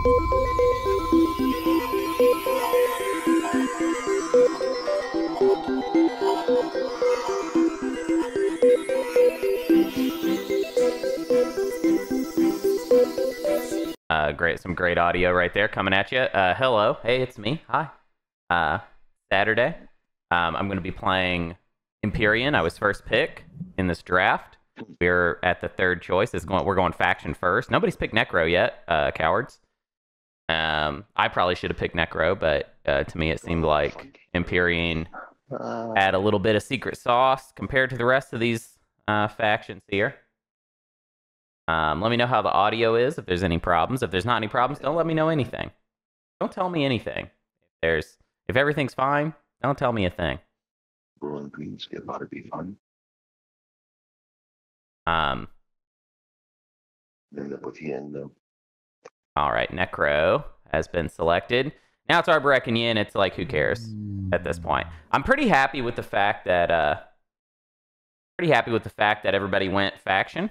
Uh, great, some great audio right there coming at you. Uh, hello, hey, it's me. Hi. Uh, Saturday. Um, I'm going to be playing Empyrean. I was first pick in this draft. We're at the third choice. It's going. We're going faction first. Nobody's picked Nekro yet. Uh, cowards. Um, I probably should have picked Nekro, but uh, to me it seemed like Empyrean Uh, had a little bit of secret sauce compared to the rest of these uh, factions here. Um, let me know how the audio is. If there's any problems, if there's not any problems, don't let me know anything. Don't tell me anything. If there's if everything's fine, don't tell me a thing. Rolling greens get about to be fun. Um, End up with the end though. All right, Nekro has been selected. Now it's Arborec and Yin. It's like who cares at this point? I'm pretty happy with the fact that uh, pretty happy with the fact that everybody went faction.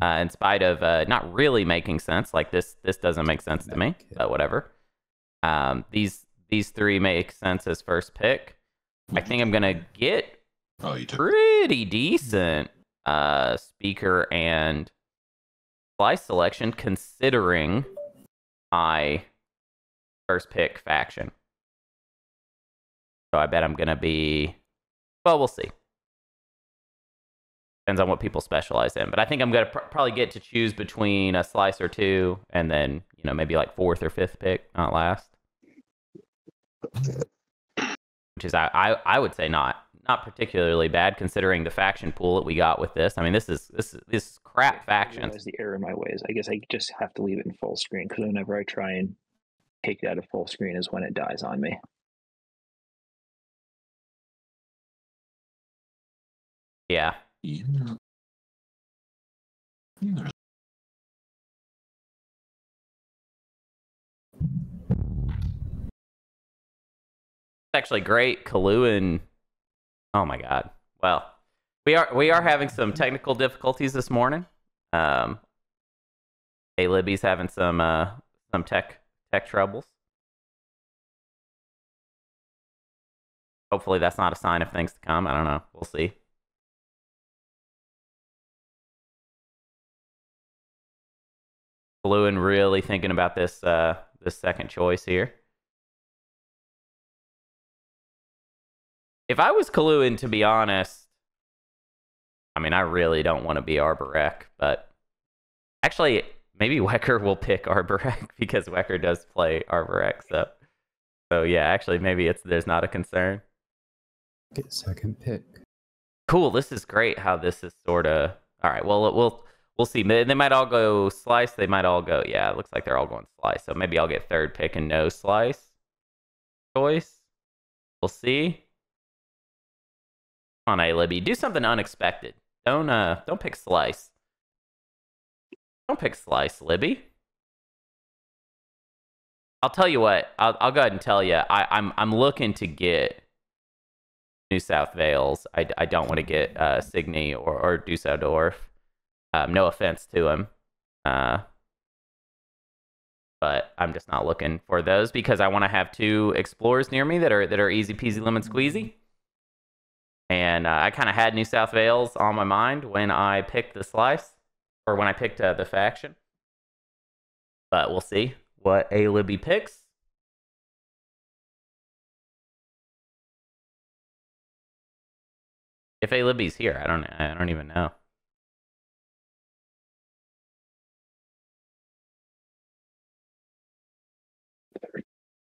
uh, in spite of uh, not really making sense. Like this, this doesn't make sense to me, but whatever. Um, these these three make sense as first pick. I think I'm gonna get Oh, you took. pretty decent uh, speaker and slice selection considering my first pick faction. So I bet I'm gonna be. Well, we'll see. Depends on what people specialize in, but I think I'm gonna pr- probably get to choose between a slice or two, and then you know maybe like fourth or fifth pick, not last. Which is I I, I would say not not particularly bad considering the faction pool that we got with this. I mean, this is this is this is crap I factions. the error in my ways. I guess I just have to leave it in full screen because whenever I try and take it out of full screen is when it dies on me. Yeah. Yeah. Yeah. It's actually great. Kalu oh my god. Well, we are we are having some technical difficulties this morning. Um, hey, Libby's having some uh some tech tech troubles. Hopefully, that's not a sign of things to come. I don't know. We'll see. Blue and really thinking about this uh this second choice here. If I was Caluin, to be honest, I mean, I really don't want to be Arborec, but actually, maybe Wekker will pick Arborec because Wekker does play Arborec. So, so yeah, actually, maybe it's there's not a concern. Get second pick. Cool. This is great. How this is sort of all right. Well, we'll we'll see. They they might all go slice. They might all go. Yeah, it looks like they're all going slice. So maybe I'll get third pick and no slice choice. We'll see. On, Libby, do something unexpected. Don't uh, don't pick slice. Don't pick slice, Libby. I'll tell you what. I'll I'll go ahead and tell you. I I'm I'm looking to get New South Wales. I, I don't want to get uh, Signy or, or Dusseldorf. Um, no offense to him. Uh, but I'm just not looking for those because I want to have two explorers near me that are that are easy peasy lemon squeezy. And uh, I kind of had New South Wales on my mind when I picked the slice or when I picked uh, the faction. But we'll see what A Libby picks. If A Libby's here, I don't I don't even know.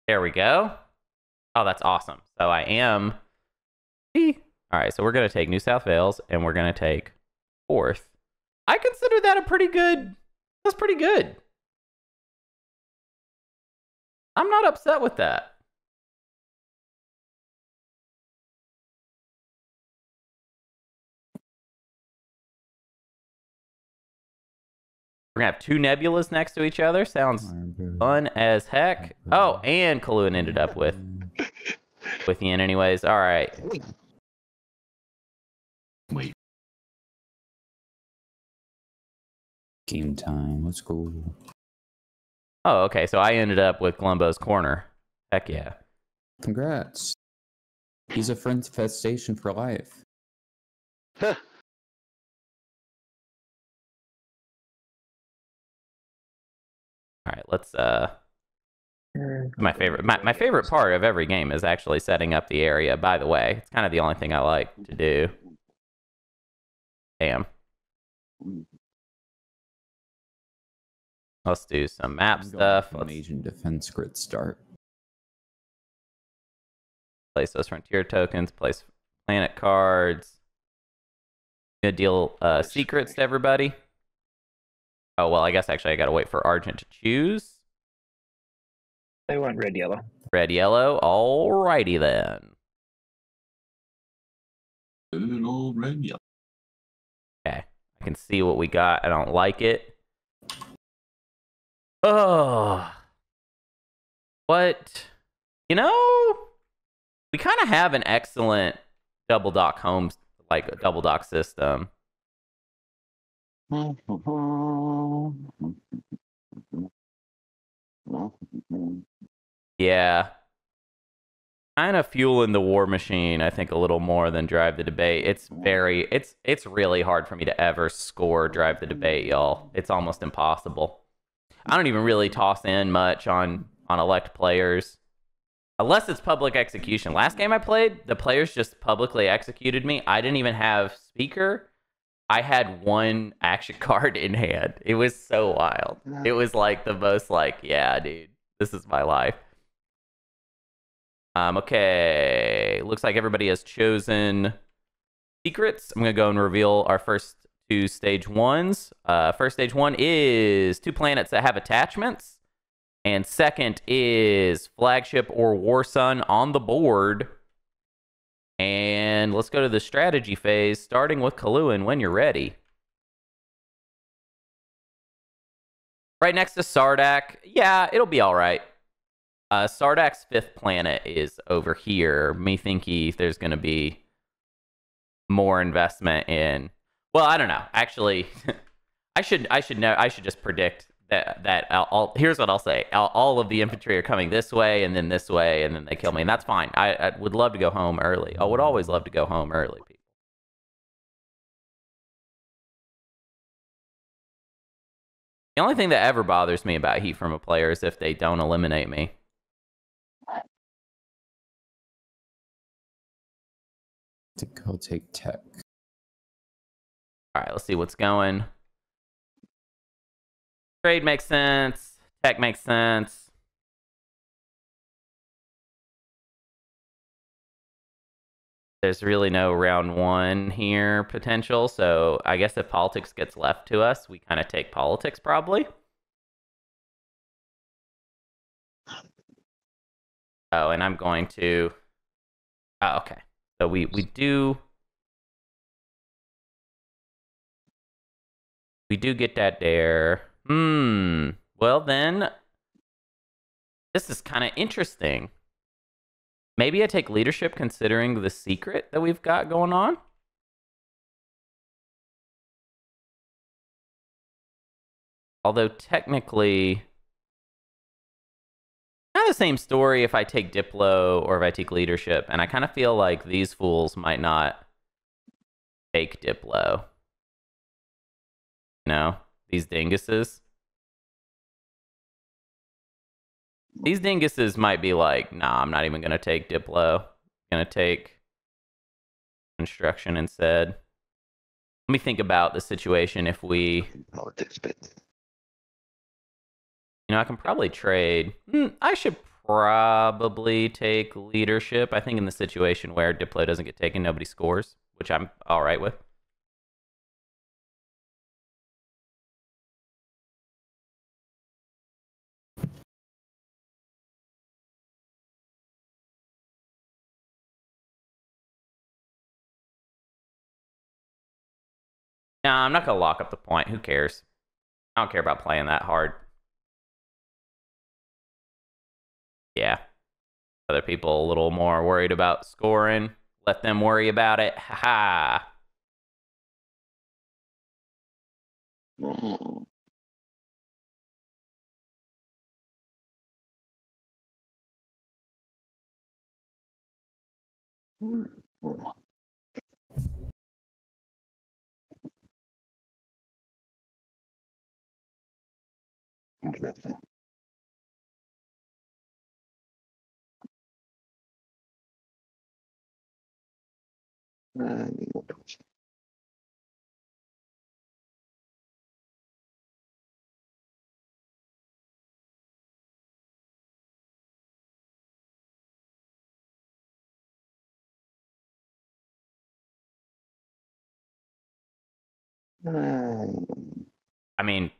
There we go. Oh, that's awesome. So I am. All right, so we're gonna take New South Wales and we're gonna take fourth. I consider that a pretty good. That's pretty good. I'm not upset with that. We're gonna have two nebulas next to each other. Sounds fun as heck. Oh, and Caluin ended up with with Yin, anyways. All right. Wait. Game time. Let's go. Oh, okay. So I ended up with Glumbo's corner. Heck yeah. Congrats. He's a friend infestation for life. All right, let's uh my favorite my, my favorite part of every game is actually setting up the area, by the way. It's kind of the only thing I like to do. Damn. Let's do some map stuff. from Let's Asian defense grid start. place those frontier tokens, place planet cards. Gonna deal uh, secrets to everybody. Oh well, I guess actually I gotta wait for Argent to choose. They want red yellow. Red, yellow. Alrighty then. Good old red yellow. I can see what we got. I don't like it. Oh, what? You know, we kind of have an excellent double dock homes, like a double dock system. Yeah. Kind of fueling the war machine, I think, a little more than drive the debate. It's very, it's, it's really hard for me to ever score drive the debate, y'all. It's almost impossible. I don't even really toss in much on on elect players, unless it's public execution. Last game I played, the players just publicly executed me. I didn't even have speaker. I had one action card in hand. It was so wild. It was like the most like, yeah, dude, this is my life. Um, okay. Looks like everybody has chosen secrets. I'm gonna go and reveal our first two stage ones. Uh, first stage one is two planets that have attachments. And second is flagship or war sun on the board. And let's go to the strategy phase, starting with Caluin when you're ready. Right next to Sardakk. Yeah, it'll be all right. Uh, Sardakk's fifth planet is over here. Me thinking there's going to be more investment in. Well, I don't know. Actually, I should I should know. I should just predict that that I'll, I'll- here's what I'll say. All, all of the infantry are coming this way and then this way and then they kill me and that's fine. I, I would love to go home early. I would always love to go home early. People. The only thing that ever bothers me about heat from a player is if they don't eliminate me. To go take tech. All right, let's see what's going. Trade makes sense. Tech makes sense. There's really no round one here potential, so I guess if politics gets left to us, we kind of take politics probably. Oh, and I'm going to. Oh, okay. So we we do. We do get that there. Hmm. Well, then, this is kind of interesting. Maybe I take leadership considering the secret that we've got going on. Although, technically, the same story if I take Diplo or if I take leadership. And I kind of feel like these fools might not take Diplo. You know, these dinguses. These dinguses might be like, nah, I'm not even gonna take Diplo. gonna take construction instead. Let me think about the situation if we Politics bit. You know, I can probably trade. Hmm, I should probably take leadership. I think in the situation where Diplo doesn't get taken, nobody scores, which I'm all right with. Nah, I'm not gonna lock up the point. Who cares? I don't care about playing that hard. yeah, other people a little more worried about scoring. Let them worry about it. Ha ha. Hmm. Hmm. Hmm. I mean,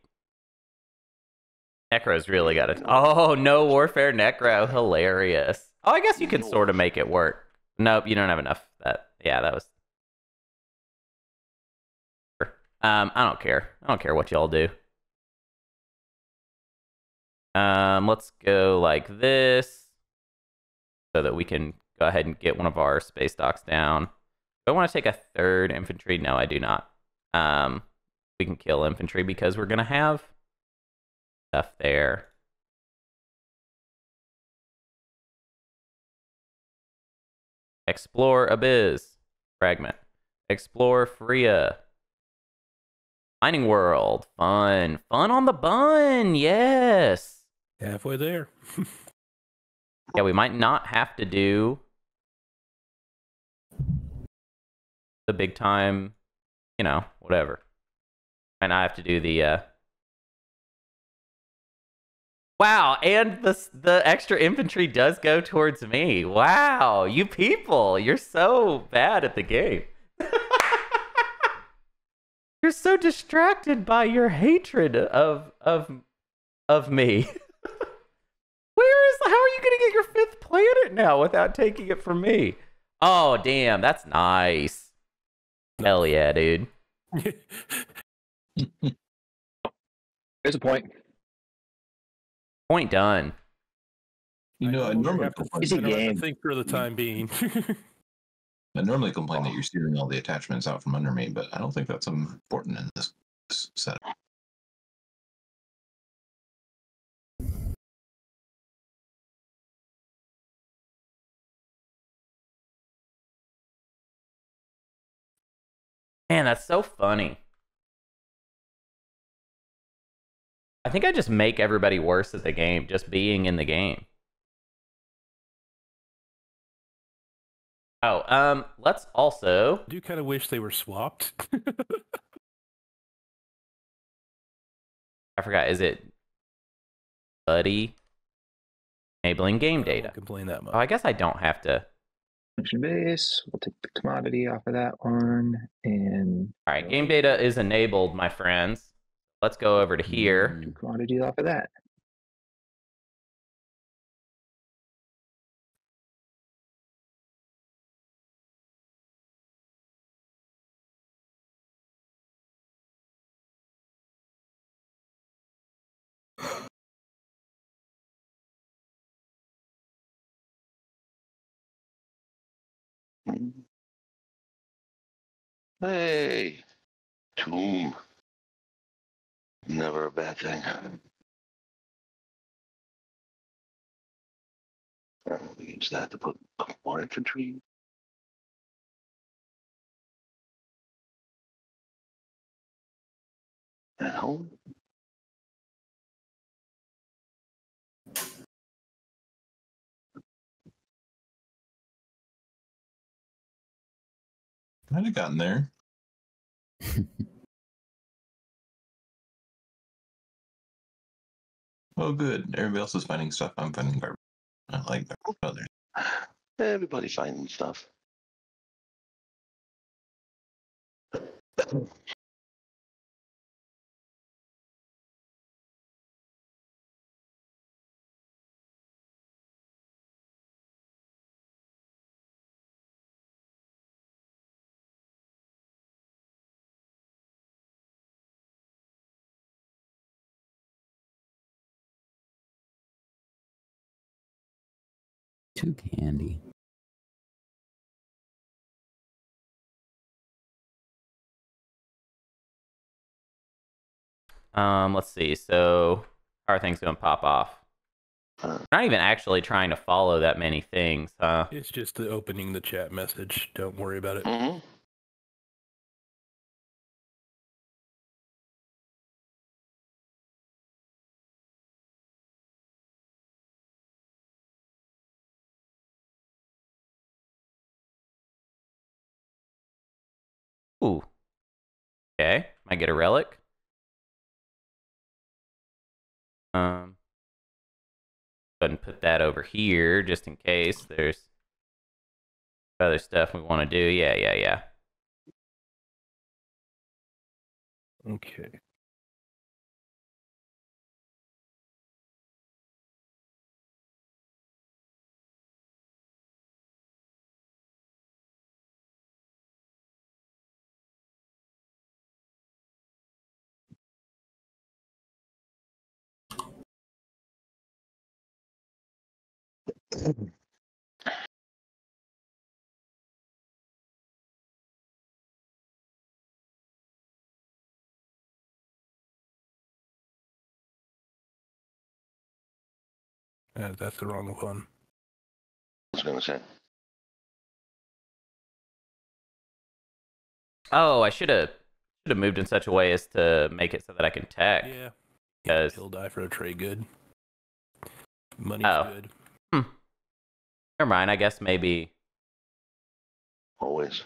Nekro's really got it. Oh, no Warfare Nekro. Hilarious. Oh, I guess you can sort of make it work. Nope, you don't have enough. Yeah, that was. Um, I don't care. I don't care what y'all do. Um, let's go like this so that we can go ahead and get one of our space docks down. Do I want to take a third infantry? No, I do not. Um, we can kill infantry because we're going to have stuff there. Explore Abyss. Fragment. Explore Fria. Mining World. Fun. Fun on the bun. Yes. Halfway there. Yeah, we might not have to do the big time, you know, whatever. And I have to do the uh Wow, and the the extra infantry does go towards me. Wow, you people, you're so bad at the game. you're so distracted by your hatred of of of me. Where is how are you gonna get your fifth planet now without taking it from me? Oh damn, that's nice. Hell yeah, dude. There's a point. Point done. You know, I no normally have to complain, Easy I don't have to game. think for the time being. I normally complain that you're stealing all the attachments out from under me, but I don't think that's important in this, this setup. Man, that's so funny. I think I just make everybody worse at the game just being in the game. Oh, um, let's also I do kind of wish they were swapped. I forgot, is it Buddy enabling game I data? won't complain that much. Oh, I guess I don't have to. Function base. We'll take the commodity off of that one. And All right, game data is enabled, my friends. Let's go over to here. two commodities off of that. Hey, tomb. Never a bad thing. We use that to put more infantry. At home. Might have gotten there. Oh, good. Everybody else is finding stuff. I'm finding garbage. I like that. Oh, Everybody finding stuff. Too candy. Um, let's see. So, how are things going? Pop off. Uh, Not even actually trying to follow that many things, huh? It's just the opening the chat message. Don't worry about it. mhm. Get a relic. Um. Go ahead and put that over here just in case there's other stuff we want to do. Yeah, yeah, yeah. Okay. Uh, that's the wrong one. I was gonna say. Oh, I should have should have moved in such a way as to make it so that I can tech. Yeah. Because- He'll die for a trade good. Money's Oh. good. Never mind. I guess maybe. Always.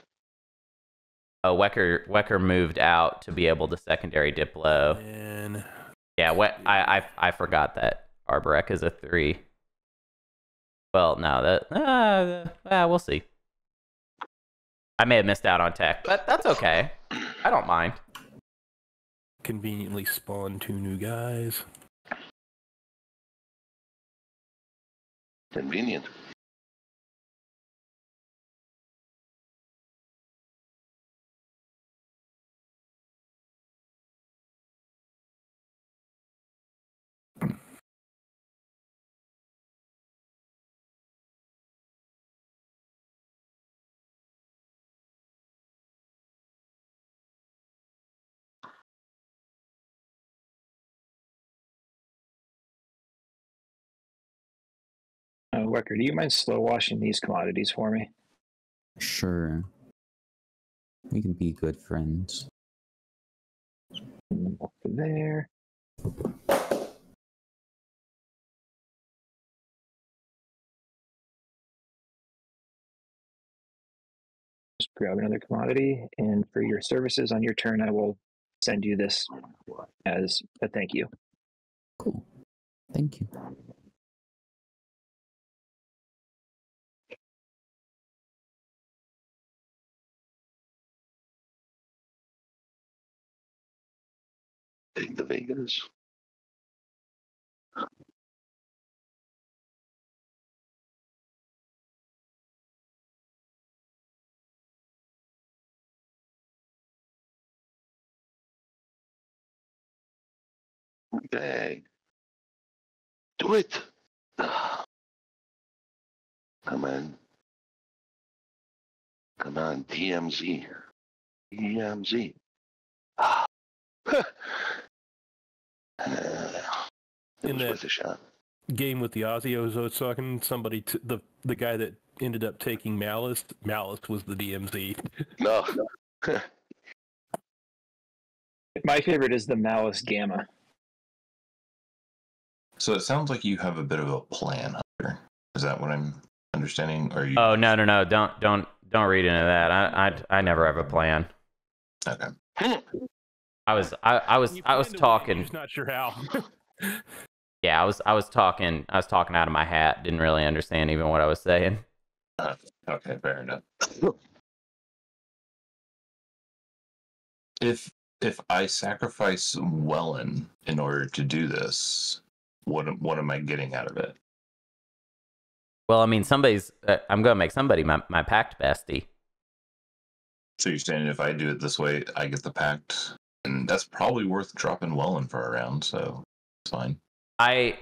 Oh, Wekker Wekker moved out to be able to secondary Diplo. And Yeah, we- I, I I forgot that Arborec is a three. Well, no, that uh, uh, we'll see. I may have missed out on tech, but that's okay. I don't mind. conveniently spawn two new guys. Convenient. Wekker, do you mind slow washing these commodities for me? Sure. We can be good friends. Mm, there. Just grab another commodity, and for your services on your turn, I will send you this as a thank you. Cool. Thank you. Take the Vegas. Okay. Do it. Come on. Come on, DMZ. DMZ. It In was that- a shot. Game with the Aussie, I was, I talking somebody to the the guy that ended up taking Mallice. Mallice was the DMZ. No. My favorite is the Mallice Gamma. So it sounds like you have a bit of a plan, Hunter. Is that what I'm understanding? Or you? Oh no no no! Don't don't don't read into that. I I I never have a plan. Okay. Hmm. I was I, I was I was planned win, talking. Not sure how. Yeah, I was I was talking I was talking out of my hat. Didn't really understand even what I was saying. Okay, fair enough. if if I sacrifice Wellon in order to do this, what am- what am I getting out of it? Well, I mean, somebody's. Uh, I'm gonna make somebody my my pact bestie. So you're saying if I do it this way, I get the pact, and that's probably worth dropping Wellon for a round. So it's fine. I.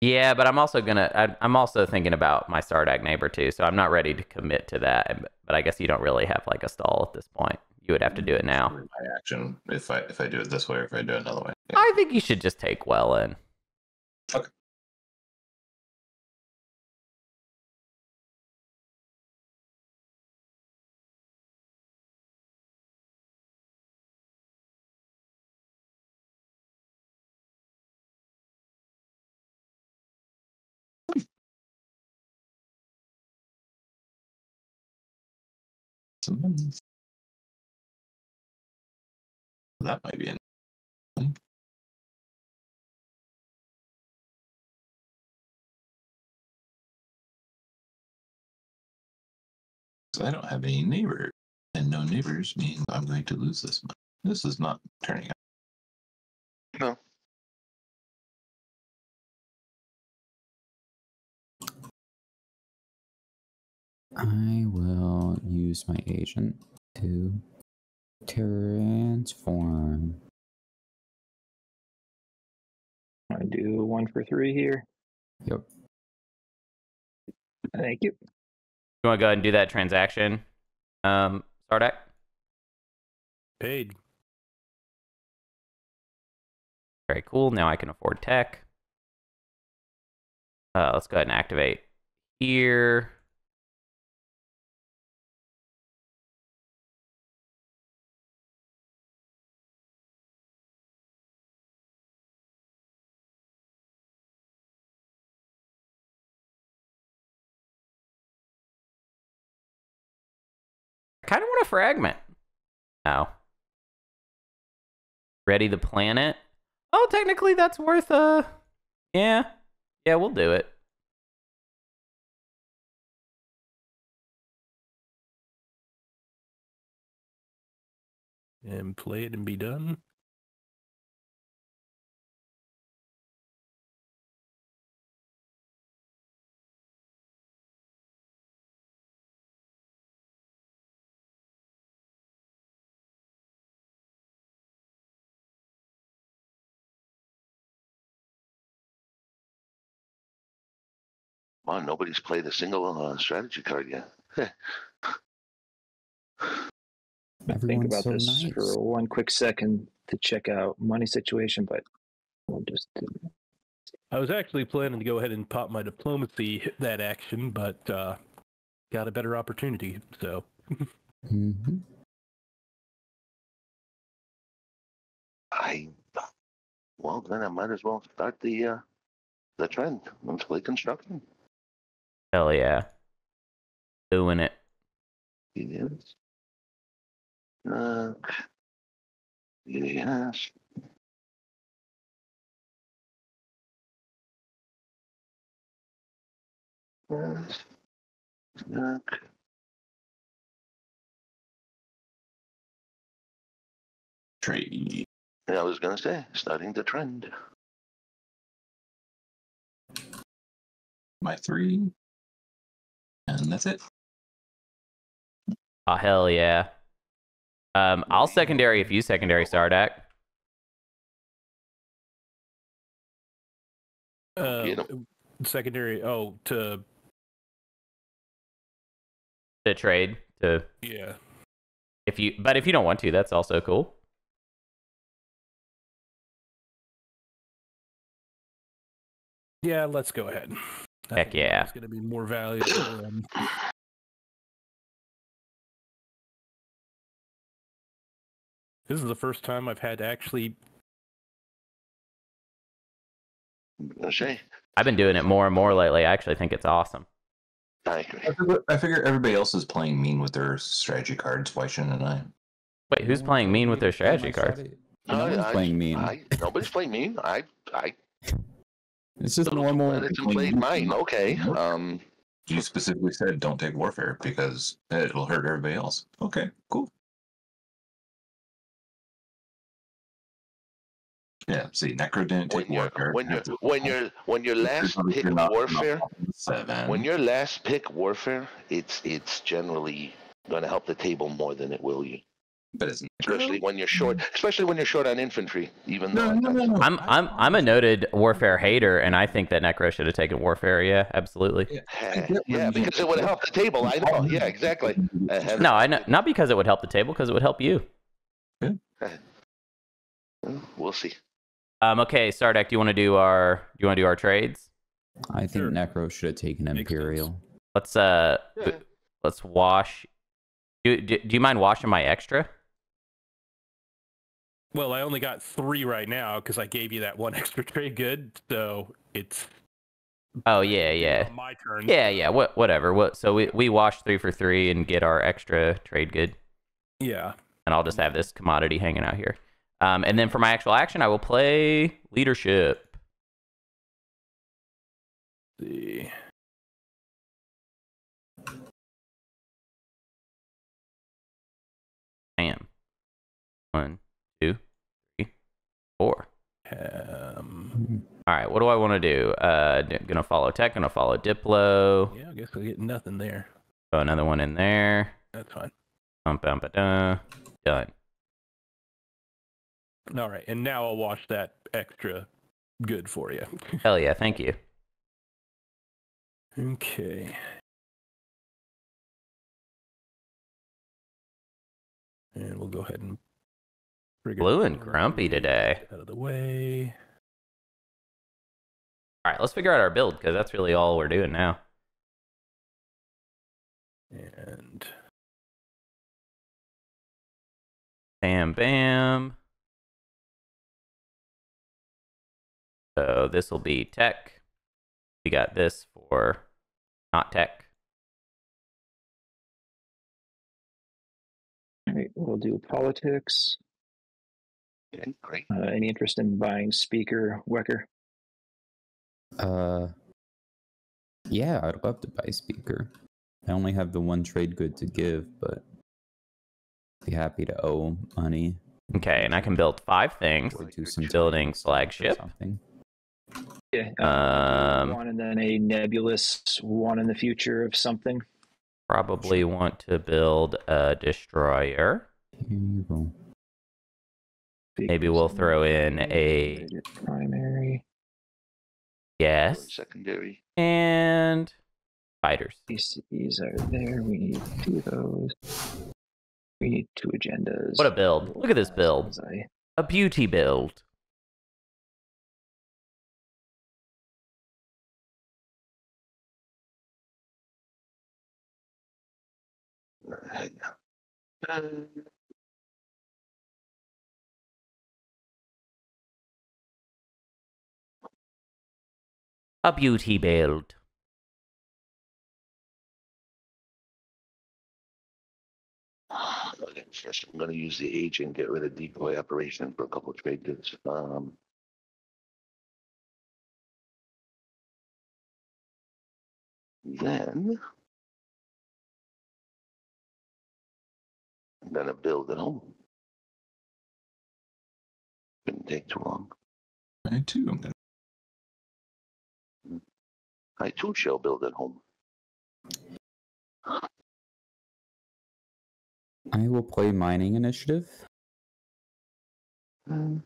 Yeah, but I'm also gonna. I, I'm also thinking about my Sardakk neighbor too, so I'm not ready to commit to that. But I guess you don't really have like a stall at this point. You would have to do it now. My action if I if I do it this way or if I do it another way. Yeah. I think you should just take well in. That might be an. So I don't have any neighbors, and no neighbors means I'm going to lose this money. This is not turning out. No. I will use my agent to transform. I do one for three here. Yep. Thank you. You want to go ahead and do that transaction, um, Sardakk? Paid. Very cool. Now I can afford tech. Uh, let's go ahead and activate here. Kind of want a fragment. Now. Ready the planet? Oh, technically that's worth a... yeah. Yeah, we'll do it. And play it and be done. Wow, nobody's played a single uh, strategy card yet. I think about so this nice. for one quick second to check out money situation, but we'll just I was actually planning to go ahead and pop my diplomacy that action, but uh, got a better opportunity. So hmm I well then I might as well start the uh the trend. Let's play construction. Hell yeah. Doing it. Yes. Uh, yes. Yes. Yuck. Trade. I was gonna say, starting the trend. My three. And that's it. Oh hell yeah. Um, I'll secondary if you secondary Sardakk. uh, Get 'em. secondary. Oh, to to trade to yeah. if you but if you don't want to, that's also cool. Yeah, let's go ahead. I Heck yeah. It's going to be more valuable. This is the first time I've had to actually. I'm gonna say, I've been doing it more and more lately. I actually think it's awesome. I agree. I figure, everybody else is playing mean with their strategy cards. Why shouldn't I? Wait, who's playing mean with their strategy cards? No I- one's I- playing mean. I, nobody's playing mean. I I It's just Those normal. planets and played mine. Okay. Um, You specifically said don't take warfare because it'll hurt everybody else. Okay, cool. Yeah, see, Nekro didn't take when you're warfare. when you're when you're when your last pick warfare Seven. when your last pick warfare, it's it's generally going to help the table more than it will you. But it's Especially when you're short, especially when you're short on infantry. Even though no, no, no, no. I'm I'm I'm a noted warfare hater, and I think that Nekro should have taken warfare. Yeah, absolutely. Eh, get what yeah, because it would help the table. I know. Yeah, exactly. Uh, No, I know, not because it would help the table, because it would help you. We'll see. Um, okay, Sardakk, do you want to do our do you want to do our trades? I think Sure. Nekro should have taken Makes sense. Imperial. Let's uh, Yeah. let's wash. Do, do do you mind washing my extra? Well, I only got three right now because I gave you that one extra trade good, so it's Oh yeah, yeah, my turn. yeah, yeah. What, whatever. What? So we we wash three for three and get our extra trade good, Yeah. and I'll just have this commodity hanging out here. Um, and then for my actual action, I will play leadership. Let's see. Bam. One, four. Um, All right. What do I want to do? Uh, gonna follow tech. Gonna follow Diplo. yeah, I guess I get nothing there. Throw another one in there. That's fine. Bum, bum, ba-dun. Done. All right, and now I'll wash that extra good for you. Hell yeah. Thank you. okay. And we'll go ahead and bring it Blue and grumpy today. Out of the way. All right. Let's figure out our build because that's really all we're doing now. And Bam, bam. So this will be tech. We got this for not tech. All right, we'll do politics. Okay, great. Uh, any interest in buying speaker Wekker? Uh, yeah, I'd love to buy speaker. I only have the one trade good to give, but be happy to owe money Okay, and I can build five things. or do some Building trades or flagship. something. Yeah. Um, one and then a nebulous one in the future of something. probably want to build a destroyer. Here you go. Maybe we'll throw in a primary. yes Secondary. and fighters. PCs are there. We need two of those. We need two agendas. What a build! Look at this build. A beauty build. A beauty build. Okay, yes, I'm gonna use the age and get rid of decoy operation for a couple of trade goods. Um. Then. I'm gonna build at home. Couldn't take too long. I too. I'm gonna I too shall build at home. I will play mining initiative. Um,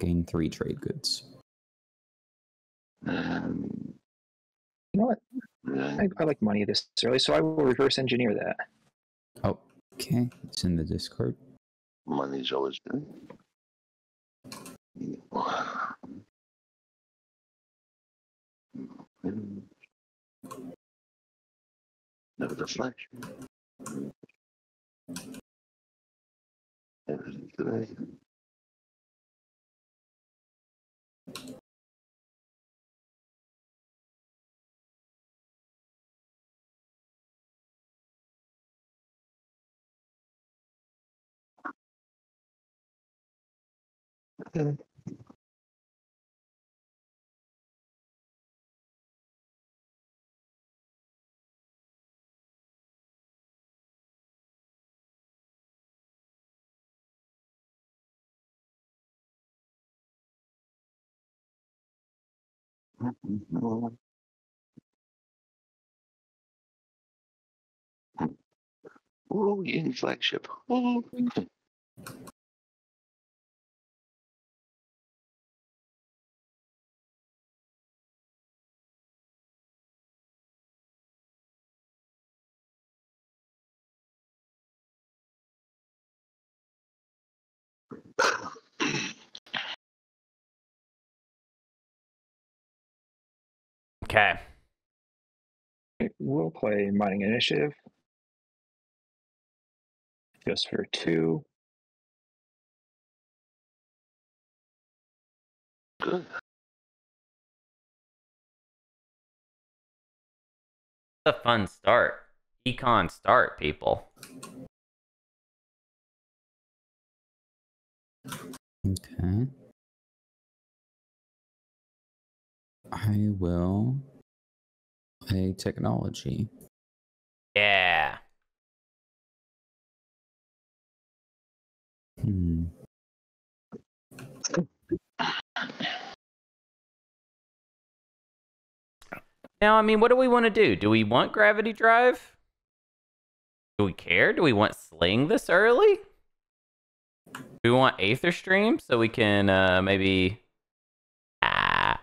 Gain three trade goods. um, You know what? I, I like money this early, so I will reverse engineer that. Oh, okay. It's in the Discord. money's always good. Never the flash. Everything today. Okay. Oh, in flagship. Oh. Okay. We'll play mining initiative. Just for two. Good. a fun start. Econ start, people. Okay. I will play technology. Yeah. Hmm. Now, I mean, what do we want to do? Do we want gravity drive? Do we care? Do we want sling this early? Do we want Aether Stream so we can uh, maybe.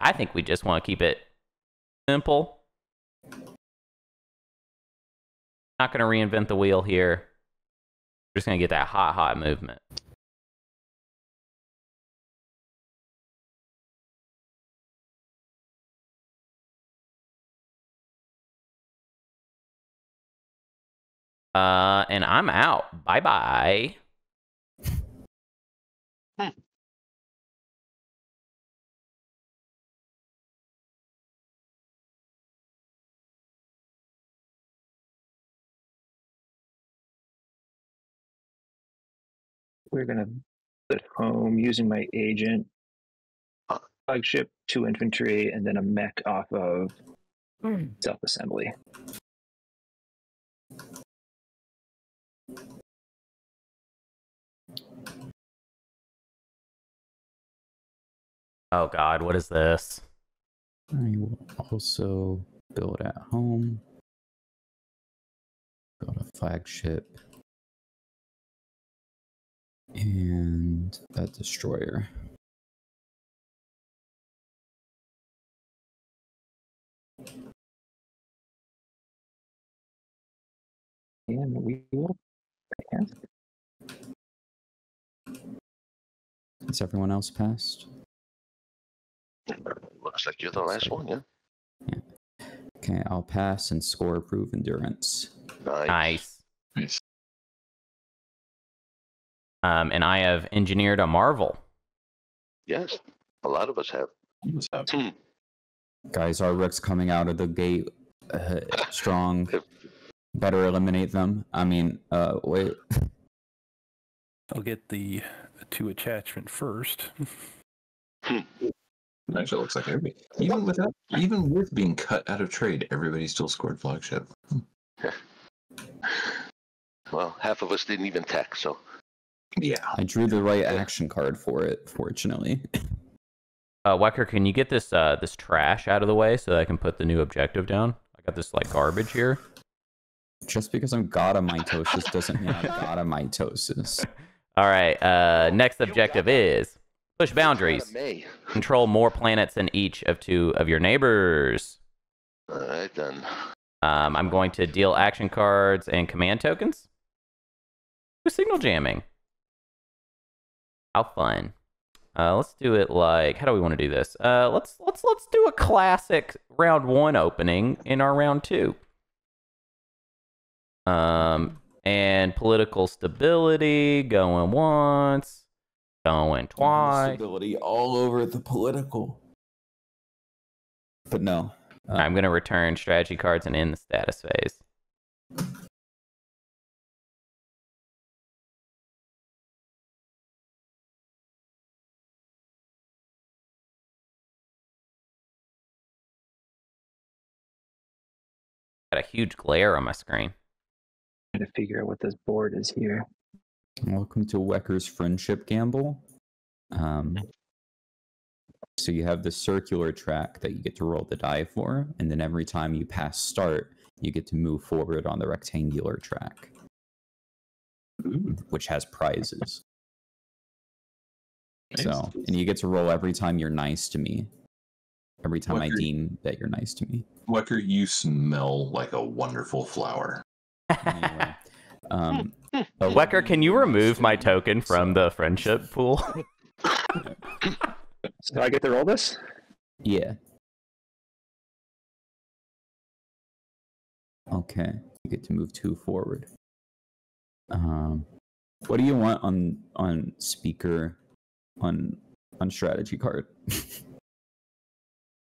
I think we just want to keep it simple. Not going to reinvent the wheel here. We're just going to get that hot, hot movement. Uh, and I'm out. Bye bye. We're gonna put home using my agent Uh. flagship, two infantry, and then a mech off of self assembly. Oh God, what is this? I will also build at home. Build a flagship. And that destroyer. And we will pass. Has everyone else passed? Looks like you're the last one, yeah. Okay, I'll pass and score prove endurance. Nice. Nice. Nice. Um, and I have engineered a marvel. Yes, a lot of us have. Hmm. Guys, Arborec's coming out of the gate uh, strong. Better eliminate them. I mean, uh, wait. I'll get the two attachment first. Actually, looks like everybody, even without, even with being cut out of trade, everybody still scored flagship. Well, half of us didn't even tech, so Yeah. I drew the right action card for it, fortunately. Uh, Wekker, can you get this uh this trash out of the way so that I can put the new objective down? I got this like garbage here. Just because I'm god of mitosis doesn't mean I'm god of mitosis. All right. Uh, next objective is push boundaries. Control more planets than each of two of your neighbors. All right then. Um, I'm going to deal action cards and command tokens. Who's signal jamming? How fun. Uh, let's do it like how do we want to do this? Uh, let's let's let's do a classic round one opening in our round two. Um, and political stability going once, going twice. Stability all over the political. But no. uh, I'm gonna return strategy cards and end the status phase. Got a huge glare on my screen. Trying to figure out what this board is here. Welcome to Wekker's Friendship Gamble. Um, so you have the circular track that you get to roll the die for, and then every time you pass start, you get to move forward on the rectangular track, Ooh, which has prizes. nice. So, and you get to roll every time you're nice to me. Every time I deem that you're nice to me. Wekker, you smell like a wonderful flower. Anyway, um, Uh, Wekker, can you remove my token from the friendship pool? So I get to roll this? Yeah. Okay, you get to move two forward. Um, what do you want on on speaker on on strategy card?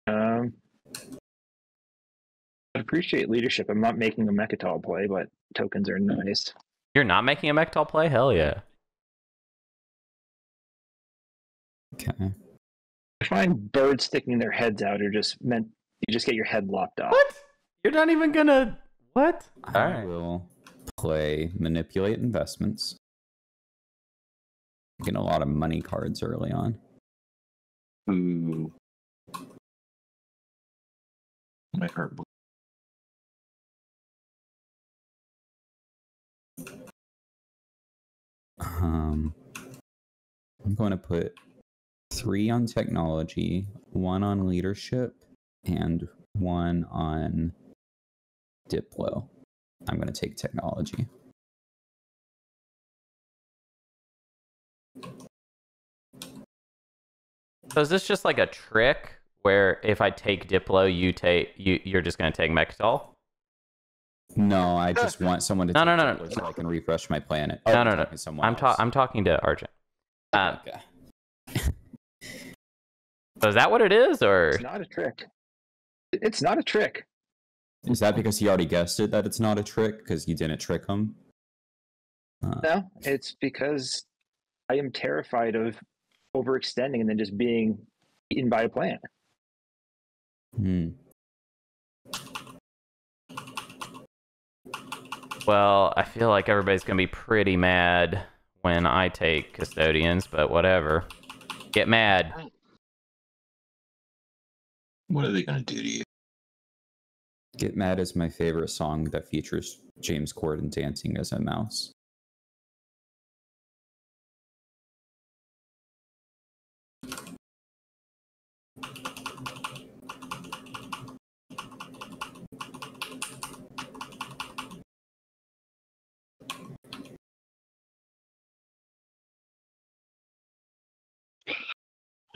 Um, I appreciate leadership. I'm not making a Mecatol play, but tokens are nice. You're not making a Mecatol play? Hell yeah. Okay. I find birds sticking their heads out are just meant you just get your head lopped off. What? You're not even gonna. What? I Alright. will play manipulate investments. Getting a lot of money cards early on. Ooh. Might hurt. Um, I'm going to put three on technology, one on leadership, and one on Diplo. I'm going to take technology. So is this just like a trick where if I take Diplo, you take you you're just gonna take Mecatol? No, I just want someone to No, take no, no, no. Diplo so I can refresh my planet. No, Oh, no, you're no. talking to someone I'm ta- I'm talking to Argent. Um, okay. so is that what it is, or It's not a trick. It's not a trick. Is that because he already guessed it that it's not a trick because you didn't trick him? Uh, No, it's because I am terrified of overextending and then just being eaten by a plant. Hmm. well, I feel like everybody's gonna be pretty mad when I take custodians, but whatever. Get mad. What are they going to do to you? Get Mad is my favorite song that features James Corden dancing as a mouse.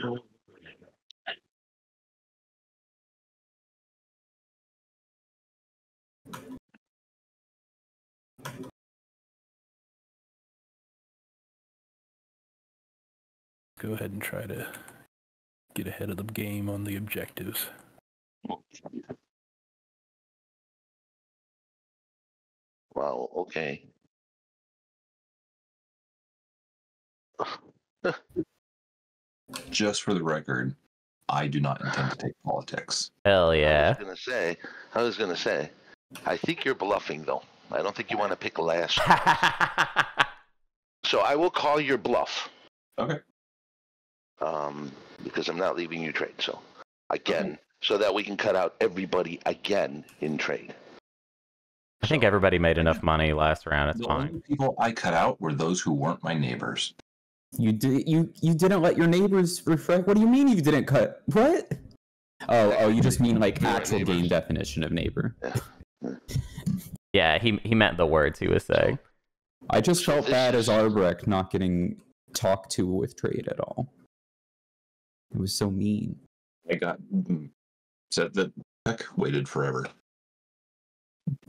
Go ahead and try to get ahead of the game on the objectives. Well, okay. Just for the record, I do not intend to take politics. Hell yeah. I yeah. was gonna say. I was gonna say. I think you're bluffing though. I don't think you want to pick last. So I will call your bluff. Okay. Um, because I'm not leaving you trade. So again, so that we can cut out everybody again in trade. I think everybody made enough money last round. It's the fine. only people I cut out were those who weren't my neighbors. You did you you didn't let your neighbors refresh. What do you mean you didn't cut? What? Oh oh, you just mean like actual game definition of neighbor. Yeah, he he meant the words he was saying. I just felt bad as Arborec not getting talked to with trade at all. It was so mean. I got mm, said that heck waited forever.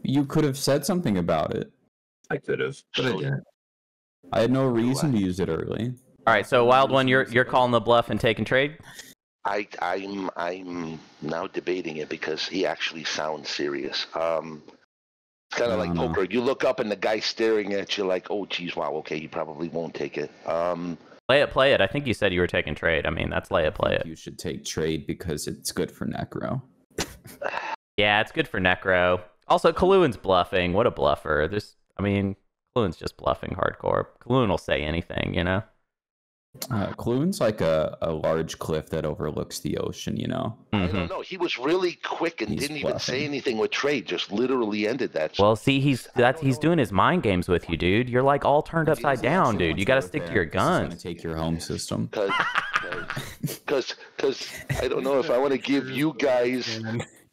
You could have said something about it. I could have, but I didn't. I had no reason to use it early. All right, so Wild One, you're you're calling the bluff and taking trade. I I'm I'm now debating it because he actually sounds serious. Um, it's kind of like know. poker. You look up and the guy's staring at you like, oh, geez, wow, okay, he probably won't take it. Um, Play it, play it. I think you said you were taking trade. I mean, that's lay it, play it. You should take trade because it's good for Nekro. Yeah, it's good for Nekro. Also, Caluin's bluffing. What a bluffer. There's, I mean, Caluin's just bluffing hardcore. Kaluan will say anything, you know? Uh, Clune's like a, a large cliff that overlooks the ocean, you know? I Mhm. don't know. He was really quick and He's didn't even say anything with trade. Just literally ended that. Well, see, he's I that's he's know. doing his mind games with you, dude. You're like all turned upside down, dude. You got to stick to your This is gonna guns. take your home system. because because because I don't know if I want to give you guys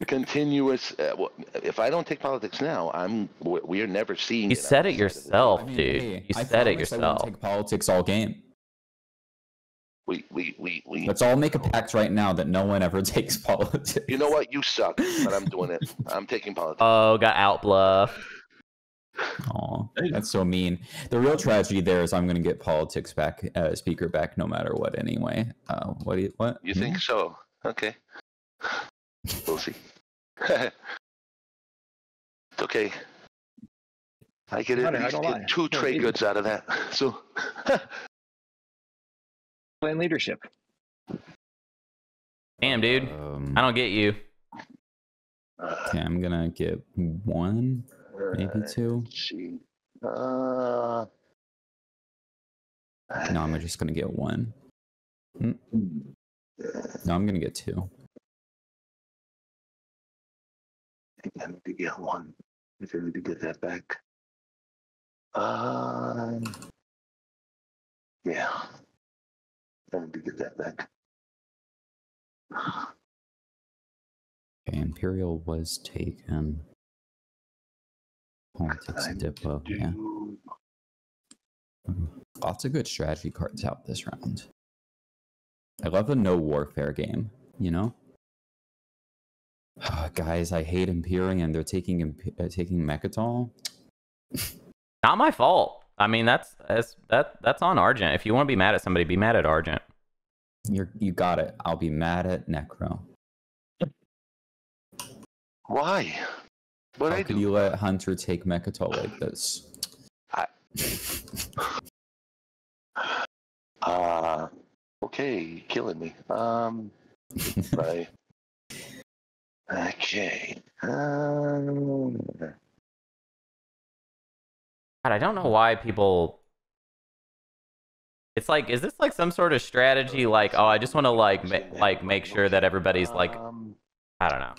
continuous. Uh, if I don't take politics now, I'm we we are never seeing. You it said it outside of yourself, I mean, dude. hey, You I said it promise I yourself. take politics all game. We we we we. Let's all make a pact right now that no one ever takes politics. You know what? You suck, but I'm doing it. I'm taking politics. Oh, got out bluff. Aw, that's so mean. The real tragedy there is I'm going to get politics back, uh, speaker back, no matter what. Anyway, uh, what do you what? You Hmm? think so? Okay. We'll see. it's okay. I get at Hunter, I least don't get lie. two No, trade you- goods out of that. So Playing leadership. Damn, dude. Um, I don't get you. uh, okay, I'm gonna get one, maybe two. let's see. Uh, No, I'm just gonna get one. Mm, No, I'm gonna get two. I need to get one. I need to get that back. Um, yeah. I need to get that back. Okay, Imperial was taken. Politics I dip to. Yeah. Lots of good strategy cards out this round. I love a no warfare game, you know? Guys, I hate Empyrean. They're taking Imp- uh, taking Mecatol. Not my fault. I mean, that's that's that that's on Argent. If you want to be mad at somebody, be mad at Argent. You're you got it. I'll be mad at Nekro. Why? What How I could do? you let Hunter take Mecatol like this? I- Uh, okay, you're killing me. Um, right. Okay. Um, God, I don't know why people. It's like, is this like some sort of strategy? Like, oh, I just want to like, ma- like make sure that everybody's like, um, I don't know.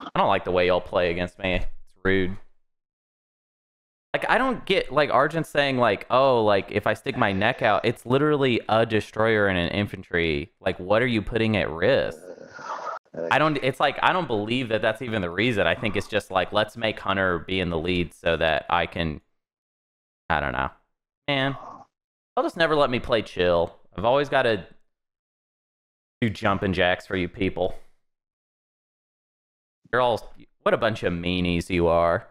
I don't like the way y'all play against me. It's rude. Like, I don't get like Argent saying like, oh, like if I stick my neck out, it's literally a destroyer and an infantry. Like, what are you putting at risk? I don't. It's like I don't believe that that's even the reason. I think it's just like let's make Hunter be in the lead so that I can. I don't know, man. They'll just never let me play chill. I've always got to do jumping jacks for you people. You're all what a bunch of meanies you are.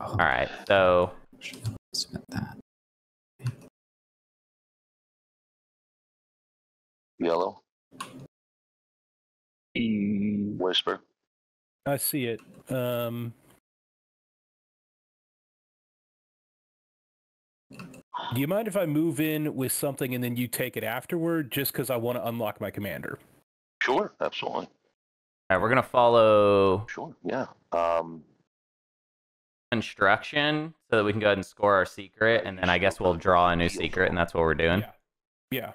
All right, so yellow E- whisper. I see it. Um, do you mind if I move in with something and then you take it afterward, just because I want to unlock my commander? Sure, absolutely. all right, we're gonna follow Sure, yeah. Um, instruction so that we can go ahead and score our secret, and then I guess we'll draw a new secret, and that's what we're doing. Yeah. Yeah.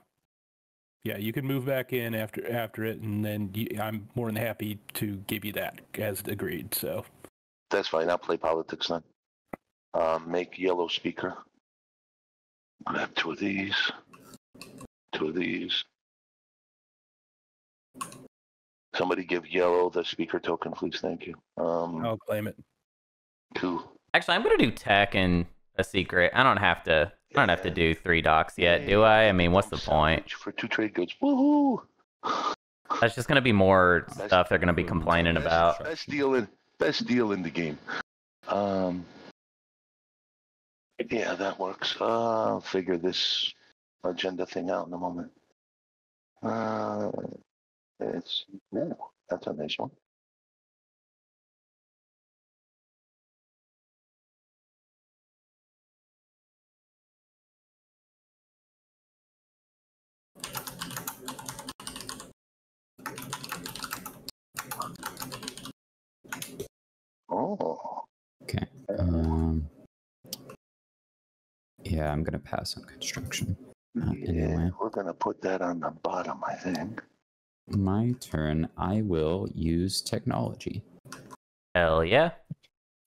Yeah, you can move back in after after it, and then you, I'm more than happy to give you that as agreed. So that's fine. I'll play politics then. Um, make yellow speaker. Grab two of these. Two of these. Somebody give yellow the speaker token, please. Thank you. Um, I'll claim it. two. Actually, I'm gonna do tech and a secret. I don't have to. I don't have to do three docs yet, do I? I mean, what's the point? For two trade goods. Woohoo! That's just gonna be more stuff they're gonna be complaining Best- about. Best deal in best deal in the game. Um. Yeah, that works. Uh, I'll figure this agenda thing out in a moment. Uh, it's that's a nice one. Oh, Okay. Um. Yeah, I'm gonna pass on construction. Uh, yeah, anyway. we're gonna put that on the bottom, I think. My turn. I will use technology. Hell yeah!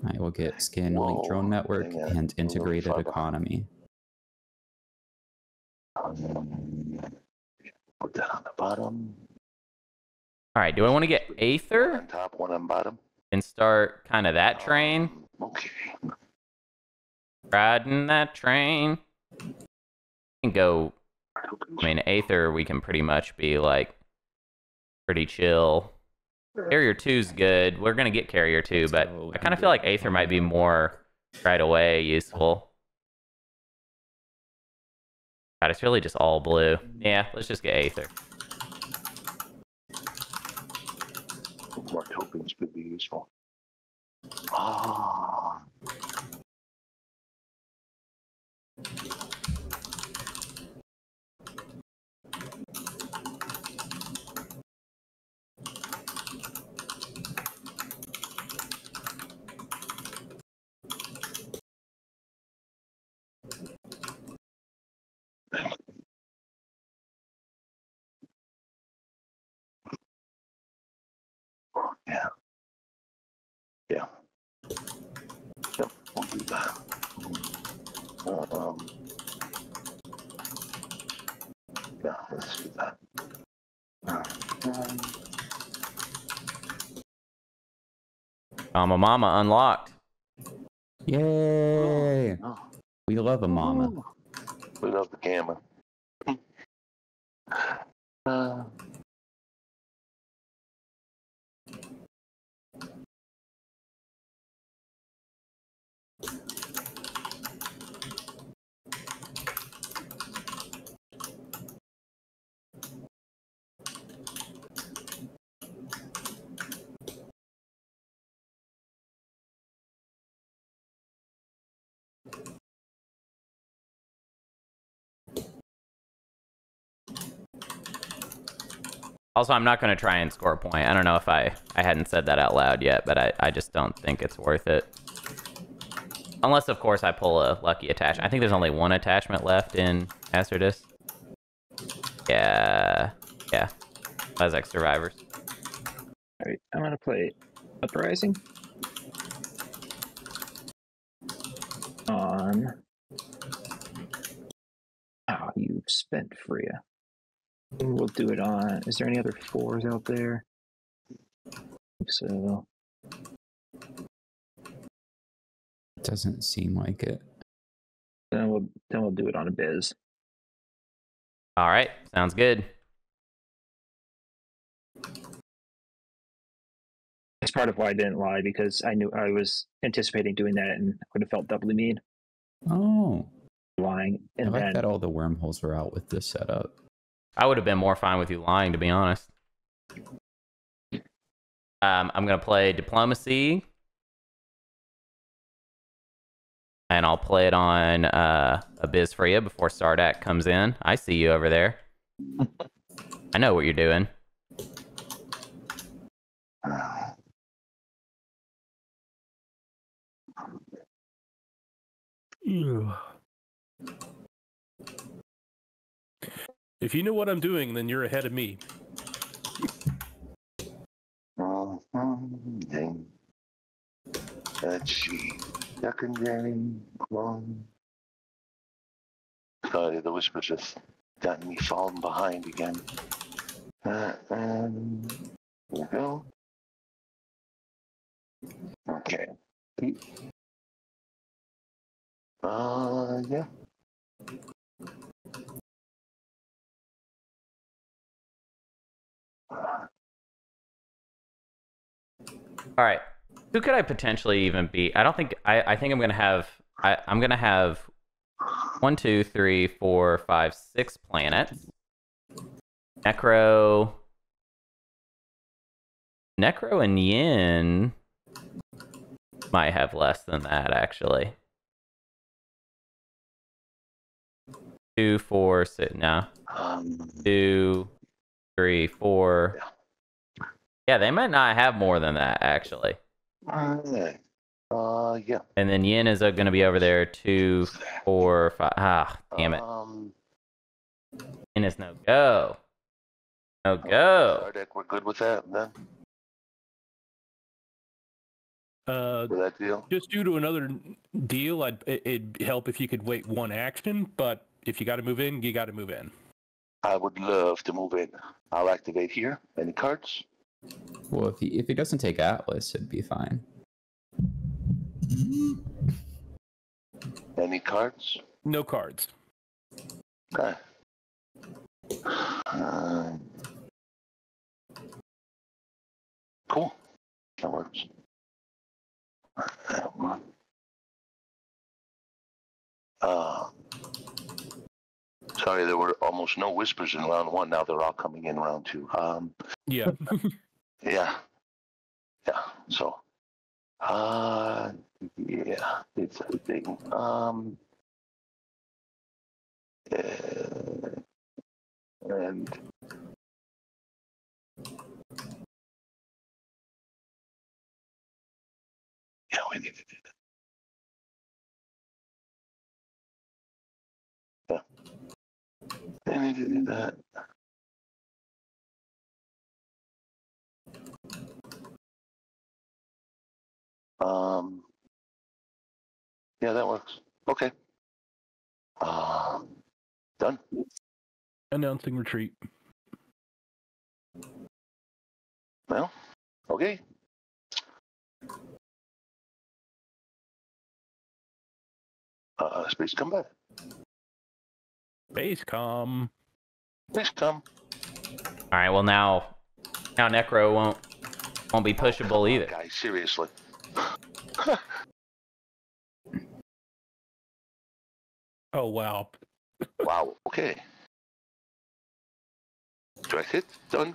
I will get scan link drone network dang and integrated economy. Um, put that on the bottom. All right. Do I want to get One Aether on top, one on bottom. And start kind of that train, Um, Okay. riding that train? And go. I mean, Aether, we can pretty much be like pretty chill. Carrier two's good. We're gonna get Carrier two, but I kind of feel like Aether might be more right away useful. God, it's really just all blue. Yeah, let's just get Aether things could be useful. Ah. Um, yeah, let's do that. Um, Mama Mama unlocked. Yay! oh, We love a mama. We love the gamma. Uh, Also, I'm not going to try and score a point. I don't know if I, I hadn't said that out loud yet, but I, I just don't think it's worth it. Unless, of course, I pull a lucky attachment. I think there's only one attachment left in Hazardous. Yeah. Yeah. Lazax Survivors. All right, I'm gonna play Uprising on. Oh, you've spent Fria. We'll do it on. Is there any other fours out there? So Doesn't seem like it. then we'll then we'll do it on a biz. All right. Sounds good. That's part of why I didn't lie because I knew I was anticipating doing that and would have felt doubly mean Oh, lying. I And like then that all the wormholes are out with this setup. I would have been more fine with you lying, to be honest. Um, I'm going to play Diplomacy. And I'll play it on uh, Abyss Fria before Sardakk comes in. I see you over there. I know what you're doing. If you know what I'm doing, then you're ahead of me. Sorry, the whisper just got me falling behind again. Uh, and here we go. Okay. Uh, yeah. All right. Who could I potentially even be? I don't think I, I think I'm gonna have I, I'm gonna have one, two, three, four, five, six planets. Nekro Nekro and Yin might have less than that actually. Two, four, six no. Um, Two, three, four. Yeah, they might not have more than that actually. alright. Uh, yeah. And then Yin is going to be over there. Two, four, five. Ah, damn it. Um, Yin is no go. No go. Sardakk, we're good with that then? Uh, With that deal? just due to another deal, I'd, it'd help if you could wait one action, but if you got to move in, you got to move in. I would love to move in. I'll activate here. Any cards? Well, if he if he doesn't take Atlas, it'd be fine. Any cards? No cards. Okay. Um, cool. That works. That one. Uh, sorry, there were almost no whispers in round one. Now they're all coming in round two. Um, Yeah. yeah. Yeah. So, uh, yeah, it's a thing. Um, uh, and yeah, we need to do We need to do that. Um. Yeah, that works. Okay. Um. Done. Announcing retreat. Well. Okay. Uh, space combat. Base com. Space come. All right. Well, now, now Nekro won't won't be pushable either. Guys, seriously. Oh wow. wow. Okay. Direct hit. Done.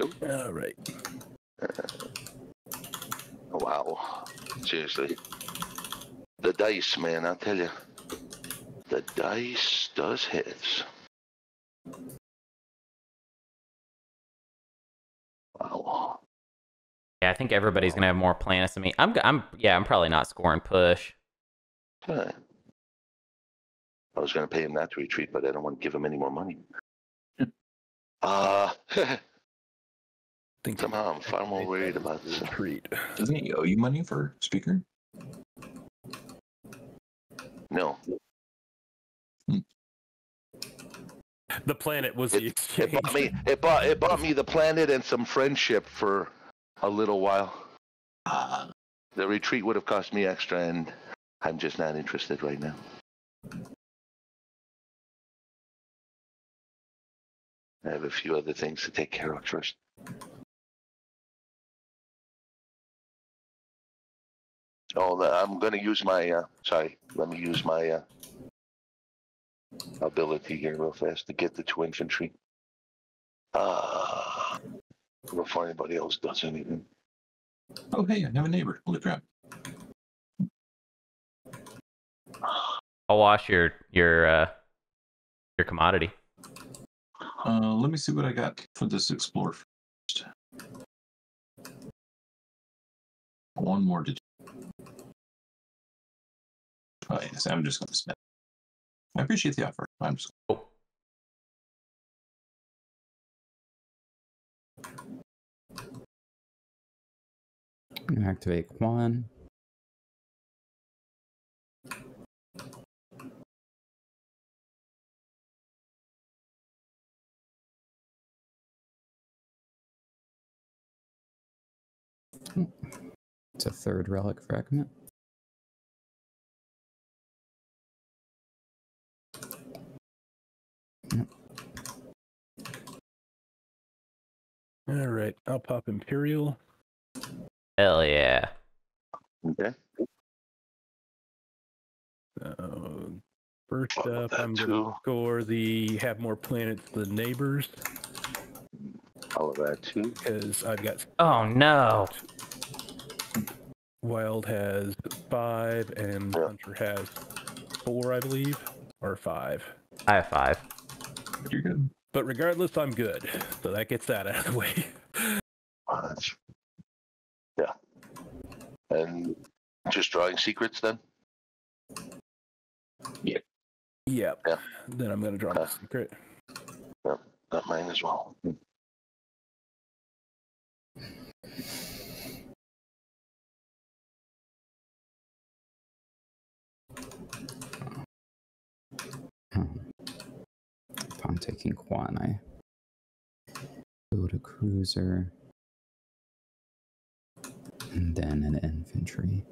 All right. Oh, wow. Seriously. The dice, man, I'll tell you. The dice does hits. Wow. Yeah, I think everybody's gonna have more planets than me. I'm, g- I'm, yeah, I'm probably not scoring push. Huh. I was going to pay him not to retreat, but I don't want to give him any more money. Uh, Think somehow I'm far more worried about this. retreat. Doesn't he owe you money for speaker? No. The planet was the It exchange. bought me it bought it bought me the planet and some friendship for a little while. Ah, The retreat would have cost me extra and I'm just not interested right now. I have a few other things to take care of first. Oh, I'm going to use my, uh, sorry, let me use my uh, ability here real fast to get the two infantry. Uh, before anybody else does anything. oh, hey, I have a neighbor. Holy crap. I'll wash your your uh your commodity. Uh, let me see what I got for this explore first. One more to do. Oh, yes, I'm just going to spend. I appreciate the offer. I'm just Oh, Activate Quann. It's a third relic fragment. Yep. All right. I'll pop Imperial. hell yeah. Okay. Uh, first What about up, I'm going to score the have more planets than neighbors All of that too. because I've got Oh no. Wild has five and Yeah. Hunter has four, I believe, or five. I have five. you're good. But regardless, I'm good. So that gets that out of the way. Yeah. And just drawing secrets then? Yep. Yeah. Then I'm going to draw my Okay. secret. Not mine as well. Hmm. Upon taking Quann, I build a cruiser and then an infantry.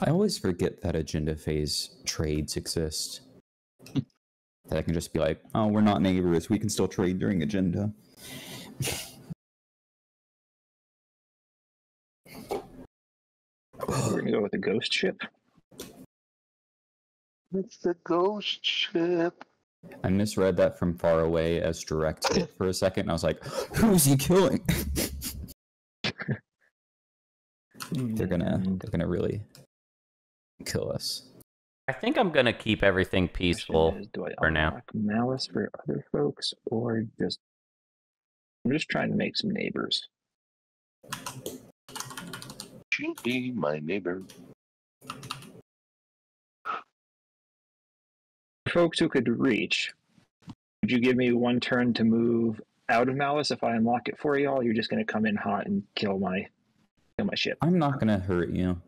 I always forget that agenda phase trades exist. That I can just be like, oh, we're not neighbors. We can still trade during agenda. We're gonna go with the ghost ship. It's the ghost ship. I misread that from far away as direct hit for a second. I was like, who's he killing? they're gonna they're gonna really kill us. I think I'm gonna keep everything peaceful. is, do I for now. Mallice for other folks, or just I'm just trying to make some neighbors. She be my neighbor. Folks who could reach, would you give me one turn to move out of Mallice if I unlock it for y'all? You're just gonna come in hot and kill my kill my ship. I'm not gonna hurt you.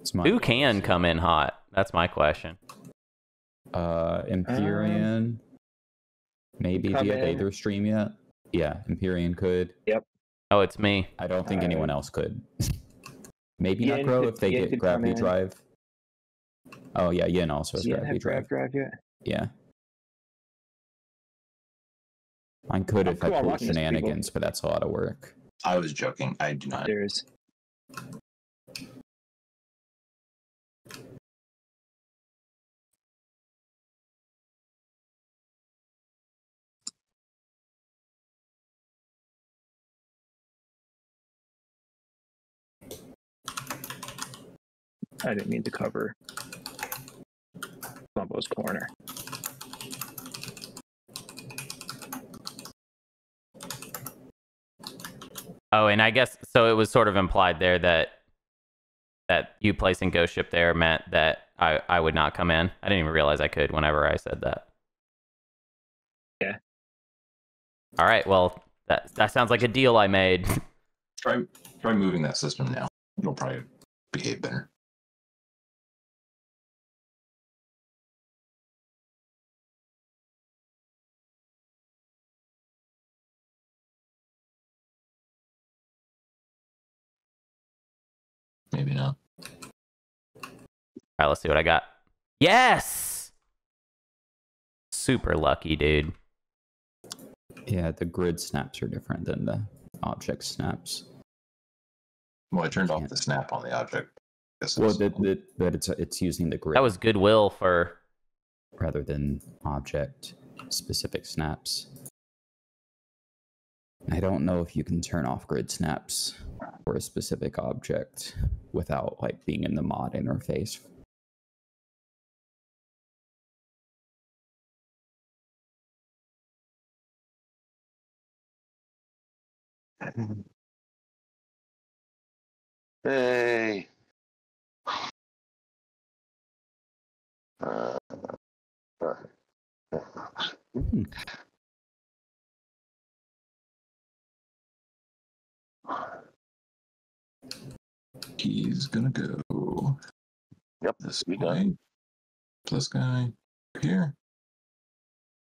It's my Who can come in hot? That's my question. Uh, Empyrean. Maybe come via in. Aether stream yet? Yeah, Empyrean could. Yep. Oh, it's me. I don't think Uh, anyone else could. Maybe Yin Nekro could- if they Yin get gravity drive. Oh yeah, Yin also has Yen gravity drive. drive yet? Yeah. I could Oh, if cool, I pulled unlocking is shenanigans, but that's a lot of work. I was joking. I do not. There's I didn't mean to cover Columbo's corner. Oh, and I guess so. It was sort of implied there that that you placing Ghost Ship there meant that I I would not come in. I didn't even realize I could. Whenever I said that. Yeah. All right. Well, that that sounds like a deal I made. Try try moving that system now. It'll probably behave better. Maybe not. All right. Let's see what I got. Yes. Super lucky, dude. Yeah, the grid snaps are different than the object snaps. Well, I turned Yeah. off the snap on the object. Guess Well, it's- that that but it's it's using the grid That was goodwill for. rather than object specific snaps. I don't know if you can turn off grid snaps for a specific object without like being in the mod interface. Hey. Uh, uh, Hmm. He's gonna go Yep, this you got way. This guy here.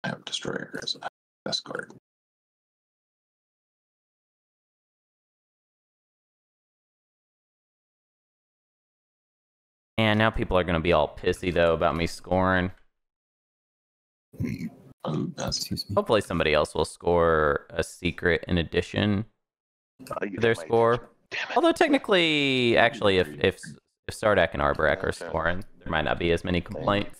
I have destroyer as a escort. And now people are gonna be all pissy though about me scoring. Oh, Excuse me. Hopefully somebody else will score a secret in addition uh, to their score. attention. Damn it. Although technically, actually, if if if Sardakk and Arborec are Okay. scoring, there might not be as many complaints.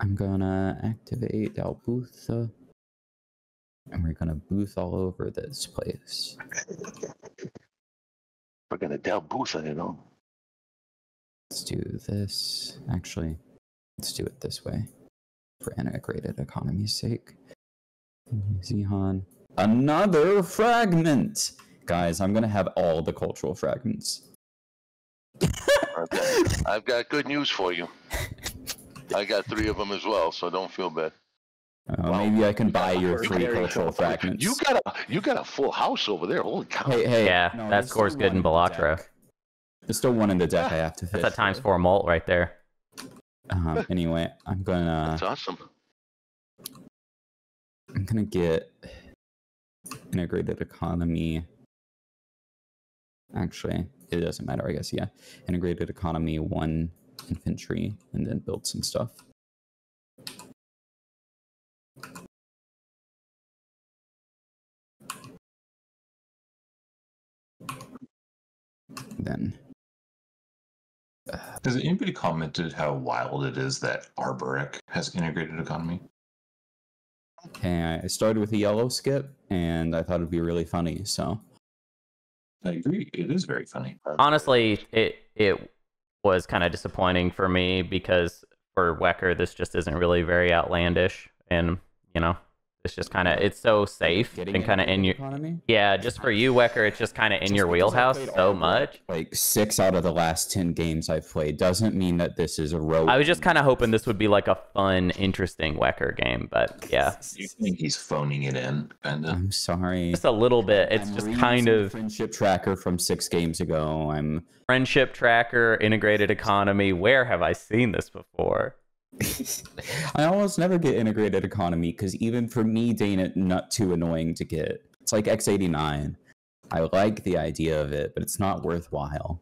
I'm gonna activate Dal Bootha. And we're gonna booth all over this place. We're gonna Dal Bootha it all. Let's do this. Actually, let's do it this way for integrated economy's sake. Zihan. Another fragment! Guys, I'm gonna have all the cultural fragments. I've I've got good news for you. I got three of them as well, so don't feel bad. Uh, Wow. maybe I can buy your We're free very cultural fragments. You got a you got a full house over there. Holy cow! Hey, hey. Yeah, no, that score's good in one Balatro. There's still one in the deck I have to fish. That's a times for. four mult right there. Um, anyway, I'm gonna That's awesome. I'm gonna get integrated economy. Actually, it doesn't matter. I guess yeah. Integrated economy one infantry, and then build some stuff. Then Has anybody commented how wild it is that Arborec has integrated economy? Okay, I started with a yellow skip, and I thought it'd be really funny. So I agree. It is very funny. Honestly, it it was kind of disappointing for me because for Wekker, this just isn't really very outlandish, and you know, it's just kind of it's so safe getting and kind of in your economy. yeah. Just for you, Wekker, it's just kind of in your Just because wheelhouse so Arborec, much. Like six out of the last ten games I've played doesn't mean that this is a road. I was just kind of hoping this would be like a fun, interesting Wekker game, but yeah, You think he's phoning it in, kinda? I'm sorry. just a little bit. It's I'm just kind of friendship tracker from six games ago. I'm friendship tracker, integrated economy. Where have I seen this before? I almost never get integrated economy because even for me, Dana, not too annoying to get. It's like X89. I like the idea of it, but it's not worthwhile.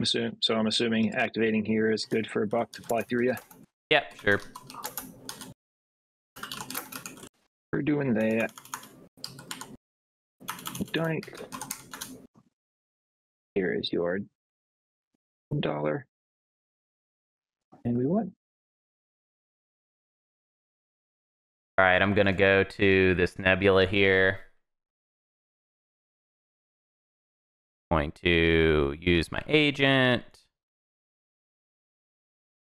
Assume- So I'm assuming activating here is good for a buck to fly through you. Yep, sure. We're doing that. Doink. Here is your dollar. And we won. All right, I'm gonna go to this nebula here. Going to use my agent.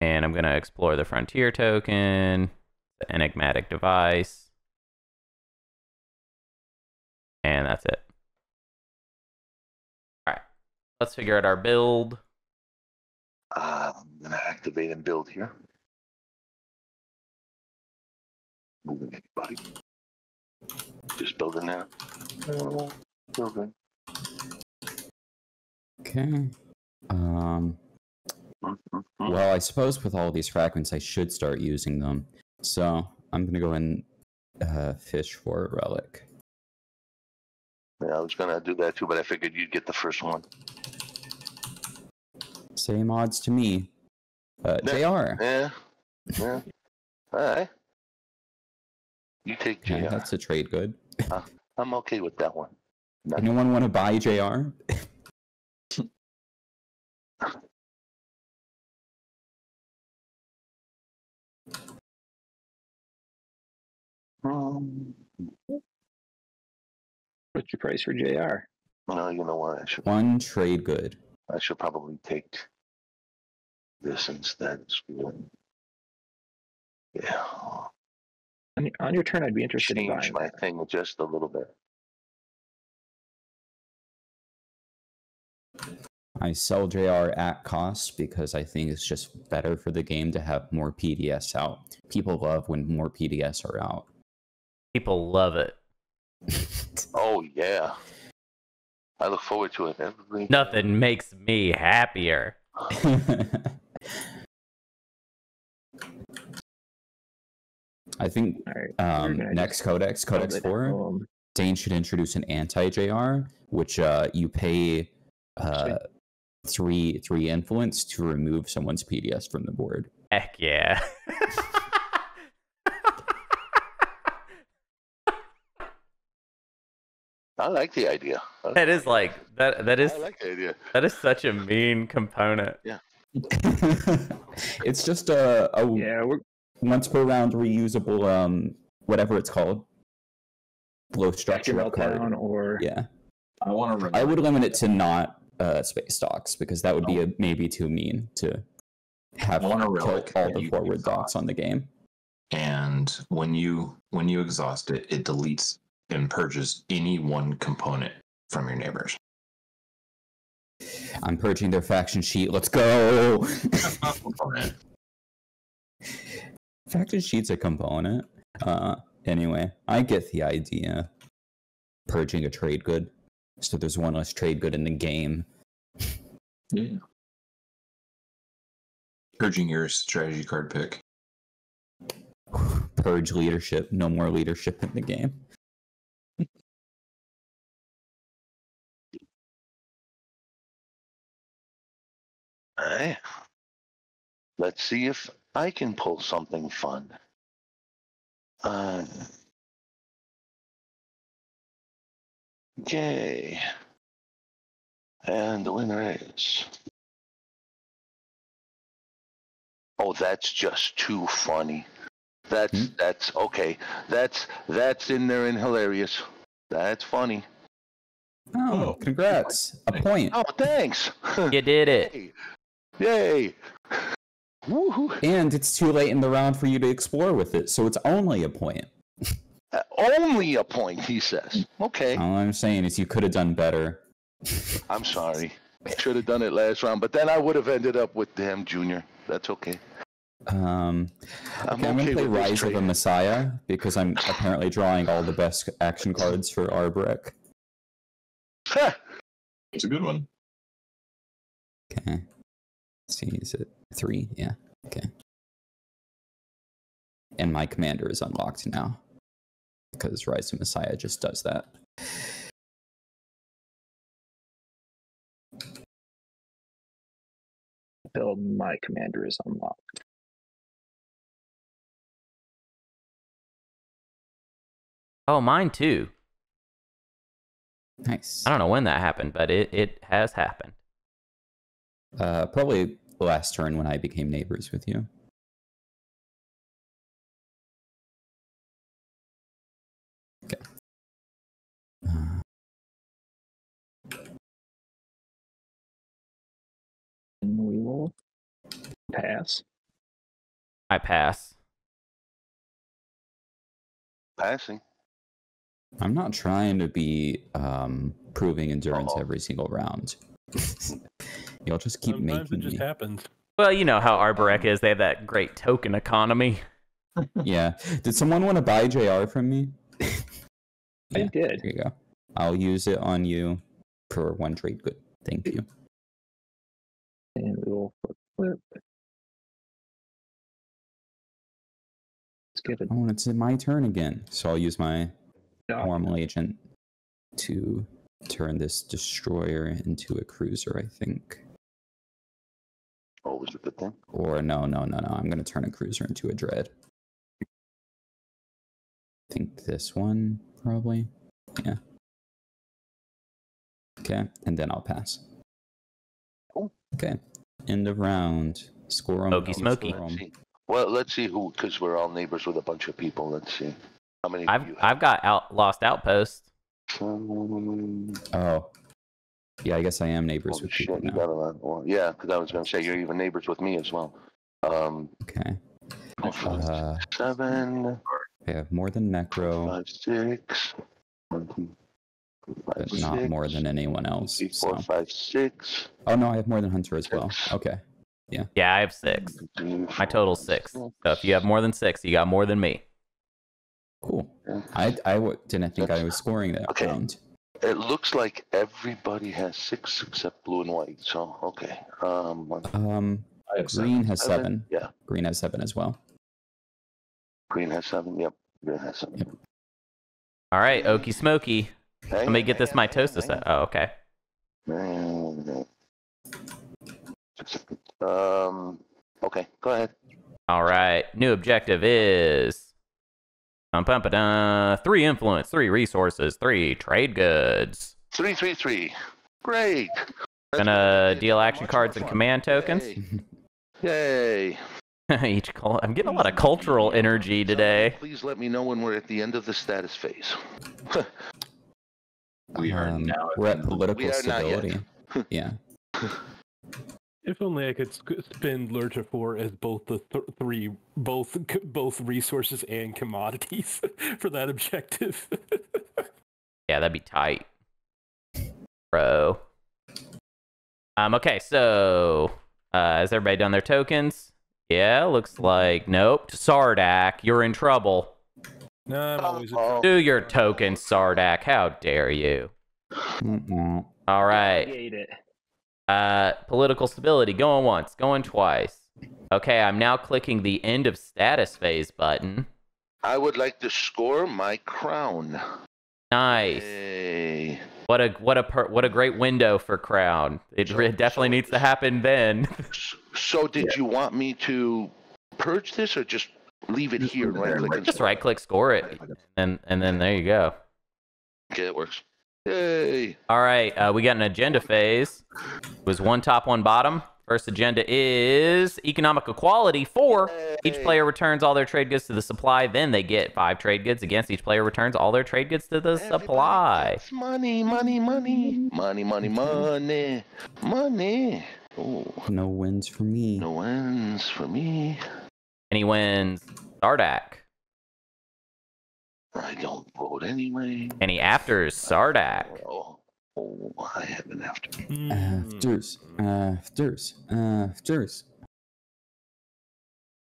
And I'm gonna explore the frontier token, the enigmatic device. And that's it. Alright. Let's figure out our build. Uh, I'm gonna activate and build here. Moving anybody. Just building now. Uh, Okay. Okay. Um. Well, I suppose with all these fragments, I should start using them. So I'm gonna go and uh, fish for a relic. Yeah, I was gonna do that too, but I figured you'd get the first one. Same odds to me. Uh, Yeah. Jr. Yeah. Yeah. All right. You take Okay, JR. that's a trade good. I'm okay with that one. Nice. Anyone want to buy Jr? Um, What's your price for JR? no, you know what? I should One trade good. I should probably take this instead. Screw it. Yeah. On, on your turn, I'd be interested in Change buying. my thing just a little bit. I sell JR at cost because I think it's just better for the game to have more PDS out. People love when more PDS are out. People love it. Oh yeah. I look forward to it every Nothing makes me happier. I think All right. um, next codex, Codex it 4. Dane should introduce an anti JR, which uh, you pay uh, three three influence to remove someone's PDS from the board. Heck yeah. I like the idea. I, that is like that. That is I like the idea. that is such a mean component. Yeah. it's just a, a Yeah, we're once per round reusable um whatever it's called. Blow structure structure card. meltdown or Yeah. I want to. I would limit it to not uh, space docks because that would be a, maybe too mean to have I want kill all the forward exhaust. docks on the game. and when you when you exhaust it, it deletes and purges any one component from your neighbors. I'm purging their faction sheet. Let's go. Faction sheet's a component. Uh, anyway, I get the idea. Purging a trade good, so there's one less trade good in the game. Yeah. Purging your strategy card pick. Purge leadership. No more leadership in the game. Alright. Let's see if I can pull something fun. Uh, okay. And the winner is. Oh, that's just too funny. That's Hmm? that's okay. That's that's in there and hilarious. That's funny. Oh, Oh, congrats! A point. Oh, thanks. You did it. Yay! Yay! Woohoo! And it's too late in the round for you to explore with it, so it's only a point. Uh, only a point, he says. Okay, All I'm saying is you could have done better. I'm sorry. Should have done it last round, but then I would have ended up with him, Junior. That's okay. Um, I'm okay, I'm gonna play Rise of a trade. Messiah because I'm apparently drawing all the best action cards for Arborec. Ha! It's a good one. Okay. Let's see, is it three? Yeah. Okay. And my commander is unlocked now because Rise of Messiah just does that. build my commander is unlocked. Oh, mine too. Nice. I don't know when that happened, but it, it has happened. Uh, probably last turn when I became neighbors with you. Okay. Uh, And we will pass. I pass. Passing. I'm not trying to be um, proving endurance Uh-oh. every single round. You'll just keep Sometimes making it just me. happens. Well, you know how Arborec is. They have that great token economy. Yeah. Did someone want to buy JR from me? I did. Here you go. I'll use it on you for one trade good. Thank you. And we will flip. flip. Let's get it. Oh, and it's my turn again. So I'll use my doc. normal agent to turn this destroyer into a cruiser, I think. Always a good thing. Or no, no, no, no. I'm going to turn a cruiser into a dread. I think this one, probably. Yeah. Okay, and then I'll pass. Cool. Okay. End of round. Score 'em, Smoky, I'll smoky. Let's. Well, let's see who, because we're all neighbors with a bunch of people. Let's see. How many I've you I've got out lost outposts. Um, Oh. Yeah, I guess I am neighbors Holy with shit, people you now. got a lot. Well, yeah, because I was going to say you're even neighbors with me as well. Um, Okay. Uh, seven, I have more than Nekro, Five, five, six, one, two, three, five, but not more than anyone else. three, four, So. five, six, Oh no, I have more than Hunter as well. Okay. Yeah, Yeah, I have six. My four, total's six. So if you have more than six, you got more than me. Cool. Yeah. I I w- didn't think I was scoring that Okay. round. It looks like everybody has six except blue and white. So okay. Um, Um, I have seven. green has seven. Yeah, Green has seven as well. green has seven. Yep, green has seven. Yep. All right, Okey Smoky. Let me get this mitosis. hang Oh, okay. on, hang on. Um. Okay, go ahead. All right. New objective is bum, bum, ba-dum, three influence, three resources, three trade goods. Three, three, three. Great. That's Gonna deal action cards and command tokens. Yay. Yay. Each col- I'm getting a lot of cultural energy today. Please let me know when we're at the end of the status phase. We are Um, now we're at political We are not yet. stability. yeah. If only I could spend Lurcha 4 as both the th- three, both c- both resources and commodities for that objective. Yeah, that'd be tight, bro. Um. Okay, so uh, has everybody done their tokens? Yeah, looks like nope. Sardakk, you're in trouble. no, I'm always. Oh. Do your tokens, Sardakk. How dare you? Mm-mm. All right. Create it. Uh, political stability. Going once, going twice. Okay, I'm now clicking the end of status phase button. I would like to score my crown. Nice. Yay. What a what a per, what a great window for crown. It So- definitely so- needs to happen then. So, did you want me to purge this or just leave it Just here leave and it there right click Just right click, score it, and and then there you go. Okay, it works. Yay. All right, uh, we got an agenda phase. It was one top, one bottom. First agenda is economic equality. Four. Each player returns all their trade goods to the supply. Then they get five trade goods against each player returns all their trade goods to the Everybody supply. Money, money, money, money, money, money, money. Oh, No wins for me. no wins for me. Any wins Sardakk. I don't vote anyway. And he afters Sardakk. Oh, oh I have an after. Afters, afters, afters.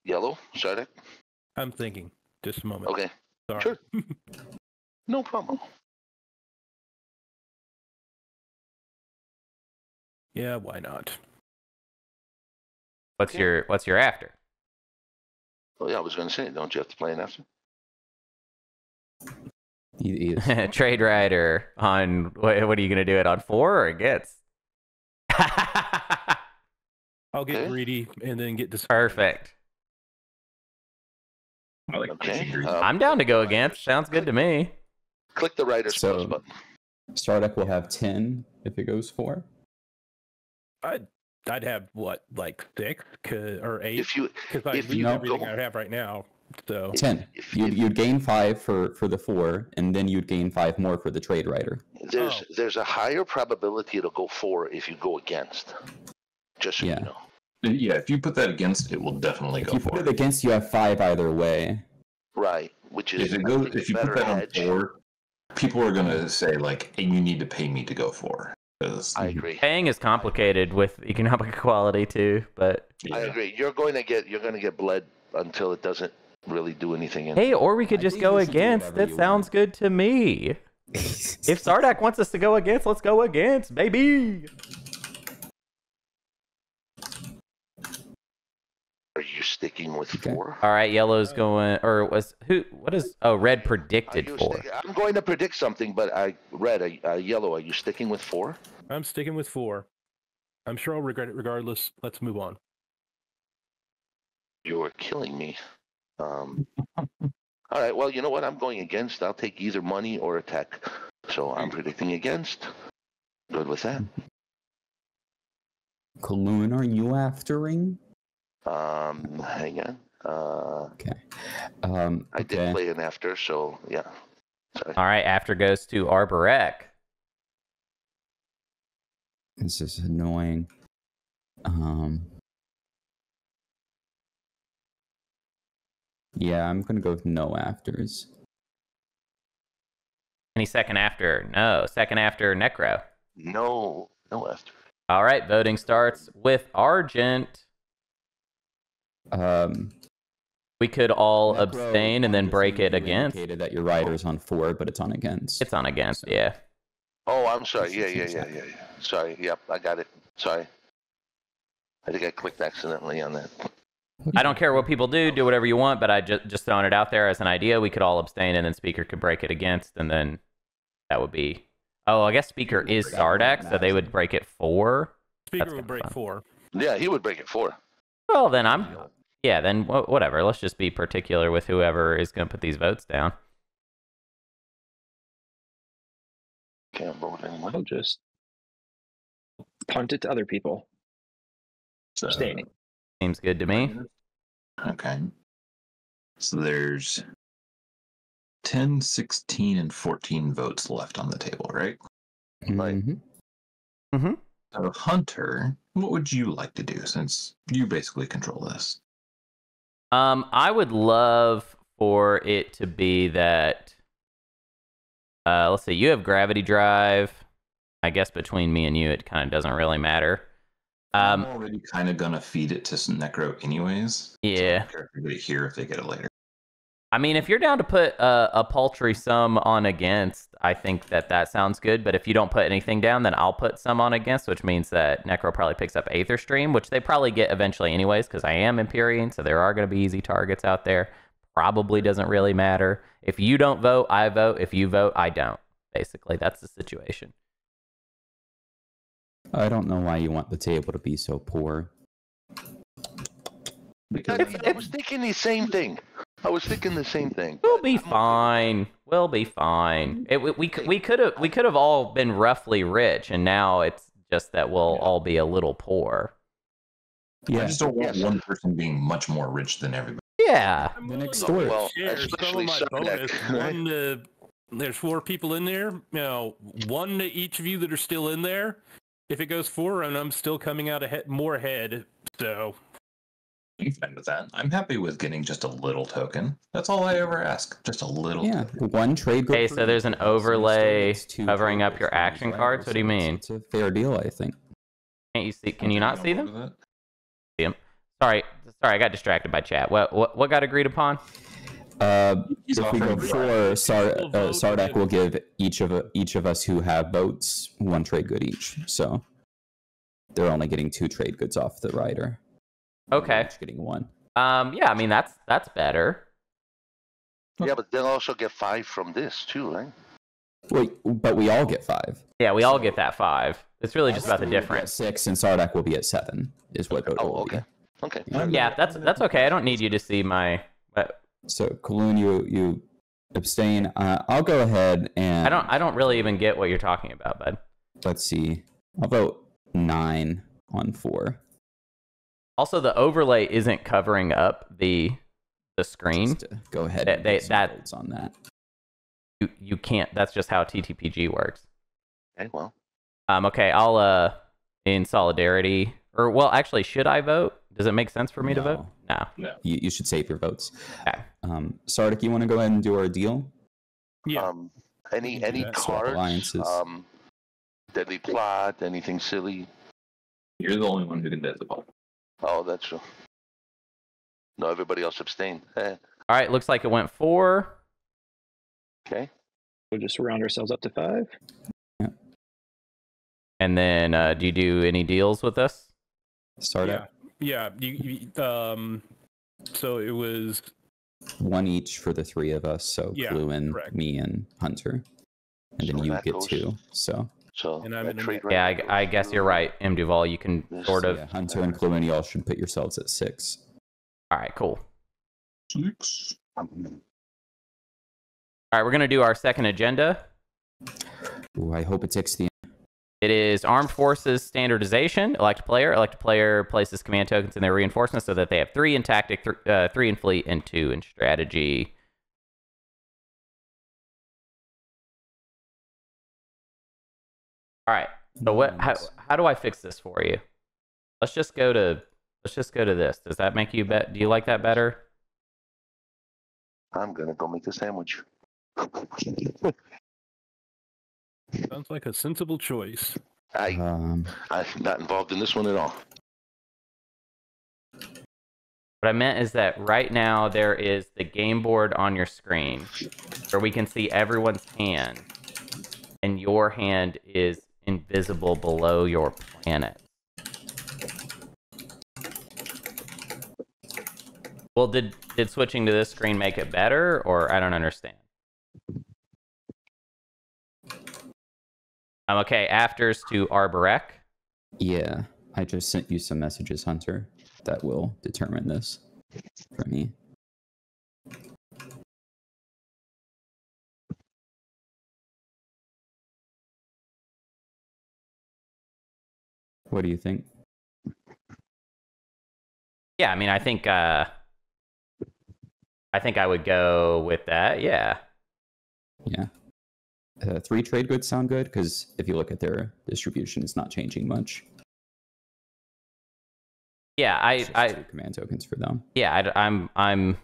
Yellow, Sardakk? I'm thinking. Just a moment. Okay, Sorry. sure. no problem. Yeah, why not? What's Okay. your what's your after? Well, yeah, I was going to say, don't you have to play an after? He, he, Trade rider on what, what are you gonna do it on four or against? I'll get greedy and then get dis- Perfect. I like okay. Um, I'm down to go against. Sounds good to me. Click the rider's So- plus button. Startup will have 10 if it goes 4. I'd I'd have what like six or eight If you, because I if leave you everything go- I have right now. So 10. You'd, you'd gain 5 for, for the 4, and then you'd gain 5 more for the trade rider. there's Oh. there's a higher probability it'll go four if you go against. Just so Yeah. you know. Yeah, if you put that against, it will definitely If go you put it. it against, you have 5 either way. Right, which is If it I goes, if you put better that on hedge. four, people are gonna say like, hey, "You need to pay me to go for." 'Cause- I agree. Paying is complicated with economic equality too, but I agree. You're going to get you're going to get bled until it doesn't really do anything. Hey, or we could just go you should do against. That sounds want. good to me. If Sardakk wants us to go against, let's go against, baby. Are you sticking with Okay. four? All right, yellow's going, or was who? What is? Oh, red predicted you for. I'm going to predict something, but I red, uh, yellow. Are you sticking with four? I'm sticking with four. I'm sure I'll regret it regardless. Let's move on. You're killing me. Um, all right. Well, you know what? I'm going against. I'll take either money or attack. So I'm predicting against. Good with that. Caluin, are you aftering? Um, hang on. Uh, Okay. Um, I did okay. play an after, so yeah. Sorry. All right, after goes to Arborec. This is annoying. Um. Yeah, I'm gonna go with no afters. Any second after? No, second after Nekro. No, no after. All right, voting starts with Argent. Um, We could all Nekro abstain and then break it you against. indicated that your rider's on four, but it's on against. It's on against, yeah. Oh, I'm sorry. Yeah, yeah, yeah, yeah, yeah. Sorry. Yep, I got it. Sorry. I think I clicked accidentally on that. I don't care what people do, do whatever you want, but I just just throwing it out there as an idea. We could all abstain, and then speaker could break it against, and then that would be. Oh, I guess speaker is Sardakk, so they would break it four. Speaker would break fun. four. Yeah, he would break it four. Well, then I'm. Yeah, then whatever. Let's just be particular with whoever is going to put these votes down. Can't vote anyway. I'll just punt it to other people. So, Abstaining. Seems good to me. Okay. So there's 10, 16, and 14 votes left on the table, right? Mm-hmm. Mm-hmm. So, Hunter, what would you like to do since you basically control this? Um, I would love for it to be that. Uh, let's see. You have gravity drive. I guess between me and you, it kind of doesn't really matter. I'm Um, already kind of gonna feed it to Nekro anyways. yeah. don't care if they get it here if they get it later. I mean, if you're down to put a, a paltry sum on against, I think that that sounds good. But if you don't put anything down, then I'll put some on against, which means that Nekro probably picks up Aether Stream, which they probably get eventually anyways, because I am Empyrean, so there are going to be easy targets out there. Probably doesn't really matter. If you don't vote, I vote. If you vote, I don't. Basically, that's the situation. I don't know why you want the table to be so poor. Because I, I was thinking the same thing. I was thinking the same thing. We'll be fine. We'll be fine. It, we we, we could have we could have all been roughly rich, and now it's just that we'll all be a little poor. Yeah. I just don't want Yes. one person being much more rich than everybody. Yeah. The next to door. Well, share especially of my bonus. One to, there's four people in there. You know, one to each of you that are still in there. If it goes four, and I'm still coming out ahead, more ahead. So I'm fine with that. I'm happy with getting just a little token. That's all I ever ask. Just a little. yeah. token. One trade. Okay, so there's an person, so you still overlay covering up your action cards? What do you mean? It's a fair deal, I think. Can't you see? Can you not see them? See them? Sorry, sorry, I got distracted by chat. What what what got agreed upon? Uh, if we go offering for Sar- uh, Sardakk will give each of each of us who have votes one trade good each. So they're only getting two trade goods off the rider. Okay. each getting one. Um, yeah, I mean that's that's better. Yeah, but they'll also get five from this too, right? Wait, but we all get five. Yeah, we all get that five. It's really just about the We'll be at difference. Six and Sardakk will be at seven. Is what Dodo Oh, will be. okay. Okay. Yeah, that's that's okay. I don't need you to see my. But So Caluin, you you abstain. Uh, I'll go ahead and I don't I don't really even get what you're talking about, bud. Let's see. I'll vote nine on four. Also, the overlay isn't covering up the the screen. Just to go ahead They- and they- that- on that. You you can't. That's just how TTPG works. Okay, well, Um. Okay. I'll uh in solidarity. Or well, actually, should I vote? Does it make sense for me to vote? No. You, you should save your votes. Okay. Um, Sardakk, you want to go ahead and do our deal? yeah, um, any any that. Swap cards, alliances. um, deadly plot, anything silly? You're the only one who can dead the ball. Oh, that's true. No, everybody else abstained. Eh, All right. Looks like it went four. okay. We'll just round ourselves up to five. Yeah. And then, uh, do you do any deals with us? Sardakk, yeah, yeah. You, you, um, so it was one each for the three of us. So Yeah, Caluin, correct. me, and Hunter. And then you get goes- two. So So And I'm in the trade. Yeah, right I, I guess you're right, M. Duval. You can This- sort of. yeah, Hunter and Caluin, y'all should put yourselves at six. All right. Cool. Six. All right. We're gonna do our second agenda. Ooh, I hope it takes the. It is Armed Forces Standardization. Elect a player. Elect a player places command tokens in their reinforcements so that they have three in tactic, th- uh, three in fleet, and two in strategy. All right. So what? How, how do I fix this for you? Let's just go to. Let's just go to this. Does that make you bet? Do you like that better? I'm gonna go make a sandwich. sounds like a sensible choice. I Um, I'm not involved in this one at all. What I meant is that right now there is the game board on your screen where we can see everyone's hand, and your hand is invisible below your planet. Well, did did switching to this screen make it better, or I don't understand? Um, okay, afters to Arborec. yeah. I just sent you some messages, Hunter, that will determine this for me. What do you think? Yeah, I mean, I think uh, I think I would go with that. Yeah. Yeah. Uh, three trade goods sound good because if you look at their distribution, it's not changing much. Yeah, I, I, command tokens for them. yeah, I, I'm, I'm,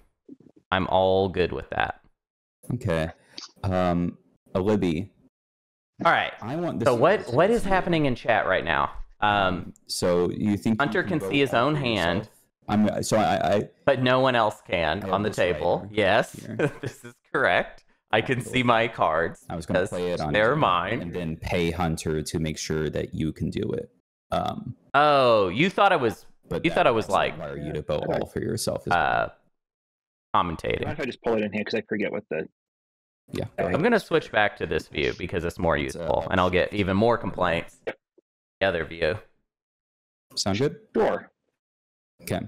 I'm all good with that. Okay. Um, Alibby, All right. I want this. So what, what is happening in chat right now? Um, So you think you Hunter can see his own hand. yourself? I'm so I, I but no one else can on the table. right yes, this is correct. I can see my cards. I was going to play it on They're mine. and then pay Hunter to make sure that you can do it. Um, Oh, you thought I was but You thought I was like- require you to vote all for yourself. As uh, Mind commentating. if I just pull it in here because I forget what the yeah, go I'm gonna switch back to this view because it's more It's, uh, useful, and I'll get even more complaints. The other view. Sound good? door. Okay.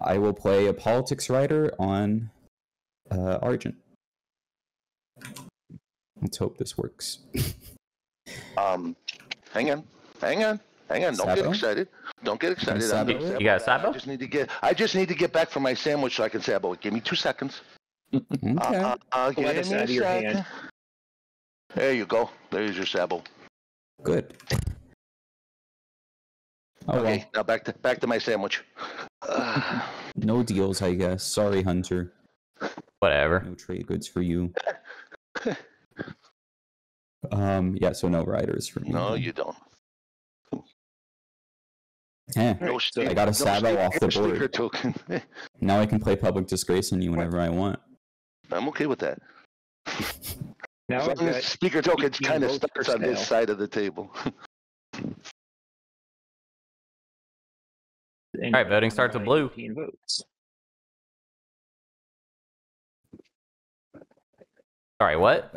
I will play a politics rider on uh, Argent. Let's hope this works. Um, hang on, hang on, hang on. Don't get excited. Don't get excited. I'm Sabo? You got a. Sabo? I just need to get. I just need to get back from my sandwich so I can Sabo. Give me two seconds. Okay. Uh, uh, uh, Let give me out a of your second. hand. There you go. There's your Sabo. Good. Oh okay, well, now back to back to my sandwich. Uh, no deals, I guess. Sorry, Hunter. Whatever. No trade goods for you. Um, yeah, so no riders for me. no, then. you don't. Eh, No, so I got a no Sabo off the board. token. now I can play public disgrace on you whenever I want. I'm okay with that. Now As I've long as speaker tokens kind of votes starts per on this side of the table. All right, voting starts with blue. votes. Sorry, what?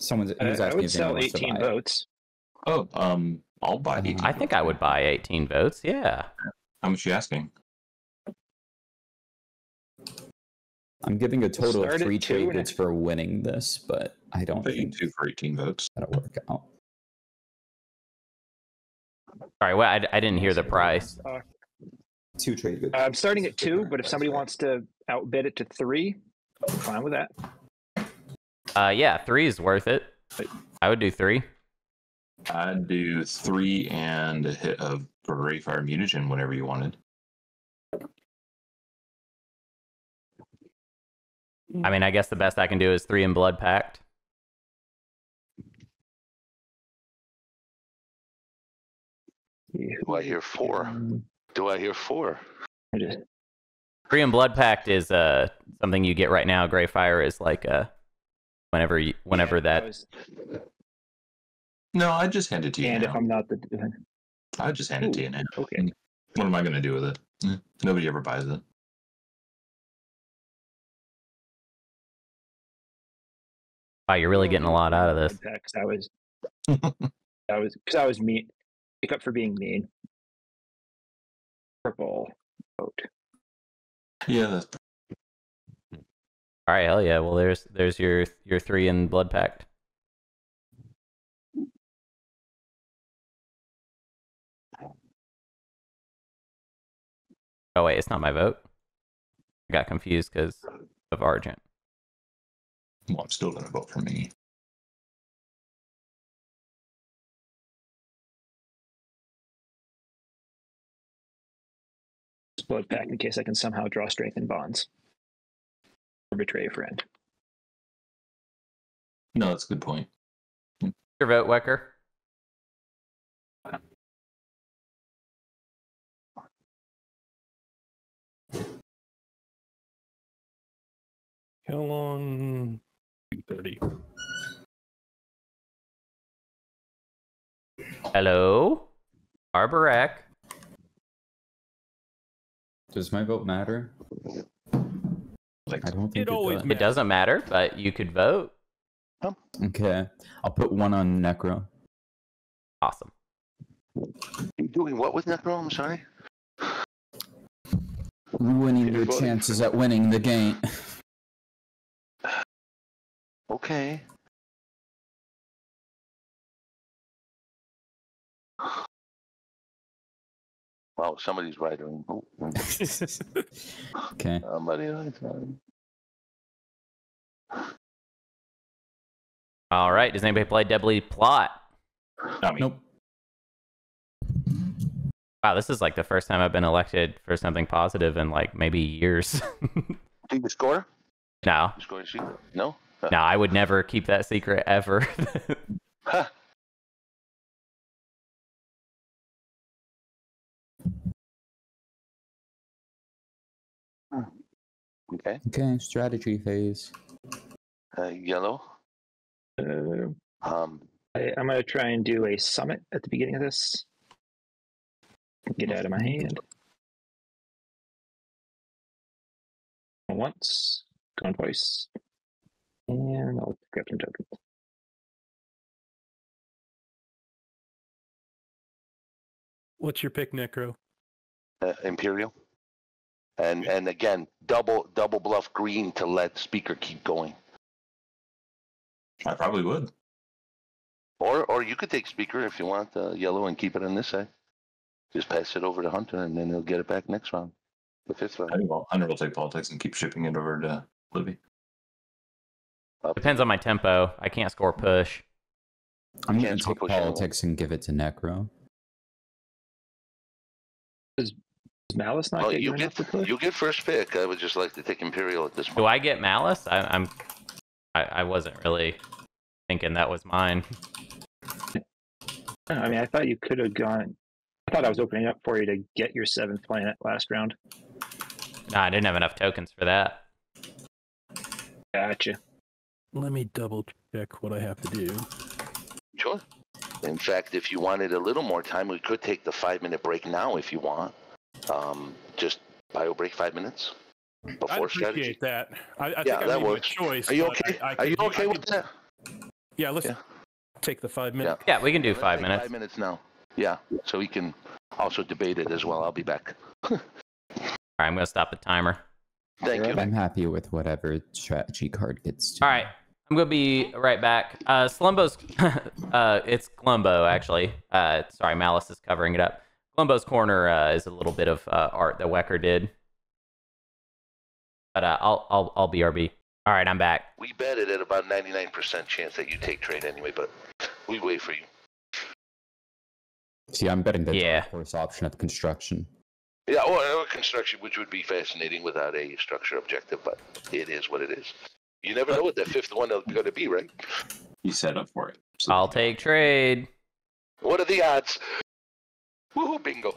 Someone's I, who's I would if sell 18 votes. Oh, um, I'll buy Um, 18. I think I would buy 18 votes. Yeah. How much are you asking? I'm giving a total start of three trade and goods for winning this, but I don't think two for 18 votes. that'll work out. Sorry, what? I, I didn't hear the price. Uh, Two trade goods. I'm starting at two, but if somebody wants to outbid it to three, I'm fine with that. Uh, yeah, three is worth it. I would do three. I'd do three and a hit of Greyfire Mutagen whenever you wanted. I mean, I guess the best I can do is three in Blood Pact. Do I hear four? Do I hear four? I just- Three in Blood Pact is uh something you get right now. Greyfire is like uh whenever you, whenever yeah, that. I was- No, I'd just hand it to you and now. if I'm not the I'd just hand it to you now. okay. What am I going to do with it? Eh, Nobody ever buys it. Wow, you're really getting a lot out of this. Because I was, I was, because I was mean. Pick up for being mean. Purple vote. Yeah, that's All right, hell yeah. Well, there's there's your your three in Blood Pact. Oh wait, it's not my vote. I got confused because of Argent. well, I'm still going to vote for me. Blood pact in case I can somehow draw strength in bonds. Or betray a friend. No, that's a good point. Your vote, Wekker. How long? Two thirty. Hello, Arborec. Does my vote matter? Like, I don't think It always does. It doesn't matter, but you could vote. Oh. Okay, I'll put one on Nekro. Awesome. You doing what with Nekro? I'm sorry. Ruining your chances at winning the game. Okay. Well, somebody's writing. Okay. somebody writing. All right. Does anybody play Deadly Plot? Not me. Nope. Wow, this is like the first time I've been elected for something positive in like maybe years. Do you score? no, You score a sheet? No? No, I would never keep that secret ever. Okay. Okay, strategy phase. Uh, yellow. Uh, Um, I, I'm gonna try and do a summit at the beginning of this. Get out of my hand. Going Once, going twice, and I'll grab some tokens. What's your pick, Nekro? uh, Imperial. And and again, double double bluff green to let speaker keep going. I probably would. Or or you could take speaker if you want uh, yellow and keep it on this side. Just pass it over to Hunter and then he'll get it back next round. The fifth I round. think well, Hunter will take politics and keep shipping it over to Libby. Depends on my tempo. I can't score push. I'm gonna take push anymore. politics and give it to Nekro. Does Mallice not Oh, get you you enough get to you get first pick. I would just like to take Imperial at this point. Do. I get Mallice? I, I'm. I, I wasn't really thinking that was mine. I mean, I thought you could have gone. I thought I was opening up for you to get your seventh planet last round. No, I didn't have enough tokens for that. Gotcha. Let me double check what I have to do. Sure. In fact, if you wanted a little more time, we could take the five minute break now if you want. Um, just bio break five minutes I'd before appreciate strategy. that. I, I Yeah, think I that made my works. choice. Are you okay? I, I Are could you do- okay with could- that? Yeah, let's Yeah. take the five minutes. Yeah, we can do Let's five minutes. Five minutes now. Yeah, so we can also debate it as well. I'll be back. All right, I'm gonna stop the timer. Thank you. Okay. I'm happy with whatever strategy card gets to. All right, I'm gonna be right back. Uh, Slumbo's, uh, it's Glumbo actually. Uh, sorry, Mallice is covering it up. Glumbo's corner uh, is a little bit of uh, art that Wekker did, but uh, I'll I'll I'll BRB. All right, I'm back. We bet it at about 99% chance that you take trade anyway, but we wait for you. See, I'm betting the Yeah. dark horse option at construction. Yeah, or, or construction, which would be fascinating without a structure objective, but it is what it is. You never know what that fifth one is going to be, right? You set up for it. So I'll take trade. What are the odds? Woohoo, bingo.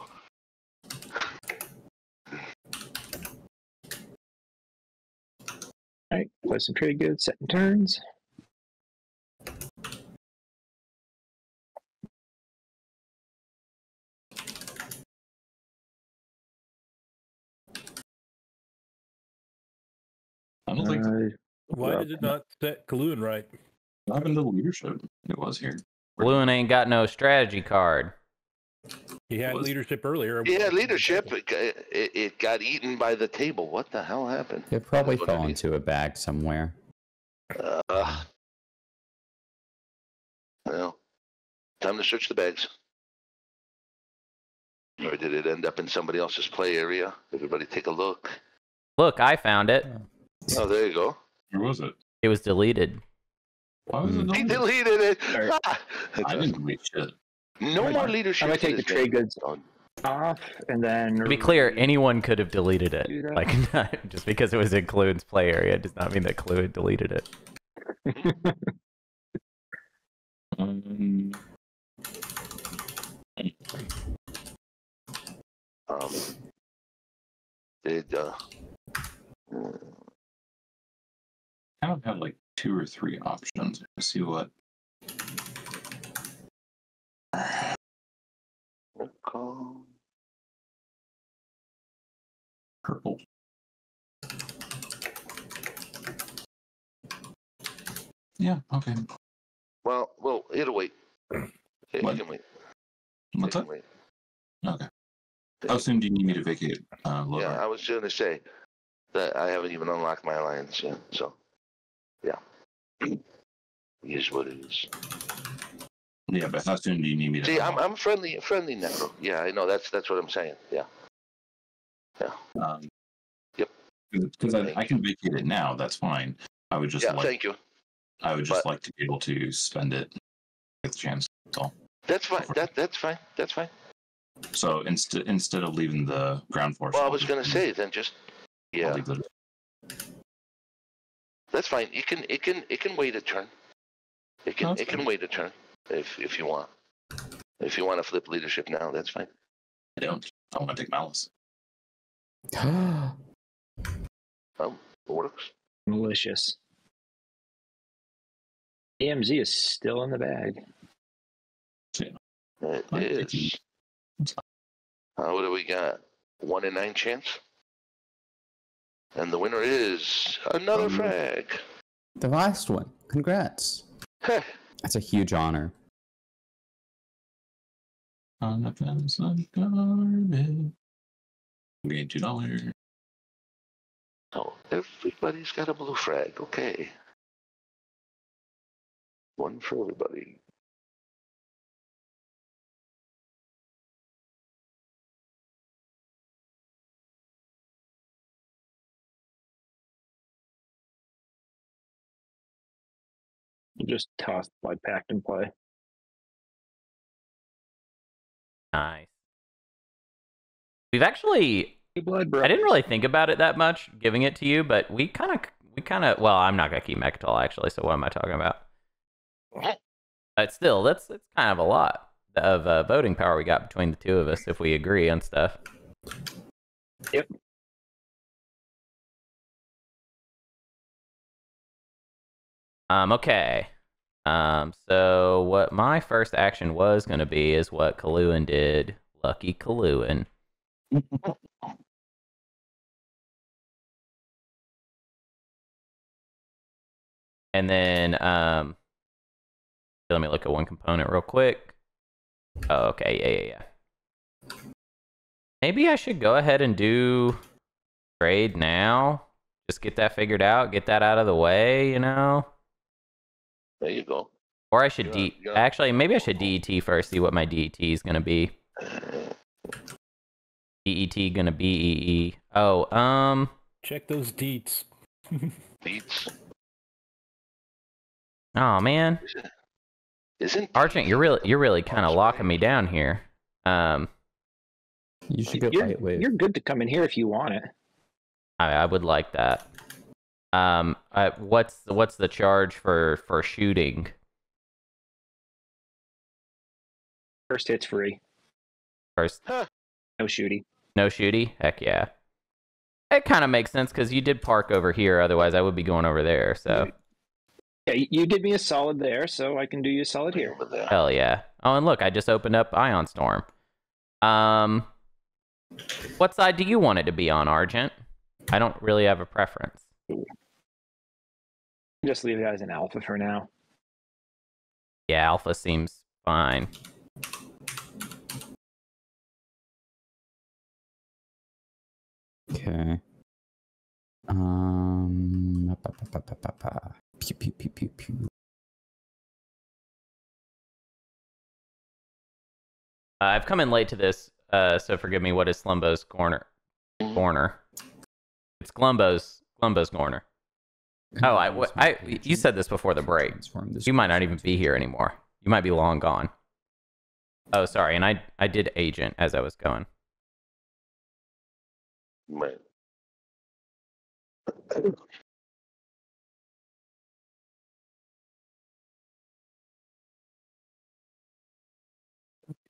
All right, play some trade goods, setting turns. I don't think Uh, Why did it not set Caluin right? what happened to the leadership. It was here. Balloon ain't got no strategy card. He had Was- leadership earlier. Yeah, leadership, it, got- it, it got eaten by the table. What the hell happened? It probably That's what fell it is. into a bag somewhere. Uh, well, time to search the bags. Or did it end up in somebody else's play area? Everybody take a look. Look, I found it. Oh, there you go. Where was it? It was deleted. Why was it Mm. He deleted? deleted it. Alright. Ah, I didn't delete shit. No I'm more gonna- leadership. I'm gonna take the trade game. goods off, and then To be clear, anyone could have deleted it. Do that. Like, just because it was in Clune's play area does not mean that Clune deleted it. Um, Um, did uh, kind of have like two or three options to see what. Purple. Yeah, okay. well, well, it'll wait. Okay, What? can wait. What's up? can wait. Okay. How soon do you need me to vacate? Uh? Yeah, I was going to say that I haven't even unlocked my alliance yet. So, yeah. it is what it is. Yeah, but how soon do you need me to? See, I'm I'm friendly, friendly Nekro. Yeah, I know. That's that's what I'm saying. Yeah. Yeah. Um, Yep. Because I, I can vacate it now. That's fine. I would just yeah. like Thank you. I would just but- like to be able to spend it with chance. That's all. That's fine. That that's fine. That's fine. So instead instead of leaving the ground force, Well, I was going to say then just yeah. leave the- That's fine. It can it can it can wait a turn. It can That's it can wait a turn if if you want. If you want to flip leadership now, that's fine. I don't. I want to take Mallice. It works. Malicious. AMZ is still in the bag. It Fine, is. taking- Uh, what do we got? One in nine chance. And the winner is another Um, frag. The last one. Congrats. Heh. That's a huge honor. On the fence of garbage. We Gain two dollars. Oh, everybody's got a blue frag. Okay. One for everybody. Just tossed by packed and play. Nice. We've actually blood, I didn't really think about it that much giving it to you, but we kind of we kind of well, I'm not gonna keep Mecatol actually. So what am I talking about? But still, that's that's kind of a lot of uh, voting power we got between the two of us if we agree on stuff. Yep. Um. Okay. Um. So what my first action was gonna be is what Caluin did. Lucky Caluin. And then um let me look at one component real quick. Oh, okay, yeah, yeah, yeah. Maybe I should go ahead and do trade now. Just get that figured out, get that out of the way, you know? There you go. Or I should Yeah, D yeah. actually maybe I should DET first, see what my DET is gonna be. DET gonna be EE. Oh, um Check those deets. Beats. oh man. Isn't Argent, you're really you're really kinda locking me down here. Um You should go You're, lightweight. you're good to come in here if you want it. I, I would like that. Um, uh, what's what's the charge for for shooting? First hit's free. First, No shooty. no shooty. Heck yeah. It kind of makes sense because you did park over here. Otherwise, I would be going over there. So Yeah, you- you did me a solid there, so I can do you a solid here. over there? hell yeah. Oh, and look, I just opened up Ion Storm. Um, what side do you want it to be on, Argent? I don't really have a preference. Just leave it as an alpha for now. Yeah, Alpha seems fine. Okay. Um. Pew, pew, pew, pew, pew. Uh, I've come in late to this, uh, so forgive me. What is Slumbo's corner? Corner. It's Glumbo's Glumbo's corner. Oh, I, I, you said this before the break. You might not even be here anymore. You might be long gone. Oh, sorry, and I, I did agent as I was going. Right.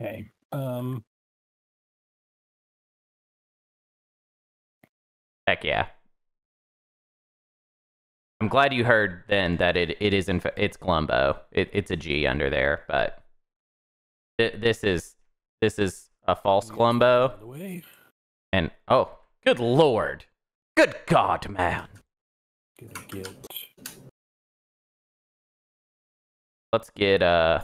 Okay. Um. Heck yeah. I'm glad you heard then that it, it is in it's Glumbo. It, it's a G under there, but th- this is this is a false Glumbo. And oh, good lord, good God, man! get. Let's get uh,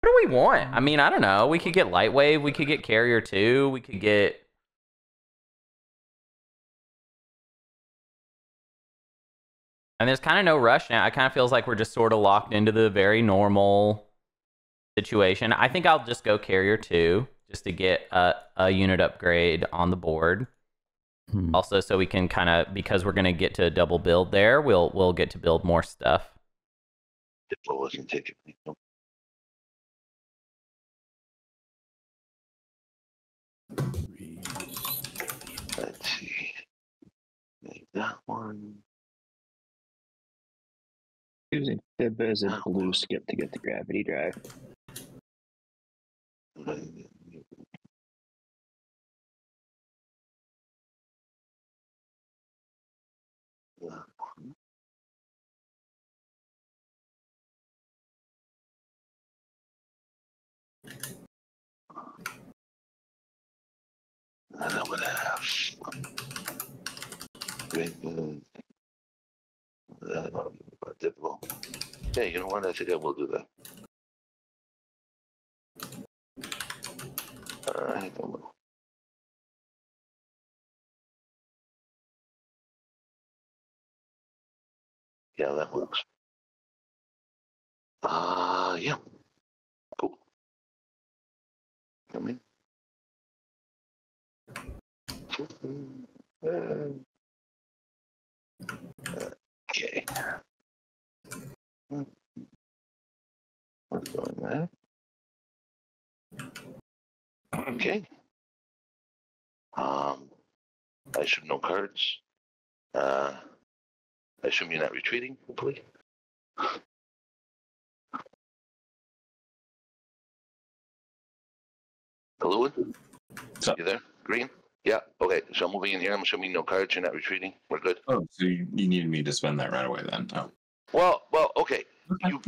what do we want. I mean, I don't know. We could get Lightwave. We could get Carrier 2. We could get. And there's kind of no rush now. It kind of feels like we're just sort of locked into the very normal situation. I think I'll just go Carrier 2 just to get a, a unit upgrade on the board. Hmm. Also, so we can kind of because we're gonna get to a double build there, we'll we'll get to build more stuff. Diplo wasn't taking me. No. Let's see. Make that one. Using Fib as a blue skip to get the gravity drive. And I'm gonna have great Uh, Diplo. Yeah, you know what? I think I will do that. Alright, I will. Yeah, that works. Uh, yeah. Cool. Come in. Okay. What's going there? Okay. Um, I assume no cards. Uh, I assume you're not retreating, hopefully. Hello? So- You there? Green? Yeah, okay. So I'm moving in here. I'm assuming no cards. You're not retreating. We're good. Oh, so you, you needed me to spend that right away then? Oh, Well, well, okay. okay, You-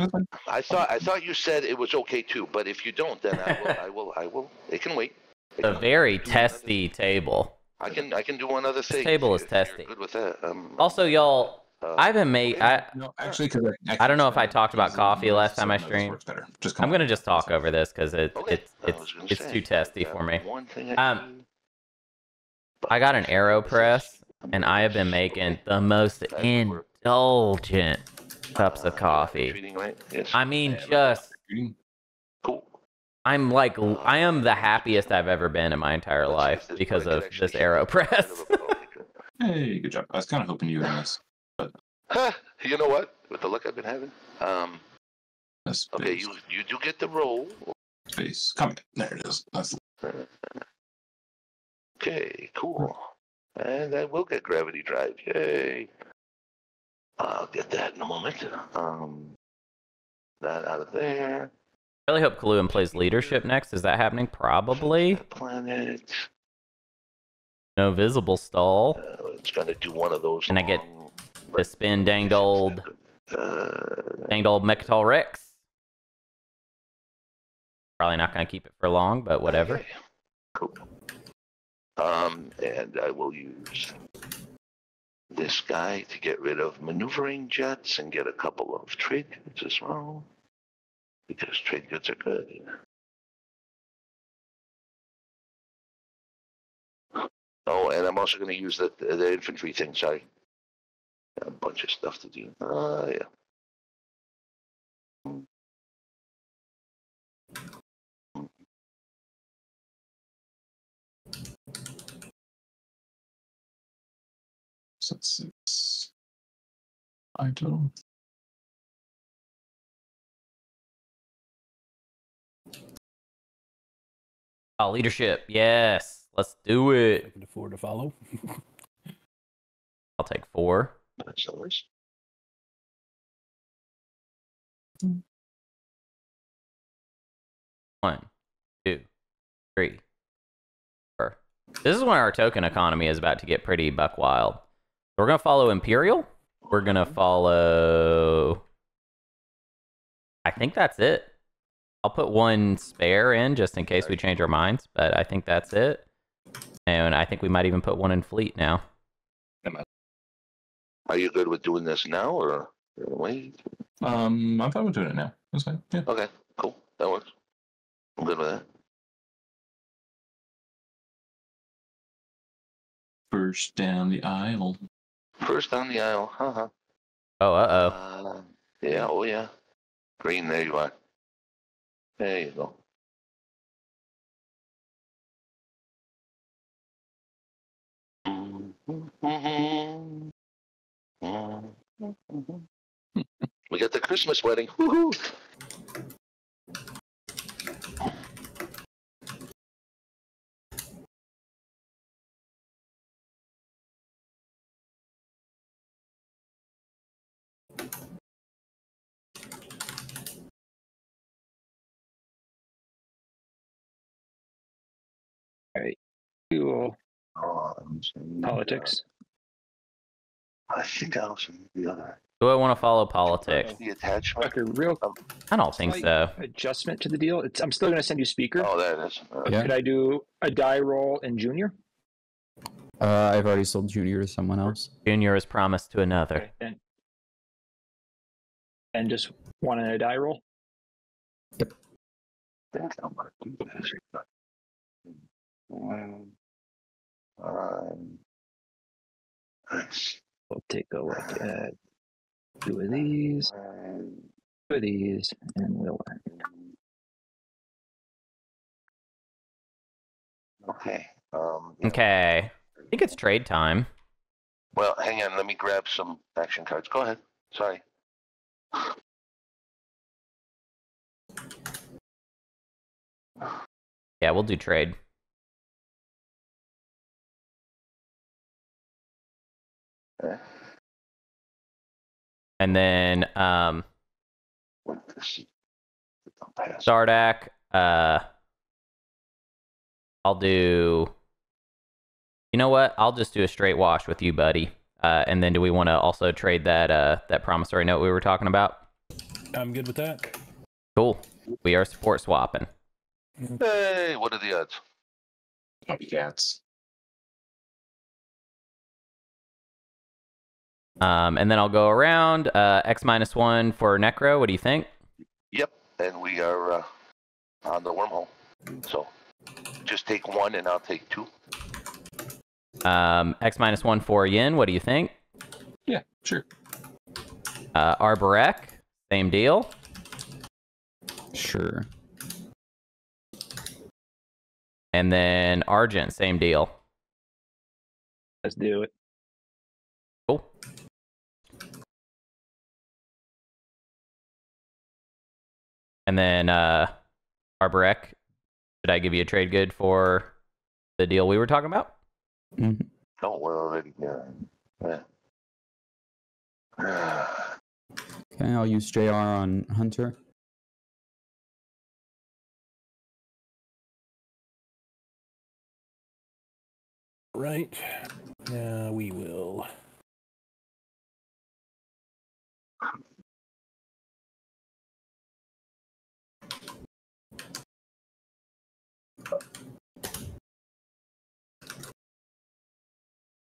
I thought I thought you said it was okay too, but if you don't, then I will. I will. I will. It can wait. It A can- very do another- testy table. I can. I can do one other thing. table is testy. Good with that. Um, Also, y'all, uh, I haven't made. I No, actually, because I, I don't know if I talked about coffee last time I so no, this streamed. Just I'm gonna just talk over this because it, okay, it's I it's it's say, too testy uh, for me. One thing I Um, I got an but AeroPress, and I have been making the most That would work. indulgent cups of coffee. right? Yes. I mean, Yeah, just cool. I'm like I am the happiest I've ever been in my entire Let's see if life because of this hit Aero Press. of a ball he could. Hey, good job. I was kind of hoping you would miss Huh, you know what? With the luck I've been having. Um. this Okay, you you do get the roll. space. Come in. There it is. That's Okay, cool. And I will get gravity drive. Yay. I'll get that in a moment. Um, that out of there. I really hope Caluin plays leadership next. Is that happening? Probably. Planet. No visible stall. Uh, it's gonna do one of those. Can I get To spin danged old, Uh, danged old Mecatol Rex. Probably not gonna keep it for long, but whatever. okay, Cool. Um, and I will use this guy to get rid of maneuvering jets and get a couple of trade goods as well. Because trade goods are good. Oh, and I'm also going to use the, the infantry thing, sorry. A bunch of stuff to do. Ah, yeah. So it's six. I total. Oh, leadership. Yes. Let's do it. I it. can afford to follow. I'll take four. That's. One, two, three, four. This is when our token economy is about to get pretty buck wild. We're gonna follow Imperial. We're gonna follow. I think that's it. I'll put one spare in just in case we change our minds, but I think that's it. And I think we might even put one in fleet now. Are you good with doing this now or wait? Um, I'm fine with doing it now. That's fine. Yeah. Okay, cool. That works. I'm good with that. First down the aisle. First down the aisle. Haha. Oh, uh oh. Uh, yeah, oh yeah. Green, there you are. There you go. We got the Christmas wedding. Woohoo! Cool. Oh, I'm saying, Politics. uh, I think I'll the other. Do I want to follow politics? The attachment. Okay, real I don't think so. adjustment to the deal. It's, I'm still going to send you speaker. Oh, that is. Uh, Yeah. Could I do a die roll in junior? Uh, I've already sold Junior to someone else. Junior is promised to another. Okay, and and just one in a die roll. I think I'm gonna do this. Um, um, nice. We'll take a look at two of these, two of these, and we'll Okay. Um, yeah. Okay. I think it's trade time. Well, hang on. Let me grab some action cards. Go ahead. Sorry. Yeah, we'll do trade. And then um what? I'll. Sardakk, uh I'll do You know what? I'll just do a straight wash with you, buddy. Uh, and then do we want to also trade that uh, that promissory note we were talking about? I'm good with that. Cool. We are support swapping. Hey, what are the odds? Copycats. Um, and then I'll go around. Uh, X minus one for Nekro. What do you think? Yep, and we are uh, on the wormhole. So just take one, and I'll take two. Um, X minus one for Yin. What do you think? Yeah, sure. Uh, Arborec. Same deal. Sure. And then Argent. Same deal. let's do it. Cool. And then uh, Arborec. Did I give you a trade good for the deal we were talking about? Mm-hmm. No, we're already there. Yeah. Okay, I'll use JR on Hunter. Right. Uh, we will.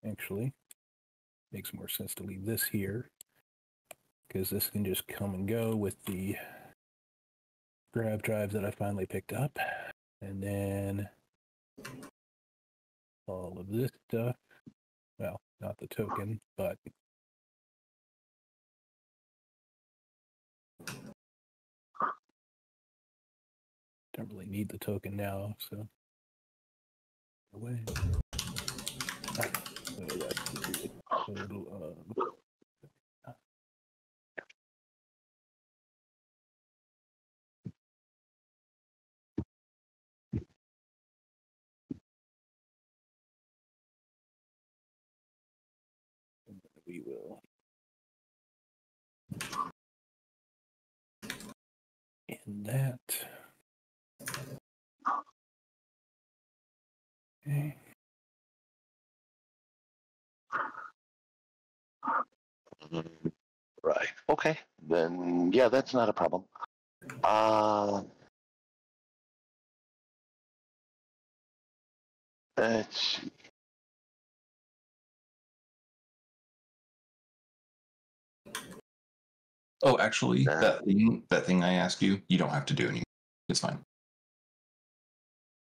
Actually, makes more sense to leave this here because this can just come and go with the grab drive that I finally picked up. And then all of this stuff. Well, not the token, but don't really need the token now, so away. We will. And that. Okay Right. Okay. Then yeah, that's not a problem. Uh let's see. Oh, actually, Nah. that thing, that thing I asked you, you don't have to do anymore. It's fine.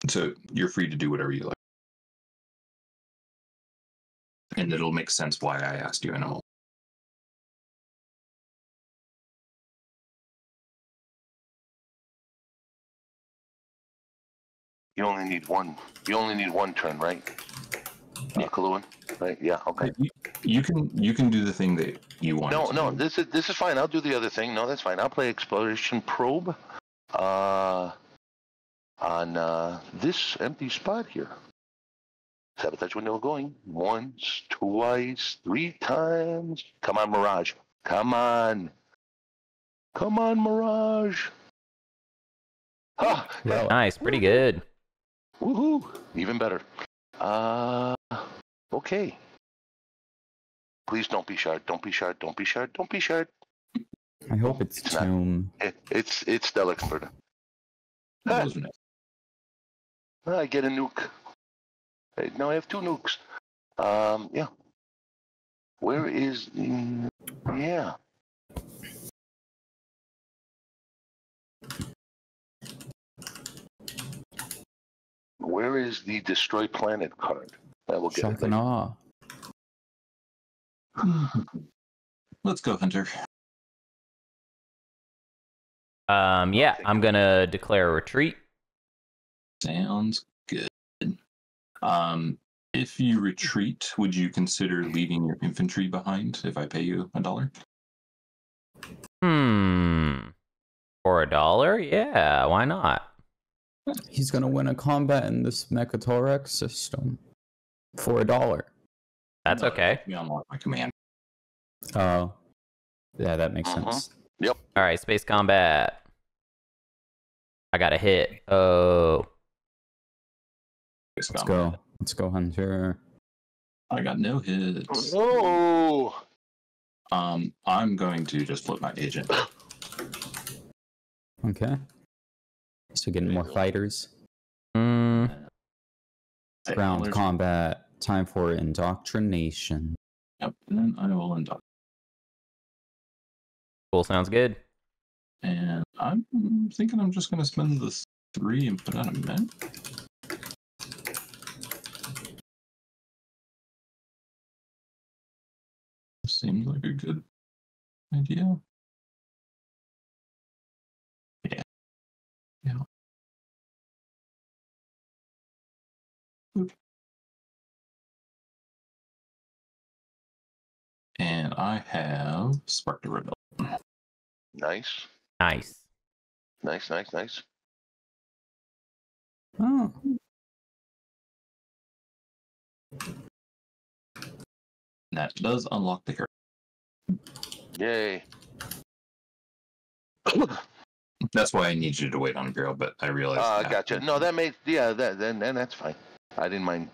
So you're free to do whatever you like. And it'll make sense why I asked you in a moment. You only need one. You only need one turn, right? Yeah. Caluin? Right? Yeah. Okay. You, you can you can do the thing that you want. No, to no. do. This is this is fine. I'll do the other thing. No, that's fine. I'll play exploration probe. Uh, on uh, this empty spot here. Sabotage window going once, twice, three times. Come on, Mirage. Come on. Come on, Mirage. Ah, Well, Nice, pretty good. Woohoo! Even better. Uh, okay. Please don't be shard. Don't be shard. Don't be shard. Don't be shard. I hope it's It's not- It, it's it's Del Expert. That Ah. I get a nuke. Now I have two nukes. Um, yeah. Where is the? Yeah. Where is the destroy planet card? I will get it Shock and awe. Let's go, Hunter. Um, yeah, I'm gonna declare a retreat. Sounds good. Um, if you retreat, would you consider leaving your infantry behind if I pay you a dollar? Hmm. For a dollar? Yeah, why not? He's gonna win a combat in this Mecatol Rex system for a dollar. That's okay. We unlock my command. Oh, yeah, that makes Uh-huh. sense. Yep. All right, space combat. I got a hit. Oh, Let's Let's go. Let's go, Hunter. I got no hits. Oh, Um, I'm going to just flip my agent. Okay. So getting more fighters. Hmm. Say, Ground there's- combat. Time for indoctrination. Yep, and then I will undock. cool. Sounds good. And I'm thinking I'm just going to spend the three and put out a men. Seems like a good idea. And I have Spark the Rebel. nice, Nice. nice, nice, nice. Oh. That does unlock the character. Yay. That's why I need you to wait on Girl, but I realize. Uh, that- gotcha. No, that makes yeah, that then then that's fine. I didn't mind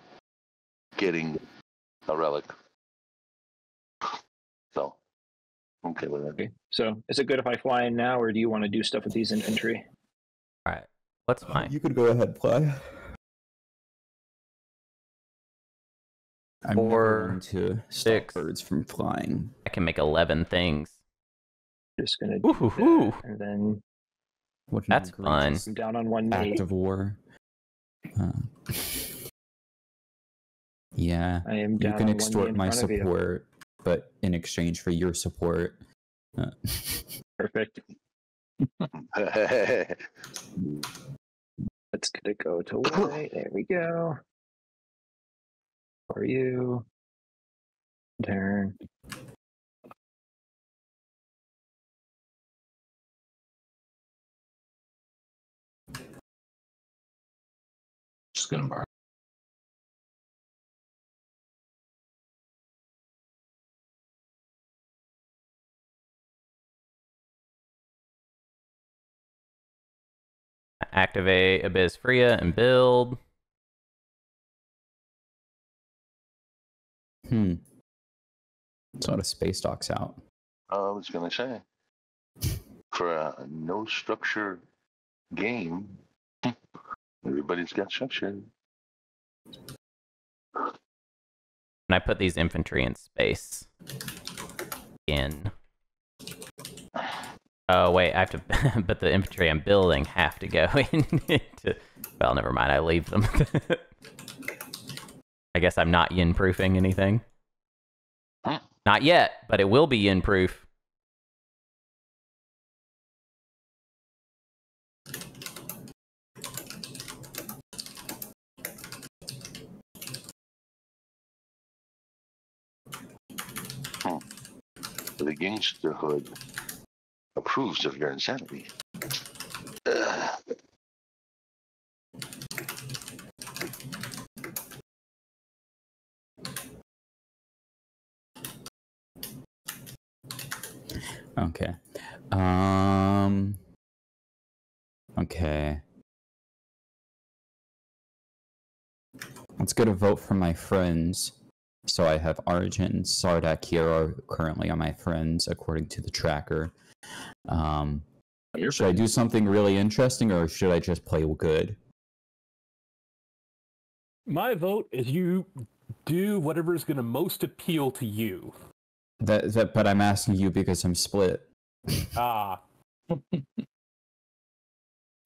getting a relic. Okay with that. Okay. So is it good if I fly in now, or do you want to do stuff with these infantry? All right. What's mine? You could go ahead, fly. I'm Four, never one to stop six. birds from flying. I can make 11 things. Just gonna Ooh, do hoo, that, hoo. and then What That's fun. egregious I'm down on one. Act of war. Uh, yeah, I am you down can on one knee extort my front of you. support, but in exchange for your support, uh, Perfect. That's gonna go to white. There we go. For you. Turn. Just gonna borrow. Activate Abyz Fria and build. hmm. It's not a space docks out. I was gonna say for a no structure game, everybody's got structure. And I put these infantry in space. In. Oh wait, I have to. but the infantry I'm building have to go into. Well, never mind. I leave them. I guess I'm not yin proofing anything. Huh. Not yet, but it will be yin proof. The gangsterhood approves of your insanity. Ugh. Okay. Um. Okay. Let's get a vote from my friends. So I have Argent and Sardakk here are currently on my friends according to the tracker. Um, should I do something really interesting or should I just play good? My vote is you do whatever is going to most appeal to you. That, that, but I'm asking you because I'm split. Ah.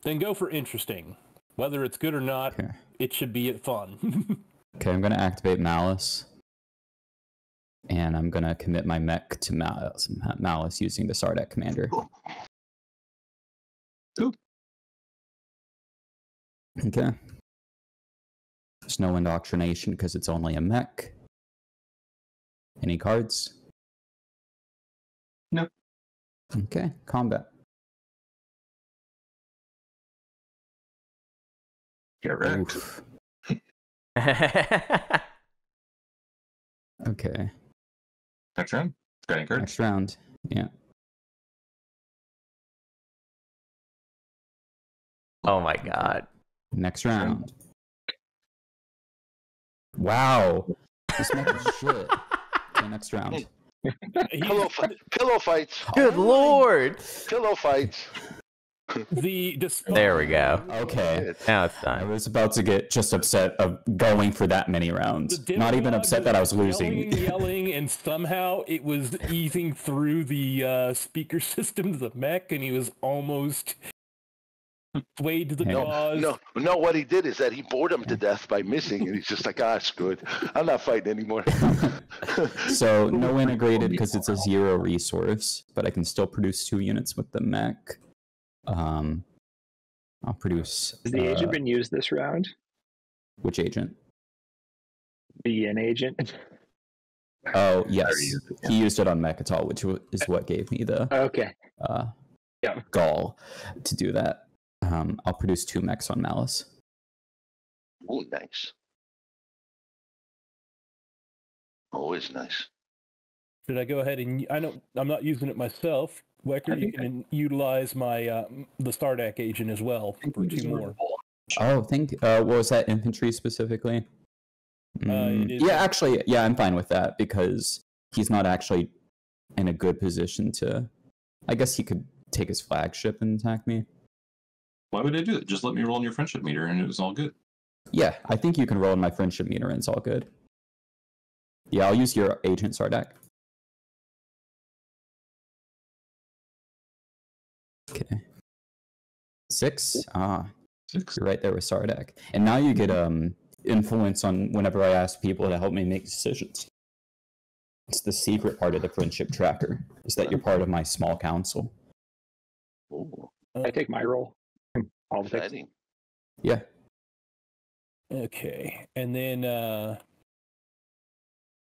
then go for interesting. Whether it's good or not, Okay. it should be fun. Okay, I'm gonna activate Mallice, and I'm gonna commit my mech to Mallice, Mallice using the Sardakk commander. Cool. Okay. There's no indoctrination because it's only a mech. Any cards? No. Okay, combat. Get wrecked. Okay, Next round. Got any next round. Yeah. oh my god. Next round. Wow. This mech is shit. Okay, next round. Pillow, fi- pillow fights. Good lord. Pillow fights. The despite, There we go. Okay. Now it's I was about to get just upset of going for that many rounds. Not even upset that I was yelling, losing. yelling, and somehow it was easing through the uh, speaker system to the mech, and he was almost swayed to the Hey. No, cause. no, no. What he did is that he bored him to death by missing, and he's just like, ah, it's good. I'm not fighting anymore. so no integrated because it's a zero resource, but I can still produce two units with the mech. Um, I'll produce Has the uh, agent been used this round? which agent? The an agent. Oh yes, used he used it on Mecatol, which is what gave me the Okay. uh, Yeah. gall to do that. Um, I'll produce two mechs on Mallice. oh, nice. Always nice. Should I go ahead and I don't? I'm not using it myself. Wekker, you think can utilize my uh, the Sardakk agent as well for two more. Oh, thank. Uh, what was that infantry specifically? Mm, it is- yeah, actually, yeah, I'm fine with that because he's not actually in a good position to. I guess he could take his flagship and attack me. Why would I do that? Just let me roll on your friendship meter, and it was all good. Yeah, I think you can roll in my friendship meter and it's all good. Yeah, I'll use your agent Sardakk. Okay. Six? Ah, Six. you're right there with Sardakk. And now you get um influence on whenever I ask people to help me make decisions. It's the secret part of the friendship tracker, is that you're part of my small council. Oh, I take my role. All the picks. exciting. Yeah. Okay, and then uh,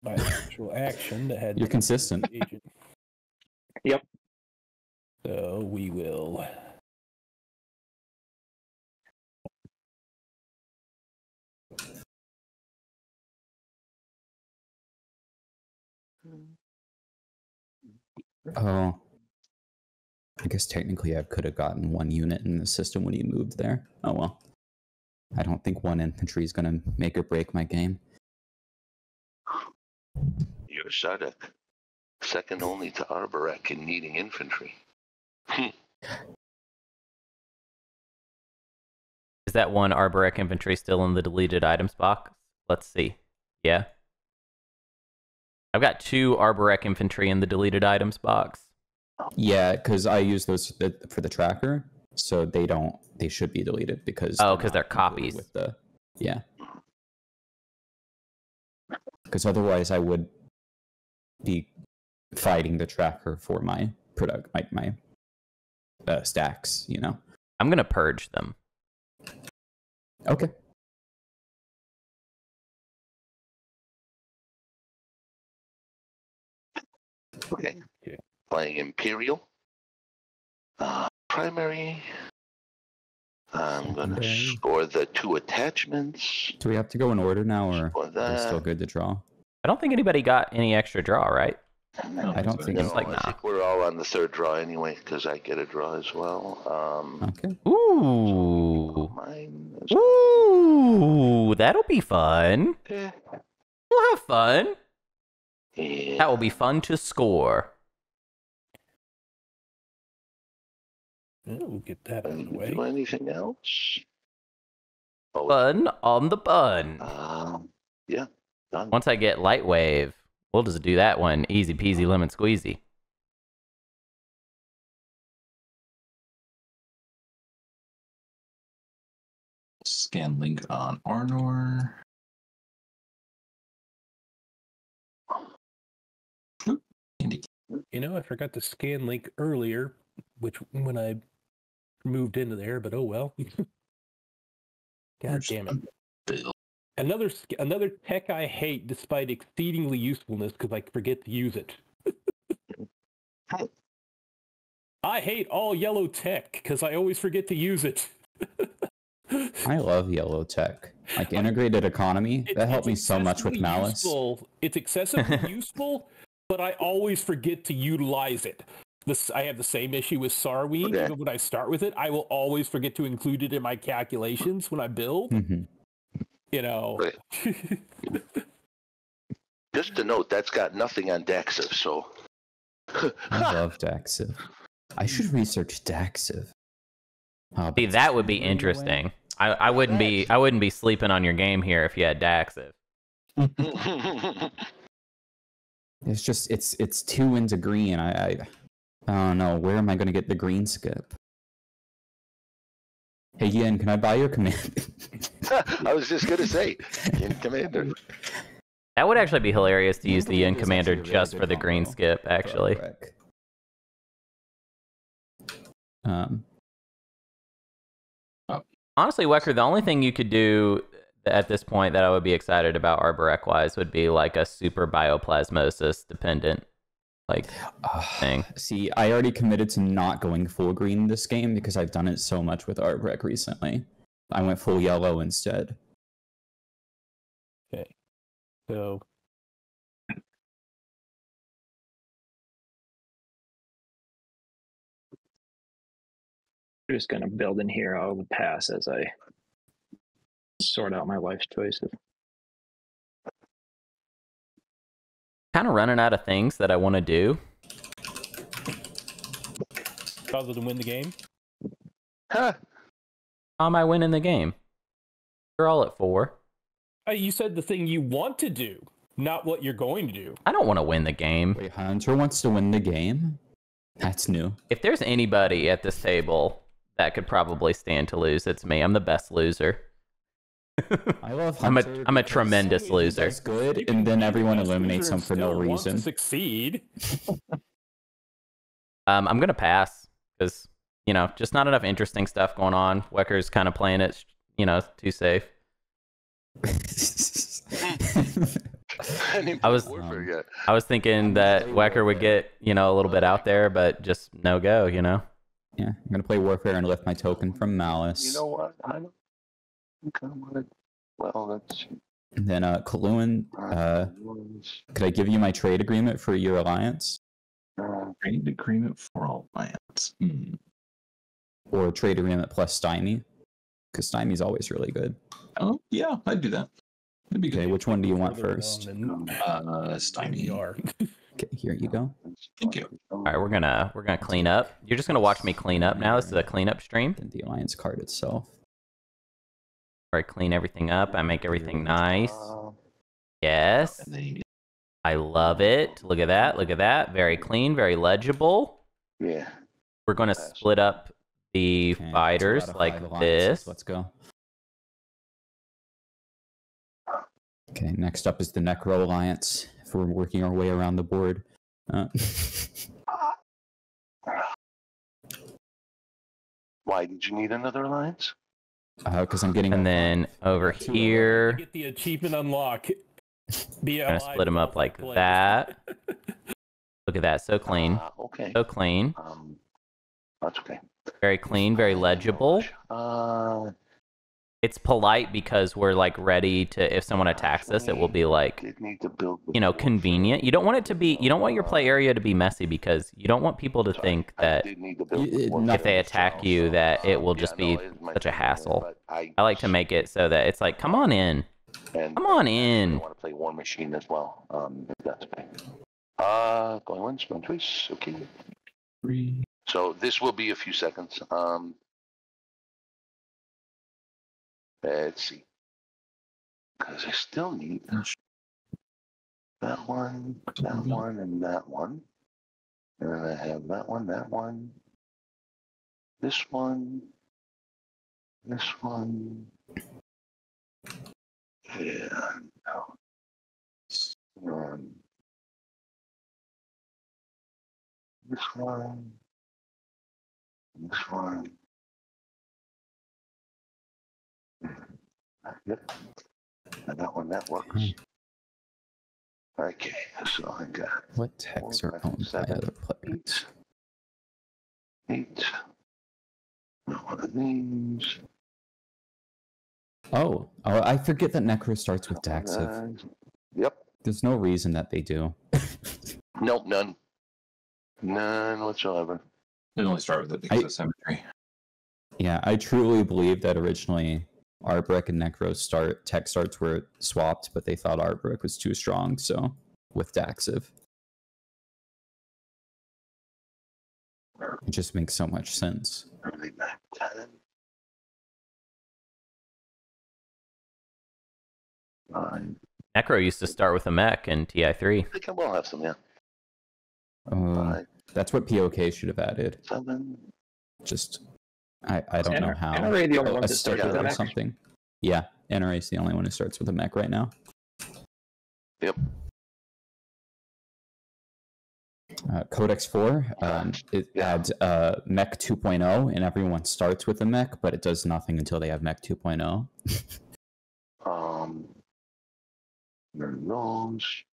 my actual action that had You're consistent. agent. Yep. So we will. Oh. I guess technically I could have gotten one unit in the system when he moved there. Oh well. I don't think one infantry is going to make or break my game. You're Sardakk. Second only to Arborec in needing infantry. Is that one Arborec infantry still in the deleted items box? Let's see. Yeah. I've got two Arborec infantry in the deleted items box. Yeah, because I use those for the tracker, so they don't. They should be deleted because. oh, because they're included copies. With the yeah. Because otherwise, I would be fighting the tracker for my product, my my uh, stacks. You know. I'm gonna purge them. Okay. Okay. Okay. Playing Imperial. Uh, primary. I'm gonna Okay. score the two attachments. Do we have to go in order now, or Score is still good to draw? I don't think anybody got any extra draw, right? I don't think No, it's like I think we're all on the third draw anyway, because I get a draw as well. Um, Okay. Ooh. mine is- Ooh, that'll be fun. eh, We'll have fun. yeah. That will be fun to score. Yeah, we'll get that out of the way. Do anything else? Oh, Fun on the bun. um, yeah. Done. Once I get light wave, we'll just do that one easy peasy lemon squeezy. Scan link on Arnor. You know, I forgot to scan link earlier, which when I moved into there, but oh well. God Where's damn it. The bill? Another another tech I hate despite exceedingly usefulness because I forget to use it. I hate all yellow tech because I always forget to use it. I love yellow tech, like integrated economy. It- that helped me so much with Mallice. useful- It's excessively useful, but I always forget to utilize it. This I have the same issue with Sarween. Okay. Even when I start with it, I will always forget to include it in my calculations when I build. Mhm. You know. Right. Just to note, that's got nothing on Dacxive, so. I love Dacxive. I should research Dacxive. Oh, See, that would be interesting. I, I wouldn't be I wouldn't be sleeping on your game here if you had Dacxive. It's just it's it's two into green. I I, I don't know where am I going to get the green skip. Hey Yen, can I buy your command? I was just gonna say, in Commander. That would actually be hilarious to use the Yen Yin Commander just for the green skip, actually. Um, Honestly, Wekker, the only thing you could do at this point that I would be excited about Arborec wise would be like a super bioplasmosis dependent like uh, thing. see, I already committed to not going full green this game because I've done it so much with Arborec recently. I went full yellow instead. Okay. So I'm just gonna build in here. I'll pass as I sort out my life choices. Kind of running out of things that I want to do. other than win the game. Huh. How am I winning the game? You're all at four. Uh, you said the thing you want to do, not what you're going to do. I don't want to win the game. Wait, Hunter wants to win the game? That's new. If there's anybody at this table that could probably stand to lose, it's me. I'm the best loser. I love I'm a- Hunter. I'm a tremendous loser. does good, and then everyone eliminates him for no still to reason. succeed. Um, I'm gonna pass because you know just not enough interesting stuff going on. Wekker's kind of playing it, you know, too safe. I was- Um. I was thinking that Wecker would get you know a little bit out there, but just no go. You know. yeah, I'm gonna play Warfare and lift my token from Mallice. You know what? I don't think I want to. Well, let's. And then uh, Caluin, uh, could I give you my trade agreement for your alliance, Uh, Trade agreement for alliance. Hmm. or trade agreement plus Stymie? Because Stymie's always really good. Oh, yeah, I'd do that. That'd be Okay, good. which one do you want first? Uh, Stymie. NPR. Okay, here you go. Thank you. All right, we're gonna we're gonna clean up. You're just gonna watch me clean up now. This is a cleanup stream. Then the alliance card itself. Where I clean everything up. I make everything nice. Yes, I love it. Look at that. Look at that. Very clean. Very legible. Yeah. We're going to split up the Okay, fighters like this. Let's go. Okay, next up is the Nekro Alliance. If we're working our way around the board. Uh, Why did you need another alliance? Because I'm getting And then over Two of them. here, Get the achievement unlock. Be Gonna split them up like players. that. look at that. So clean. Ah, okay. So clean. Um, that's okay. Very clean, very legible. Uh, It's polite because we're like ready to, if someone attacks us, it will be like, did need to build. you know, convenient. You don't want it to be, you don't want your play area to be messy because you don't want people to think that did need to build Y- the it- board not- if they attack you, that it will just be such a hassle. I, I like to make it so that it's like, come on in. Come on I in. want to play War Machine as well. Um, that's okay. Uh, going once, going twice. Okay. Three. So this will be a few seconds. Um, let's see. Because I still need that one, that one, and that one. And then I have that one, that one, this one, this one. Yeah. no. Um, this one. This one. And that one, that works. Hmm. Okay, so I got what techs are Four, owned by other players? eight. Eight. Not one of these. Oh, oh, I forget that Nekro starts with Dacxive. Nine. Yep. There's no reason that they do. Nope, none. None whatsoever. They only start with it because I- of symmetry. Yeah, I truly believe that originally Arborec and Nekro start tech starts were swapped, but they thought Arborec was too strong, so with Dacxive. It just makes so much sense. Early. Nine. Nekro used to start with a mech in TI3. I think I will have some, yeah. Um, Five, that's what POK should have added. seven. Just, I, I don't know NR how. NRA the only one a that starts sticker with a or mech? something. Yeah, NRA is the only one who starts with a mech right now. Yep. Uh, Codex 4, um, it Yeah. adds uh, Mech 2.0, and everyone starts with a mech, but it does nothing until they have Mech 2.0. Um, none of.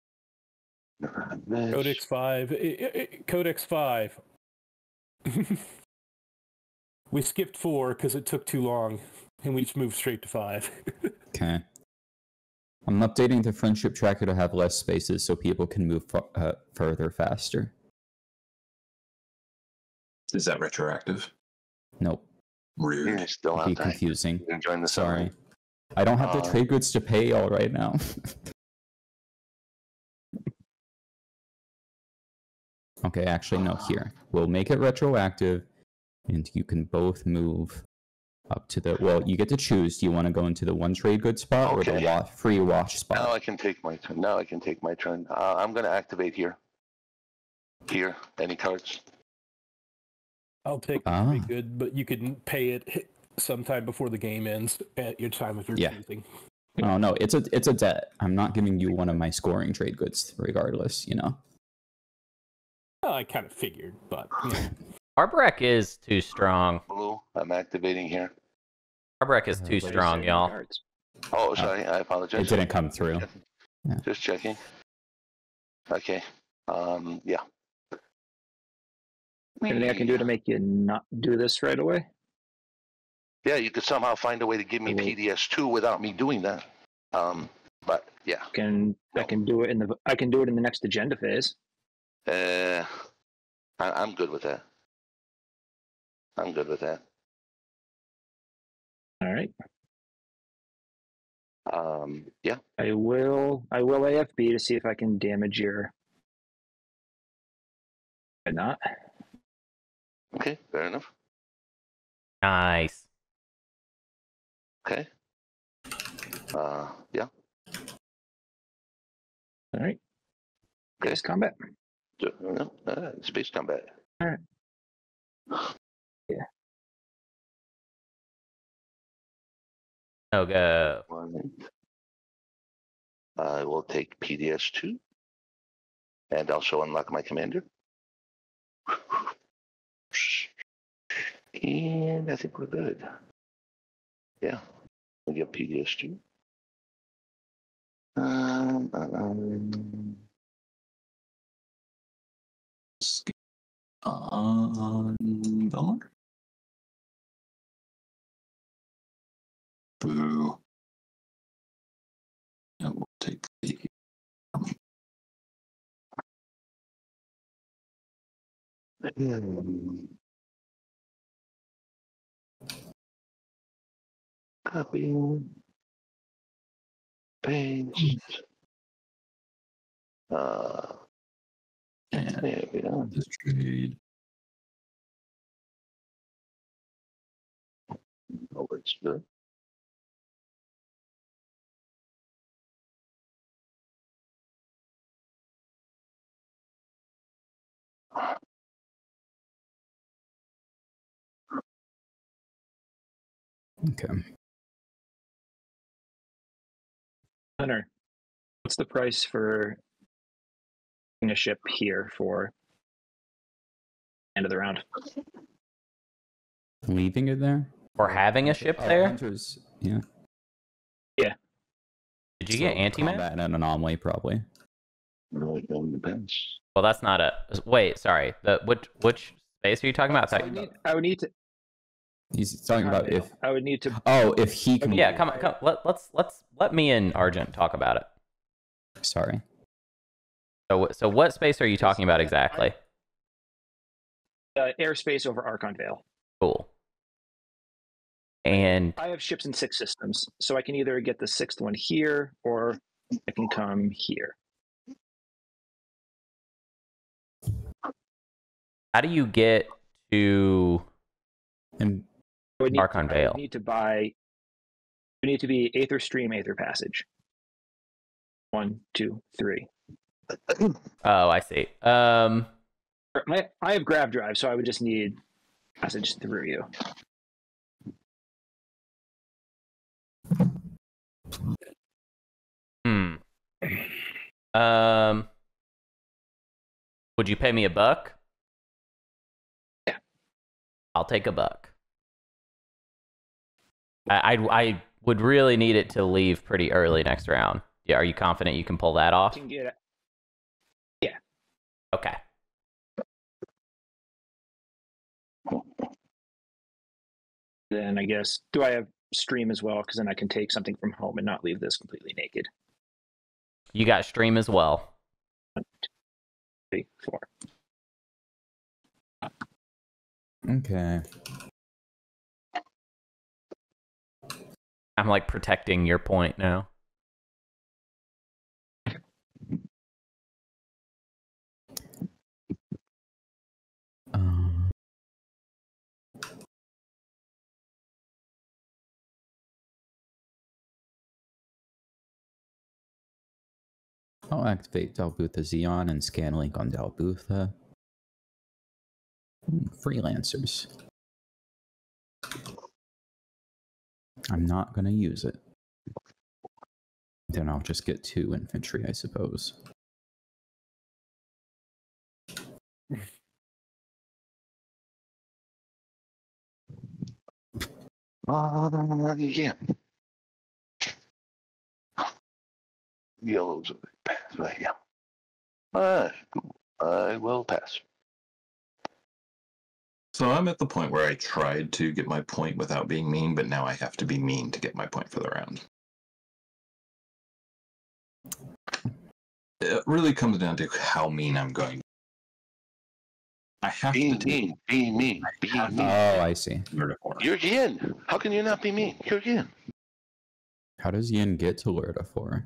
Never. Codex 5. i- i- i- Codex 5. we skipped 4 because it took too long, and we just moved straight to 5. Okay. I'm updating the friendship tracker to have less spaces so people can move fu- uh, further faster. Is that retroactive? Nope, You're Rude. still it'd out be there. confusing. Enjoying the Sorry. summer. I don't have the Uh, trade goods to pay y'all right now. okay, actually, no, here. We'll make it retroactive, and you can both move up to the. Well, you get to choose. Do you want to go into the one trade good spot or the wa- free wash Now spot? I can take my turn. Now I can take my turn. Uh, I'm going to activate here. Here, any cards? I'll take it Ah. pretty good, but you can pay it sometime before the game ends at your time of your Yeah. choosing. Oh no, it's a it's a debt. I'm not giving you one of my scoring trade goods, regardless. You know. Well, I kind of figured, but you know. Arborec is too strong. Blue, I'm activating here. Arborec is Uh, too strong, y'all. Oh, sorry, I apologize. It didn't come through. Yeah. Just checking. Okay. Um, yeah. Anything I can do to make you not do this right away? Yeah, you could somehow find a way to give me PDS2 without me doing that. Um, but yeah, Can I can do it in the I can do it in the next agenda phase. uh, I, I'm good with that. I'm good with that. All right. Um, yeah. I will I will AFB to see if I can damage your or not. Okay, fair enough. Nice. Okay. Uh, yeah. All right. Okay. Base combat. So, no, uh, space combat. No go. One. I will take PDS two. And also unlock my commander. And I think we're good. Yeah. We get PDS two. Um, um, On Belmar? Boo. And we'll take the. Hmm. Copy. Paste. Uh, And there we this trade. Oh, it's Okay. Hunter, what's the price for a ship here for end of the round? Leaving it there? Or having a ship Oh, there? Hunters, yeah. Did you get So, anti-man? combat and an anomaly, probably. No, it all depends. Well, that's not a. Wait, sorry. The which which space are you talking about? I would need, I would need to. He's talking about if. I would need to. Oh, if he can. Yeah, come on, come. Let, let's let's let me and Argent talk about it. Sorry. So so what space are you talking about exactly? Uh, airspace over Archon Vale. Cool. And I have ships in six systems, so I can either get the sixth one here or I can come here. How do you get to? And I would need, Archon I need to buy. It would need to be Aether Stream, Aether Passage. One, two, three. Oh, I see. Um, Or I, I have Grav Drive, so I would just need passage through you. hmm. Um, would you pay me a buck? Yeah. I'll take a buck. I, I I would really need it to leave pretty early next round. Yeah, are you confident you can pull that off? can get Okay. then I guess do I have stream as well? Because then I can take something from home and not leave this completely naked. You got stream as well. Three, four. Okay. I'm like protecting your point now. Um, I'll activate Dalbutha Xxehan and scan link on Dal Bootha. Freelancers. I'm not going to use it. Then I'll just get two infantry, I suppose. Uh, yeah. Yellow's but yeah. Uh, I will pass. So I'm at the point where I tried to get my point without being mean, but now I have to be mean to get my point for the round. It really comes down to how mean I'm going. I have Be to take mean, be mean, be mean. Oh, I see. Lord of War. You're Yin. How can you not be mean? You're Yin. How does Yin get to Lodor for?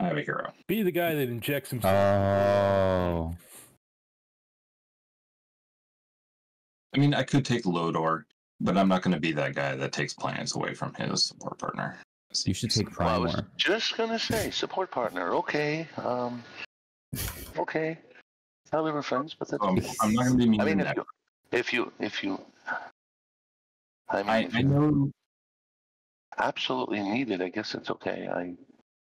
I have a hero. Be the guy that injects himself. Oh. I mean, I could take Lodor, but I'm not going to be that guy that takes plans away from his support partner. You should take Well, I was just gonna say support partner. Okay. Um. Okay. Thought we were friends, but that's. Um, I'm not going to be mean. I mean, if you, if you if you, I mean, I, if I know absolutely need it, I guess it's okay. I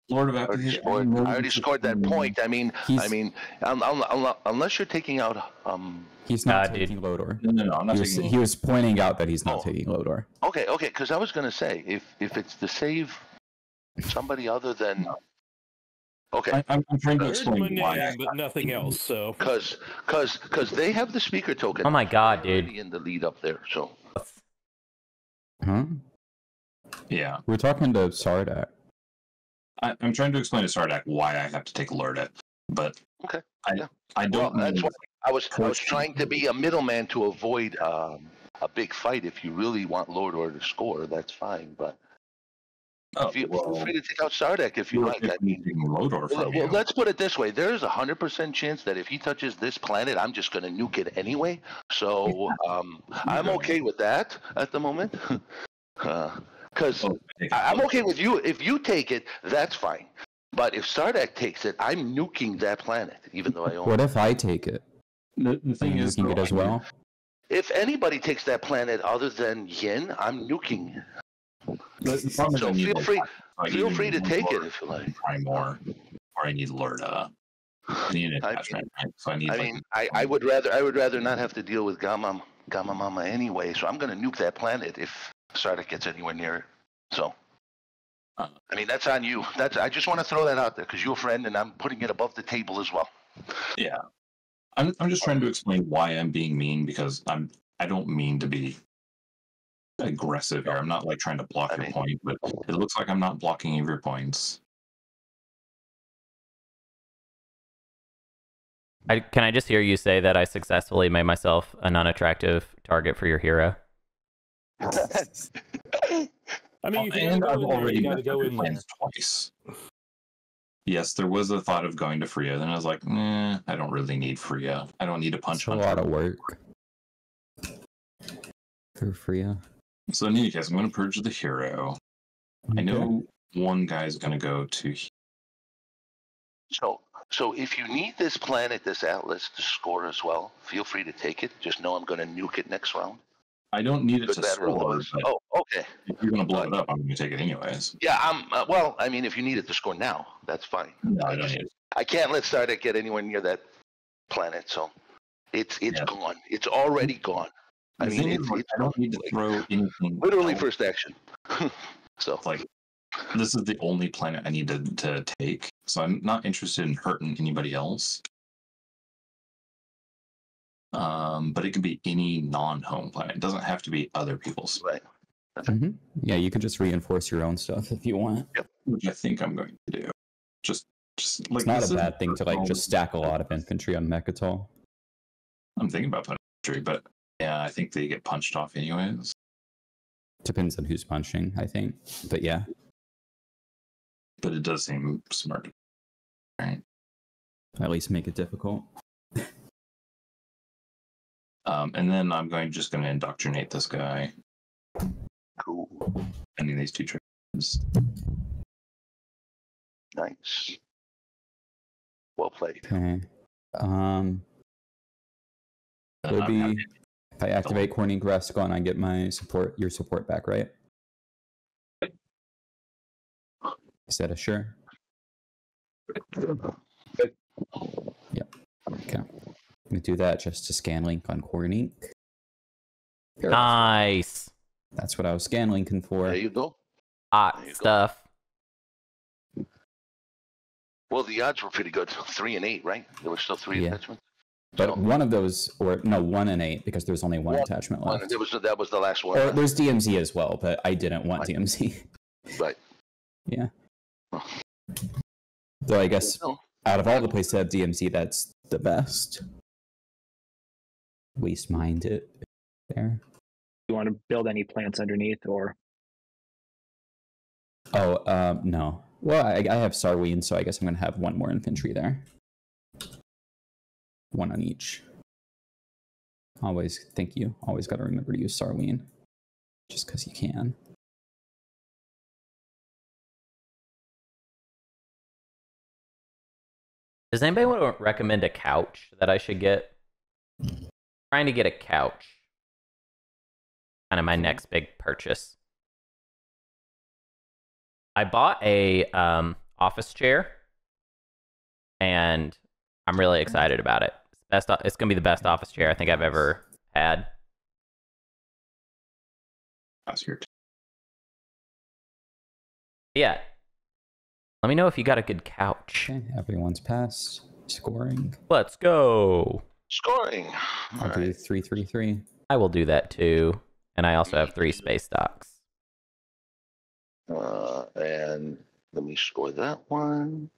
Lord of already Apathy. scored. I already scored that point. I mean, I He's- mean, um, um, um, unless you're taking out, um, He's not Nah, dude. taking Lodor. No, no, no. I'm not He was, taking. he was pointing out that he's not Oh. taking Lodor. okay, okay, because I was gonna say if if it's to save somebody other than, okay, I, I'm, I'm trying to Heard my explain why. Name, but nothing else. So because because because they have the speaker token. Oh my god, dude. already in the lead up there. So Huh? yeah, We're talking to Sardakk. I, I'm trying to explain to Sardakk why I have to take Lodor, but Okay, I yeah. I don't. that's know- what I was. I was trying to be a middleman to avoid um, a big fight. If you really want Lord or to score, that's fine. But Oh, feel, well, feel free to take out Sardakk if you like. I mean, taking Lodor Well, well, let's put it this way: there's a hundred percent chance that if he touches this planet, I'm just going to nuke it anyway. So um, I'm okay with that at the moment. Because Oh. I'm okay with you. If you take it, that's fine. But if Sardakk takes it, I'm nuking that planet, even though I own. What it. if I take it? The, the Are thing you is, looking though, it as well? If anybody takes that planet other than Yin, I'm nuking. The, the problem is So feel free, I feel either free to need take it if you like. Primor, or I need Lodor. I need an mean- attachment, right? So I need. I like, mean, I, I would rather I would rather not have to deal with Gamma Gamma Mama anyway. So I'm going to nuke that planet if Sardakk gets anywhere near it. So, Uh. I mean, that's on you. That's I just want to throw that out there because you're a friend, and I'm putting it above the table as well. Yeah. I'm I'm just trying to explain why I'm being mean because I'm I don't mean to be aggressive here. I'm not like trying to block I your mean- point, but it looks like I'm not blocking any of your points. I, can I just hear you say that I successfully made myself an unattractive target for your hero? I mean, you can and go I've in there, already you gotta go in there. twice. Yes, there was a thought of going to Fria. Then I was like, nah, I don't really need Fria. I don't need a punch It's a punch. lot of work. For Fria. So in any case, I'm going to purge the hero. I know one guy's going to go to. So, so if you need this planet, this atlas to score as well, feel free to take it. Just know I'm going to nuke it next round. I don't need it Good, to bad, score, Oh, okay. if you're going to blow it up, I'm going to take it anyways. Yeah, I'm. Uh, well, I mean, if you need it to score now, that's fine. No, I don't need it. I can't let Sardakk get anywhere near that planet, so it's it's Yeah. gone. It's already gone. I The mean, it's, like, it's I don't need to like, throw anything. literally else. first action. so like this is the only planet I need to, to take, so I'm not interested in hurting anybody else. Um, but it can be any non-home planet. It doesn't have to be other people's, right. hmm Yeah, you can just reinforce your own stuff if you want. which I think I'm going to do. Just, just like it's not a bad thing to like just stack a lot of infantry on Mecatol. I'm thinking about putting infantry, but yeah, I think they get punched off anyways. Depends on who's punching, I think. But yeah, But it does seem smart. Right. at least make it difficult. Um, and then I'm going just going to indoctrinate this guy, Cool. ending these two trades. Nice. Well played. Okay. Um, would I'm be happy- if I activate Corning Graskon, I get my support, your support back, right? Is that a sure? Yep. Okay. I'm gonna do that just to scan link on Corning. Fair enough. Nice. That's what I was scan linking for. There you go. Hot There you go. stuff. Well, the odds were pretty good. Three and eight, right? There were still three Yeah. attachments. But So, one of those, or no, one and eight, because there's only one, One- attachment one, left. there was that was the last one. Or there's DMZ as well, but I didn't want Right. DMZ. Right. yeah. Though I guess No, out of all the places that have DMZ, that's the best. Least mind it there. You want to build any plants underneath, or Oh, um, no. Well, I, I have Sarween, so I guess I'm gonna have one more infantry there. One on each. Always, thank you. Always got to remember to use Sarween, just because you can. Does anybody want to recommend a couch that I should get? Trying to get a couch. Kind of my next big purchase. I bought a um, office chair, and I'm really excited about it. It's best. It's gonna be the best office chair I think I've ever had. That's your Yeah. Let me know if you got a good couch. Okay, everyone's passed. Scoring. Let's go. Scoring. I'll All do right. three, three, three. I will do that too, and I also have three space docks. Uh, and let me score that one.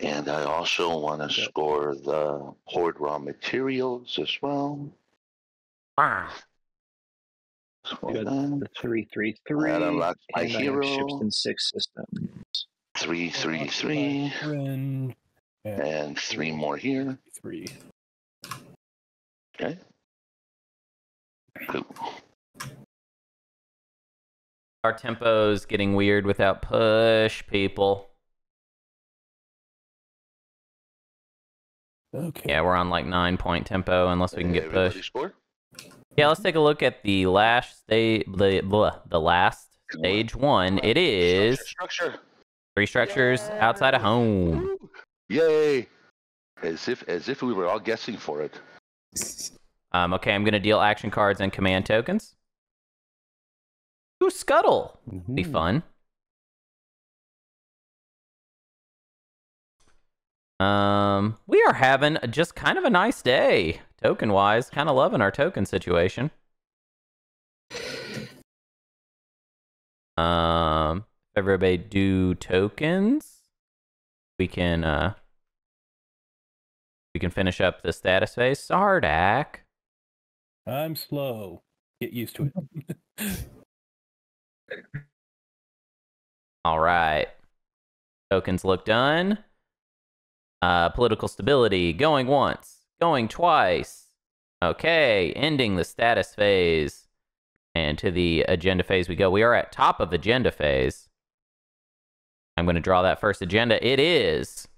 And I also want to Yep. score the hoard raw materials as well. Score Good. that. The three three three. That unlocks my and I have hero. ships in six systems. Three, three, three, Friend. and three more here. Three. Okay. Cool. Our tempo's getting weird without push, people. Okay. Yeah, we're on like nine point tempo unless we can get Everybody push. score? Yeah, let's take a look at the last stage. The blah, the last stage one. It is Structure. structure. three structures outside of home. Yay! As if as if we were all guessing for it. Um, okay, I'm gonna deal action cards and command tokens. Ooh, scuttle. Be Mhm. fun. Um, we are having just kind of a nice day, token wise. Kind of loving our token situation. Um, everybody do tokens, we can uh we can finish up the status phase. Sardakk. I'm slow. Get used to it. All right. Tokens look done. Uh, political stability going once, going twice. Okay, ending the status phase. And to the agenda phase we go. We are at top of agenda phase. I'm going to draw that first agenda. It is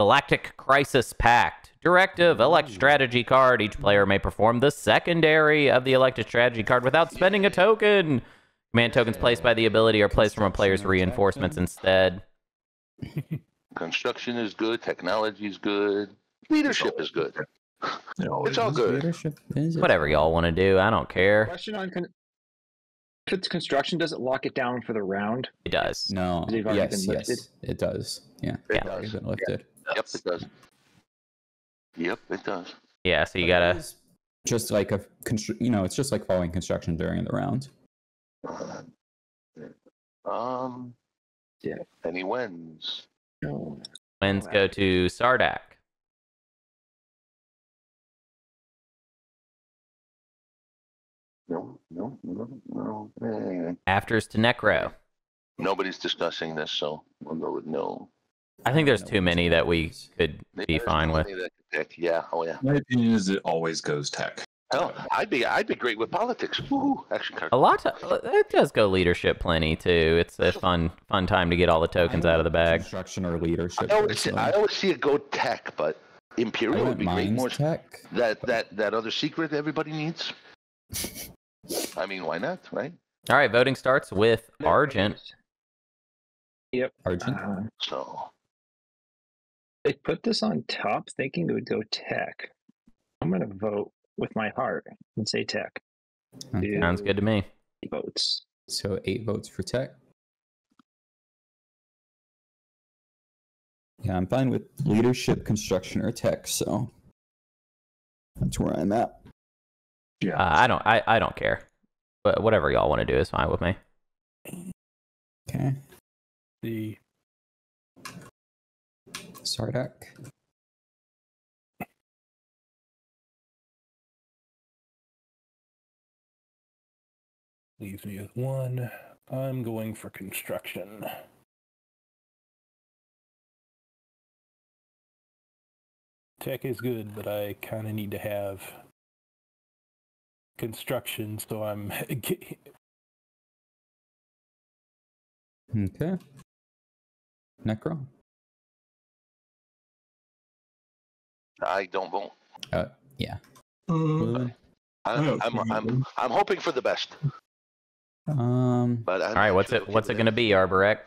Galactic Crisis Pact. Directive, elect strategy card. Each player may perform the secondary of the elected strategy card without spending a token. Command tokens placed by the ability are placed from a player's reinforcements instead. Construction is good. Technology is good. Leadership is good. It It's all good. Leadership is it? Whatever y'all want to do, I don't care. Question on con- if it's construction, does it lock it down for the round? It does. No. Yes, yes, lifted? it does. Yeah, It Yeah. already does. been lifted. Yep, it does. Yep, it does. Yeah, so you gotta. Just like a constru- you know, it's just like following construction during the round. Um. Yeah. Any wins? No. Wins go to Sardakk. No, no, no, no. Afters to Nekro. Nobody's discussing this, so we'll go with no. I think there's too many that we these. could be There's fine with. nobody that can pick. Yeah. Oh yeah. My opinion is it always goes tech. Hell, I'd be I'd be great with politics. Woo, action card. A lot. Of, it does go leadership plenty too. It's a fun, fun time to get all the tokens out of the bag. Construction or leadership. I always, see. I always see it go tech, but Imperial would wouldn't be great. More tech. that that that other secret everybody needs. I mean, why not, right? All right, voting starts with Argent. Yep. Argent. Uh, So they put this on top thinking it would go tech. I'm going to vote with my heart and say tech. Okay. Two Sounds good to me. Votes. So eight votes for tech. Yeah, I'm fine with leadership, construction, or tech. So that's where I'm at. Yeah. Uh, I don't. I, I don't care. But whatever y'all want to do is fine with me. Okay, The Sardakk. leaves me with one. I'm going for construction. Tech is good, but I kind of need to have construction, so I'm Okay. Nekro. I don't vote. Uh, Mm, I'm, Oh, I'm. I'm, I'm hoping for the best, Um, but I'm All right, what's it? What's it gonna be, Arborec?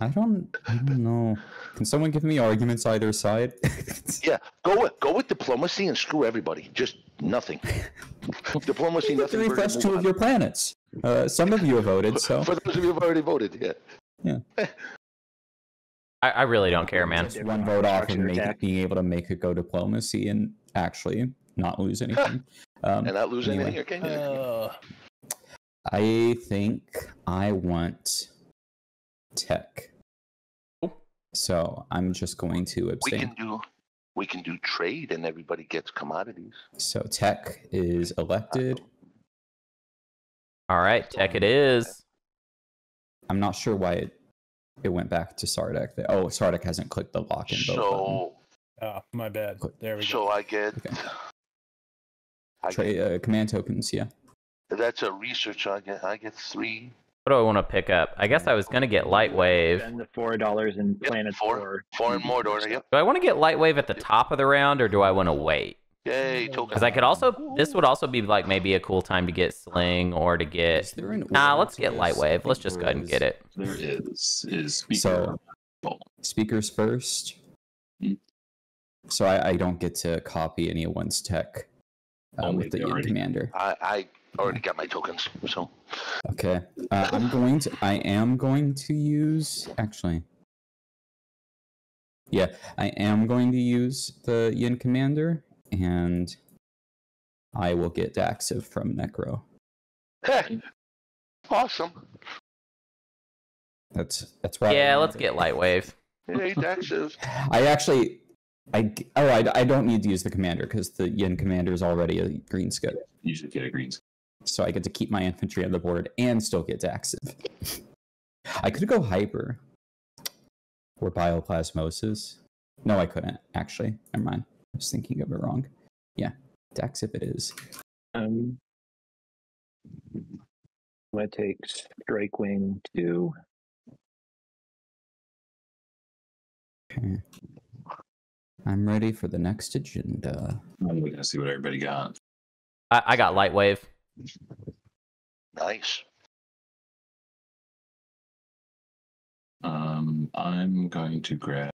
I don't, I don't know. Can someone give me arguments either side? Yeah, go with go with diplomacy and screw everybody. Just nothing. diplomacy, You get to nothing. refresh two on. of your planets. Uh, some of you have voted, so For those of you who've already voted, yeah. yeah. I, I really don't care, man. just one vote off of Structure make, attack. being able to make it go diplomacy and actually not lose anything. Um, And not lose Anyway. anything, can you? uh, I think I want tech. So I'm just going to abstain. we can do we can do trade and everybody gets commodities. So tech is elected. All right, tech it is. I'm not sure why it it went back to Sardakk. Oh, Sardakk hasn't clicked the lock in vote button. So oh, my bad. There we go. so I get Okay. I Tra- get uh, command tokens, yeah. that's a research I get I get three. What do I want to pick up? I guess I was gonna get Lightwave. Spend the four dollars and Yep, planet four. four. Four in Mordai, yep. Do I want to get Lightwave at the top of the round, or do I want to wait? Yay, token. Because I could also. This would also be like maybe a cool time to get Sling or to Is get. there an Nah, let's get this? Lightwave. Let's just go ahead and get it. There is is speaker. So- Oh, Speakers first. Hmm. So I, I don't get to copy anyone's tech uh, Only with the Yin already- commander. I, I already got my tokens, so Okay. Uh, I'm going to. I am going to use. Actually. Yeah, I am going to use the Yin Commander, and I will get Dacxive from Nekro. hey, awesome. That's that's why. Yeah, let's it. get Lightwave. Hey, Daxes. I actually, I oh I, I don't need to use the commander because the Yin Commander is already a green scout, you should get a green. so I get to keep my infantry on the board and still get Dacxive. I could go hyper or bioplasmosis. No, I couldn't actually. Never mind. I was thinking of it wrong. Yeah, Dacxive it is. Um, I'm gonna take Strike Wing two. Okay. I'm ready for the next agenda. I'm going to see what everybody got. I, I got Lightwave. Nice. Um, I'm going to grab.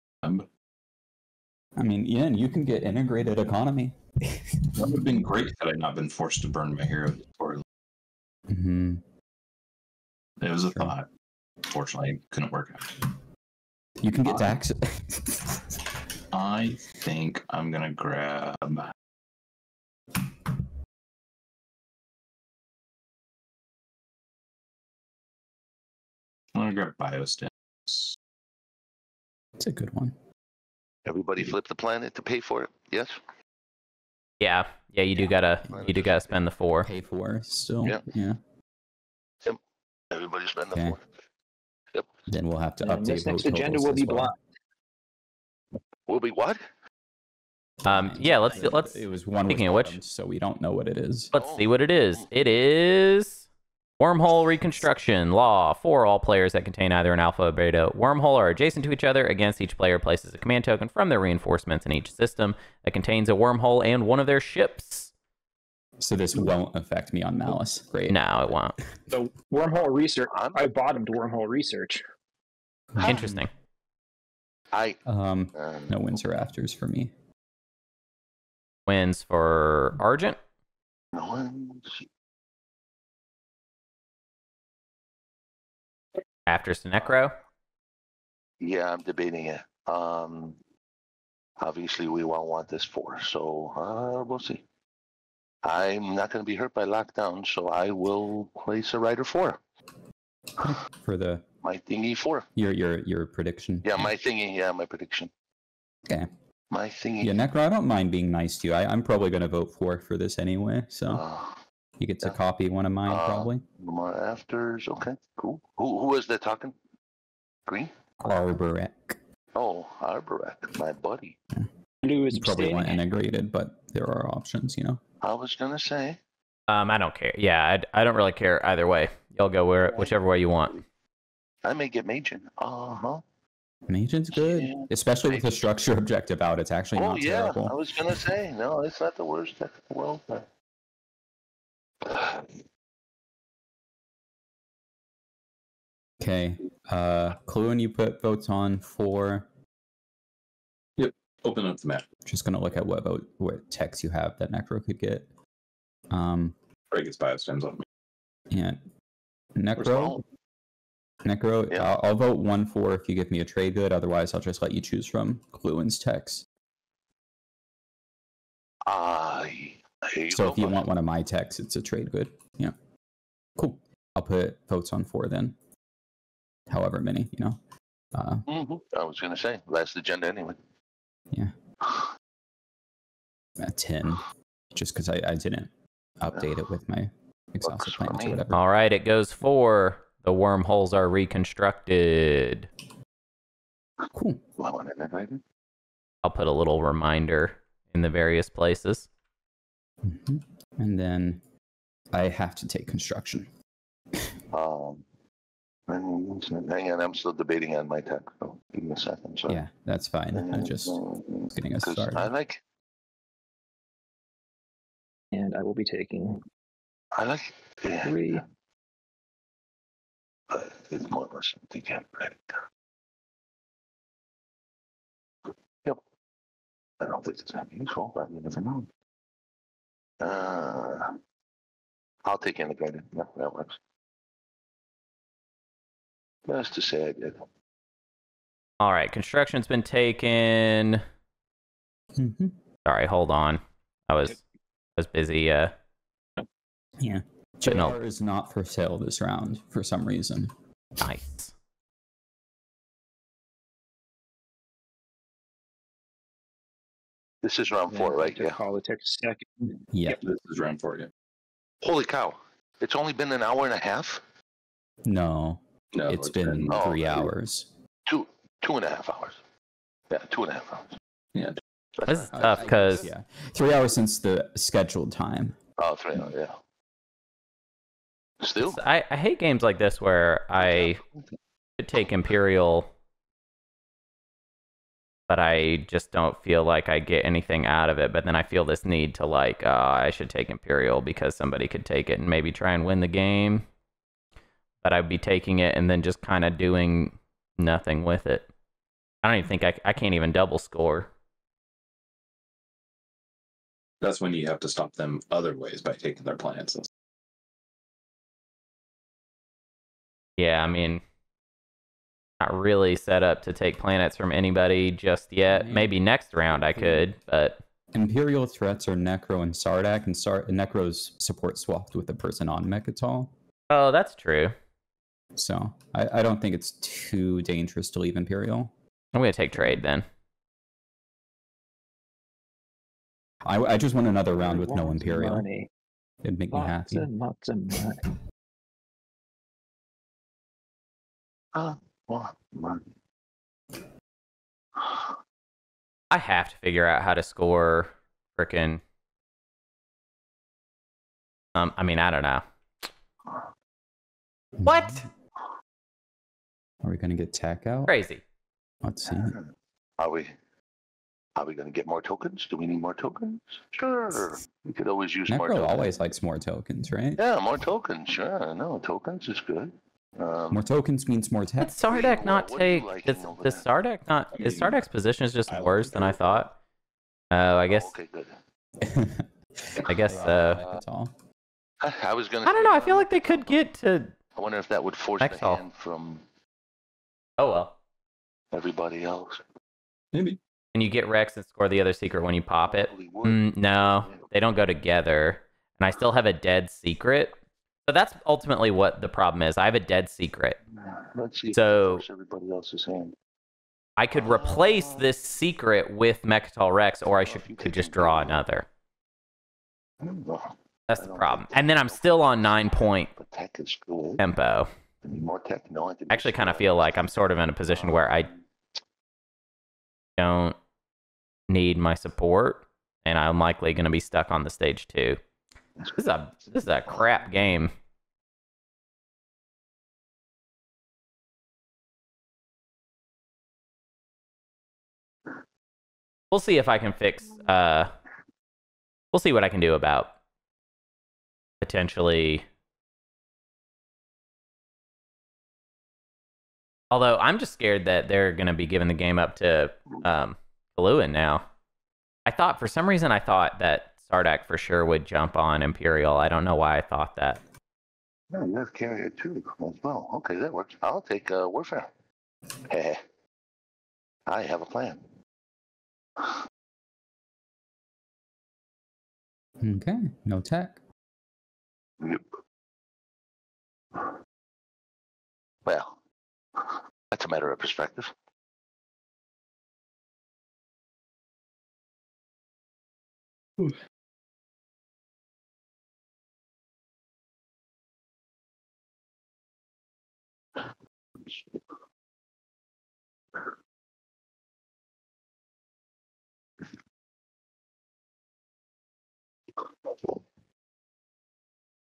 I mean, Ian, you can get integrated economy. That would have been great had I not been forced to burn my hero poorly. hmm It was a Sure. thought. Fortunately, it couldn't work out. You can get Dax. I think I'm gonna grab. I'm gonna grab Bio-Stims. It's a good one. Everybody flip the planet to pay for it. Yes. Yeah, yeah. You do gotta. You do gotta spend the four. Pay for still. Yeah. Yeah. Everybody spend the Okay. four. Then we'll have to And this next vote agenda totals will as be well. blocked. Will be what? Um. Yeah. Let's let's It was one. speaking of which- bottomed, so we don't know what it is. let's see what it is. It is wormhole reconstruction law for all players that contain either an alpha or beta wormhole are adjacent to each other. Against each player places a command token from their reinforcements in each system that contains a wormhole and one of their ships. So this won't affect me on Mallice. Great. No, it won't. So wormhole research. I'm- I bottomed wormhole research. Interesting. I. Um, Um, no wins or afters for me. Wins for Argent. No one's- Afters to Nekro. Yeah, I'm debating it. Um, obviously we won't want this four, so uh, we'll see. I'm not going to be hurt by lockdown, so I will place a rider four. For the My thingy four. your your your prediction. Yeah, my thingy. Yeah, my prediction. Okay. My thingy. Yeah, Nekro, I don't mind being nice to you. I, I'm probably going to vote for for this anyway. So Uh, you get to yeah. copy one of mine, Uh, probably. more afters. Okay, cool. Who who is that talking? Green. Arborec. Oh, Arborec, my buddy. Blue is probably want integrated, but there are options, you know. I was gonna say. Um, I don't care. Yeah, I, I don't really care either way. Y'all go where whichever way you want. I may get Magen. Uh huh. Magen's good, Yeah, especially with the structure objective out. It's actually oh not yeah, I was gonna say no. It's not the worst tech Okay, uh, Clue, and you put votes on for. Yep. Open up the map. Just gonna look at what vote, what text you have that Nekro could get. Um, Break its Bio-Stims off me. yeah, Nekro. Nekro, Yeah. I'll, I'll vote one for if you give me a trade good. Otherwise, I'll just let you choose from Cluen's text. Ah, here you So if you want one of my texts, it's a trade good. Yeah. Cool. I'll put votes on four then. However many, you know. Uh, Mhm, I was gonna say last agenda anyway. Yeah. at ten, just because I, I didn't update it with my exhaustive for plans or whatever. All right, it goes for the wormholes are reconstructed. Cool. I want to invite? I'll put a little reminder in the various places. Hmm And then I have to take construction. Um, hang on, I'm still debating on my tech. So give me a second. So. Yeah, that's fine. I'm just getting us Because started. I like And I will be taking I like yeah, three. but it's more or less the camp right. Yep. I don't think it's that useful, but you never know. Uh, I'll take integrated. Yeah, that works. That's to say I did. All right, construction's been taken. hmm Sorry, hold on. I was I was busy. Uh, Yeah. But no. Is not for sale this round for some reason. nice. This is round four, and right? to Yeah. Politics second. Yeah. This is round four. Yeah. Holy cow! It's only been an hour and a half. No, No, it's been Oh, three okay. hours. Two, two and a half hours. Yeah, two and a half hours. Yeah. That's This tough because Yeah. Three hours since the scheduled time. Oh, three hours. Yeah. Still. I, I hate games like this where I could take Imperial, but I just don't feel like I get anything out of it. But then I feel this need to like, uh, I should take Imperial because somebody could take it and maybe try and win the game. But I'd be taking it and then just kind of doing nothing with it. I don't even think I, I can't even double score. That's when you have to stop them other ways by taking their plants. Yeah, I mean, not really set up to take planets from anybody just yet. Maybe. Maybe next round I could, but Imperial threats are Nekro and Sardakk, and Sar- Nekro's support swapped with the person on Mecatol. oh, that's true. So I, I don't think it's too dangerous to leave Imperial. I'm gonna take trade then. I, I just want another round with no Imperial. Money. It'd make me happy. and lots of money. Uh, Well, my- I have to figure out how to score frickin' Um, I mean, I don't know. What? Are we gonna get tech out? Crazy. Let's see. Are we? Are we going to get more tokens? Do we need more tokens? Sure. We could always use more Nekro tokens. always likes more tokens, right? Yeah, more tokens. Sure. No, tokens is good. Um, More tokens means more Did tech. Sardakk not What are you take? liking Does, over does? Sardakk not? I Is mean, Sardakk's position is just I worse than I thought? Oh, I guess. Okay, good. I guess. Uh, Uh, Mecatol. I, I was going to. I don't know. I feel like they could get to. I wonder if that would force Next the call. hand from Oh well. everybody else. Maybe. And you get Rex and score the other secret when you pop it. Mm, no, they don't go together. And I still have a dead secret. So that's ultimately what the problem is. I have a dead secret. Let's see. So- everybody else's hand. I could replace this secret with Mecatol Rex, or I should could just draw another. I don't know. That's the problem. And then I'm still on nine point tempo. I need more tech. No, I I actually kind of feel like I'm sort of in a position where I um, don't need my support, and I'm likely going to be stuck on the stage too. This is a this is a crap game. we'll see if I can fix. Uh, we'll see what I can do about potentially. Although I'm just scared that they're going to be giving the game up to um, Lewin now. I thought for some reason I thought that Sardakk for sure would jump on Imperial. I don't know why I thought that. No, you have carrier too as well. Okay, that works. I'll take uh, warfare. Hey, I have a plan. Okay, no tech. Yep. Well, that's a matter of perspective. All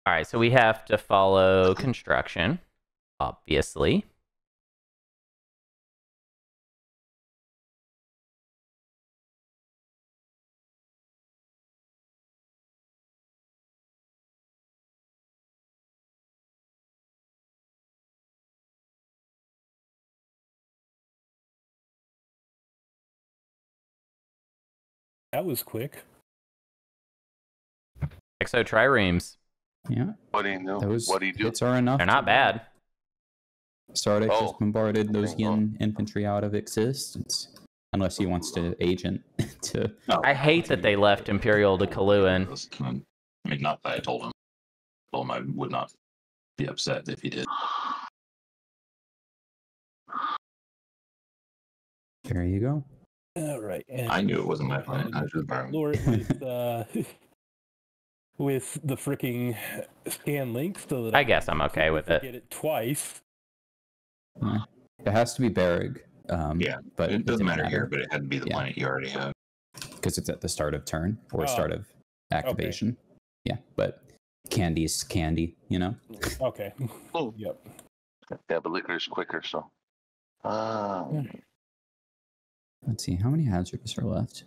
right, so we have to follow construction, obviously. That was quick. Exo triremes. Yeah, What do you know? those what do you do? hits are enough. They're not bad. Sardakk Oh. just bombarded those yin infantry out of existence. Unless he wants to agent to. No, I hate that they left Imperial to Caluin. I mean, not that I told him. Told him I would not be upset if he did. There you go. All right. And I knew it wasn't my plan. I was just borrowing. Lord, with, uh, with the freaking scan link so that I guess I'm okay with it. Get it twice. It has to be Berrig. Um, Yeah, but it doesn't didn't matter here, but it had to be the Yeah. planet you already have. because it's at the start of turn or Oh, start of activation. Yeah, but candy's candy, you know. Okay. Oh. Yep. Yeah, but liquor is quicker, so. Ah, Yeah. Let's see, how many hazardous are left?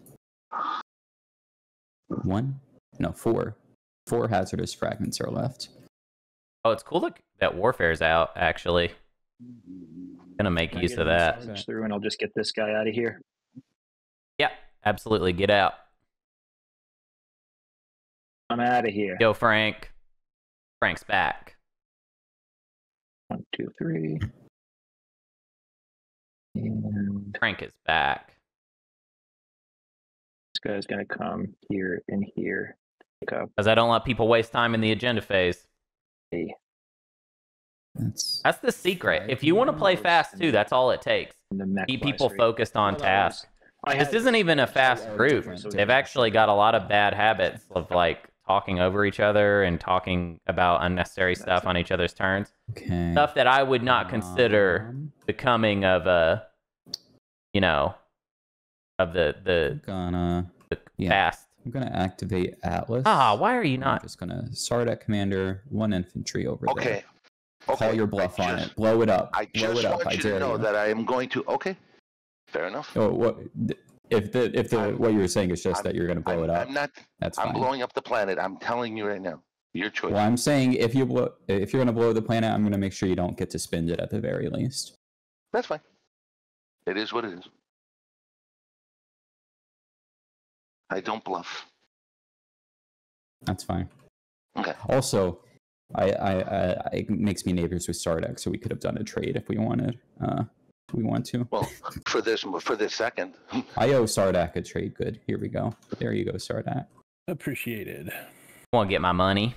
One? No, four. Four hazardous fragments are left. Oh, it's cool that, that Warfare's out, actually. Gonna make Can use of that. salvage Through and I'll just get this guy out of here. Yeah, absolutely. Get out. I'm out of here. Yo, Frank. Frank's back. One, two, three. And Frank is back. this guy's gonna come here and here. Pick up Because I don't let people waste time in the agenda phase. a That's That's the secret. If you want to play fast too, that's all it takes. Keep people blaster. focused on Well, task. was- This isn't even a fast group. different. They've actually got a lot of bad habits of like talking over each other and talking about unnecessary That's stuff it. on each other's turns. okay. Stuff that I would not consider Um, becoming of a, you know, of the the, gonna the Yeah. fast. I'm gonna activate Atlas. Ah, why are you I'm not? just gonna Sardakk commander, one infantry over there. okay. Call your bluff I on just- it. Blow it up. I Blow just it up. want I you dare to know you. that I am going to. Okay. Fair enough. Oh, what? If the if the I'm- what you were saying is just I'm- that you're gonna blow I'm, it up, I'm not. that's fine. I'm blowing up the planet. I'm telling you right now. Your choice. Well, I'm saying if you blow, if you're gonna blow the planet, I'm gonna make sure you don't get to spend it at the very least. That's fine. It is what it is. I don't bluff. That's fine. Okay. Also, I, I, I it makes me neighbors with Sardakk, so we could have done a trade if we wanted. Uh, if we want to. Well, for this for this second, I owe Sardakk a trade. Good. Here we go. There you go, Sardakk. Appreciated. I want to get my money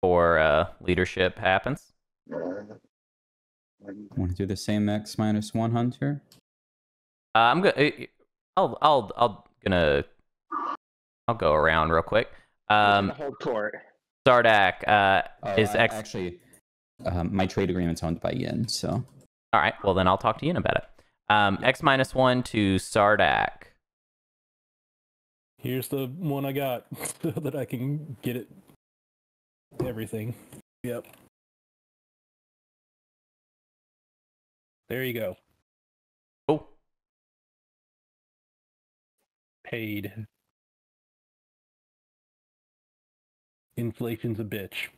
before uh, leadership happens. I Want to do the same X minus one hunter? Uh, I'm gonna. I'll. I'll. I'll gonna. I'll go around real quick. Um, hold court. Sardakk uh, Oh, is I- X. actually um, my trade agreement's owned by Yin, so All right. Well, then I'll talk to you about it. Um, X minus one to Sardakk. Here's the one I got so that I can get it. Everything. Yep. There you go. Oh, paid. Inflation's a bitch.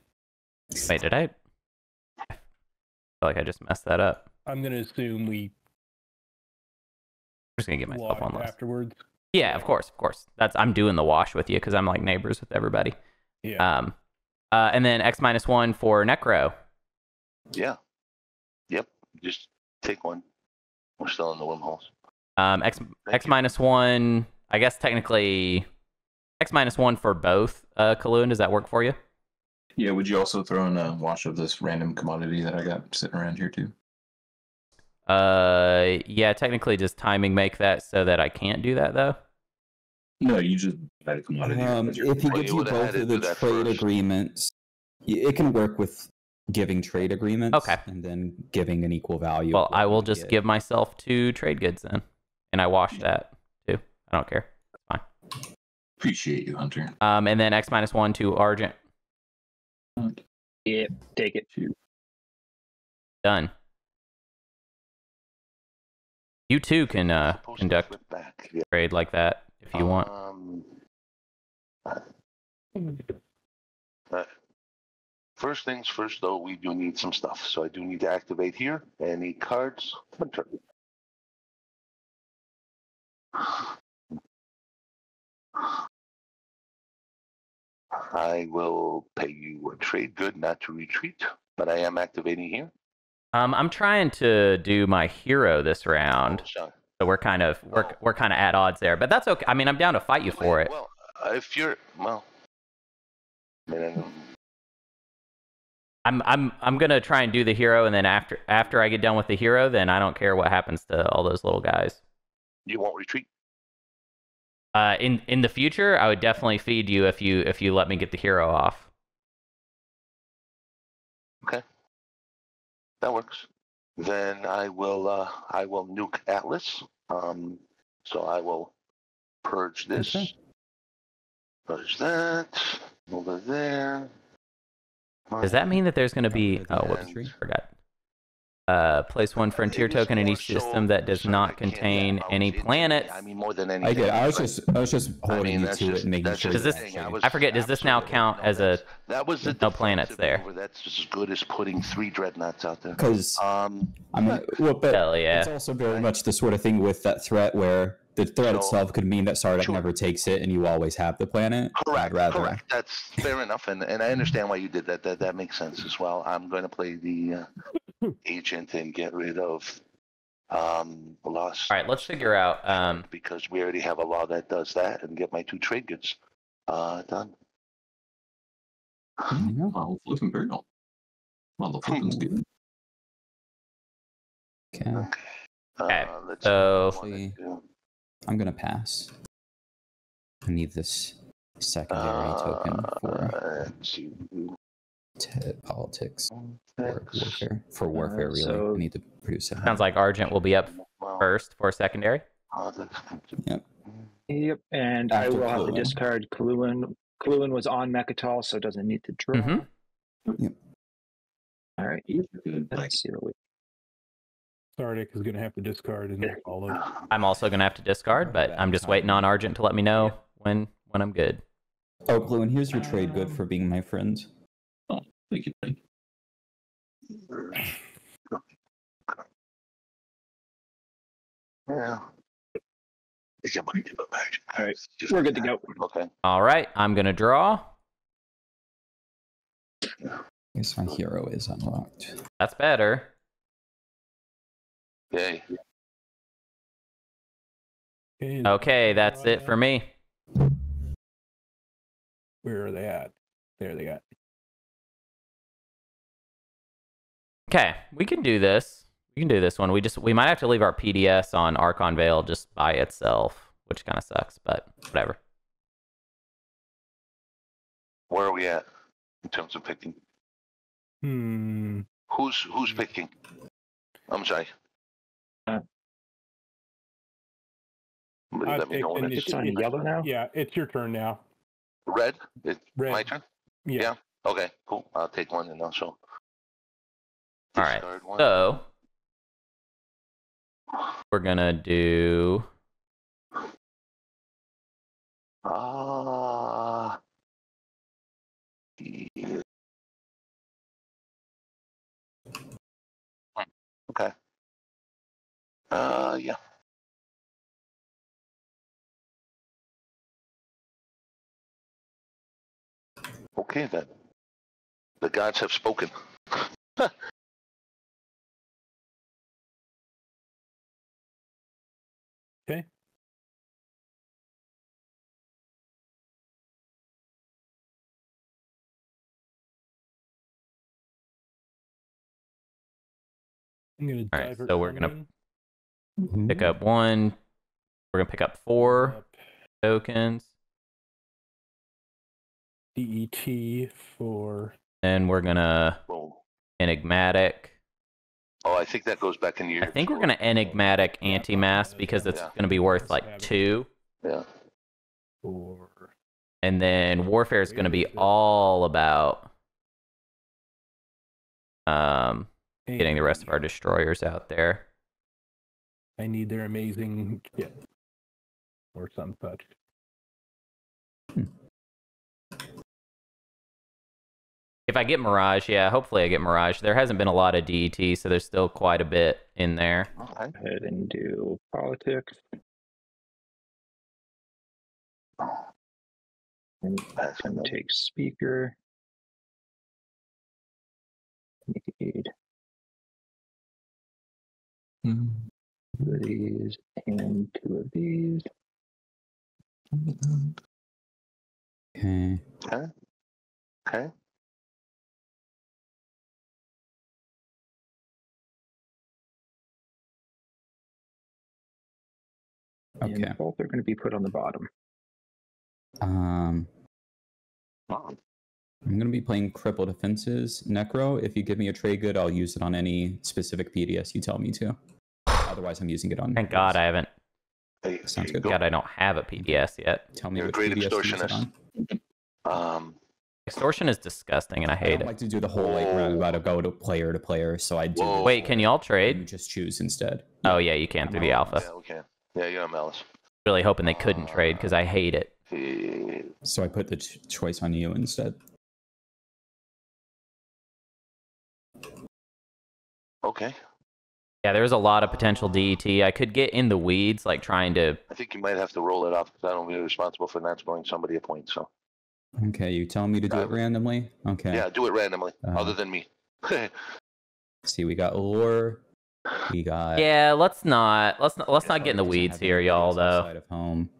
Wait, did I? I feel like I just messed that up. I'm gonna assume we I'm just gonna get myself wash on list. afterwards. Yeah, of course, of course. That's I'm doing the wash with you because I'm like neighbors with everybody. Yeah. Um, uh, and then X minus one for Nekro. Yeah. Yep. Just take one. We're still in the wormholes. Um, X X you. minus one. I guess technically, X minus one for both. Uh, Caluin, does that work for you? Yeah, would you also throw in a wash of this random commodity that I got sitting around here too? Uh, yeah. Technically, does timing make that so that I can't do that though? No, you just add a commodity. Um, if he gives you you would've had both of the trade first. agreements, it can work with giving trade agreements. Okay. And then giving an equal value. Well, I will just get. give myself two trade goods then, and I wash that too. I don't care. Appreciate you, Hunter. Um, and then X minus one to Argent. Yep, take it. Done. You too can uh, conduct back. Yeah. trade like that if you want. Um, uh, first things first, though, we do need some stuff. So I do need to activate here. Any cards? Hunter. I will pay you a trade good not to retreat, but I am activating here. Um, I'm trying to do my hero this round, Oh, so we're kind of we're Oh. we're kind of at odds there. But that's okay. I mean, I'm down to fight you for it. Well, if you're well, I mean, I I'm I'm I'm gonna try and do the hero, and then after after I get done with the hero, then I don't care what happens to all those little guys. you won't retreat. Uh, in in the future, I would definitely feed you if you if you let me get the hero off. Okay, that works. Then I will uh I will nuke Atlas. Um so I will purge this. Okay. Purge that. Over there. Does that mean that there's gonna be? Oh, the whoops, entry. forgot. Uh, place one frontier token in each system that does not contain any into- planets. I mean more than I anything. get. it. I was just. I was just I holding mean, you to just, it making sure. Does this- I, I forget, does this now count as a- that was the no planets there? maneuver. That's as good as putting three dreadnoughts out there. Because Um I mean, well, but Hell yeah. it's also very much the sort of thing with that threat where the threat So- itself could mean that Sardakk Sure. never takes it, and you always have the planet. Correct. Rather. Correct. That's fair enough, and and I understand why you did that. That that makes sense as well. I'm going to play the uh, agent and get rid of um the lost. All right, let's figure out. Um, because we already have a law that does that, and get my two trade goods uh done. There you go. Oh, flipping barrel. Well, the flipping's good. Okay. Okay, Uh, let's so- see I wanna do. I'm gonna pass. I need this secondary token for Uh, let's see. T- politics or warfare. For warfare, really. so- I need to produce it. sounds like Argent will be up first for secondary. that's- Yep, and I After will have to discard Caluin. Caluin was on Mecatol, so doesn't need to draw. Mhm. All right, Good. Like, let's see what we. Sardakk is gonna have to discard and Yeah. follow. I'm also gonna have to discard, but I'm just waiting on Argent to let me know when when I'm good. Oh, Glue, and here's your trade good for being my friend. Thank you. Thank Yeah. I get my give it back. All right, Just we're good to go. Okay. All right, I'm gonna draw. I guess my hero is unlocked. That's better. Okay. Okay, Okay, that's it for me. Where are they at? There they got. Okay, we can do this. We can do this one. We just we might have to leave our PDS on Archon Vale just by itself, which kind of sucks, but whatever. Where are we at in terms of picking? Hmm. Who's who's picking? I'm sorry. Uh, Somebody let me know when taken it's It's yellow now. Yeah, it's your turn now. red. It's Red. my turn. Yeah. Yeah. Okay. Cool. I'll take one and also. All right. One. So we're gonna do. Ah. Uh, okay. Uh, yeah. Okay then. The gods have spoken. I'm gonna All right, so we're gonna funding, Mm-hmm. Pick up one. We're gonna pick up four up tokens, DET for and we're gonna Well, enigmatic. oh, I think that goes back in your. I think we're gonna enigmatic anti-mass because it's Yeah. gonna be worth like two, Yeah. for and then warfare is gonna be all about um getting the rest of our destroyers out there. I need their amazing kit or some such. Hmm. If I get Mirage, yeah, hopefully I get Mirage. There hasn't been a lot of DET, so there's still quite a bit in there. Okay. Go ahead and do politics. And That's and enough. take speaker. Need two of these and two of these. Okay. Okay. Okay. Okay. And both are going to be put on the bottom. Um, Wow. I'm gonna be playing cripple defenses. Nekro, if you give me a trade good, I'll use it on any specific PDS you tell me to. Otherwise, I'm using it on. Thank God I haven't. Hey, Sounds good. go. God, I don't have a PDS yet. Tell me You're a which great PDS to use it extortionist. on. Um, Extortion is disgusting, and I I hate don't it. like to do the whole like roundabout of go to player to player, so I do. Whoa. Wait, can y'all You trade? just choose instead. Oh yeah, you can through the alpha. yeah, okay. Yeah, you're a malice. Really hoping they couldn't trade because I hate it. So I put the ch- choice on you instead. Okay. Yeah, there's a lot of potential DET. I could get in the weeds, like trying to. I think you might have to roll it off because I don't be responsible for not scoring somebody a point. So Okay, you tell me to do it Um, randomly. Okay. yeah, do it randomly, Uh, other than me. See, we got lore. We got. Yeah, let's not. Let's not. Let's not get in the weeds here, y'all. Though outside of home.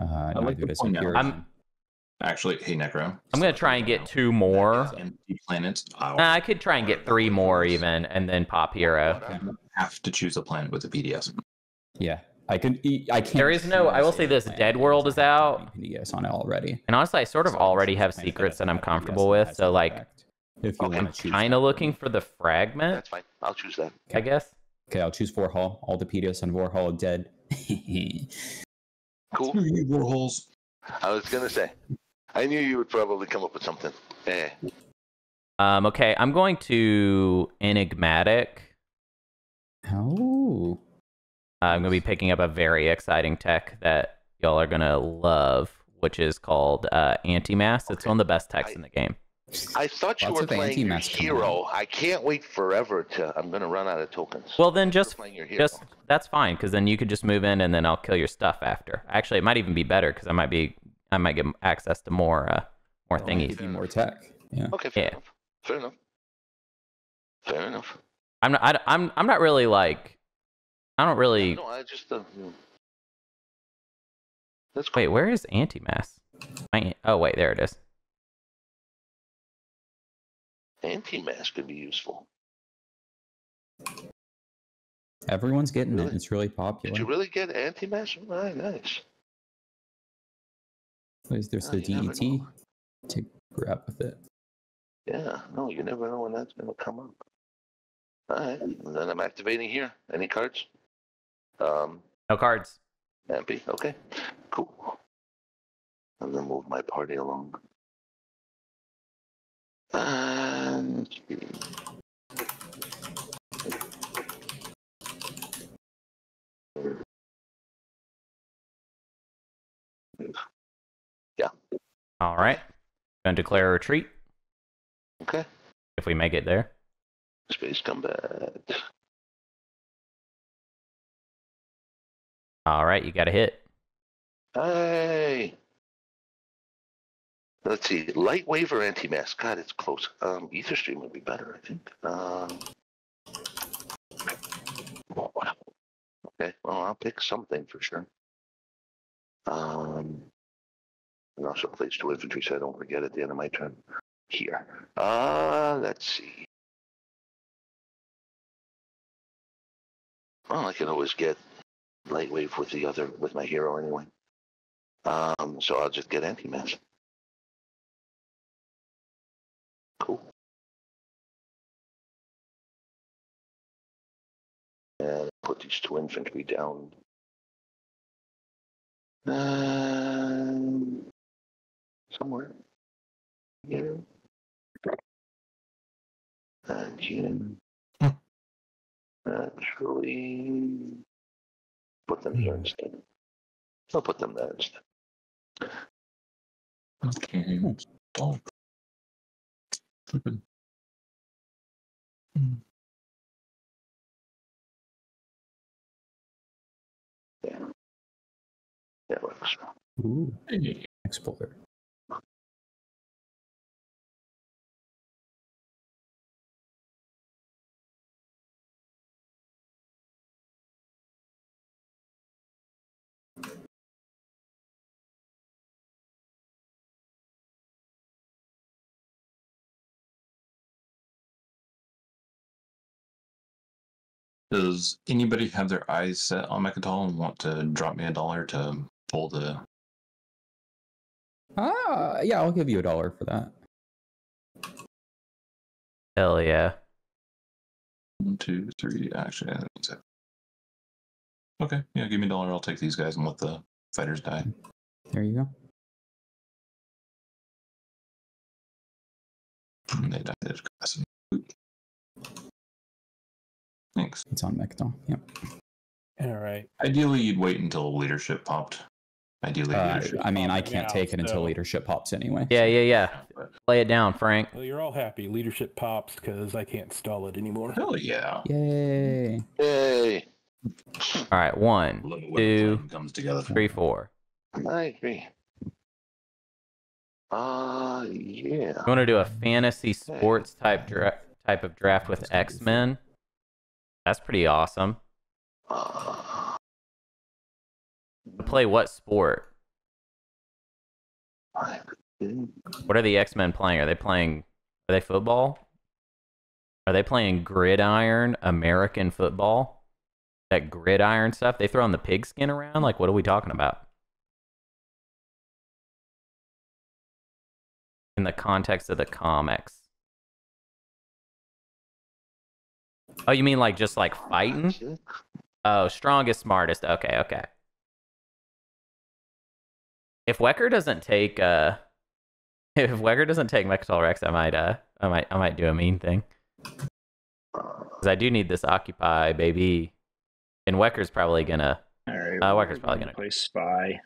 Uh, like neither to does point. I'm- Actually, hey Nekro. I'm gonna try and get two more. Empty planets. I'll I could try and get three more even, and then pop hero. Okay. have to choose a planet with a PDS. Yeah, I can. I can't. There is no- I will say this, Dead World is out. PDS on it already. And honestly, I sort of already have secrets that I'm comfortable with. So like, if you Okay. want I'm to kind of looking for the fragment. That's fine. I'll choose that. I guess. Okay, I'll choose Vorhall. All the PDS on Vorhall are dead. Cool. Warhols. I was gonna say. I knew you would probably come up with something. Eh. Um. Okay, I'm going to enigmatic. oh, I'm gonna be picking up a very exciting tech that y'all are gonna love, which is called uh, anti-mass. It's one of the best techs I- in the game. I thought you Lots were of playing your anti-mass hero. I can't wait forever to. I'm gonna run out of tokens. Well, then just your hero. just that's fine because then you could just move in and then I'll kill your stuff after. Actually, it might even be better because I might be I might get access to more uh more I'll thingies. give you more tech. Yeah. Okay, fair Yeah. enough. Fair enough. Fair enough. I'm not I, I'm I'm not really like I don't really No, I just. Uh. That's cool. wait. Where is anti-mass? My, oh wait, there it is. Anti-mass could be useful. Everyone's getting Really? it. It's really popular. Did popular. you really get anti-mass? Oh, nice. There's, there's Oh, the DET to grab with it. Yeah, no, you never know when that's gonna come up. All right, and then I'm activating here. Any cards? Um, No cards. empty. Okay, cool. I'm gonna move my party along. And All right. Gonna declare a retreat okay, if we make it there. space combat. All right, you got a hit. Hey. Let's see, light wave or anti-mass? God, it's close. Um, ether stream would be better, I think. Um. Okay, well, I'll pick something for sure. Um, and also place two infantry so I don't forget at the end of my turn. Here. Uh, let's see. Well, I can always get light wave with the other with my hero anyway. Um, so I'll just get anti-mass. Cool. And put these two infantry down. Um, somewhere here. And here. Actually, put them hmm. here instead. I'll put them there instead. Okay. Oh. Yeah. That works. Ooh, explorer. Does anybody have their eyes set on Mecatol and want to drop me a dollar to pull the? Ah, yeah, I'll give you a dollar for that. Hell yeah. One, two, three. Actually, I think it's. Okay, yeah, give me a dollar. I'll take these guys and let the fighters die. There you go. And they died at capacity. Thanks. It's on Mecatol. Yep. All right. Ideally, you'd wait until leadership popped. Ideally, Uh, leadership. I mean, I can't out, take it until leadership pops anyway. Yeah, yeah, yeah. But Lay it down, Frank. Well, you're all happy. Leadership pops because I can't stall it anymore. hell yeah. Yay. Yay! All right, one, Love it when the two, comes together. three, four. I agree. Uh, yeah. You want to do a fantasy sports type dra- type of draft with X Men? That's pretty awesome. Uh, Play what sport? What are the X Men playing? Are they playing? Are they football? Are they playing gridiron American football? That gridiron stuff? They throw throwing the pigskin around? Like, what are we talking about? In the context of the comics. Oh, you mean like just like fighting? Oh, strongest, smartest. Okay, okay. If Wekker doesn't take uh if Wekker doesn't take Mecatol Rex, I might uh I might I might do a mean thing. Cuz I do need this occupy baby. And Wekker's probably gonna All right. Uh, Wekker's probably gonna gonna- play spy.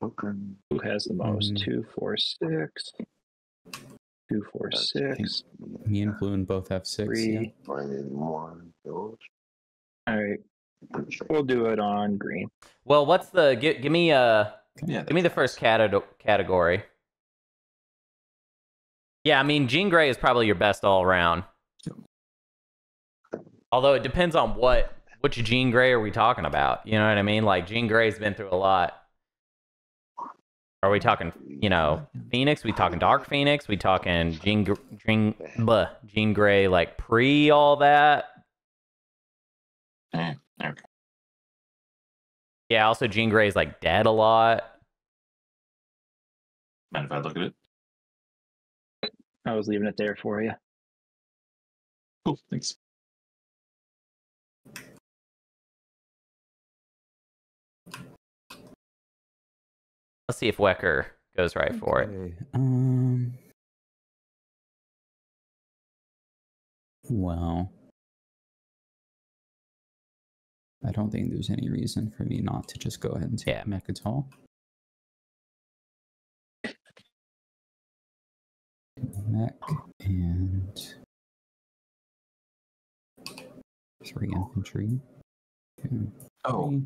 Token. Who has the most? Mm. Two, four, six. Two, four, That's six. Me and Fluin both have six. Three. Finding one. Those. All right. We'll do it on green. Well, what's the give, give me uh Yeah, give me the first cate- category. Yeah, I mean Jean Grey is probably your best all around. Although it depends on what which Jean Grey are we talking about? You know what I mean? Like Jean Grey's been through a lot. Are we talking, you know, Phoenix? We talking Dark Phoenix? We talking Jean Jean bleh, Jean Grey like pre all that? Eh, okay. Yeah, also Jean Grey's like dead a lot. Mind if I look at it? I was leaving it there for you. Cool. Thanks. Let's see if Wekker goes right for it. Um. Well, I don't think there's any reason for me not to just go ahead and take Yeah. Mecatol. Mech and three infantry. Oh, Three.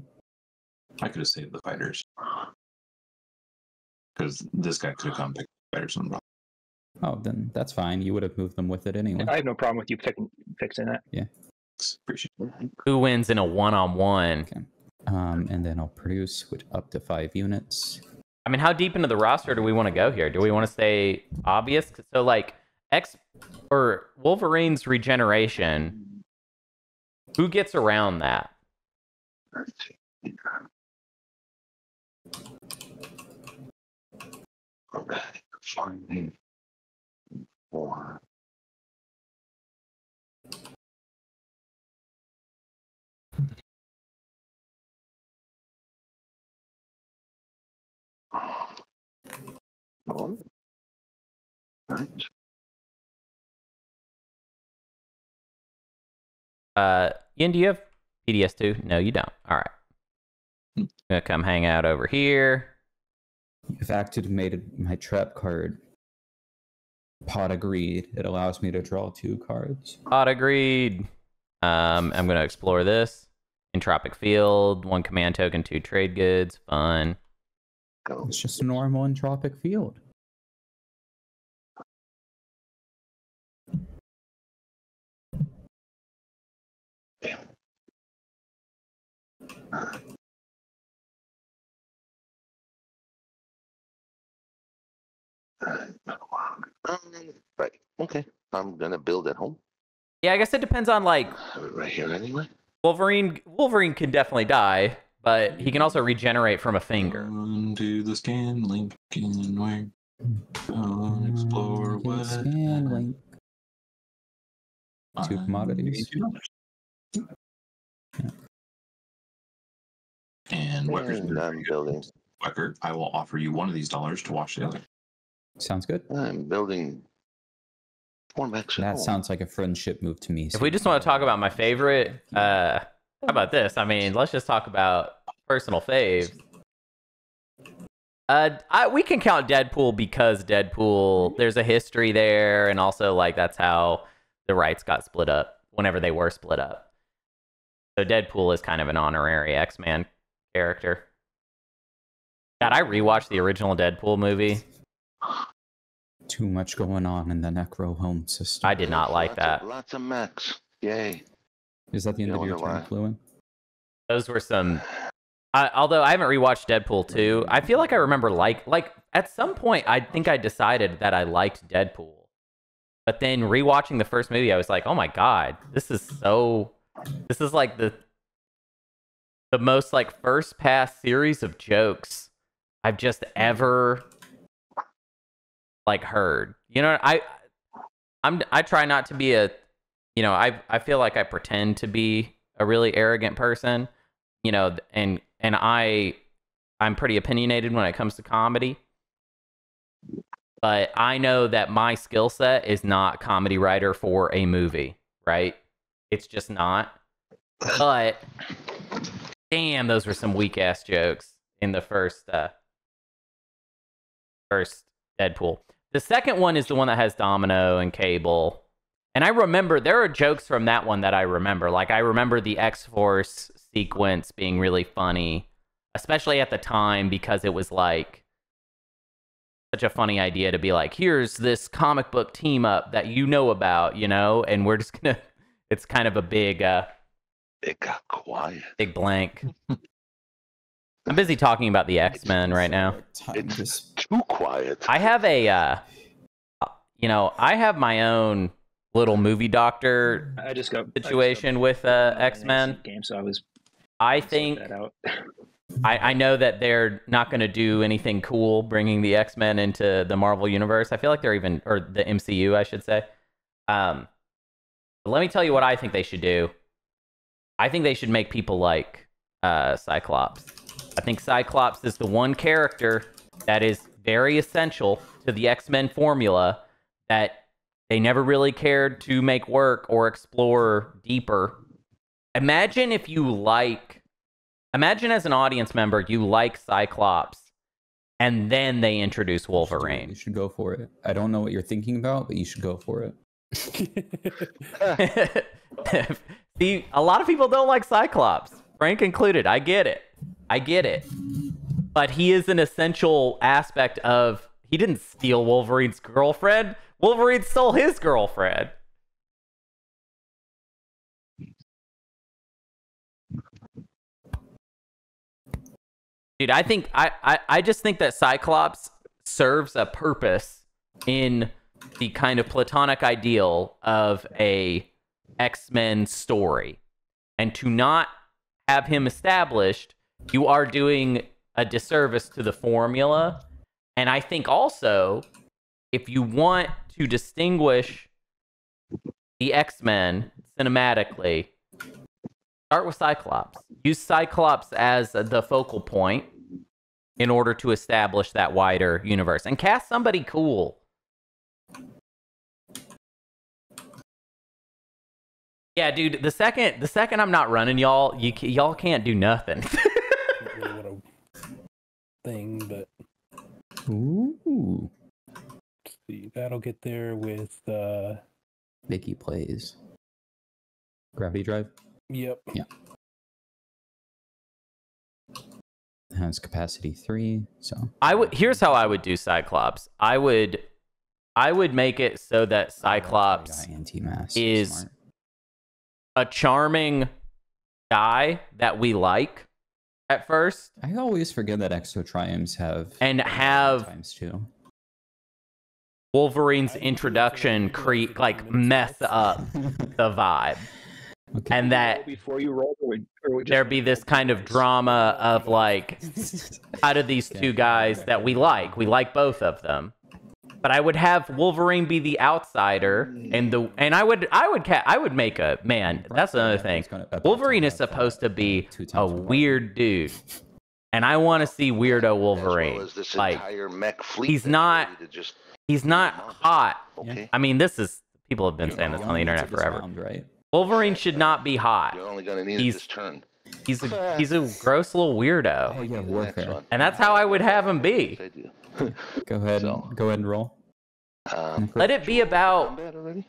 I could have saved the fighters. Because this guy could have come pick the fighters and. Oh, then that's fine. You would have moved them with it anyway. I have no problem with you fixing fixing that. Appreciate it. Who wins in a one-on-one? Um, and then I'll produce with up to five units. I mean, how deep into the roster do we want to go here? Do we want to stay obvious? So, like, X or Wolverine's regeneration, who gets around that? Okay, fine. Four. One. Right. Uh, Ian, do you have PDS2? No, you don't. All right. Hmm. Gonna come hang out over here. You've activated my trap card. Pot agreed. It allows me to draw two cards. Hot agreed. Um, I'm gonna explore this. Entropic field, one command token, two trade goods. Fun. Go. It's just a normal entropic field. Um, right. Okay. I'm gonna build at home. Yeah, I guess it depends on like right here anyway. Wolverine. Wolverine can definitely die, but he can also regenerate from a finger. On to the scan link and where Go explore Um, what scan link. Two commodities. And Wekker's And I'm building. Wekker, I will offer you one of these dollars to watch the other. Sounds good. I'm building. Four max That home. sounds like a friendship move to me. If we just want to talk about my favorite, uh, how about this? I mean, let's just talk about personal faves. Uh, I, we can count Deadpool because Deadpool. There's a history there, and also like that's how the rights got split up whenever they were split up. So Deadpool is kind of an honorary X-Man character. God, I rewatched the original Deadpool movie. Too much going on in the Nekro home system. I did not like lots that. Of, lots of max. Yay. Is that the end Yeah, of your wonder turn, why. Fluent? Those were some. I, although I haven't rewatched Deadpool 2, I feel like I remember like like at some point I think I decided that I liked Deadpool. But then rewatching the first movie, I was like, "Oh my god, this is so this is like the the most like first pass series of jokes I've just ever like heard." You know, I I'm I try not to be a you know, I I feel like I pretend to be a really arrogant person, you know, and and I I'm pretty opinionated when it comes to comedy. But I know that my skill set is not comedy writer for a movie, right? It's just not. But damn, those were some weak ass jokes in the first uh first Deadpool. The second one is the one that has Domino and Cable. And I remember there are jokes from that one that I remember. Like I remember the X Force sequence being really funny, especially at the time because it was like such a funny idea to be like, here's this comic book team up that you know about, you know, and we're just gonna. It's kind of a big, uh, It got quiet. big blank. I'm busy talking about the X Men right now. Time It's just too quiet. I have a, uh, you know, I have my own little movie doctor I just got I just got situation with uh, X Men. Game, so I was I think that out. I, I know that they're not going to do anything cool bringing the X Men into the Marvel universe. I feel like they're even, or the MCU, I should say. Um, but let me tell you what I think they should do. I think they should make people like uh, Cyclops. I think Cyclops is the one character that is very essential to the X Men formula that they never really cared to make work or explore deeper. Imagine if you like Imagine as an audience member, you like Cyclops, and then they introduce Wolverine. You should go for it. I don't know what you're thinking about, but you should go for it. See, a lot of people don't like Cyclops. Frank included. I get it. I get it. But he is an essential aspect of. He didn't steal Wolverine's girlfriend. Wolverine stole his girlfriend. Dude, I think I, I, I just think that Cyclops serves a purpose in the kind of platonic ideal of a X-Men story. And to not have him established, you are doing a disservice to the formula. And I think also, if you want to distinguish the X Men cinematically, start with Cyclops. Use Cyclops as the focal point in order to establish that wider universe and cast somebody cool. Yeah, dude. The second, the second I'm not running, y'all, you y'all can't do nothing. Not really what a thing, but Ooh. let's see. That'll get there with uh Mickey plays. Gravity Drive yep. Yeah. Has capacity three, so I would. Here's how I would do Cyclops. I would, I would make it so that Cyclops anti-mass is- a charming guy that we like at first, I always forget that exo triremes have and have times too. Wolverine's introduction create like mess up the vibe, Okay. and that before you roll, or, or there be this kind of drama of like out of these two guys that we like. We like both of them. But I would have Wolverine be the outsider and the and I would I would ca- I would make a man, that's another thing. Wolverine is supposed to be a weird dude. And I want to see weirdo Wolverine. Like entire mech fleet he's not- just he's not hot. okay. I mean, this is people have been saying this on the internet forever. right? Wolverine should not be hot. You're only gonna need He's- this turn. He's a he's a gross little weirdo. Oh weirdo. yeah, The warfare. And that's how I would have him be. Yes, I do. Go ahead. So- Go ahead and roll. Um, Let it be about combat already?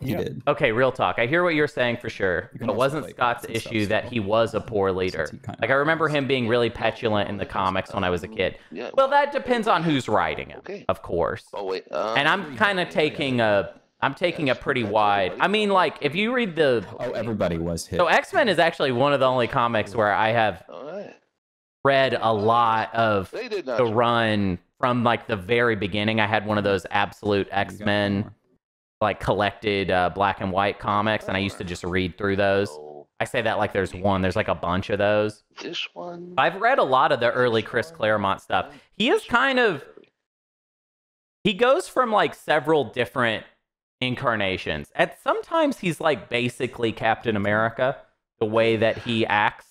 He Yeah. did. Okay, real talk. I hear what you're saying for sure. You can But also, wasn't like, Scott's issue that he was a poor leader? Since he kinda Like I remember him being really petulant in the comics when I was a kid. Yeah. Well, that depends on who's writing it, of course. Oh wait. Um, And I'm kind of taking a I'm taking a pretty wide. I mean, like if you read the Oh, everybody was hit. so X Men is actually one of the only comics where I have read a lot of They did not. the run from like the very beginning. I had one of those absolute X Men like collected uh, black and white comics, and I used to just read through those. I say that like there's one. There's like a bunch of those. this one. I've read a lot of the early Chris Claremont stuff. He is kind of he goes from like several different incarnations. And sometimes he's like basically Captain America, the way that he acts.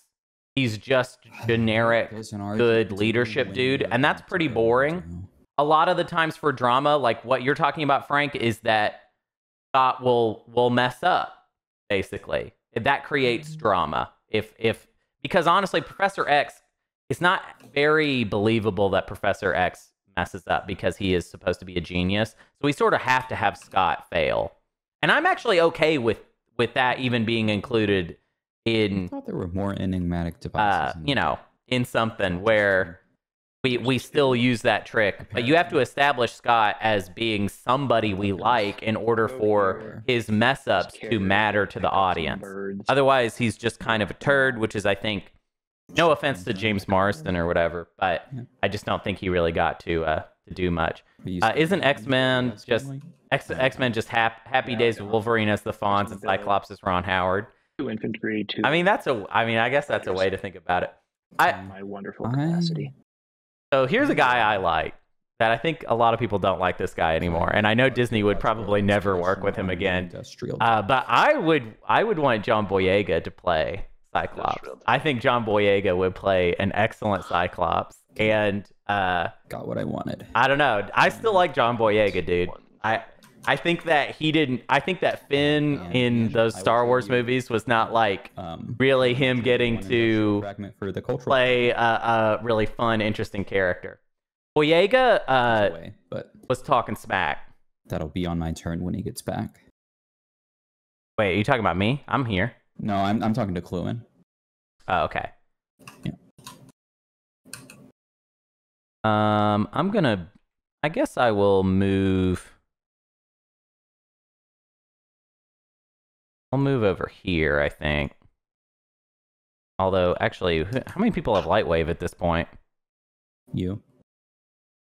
He's just generic. Good leadership dude, and that's pretty boring. A lot of the times for drama, like what you're talking about, Frank, is that Scott will will mess up. Basically, that creates drama. If if because honestly, Professor X, it's not very believable that Professor X messes up because he is supposed to be a genius. So we sort of have to have Scott fail, and I'm actually okay with with that even being included in I thought there were more enigmatic uh, devices. in you know, in something where we we still use that trick, but you have to establish Scott as being somebody we like in order for his mess ups to matter to the audience. Otherwise, he's just kind of a turd, which is, I think, no offense to James Marsden or whatever, but Yeah. I just don't think he really got to uh, to do much. Uh, isn't X-Men just? X X Men just hap- Happy Days with Wolverine as the Fonz and Cyclops as Ron Howard? two infantry, two. I mean, that's a. I mean, I guess that's a way to think about it. I my wonderful I- capacity. So here's a guy I like that I think a lot of people don't like this guy anymore, and I know Disney would probably never work with him again. Industrial. Uh, but I would I would want John Boyega to play Cyclops. I think John Boyega would play an excellent Cyclops, and uh, Got what I wanted. I don't know. I still like John Boyega, dude. I I think that he didn't. I think that Finn in those Star Wars movies was not like Um, really him getting to for the cultural play a, a really fun, interesting character. Boyega uh, way, but was talking smack. that'll be on my turn when he gets back. Wait, are you talking about me? I'm here. No, I'm I'm talking to Caluin. Oh, okay. Yeah. Um, I'm gonna. I guess I will move. I'll move over here. I think. Although, actually, how many people have Lightwave at this point? You.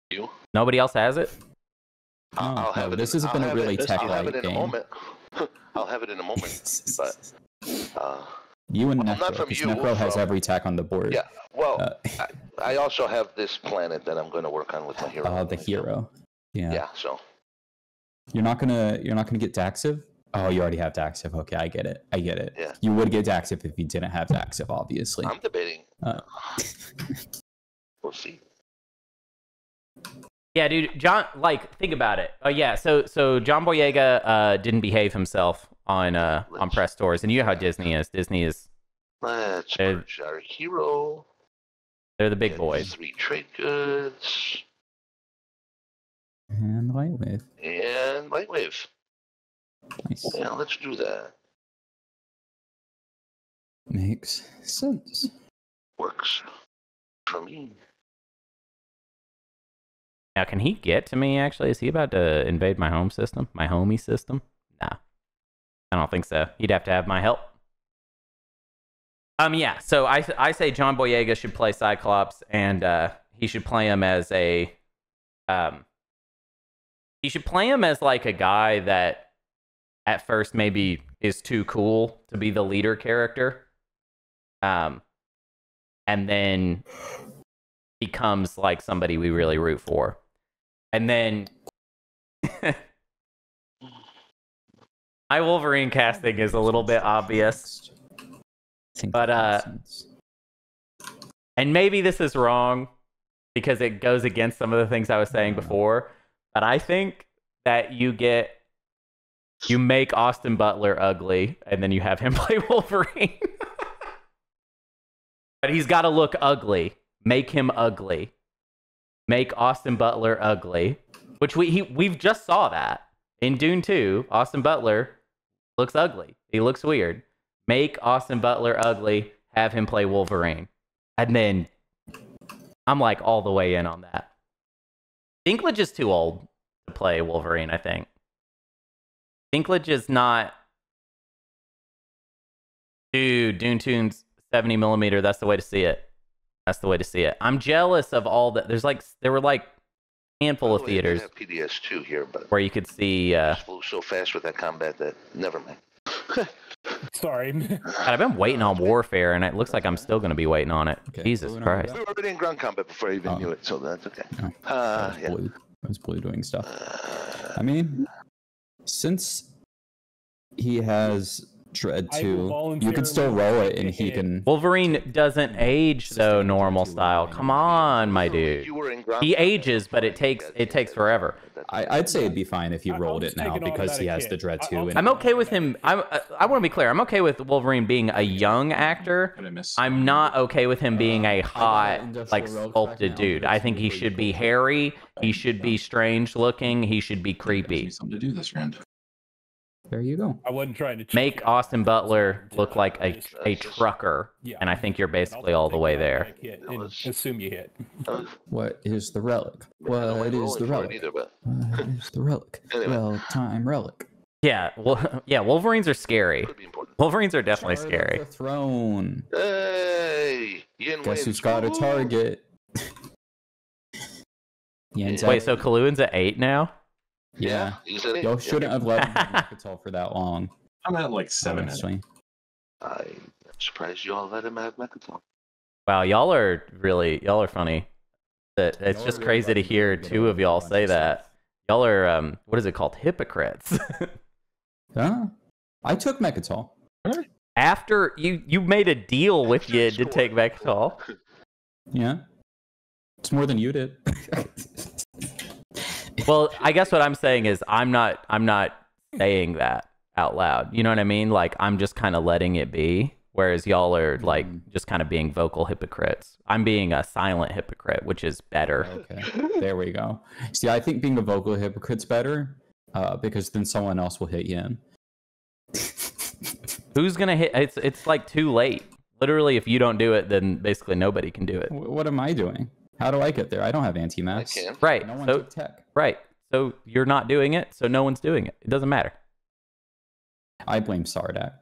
You? Nobody else has it. I'll, No, I'll have no, it. this in- has I'll been a have really it, I'll have it in a moment. I'll have it in a moment. But uh, you and Well, Nekro, not from because you, Nekro has from- every tech on the board. yeah. Well, Uh, I, I also have this planet that I'm going to work on with my hero. uh, the hero. Yeah. Yeah. So You're not gonna you're not gonna get Dacxive? Oh, you already have Dacxive. Okay, I get it. I get it. Yeah. You would get Dacxive if you didn't have Dacxive, obviously. I'm debating. Uh, We'll see. Yeah, dude. John, like, think about it. Oh, yeah. So, so John Boyega uh, didn't behave himself on uh on press tours, and you know how Disney is. Disney is Let's purge our hero. they're the big get boys. Three trade goods and Lightwave. and lightwave. Nice. Yeah, let's do that. Makes sense. Works for me. Now, can he get to me? Actually, is he about to invade my home system, my homie system? Nah, I don't think so. He'd have to have my help. Um, yeah. So I I say John Boyega should play Cyclops, and uh, he should play him as a um. He should play him as like a guy that, at first maybe is too cool to be the leader character. Um, and then becomes like somebody we really root for. And then my Wolverine casting is a little bit obvious. But, uh. And maybe this is wrong because it goes against some of the things I was saying before, but I think that you get you make Austin Butler ugly and then you have him play Wolverine. but he's got to look ugly. Make him ugly. Make Austin Butler ugly, which we he, we've just saw that in Dune 2. Austin Butler looks ugly. He looks weird. Make Austin Butler ugly, have him play Wolverine. And then I'm like all the way in on that. Dinklage is too old to play Wolverine, I think. Dinklage is not. Dude, Dune Tunes 70 millimeter. That's the way to see it. That's the way to see it. I'm jealous of all that. There's like, there were like handful of By the way, I theaters have PDS two here, but where you could see. Uh, flew so fast with that combat that never mind. Sorry. God, I've been waiting on Warfare, and it looks like I'm still going to be waiting on it. Okay, Jesus moving on Christ. we were already in ground combat before I even Oh. knew it, so that's okay. Oh, Uh, that yeah. was blue. That was blue doing stuff. Uh, I mean, since he has Dread I will 2, you can still roll it and he can. Wolverine doesn't age though normal style. Come on, my dude. you were in ground He ages, but it takes it takes forever. I, I'd say it'd be fine if he rolled it now because he has the Dread I- 2. I'll and I'm okay with him. I'm, uh, I want to be clear. I'm okay with Wolverine being a young actor. I miss? I'm not okay with him being uh, a hot, like sculpted dude. I think he should be hairy. He should be strange looking. He should be creepy. something to do this round. There you go. I wasn't trying to cheat Make. Austin Butler look like a a trucker, Yeah. and I think you're basically all the way there. automatic hit That was- assume you hit. Uh, What is the relic? Well, don't What like is the rolling for it relic? Either, but What is the relic? Anyway. Well, time relic. Yeah, well, yeah. Wolverines are scary. could be important. Wolverines are definitely Shard scary. The throne. Hey, Yin Guess who's got a target? Yeah. Wait, so Caluin's at eight now? Yeah. he's at eight. Y'all shouldn't have let him have Mecatol for that long. I'm at like seven. honestly. I'm surprised you all let him have Mecatol. Wow, y'all are really y'all are funny. That it's Y'all just really crazy to hear two of y'all say of that. Y'all are um what is it called? Hypocrites. Huh? I took Mecatol. After you you made a deal with After Yid the to take score. Vectol. Yeah. It's more than you did. Well, I guess what I'm saying is I'm not I'm not saying that out loud. You know what I mean? Like I'm just kind of letting it be. Whereas y'all are like Mhm. just kind of being vocal hypocrites. I'm being a silent hypocrite, which is better. okay. There we go. See, I think being a vocal hypocrite's better uh, because then someone else will hit you in. Who's gonna hit? It's it's like too late. literally, if you don't do it, then basically nobody can do it. Wh- What am I doing? How do I get there? I don't have anti I mass. Right. No one So took tech. right. So you're not doing it. So no one's doing it. It doesn't matter. I blame Sardakk.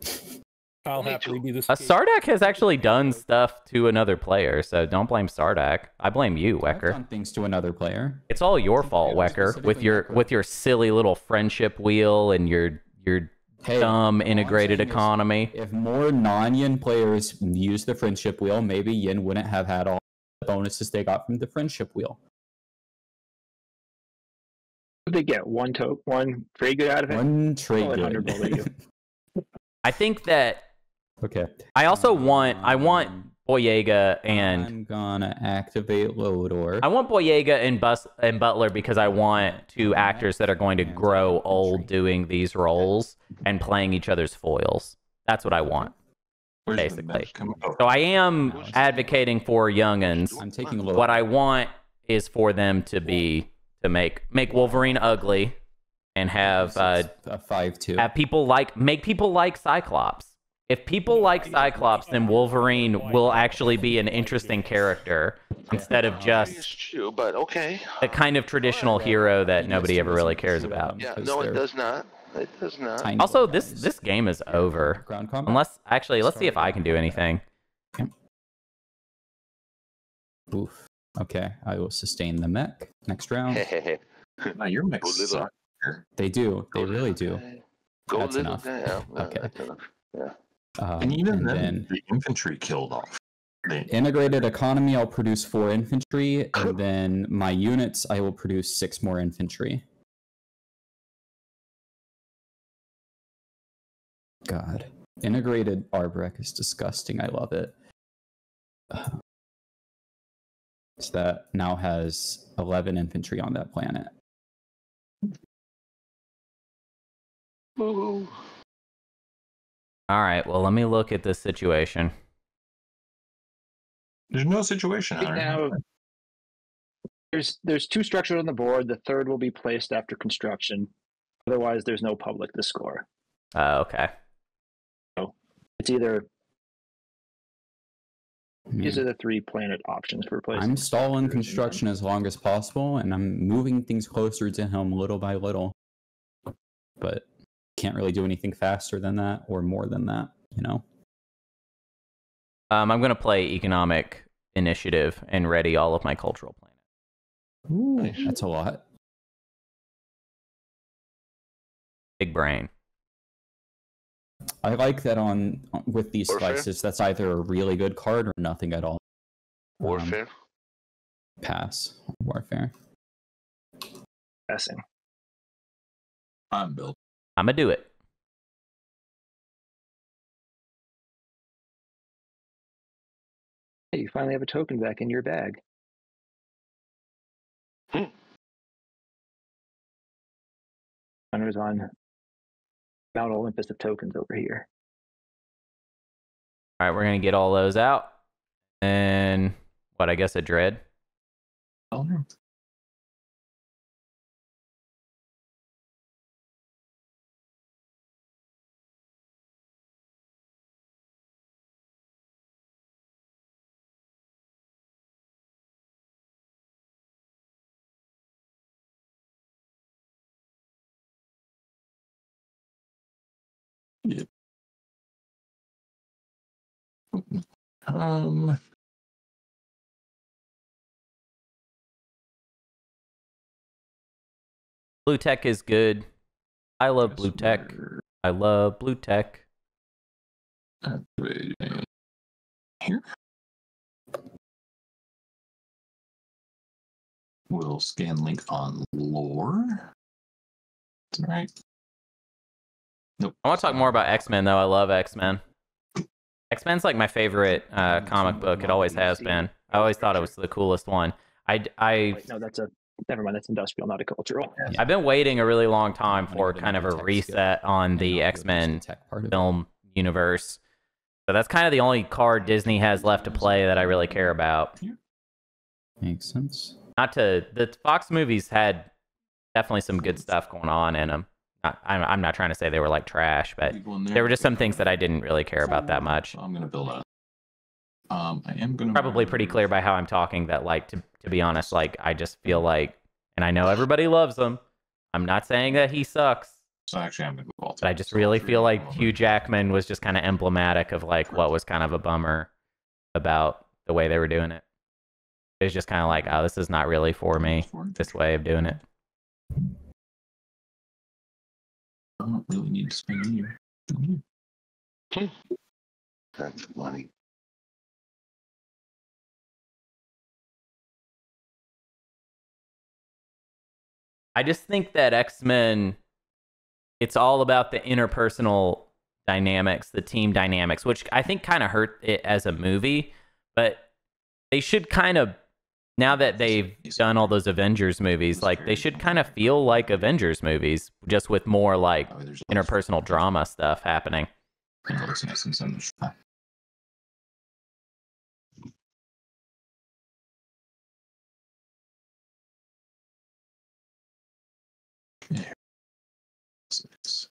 I'll Me happily too. be the Uh. Sardakk has actually done stuff to another player, so don't blame Sardakk. I blame you, I've Wekker. done things to another player. It's all your fault, Wekker, with your with your silly little friendship wheel and your your Hey, dumb integrated saying is economy. If more non-yin players use the friendship wheel, maybe Yin wouldn't have had all the bonuses they got from the friendship wheel. What did they get? One to one very good out of it? One trade good. I think that okay. I also want I want Boyega and I'm gonna activate Lodor. I want Boyega and Bus and Butler because I want two actors that are going to grow old doing these roles and playing each other's foils. That's what I want. Where's basically. map coming- So I am advocating for youngins. I'm taking a little. What I want is for them to be to make make Wolverine ugly and have uh, a five-two. have people like make people like Cyclops. If people like Cyclops, then Wolverine will actually be an interesting character instead of It's just true, but okay. a kind of traditional hero that nobody ever really cares about. Yeah, no, it does not. It does not. Also, this this game is over. Unless actually, let's see if I can do anything. Oof. Okay, I will sustain the mech next round. Now your mix Go little. They do. They really do. Go That's enough. guy. Yeah, yeah, Okay. that's enough. Um, And even and then, then the infantry killed off. They, integrated economy, I'll produce four infantry, and then my units, I will produce six more infantry. God, integrated Arborec is disgusting. I love it. So that now has 11 infantry on that planet. Woo-hoo. All right. Well, let me look at this situation. there's no situation. Right now, there's there's two structures on the board. The third will be placed after construction. Otherwise, there's no public to score. Uh, okay. So it's either I these are the three planet options for placing. I'm stalling construction as long as possible, and I'm moving things closer to him little by little. But can't really do anything faster than that or more than that, you know? Um, I'm gonna play economic initiative and ready all of my cultural planets. Ooh, that's a lot. Big brain. I like that on on- with these Warfare? slices. That's either a really good card or nothing at all. Um, Warfare. pass warfare. guessing. I'm built. I'm gonna do it. Hey, you finally have a token back in your bag. Hmm. Hunter's on Mount Olympus of tokens over here. All right, we're gonna get all those out, and what I guess a dread. Um, Blue tech is good. I love blue tech. I love blue tech. Here. We'll scan link on lore. All right. Nope. I want to talk more about X Men though. I love X Men. X Men's like my favorite uh, comic book. It always has been. I always thought it was the coolest one. I, I Wait, no, that's a never mind. That's industrial, not a cultural. I've been waiting a really long time for kind of a reset on the X Men tech part of it. film universe. So that's kind of the only card Disney has left to play that I really care about. Makes sense. Not to the Fox movies had definitely some good stuff going on in them. Not, I'm, I'm not trying to say they were like trash, but there. there were just some things that I didn't really care about that much. So I'm gonna build up. Um, I am gonna Probably pretty clear by how I'm talking that, like, to to be honest, like I just feel like, and I know everybody loves him. I'm not saying that he sucks, So actually, I'm gonna go all. but I just really feel like Hugh Jackman was just kind of emblematic of like what was kind of a bummer about the way they were doing it. It was just kind of like, oh, this is not really for me. This way of doing it. I don't really need to spend any. That's money. I just think that X Men, it's all about the interpersonal dynamics, the team dynamics, which I think kind of hurt it as a movie. But they should kind of, now that they've done all those Avengers movies, like they should kind of feel like Avengers movies, just with more like interpersonal drama stuff happening. Looks nice and sun. Yeah. Six.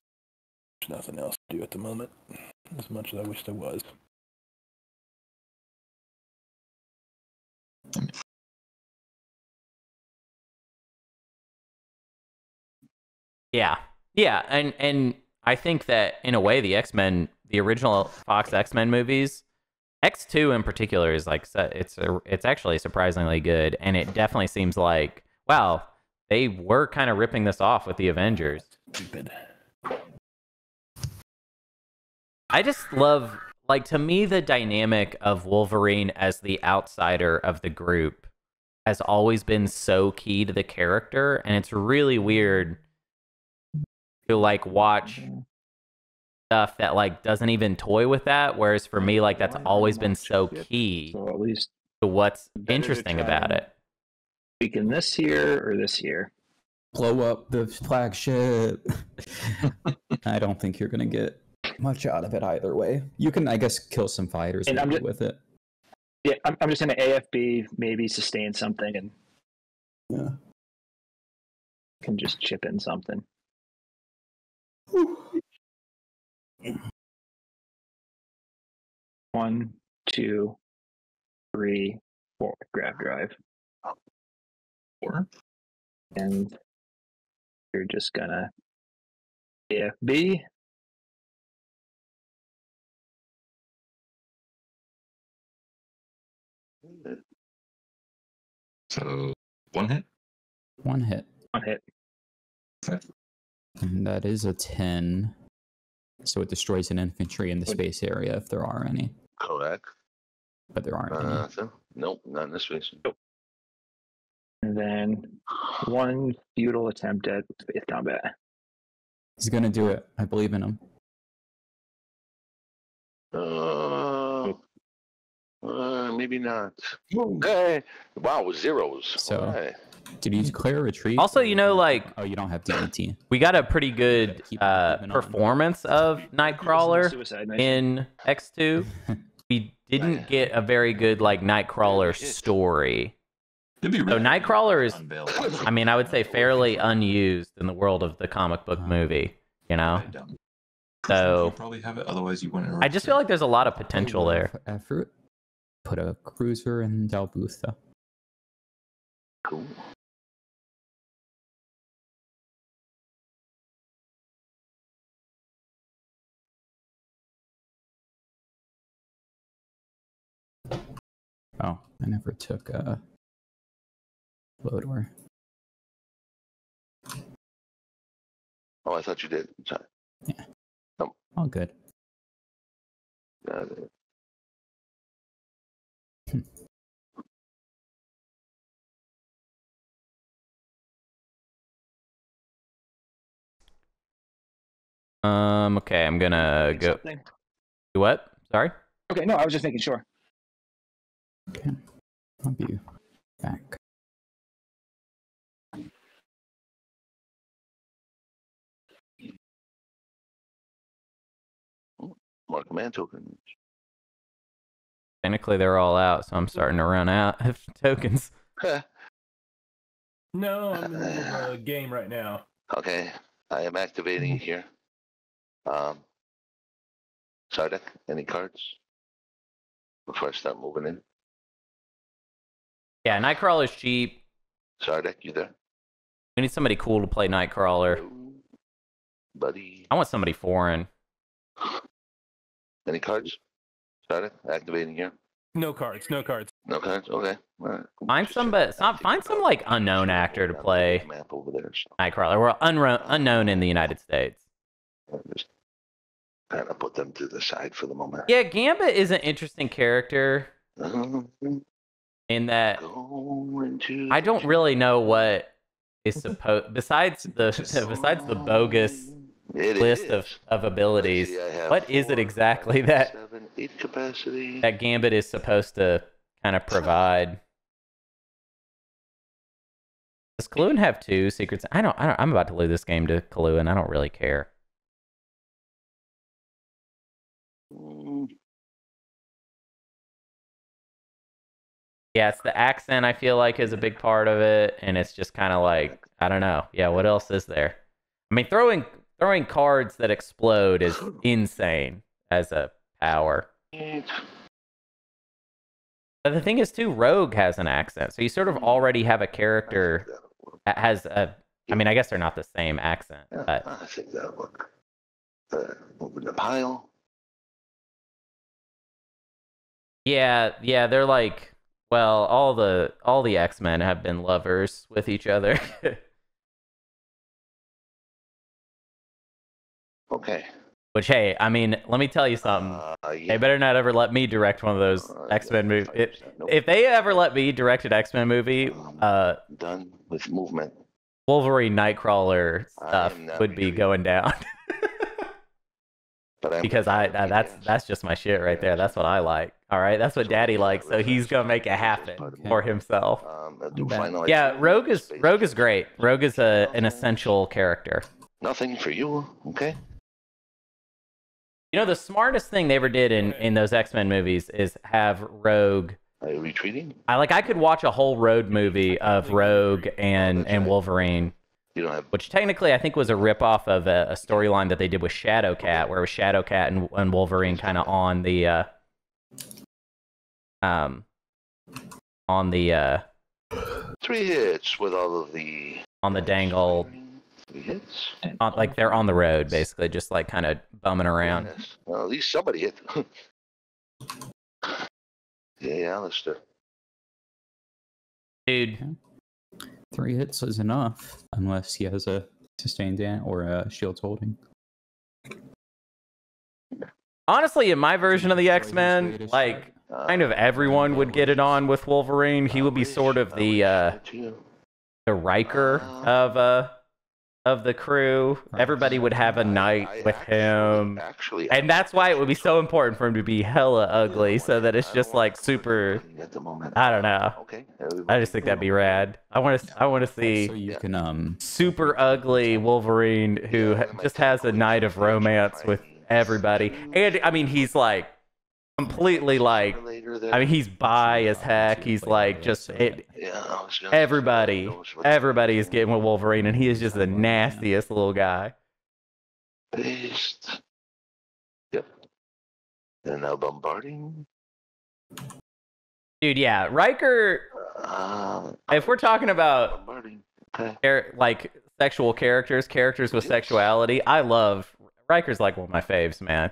There's nothing else to do at the moment. As much as I wish there was. Yeah. Yeah, and and I think that in a way the X-Men, the original Fox X-Men movies, X2 in particular is like it's a, it's actually surprisingly good and it definitely seems like wow, they were kind of ripping this off with the Avengers. Stupid. I just love like to me the dynamic of Wolverine as the outsider of the group has always been so key to the character and it's really weird to like watch mm-hmm. stuff that like doesn't even toy with that whereas for me like that's always been so key So at least to what's Better to interesting about and- it weaken this year or this year. Blow up the flagship. I don't think you're gonna get much out of it either way. You can, I guess, kill some fighters And I'm maybe ju- with it. Yeah, I'm, I'm just gonna AFB maybe sustain something and Yeah. can just chip in something. One, two, three, four. Grav Drive, Four. and you're just gonna AFB. So one hit. One hit. One hit. And that is a 10. So it destroys an infantry in the space area if there are any. Correct. But there aren't any. Uh, so, nope, not in this space. Nope. And then one futile attempt at space combat. He's gonna do it. I believe in him. Uh, uh, maybe not. Okay. Wow, with zeros. So- Alright. Did he declare a retreat? Also, you know, like- Oh, you don't have DET. we got a pretty good uh, performance of nightcrawler in X2 we didn't get a very good like Nightcrawler story. It'd So Nightcrawler is, unveiled. I mean, I would say fairly unused in the world of the comic book movie. You know, Write it down. So- probably have it. Otherwise, you wouldn't. I just feel like there's a lot of potential there. Effort. Put a cruiser in Dal Bootha. Cool. Oh, I never took a Lodor. Oh, I thought you did. Sorry. All good. Got it. Um. Okay, I'm gonna go. Something. What? Sorry. Okay, no, I was just making sure. Okay. I'll be back. Mark man token. Technically, they're all out, so I'm starting to run out of tokens. No, I'm in the middle of a game right now. okay. I am activating here. Um, Sardakk, any cards? Before I start moving in. Yeah, Nightcrawler's cheap. Sardakk, you there? We need somebody cool to play Nightcrawler. Hello? Buddy. I want somebody foreign. Any cards? Sardakk, activating here. No cards. No cards. No cards? Okay. All right. Find Just somebody- check. some- find some, like, unknown actor to play. Map over there. So Nightcrawler. We're unro- unknown in the United States. I'll just kind of put them to the side for the moment. Yeah, Gambit is an interesting character Um, in that I don't really know what is supposed besides the besides the bogus It list is. of, of abilities. See, What is it exactly five, that seven, that Gambit is supposed to kind of provide? Does Caluin have two secrets? I don't, I don't. I'm about to lose this game to Caluin. I don't really care. Yeah, it's the accent. I feel like is a big part of it, and it's just kind of like I don't know. Yeah, what else is there? I mean, throwing throwing cards that explode is insane as a power. But the thing is, too, Rogue has an accent, so you sort of already have a character that has a. I mean, I guess they're not the same accent, Yeah, but I think that'll work. Uh, open the pile. yeah, yeah, they're like. Well, all the all the X Men have been lovers with each other. Okay. Which, hey, I mean, let me tell you something. Uh, They better not ever let me direct one of those Uh, X Men movies. 5%. Nope. If they ever let me direct an X Men movie, Um, uh, done with movement. Wolverine Nightcrawler stuff would be going down But I'm because I gonna uh, that's that's just my shit right there. That's what I like. All right, that's what So, Daddy likes. So he's gonna make it happen for himself. Um, I'll do Yeah, Rogue is Rogue is great. Rogue is a an essential character. Nothing for you. Okay. You know, the smartest thing they ever did in in those X Men movies is have Rogue. Are you retreating? I like. I could watch a whole road movie of Rogue and and Wolverine. You don't have. which technically I think was a ripoff of a, a storyline that they did with Shadow Shadowcat, where it was Shadowcat and, and Wolverine kind of on the uh, um on the uh, Three hits with all of the. on the dangle, Three hits. on, like they're on the road basically, just like kind of bumming around. Yes. Well, at least somebody hit. yeah, Alistair. Dude, Three hits is enough, unless he has a sustained dan or a shield holding. honestly, in my version of the X Men, like Uh, kind of everyone would get it on with Wolverine. He would be sort of the uh, the Riker of uh of the crew. Everybody would have a night I with actually- him. Actually, And that's why it would be so important for him to be hella ugly, so that it's just like super. At the moment. I don't know. Okay. I just think that'd be rad. I want to. I want to So see you can um super ugly Wolverine who Yeah, just has a night of romance with everybody. And I mean, he's like completely like. I mean, he's bi as heck. He's like just it. Yeah, I was gonna- Everybody, everybody is getting with Wolverine, and he is just the nastiest little guy. Paste. Yep. And now bombarding. Dude, yeah, Riker. Uh, If we're talking about. Okay. like sexual characters, characters with Yes. sexuality. I love Riker's like one of my faves, man.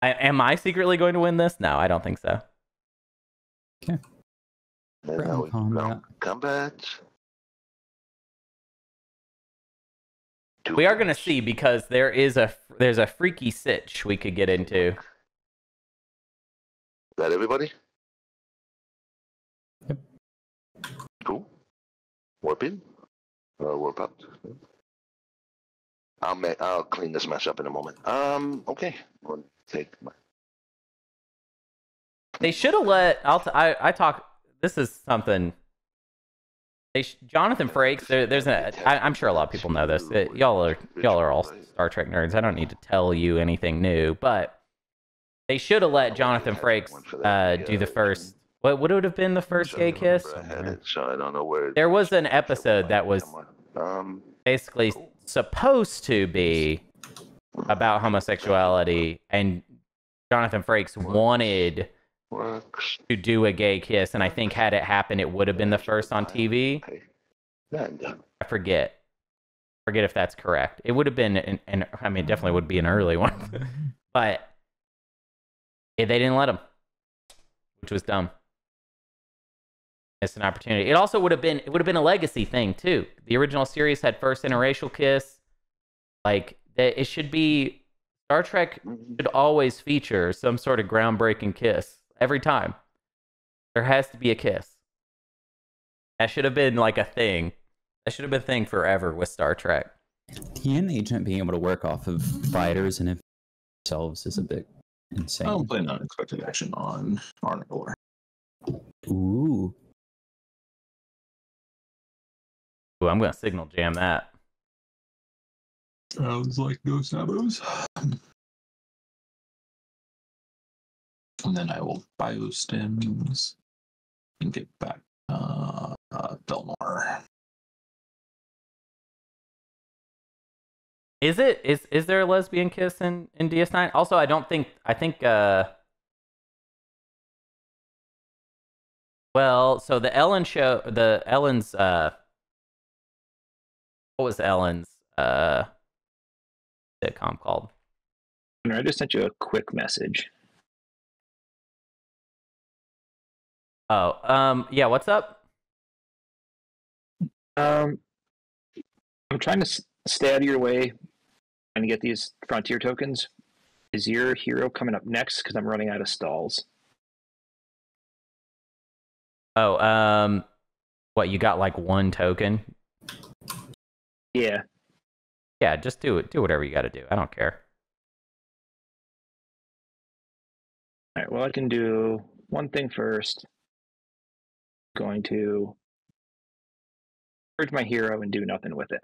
I, am I secretly going to win this? No, I don't think so. And Ground now we combat. combat. We are going to see because there is a there's a freaky sitch we could get into. Is That everybody? Yep. Cool. Warp in? Uh, warp out? I'll ma- I'll clean this mess up in a moment. Um, okay. Take my They should have let. I'll. T- I. I talk. This is something. They sh- Jonathan Frakes. There, there's a. I, I'm sure a lot of people know this. Uh, y'all are y'all are all Star Trek nerds. I don't need to tell you anything new, but they should have let Jonathan Frakes uh, do the first. What would it have been the first gay kiss? I had it, so I don't know where. There was an episode that was Um, basically supposed to be about homosexuality, and Jonathan Frakes wanted to do a gay kiss, and I think had it happened, it would have been the first on TV. I forget. Forget if that's correct. It would have been, and an, I mean, it definitely would be an early one, but they didn't let him, which was dumb. It's an opportunity. It also would have been, it would have been a legacy thing too. The original series had first interracial kiss. Like it should be. Star Trek mm-hmm. should always feature some sort of groundbreaking kiss every time. There has to be a kiss. That should have been like a thing. That should have been a thing forever with Star Trek. The an agent being able to work off of fighters and themselves is a bit insane. Oh, I'm playing unexpected action on Arnor. Ooh. Ooh, I'm gonna signal jam that. Sounds like no sabos. And then I will biostims and get back uh, uh Belmar. Is it is is there a lesbian kiss in in DS9? Also, I don't think I think uh well, so the Ellen show the Ellen's uh what was Ellen's uh sitcom called? I just sent you a quick message. Oh, um yeah, what's up? Um, I'm trying to s- stay out of your way and get these frontier tokens. Is your hero coming up next? Because I'm running out of stalls. Oh, um what you got like one token? Yeah. Yeah, just do it. Do whatever you got to do. I don't care. All right. Well, I can do one thing first. Going to purge my hero and do nothing with it.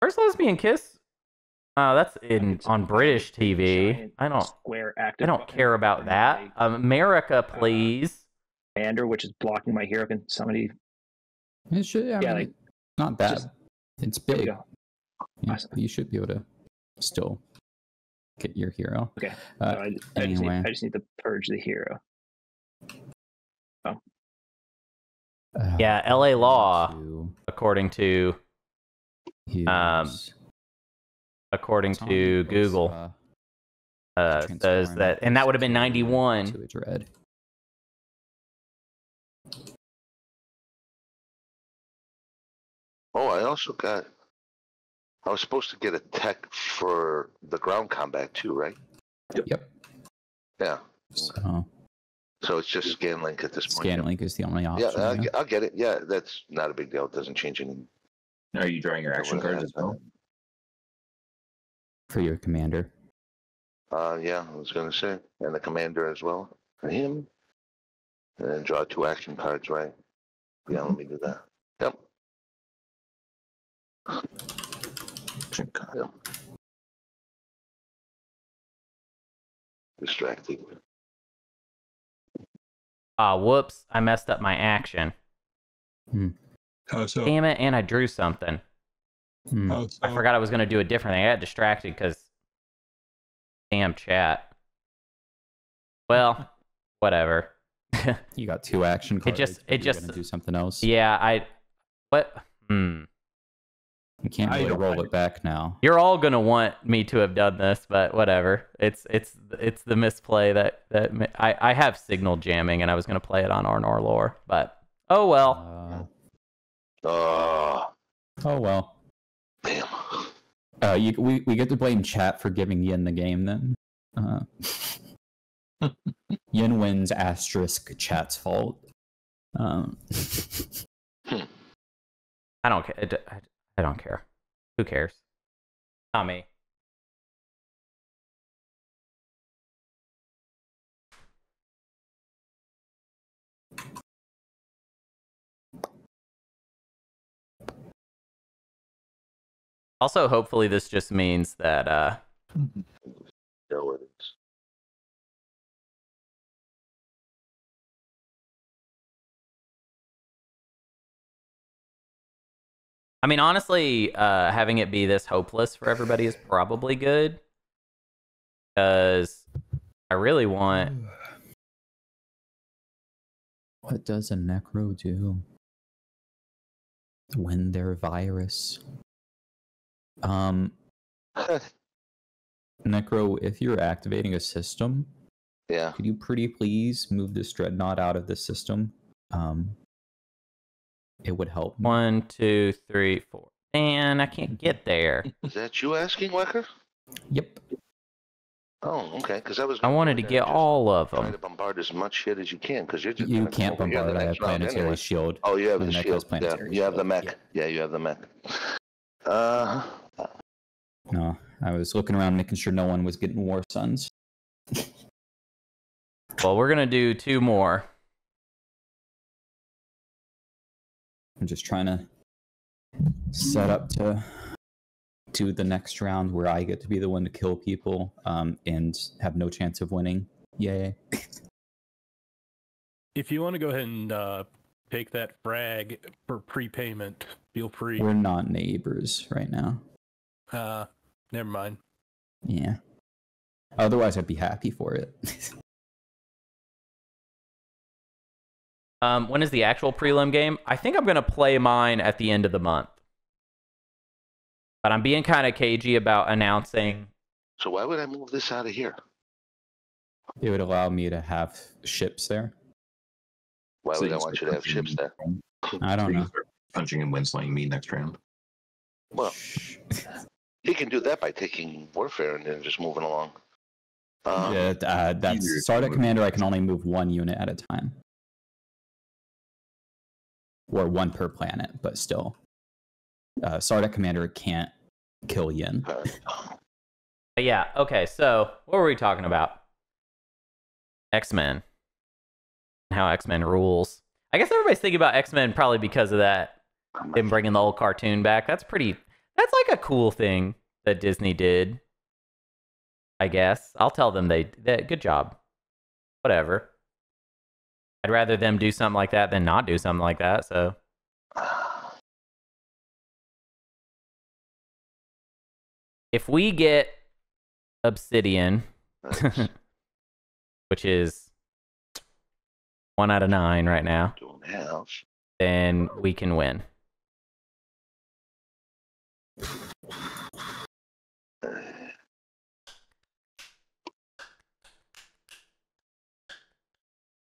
First lesbian kiss? Oh, that's in on British TV. I don't square I don't care about that. America, uh, please. Commander, which is blocking my hero. Can somebody? It should, I Yeah, mean, like, not bad. just- it's There we big. Go. Yeah, Awesome. you should be able to still get your hero. Okay. Uh, So I, I, just need, anyway. I just need to purge the hero. uh, Yeah, LA law, to according to Um, according Tom to was, Google, uh, uh, says that, and that would have been 91. To a dread. Oh, I also got. I was supposed to get a tech for the ground combat too, right? Yep. Yeah. So So it's just scan link at this point. scan link is the only Yeah, option. I'll, yeah. get- I'll get it. Yeah, that's not a big deal. It doesn't change anything. Are you drawing your action cards as well? for your commander. Uh, yeah, I was gonna say, and the commander as well for him. And then draw two action cards, right? Yeah, let me do that. Yep. Action card. Yep. Distracting. Ah, whoops! I messed up my action. How so? Damn it! And I drew something. Hmm. How so? I forgot I was gonna do a different thing. I got distracted because damn chat. Well, whatever. You got two action cards. just- it you're just- do something else. yeah, I. What? Hmm. You can't really roll it back now. You're all gonna want me to have done this, but whatever. It's it's it's the misplay that that I I have signal jamming, and I was gonna play it on Arnor Lor, but oh well. Uh, Oh, oh well. damn. Uh, you, we we get to blame chat for giving Yin the game then. Uh, Yin wins asterisk chat's fault. Um, I don't care. I, don't care. Who cares? Not me. Also, hopefully, this just means that uh, what it's. I mean, honestly, uh, having it be this hopeless for everybody is probably good. Because I really want. What does a Nekro do? When they're virus. Um, Nekro, if you're activating a system, yeah. could you pretty please move this dreadnought out of the system? Um, it would help. One, two, three, four. Man, I can't get there. Is that you asking, Wekker? Yep. Oh, okay. Because I was. I wanted to get all of Try them. to bombard as much shit as you can, because you're just. You can't bombard. I have planetary anyway. shield. Oh, you have and the Nekro's shield. Yeah, you have the mech. yeah. Yeah, you have the mech. Uh, No, I was looking around making sure no one was getting war suns. Well, we're gonna do two more. I'm just trying to set up to to the next round where I get to be the one to kill people um, and have no chance of winning. Yay. If you want to go ahead and uh, take that frag for prepayment, feel free. We're not neighbors right now. Uh, never mind. Yeah. Otherwise, I'd be happy for it. Um, when is the actual prelim game? I think I'm gonna play mine at the end of the month. But I'm being kind of cagey about announcing. so why would I move this out of here? it would allow me to have ships there. Why So would I want you to have ships there? I don't know. Punching and winslaying me next round. Well, he can do that by taking warfare and then just moving along. Um, yeah, uh, that's easier to Sardakk. Commander. I can only move one unit at a time, or one per planet, but still, uh, Sardakk Commander can't kill Yin. yeah, okay. So what were we talking about? X Men. How X Men rules. I guess everybody's thinking about X Men probably because of that. Them bringing the old cartoon back. That's pretty. That's like a cool thing that Disney did. I guess I'll tell them they. That, good job. Whatever. I'd rather them do something like that than not do something like that. So if we get Obsidian, which is one out of nine right now, then we can win. Uh,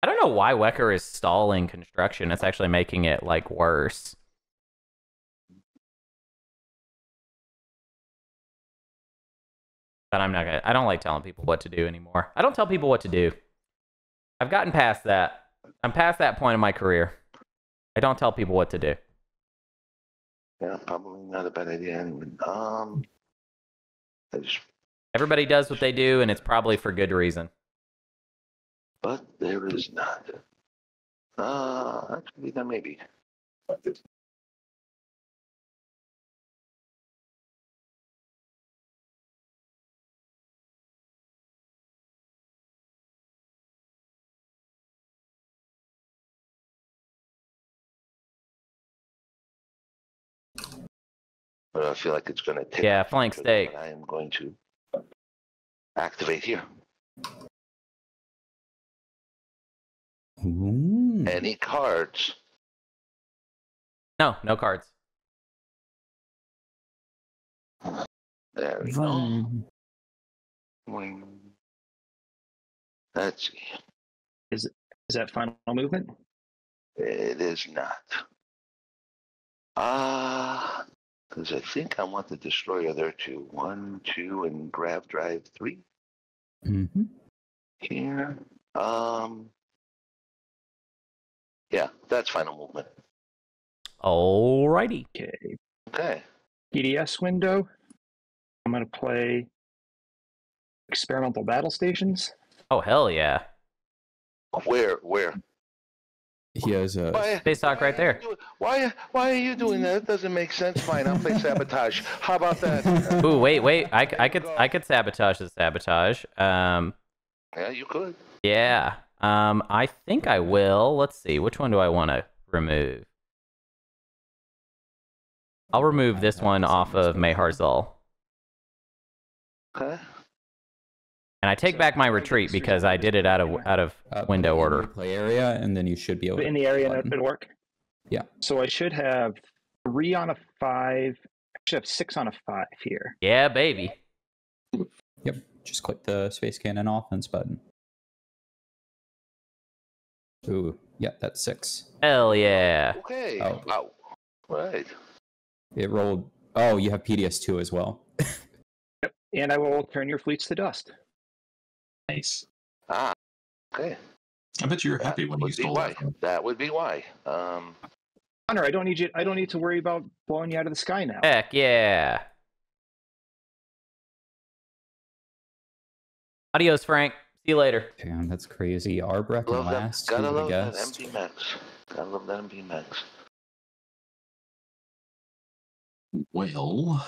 I don't know why Wekker is stalling construction. It's actually making it like worse. But I'm not gonna. I don't like telling people what to do anymore. I don't tell people what to do. I've gotten past that. I'm past that point in my career. I don't tell people what to do. Yeah, probably not a bad idea. Um, I just, Everybody does what they do, and it's probably for good reason. But there is not. Uh, actually, there may be. But I feel like it's going to take. Yeah, flank steak. I am going to activate here. Ooh. Any cards? No, no cards. There we go. Vroom. Wing. Let's see. Is that final movement? It is not. Ah, because I think I want the destroyer there too. One, two, and Grav Drive three mm-hmm. here. Um. Yeah, that's final movement. Alrighty. Okay. Okay. PDS window. I'm going to play experimental battle stations. Oh hell yeah. Where? Where? He has a. Why? Space Dock right there. Why? Why are you doing that? It doesn't make sense. Fine, I'll play sabotage. How about that? Ooh, wait, wait. I, c- I could I could sabotage the sabotage. Um, Yeah, you could. yeah. Um, I think I will. Let's see. Which one do I want to remove? I'll remove this one off of Meharxull. Okay. And I take back my retreat because I did it out of out of Uh, window in order. Play area, and then you should be able to in the area button. that would work. Yeah. So I should have three on a five. I should have six on a five here. Yeah, baby. Yep. Just click the Space Cannon offense button. Ooh, yeah, that's six. Hell yeah. Okay. Oh. Wow. Right. It rolled. Oh, you have PDS two as well. yep. And I will turn your fleets to dust. Nice. Ah. Okay. I bet you're That happy when you would stole why. that. That would be why. Um. Hunter, I don't need you. I don't need to worry about blowing you out of the sky now. Heck yeah. Adios, Frank. See you later. Damn, that's crazy. Arborec and Love that. last. Gotta Who love would've that guessed? MP Max. Gotta love that MP Max. Well,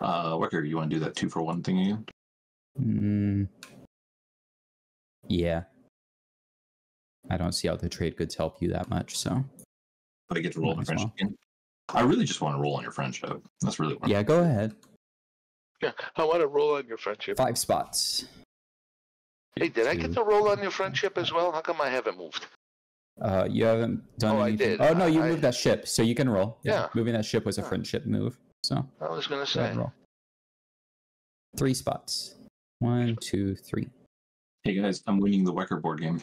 uh, Wekker, you want to do that two for one thing again? Mm, yeah. I don't see how the trade goods help you that much. So But I get to roll Might my as friendship well. again. I really just want to roll on your friendship. That's really what yeah, go ahead. Yeah, I want to roll on your friendship. Five spots. Hey, did I get to roll on your friendship as well? How come I haven't moved? Uh, you haven't done Oh, I anything. did. Oh no, you I- moved that ship, so you can roll. Yeah. moving that ship was a Yeah. friendship move. So I was gonna say. and roll. Three spots. One, two, three. Hey guys, I'm winning the Wekker board game.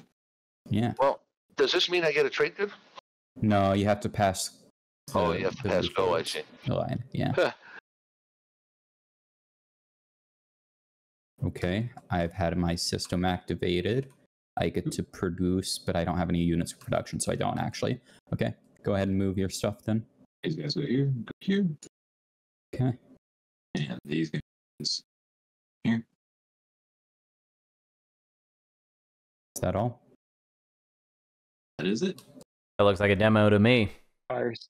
Yeah. Well, does this mean I get a trade good? No, you have to pass. Oh, the- you have to the pass go. I see. Oh, Line. Yeah. Okay, I've had my system activated. I get to produce, but I don't have any units of production, so I don't actually. Okay, go ahead and move your stuff then. These guys go here, go here, Okay. and these guys. Is that all? That is it. That looks like a demo to me. Fires.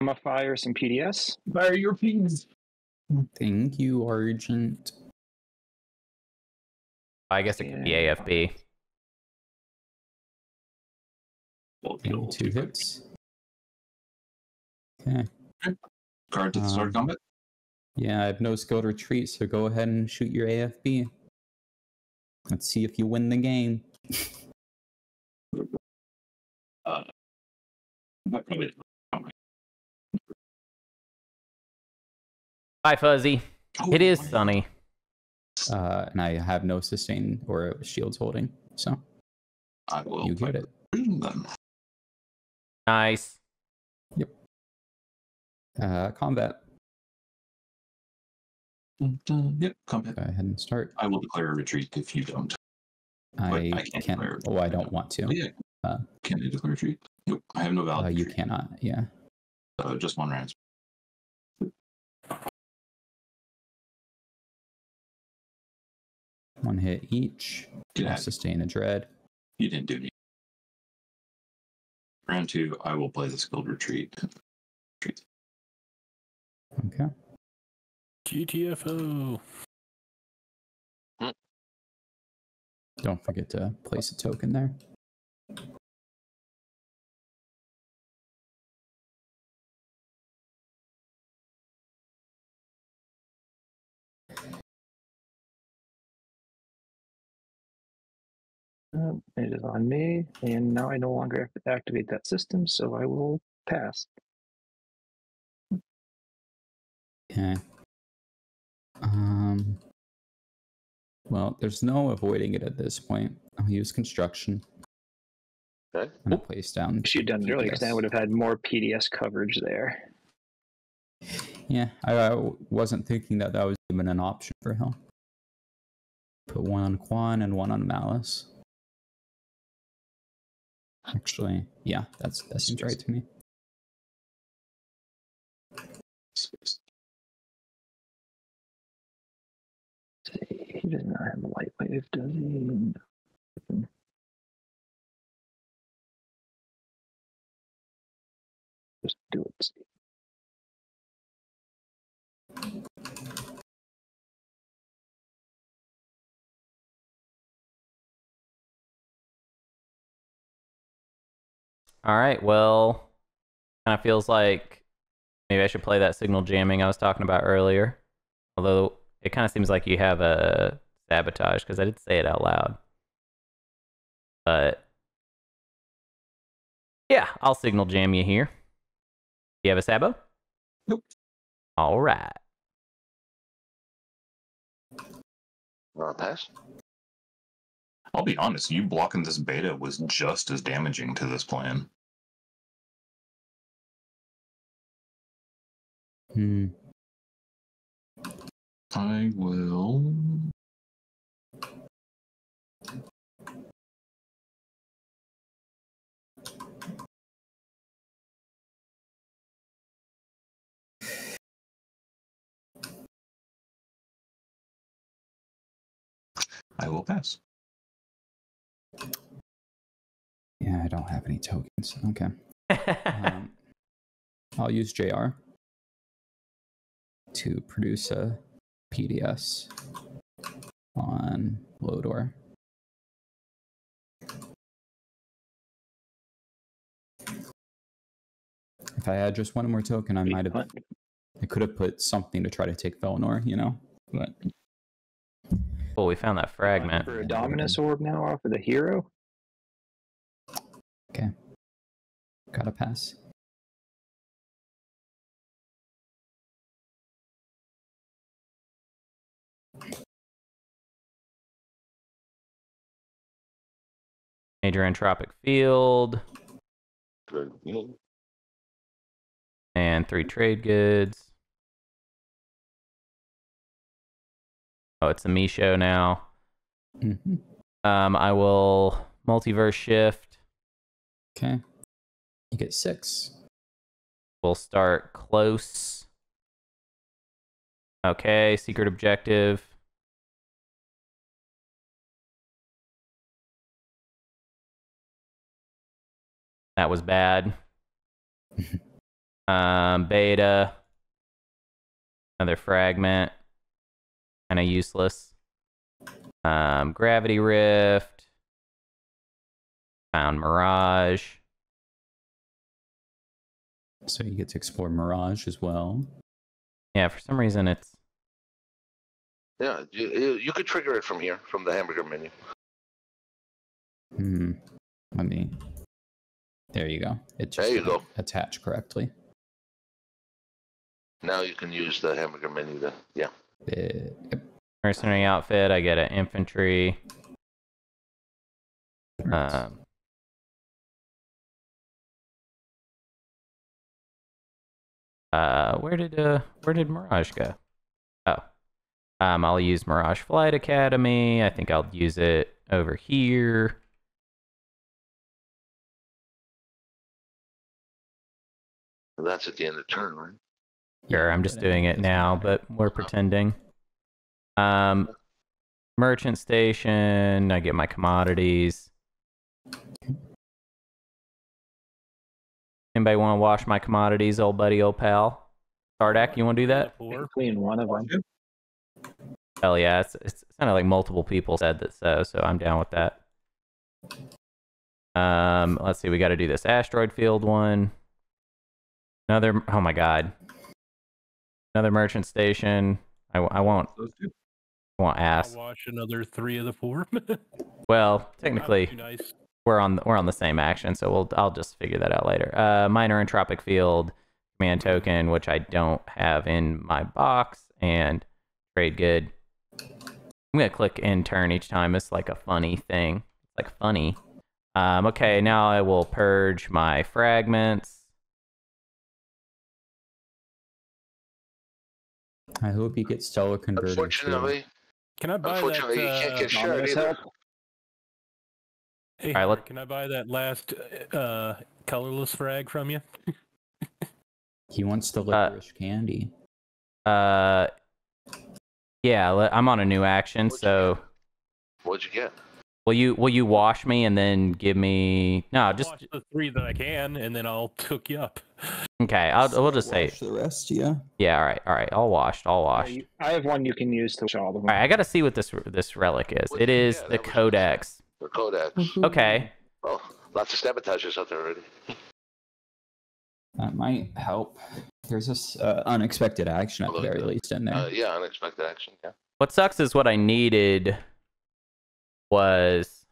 I'm gonna fire some PDS. Fire your PDS. Thank you, Argent. I guess it could be AFB. Well, two hits. Okay. Card to the start Um, combat. Yeah, I have no skilled retreat, so go ahead and shoot your AFB. Let's see if you win the game. Uh, but probably. Hi, Fuzzy. It is Oh, sunny. Uh, and I have no sustain or shields holding, so I will. you get it. Them. Nice. Uh, combat. Dun, dun. Yep, combat. Go ahead and start. I will declare a retreat if you don't. I, I can't can't. Oh, I don't want to. Yeah. Uh, Can I declare a retreat? Nope. I have no valid. Uh, you cannot. Yeah. So just one round. One hit each. Get I'll sustain a dread. You didn't do anything. Round two, I will play the skilled retreat. Retreat. Okay. GTFO. Hmm. Don't forget to place a token there. Um, it is on me, and now I no longer have to activate that system, so I will pass. Okay. Um. Well, there's no avoiding it at this point. I'll use construction. Okay. And I'll place down. Wish you'd done it earlier, because then I would have had more PDS coverage there. Yeah, I wasn't thinking that that was even an option for him. Put one on Quann and one on Mallice. Actually, yeah, that's that seems right to me. He does not have a light wave, does he? Just do it. All right. Well, kind of feels like maybe I should play that signal jamming I was talking about earlier. Although it kind of seems like you have a sabotage because I did say it out loud. But yeah, I'll signal jam you here. You have a sabo? Nope. All right. Uh, pass. I'll be honest, you blocking this beta was just as damaging to this plan. Hmm. I will. I will pass. Yeah, I don't have any tokens. Okay. Um, I'll use JR to produce a PDS on Lodor. If I had just one more token, I might have. I could have put something to try to take Velnor, you know. But well, we found that fragment. For a Dominus Orb now off of the hero? okay, gotta pass. Major entropic field and three trade goods. Oh, it's a me show now. hmm Um, I will multiverse shift. Okay, you get six. We'll start close. Okay, secret objective. That was bad. um, beta. Another fragment. Kind of useless. Um, gravity rift. Found mirage. So you get to explore Mirage as well. Yeah, for some reason it's Yeah, you, you you could trigger it from here, from the hamburger menu. Hmm. Let me. There you go. It just There you go. attach correctly. Now you can use the hamburger menu to, yeah. Uh, yep. mercenary outfit. I get an infantry. Alright. Um, uh, where did uh, where did Mirage go? Oh, um, I'll use Mirage Flight Academy. I think I'll use it over here. That's at the end of the turn, right? Sure, I'm just doing it now, but we're pretending. Um, merchant station. I get my commodities. Anybody want to wash my commodities, old buddy, old pal? Sardakk, you want to do that? Four. Clean one of them. Hell yeah! It's it's kind of like multiple people said that so, so I'm down with that. Um, let's see, we got to do this asteroid field one. Another. Oh my god. Another merchant station. I, I won't. Those. I won't ask. I'll watch another three of the four. Well, technically, nice. we're on we're on the same action, so we'll I'll just figure that out later. Uh, minor entropic field command token, which I don't have in my box, and trade good. I'm gonna click in turn each time. It's like a funny thing. It's like funny. Um, okay, now I will purge my fragments. I hope you get stellar converter. soon. Unfortunately, Can I buy that? unfortunately, you can't uh, get shared Dominus Hey, Alright, Howard, let- can I buy that last uh, colorless frag from you? He wants the licorice candy. Uh, yeah, I'm on a new action, What'd you so What'd you get? Will you will you wash me and then give me no I'll just watch the three that I can, and then I'll hook you up. okay. I'll we'll just say the rest, yeah. Yeah, all right, all right. All washed, all Yeah, washed. you- I have one you can use to wash all of them. All right, I got to see what this this relic is. What- It is yeah, the that was- Codex. The Codex. Okay. Well, lots of sabotages out there already. That might help. There's this uh, unexpected action at the very least in there. Uh, yeah, unexpected action. Yeah. What sucks is what I needed was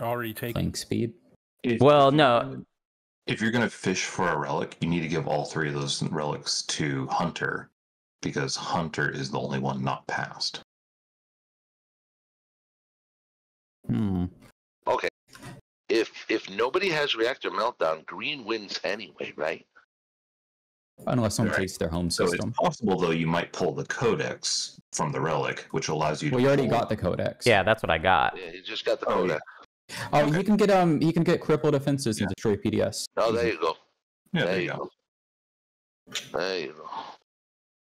Already taken. Link speed. If- well, if no, If you're gonna fish for a relic, you need to give all three of those relics to Hunter, because Hunter is the only one not passed. Hmm. Okay. If if nobody has reactor meltdown, green wins anyway, right? Unless someone Right. takes their home So system. it's possible though you might pull the codex from the relic, which allows you to Well, you already pull- got the codex. yeah, that's what I got. Yeah, you just got the Oh, yeah. codex. Oh, Okay. you can get um, you can get crippled defenses and destroy PDS. Oh, there you go. Yeah, there you go. There you go.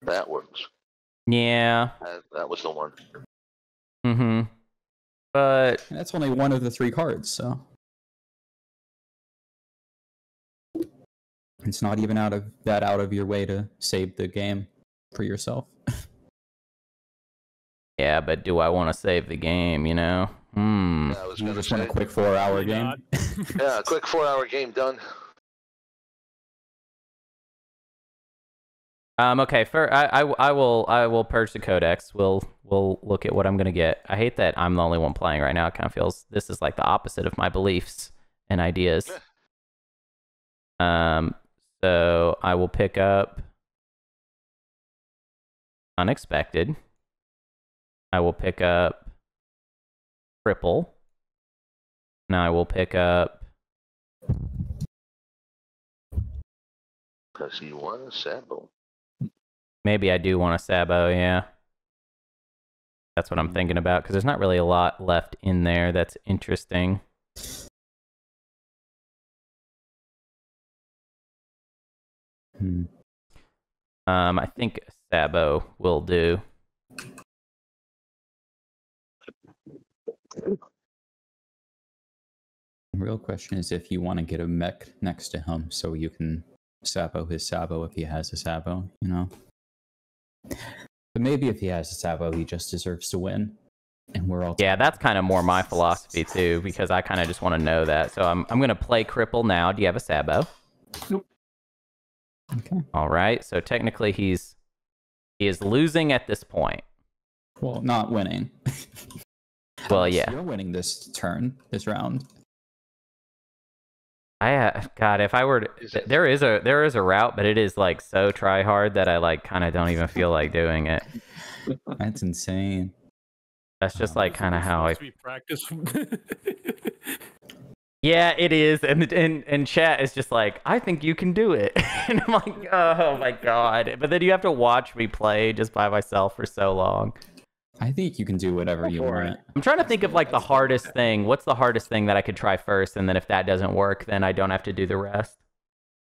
That works. Yeah. That, that was the one. Mm-hmm. But And that's only one of the three cards, so it's not even out of that out of your way to save the game for yourself. yeah, but do I want to save the game? You know? Hmm. Yeah, I was just want a quick four-hour game. Yeah, a quick four-hour game done. Um. Okay. For I, I, I will, I will purge the codex. We'll, we'll look at what I'm gonna get. I hate that I'm the only one playing right now. It kind of feels this is like the opposite of my beliefs and ideas. Um. So I will pick up unexpected. I will pick up cripple. Now I will pick up Because he won a Sabo. Maybe I do want a Sabo, yeah. That's what I'm hmm. thinking about because there's not really a lot left in there that's interesting. Hmm. Um, I think Sabo will do. Real question is if you want to get a mech next to him so you can Sabo his Sabo if he has a Sabo, you know? But maybe if he has a Sabo, he just deserves to win. And we're all. Yeah, that's kind of more my philosophy too because I kind of just want to know that. So I'm I'm gonna play Cripple now. Do you have a Sabo? Okay. All right. So technically he's he is losing at this point. Well, not winning. Well, yeah. You're winning this turn, this round. I uh, God, if I were to, th- there is a there is a route, but it is like so try hard that I like kind of don't even feel like doing it. That's insane. That's just Oh, like kind of how I be practice. Yeah, it is, and and and chat is just like, I think you can do it, and I'm like, oh my god! But then you have to watch me play just by myself for so long. I think you can do whatever you want. I'm trying to think of like the hardest thing. What's the hardest thing that I could try first, and then if that doesn't work, then I don't have to do the rest.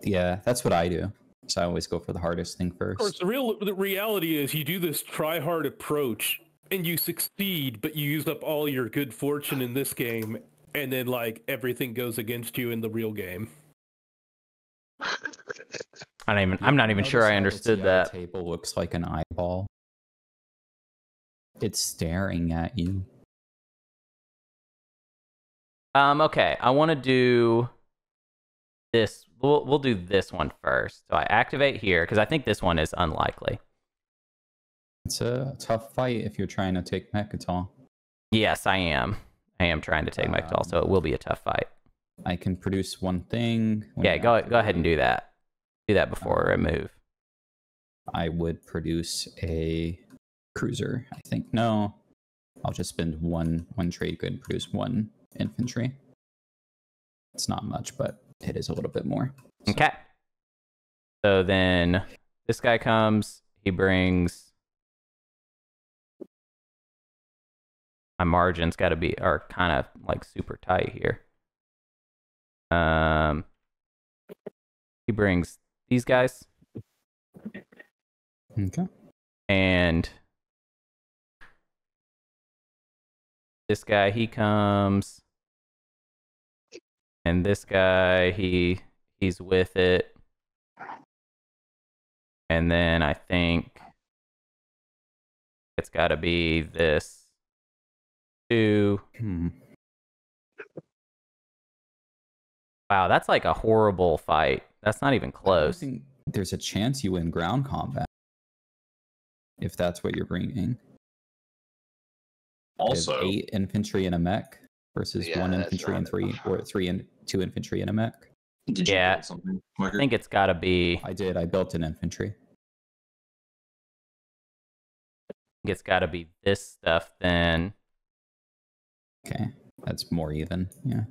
Yeah, that's what I do. So I always go for the hardest thing first. Of course, first. the real the reality is you do this try hard approach and you succeed, but you use up all your good fortune in this game, and then like everything goes against you in the real game. I don't even. I'm not even sure I understood TI that. table looks like an eyeball. It's staring at you. Um. Okay, I want to do this. We'll we'll do this one first. So I activate here because I think this one is unlikely. It's a tough fight if you're trying to take Mecatol. Yes, I am. I am trying to take Mecatol, so it will be a tough fight. I can produce one thing. Yeah, go go ahead and do that. Do that before um, I move. I would produce a cruiser. I think no. I'll just spend one one trade good and produce one infantry. It's not much, but it is a little bit more. So- Okay. So then this guy comes. He brings. My margins got to be are kind of like super tight here. Um. He brings these guys Okay. and this guy he comes and this guy he he's with it and then i think it's got to be this two Hmm. Wow, that's like a horrible fight. That's not even I don't close. think there's a chance you win ground combat if that's what you're bringing. Also, eight infantry and a mech versus Yeah, one that's infantry and three, enough. or three and two infantry and a mech. did you Yeah. build something? I think it's got to be. I I did. I built an infantry. I think it's got to be this stuff then. Okay, that's more even. Yeah.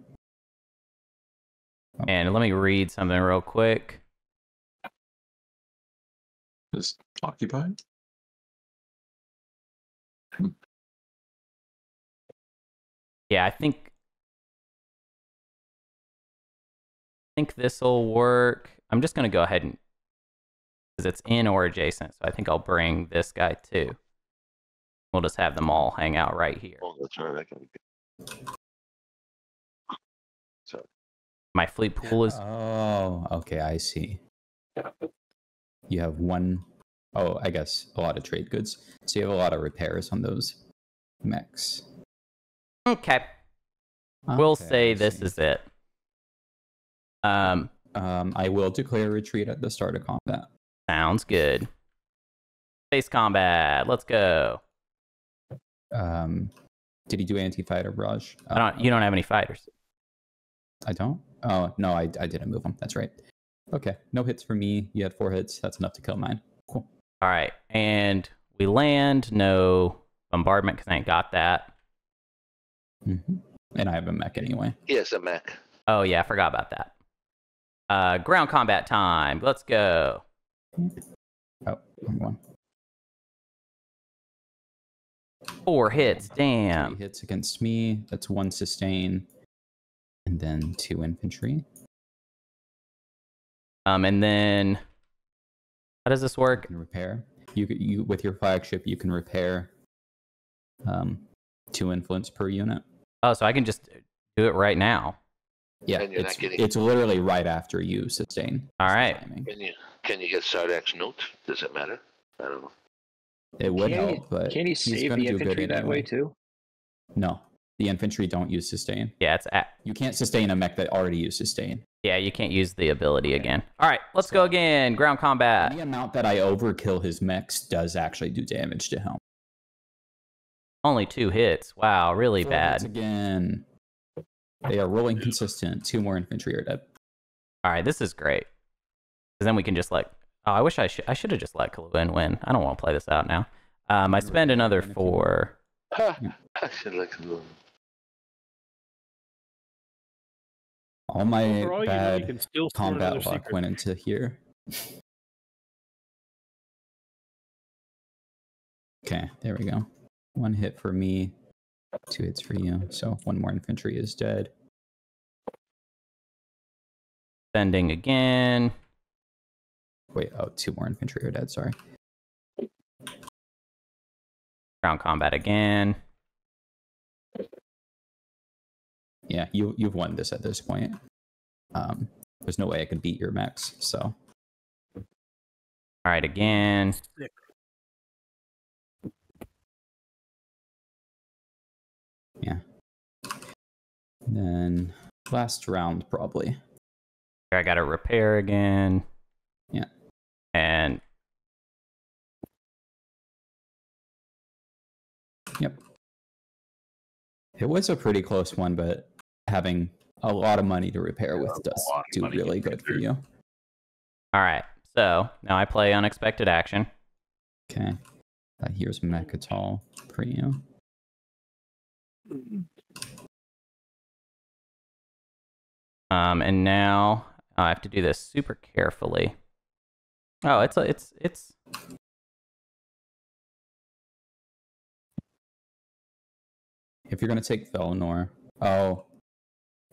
Oh, And let me read something real quick. Is occupied? Hmm. Yeah, I think. I think this will work. I'm just gonna go ahead and because it's in or adjacent, so I think I'll bring this guy too. We'll just have them all hang out right here. Oh, that's right. I can So My fleet pool is Oh, okay. I see. You have one oh I guess a lot of trade goods. So you have a lot of repairs on those mechs. okay. We'll say I this see. is it. Um, Um, I will declare retreat at the start of combat. sounds good. Space combat. Let's go. Um, did he do anti-fighter barrage? I don't. You don't have any fighters. I don't. Oh no, I I didn't move him. That's right. Okay, no hits for me. You had four hits. That's enough to kill mine. Cool. All right, and we land. No bombardment because I ain't got that. hmm And I have a mech anyway. yes, a mech. Oh yeah, I forgot about that. Uh, ground combat time. Let's go. Oh, wrong one. Four hits. Three Damn. hits against me. That's one sustain, and then two infantry. Um, and then how does this You work? can repair. You you with your flagship, you can repair. Um, two influence per unit. Oh, so I can just do it right now. Yeah, And you're not it's, getting- it's literally right after you sustain. All right. That's the Can you can you get Sardakk's note? Does it matter? I don't know. It would Can he- help, but Can he he's save gonna the do good infantry that way too? No, the infantry don't use sustain. Yeah, it's at. You can't sustain a mech that already used sustain. Yeah, you can't use the ability again. All right, let's go again. Ground combat. the amount that I overkill his mechs does actually do damage to him. Only two hits. Wow, really Four hits bad. again. They are rolling consistent. Two more infantry are dead. All right, this is great. Because then we can just like. Oh, I wish I should. I should have just let Caluin win. I don't want to play this out now. Um, I You spend another win if you want. four. I should like to know. All my For all you know, you bad can still combat luck secret. went into here. okay, there we go. One hit for me, two hits for you. So one more infantry is dead. Spending again. Wait, oh, two more infantry are dead. Sorry. Ground combat again. Yeah, you you've won this at this point. Um, there's no way I could beat your mechs. So All right, again. Sick. yeah. Then last round probably. I got to repair again. Yeah. And Yep. It was a pretty close one, but having a lot of money to repair with does do really to good for you. all right. So now I play unexpected action. Okay. Uh, here's Mecatol for you. Um, and now I have to do this super carefully. Oh, it's a, it's it's If you're gonna take Velnor, oh,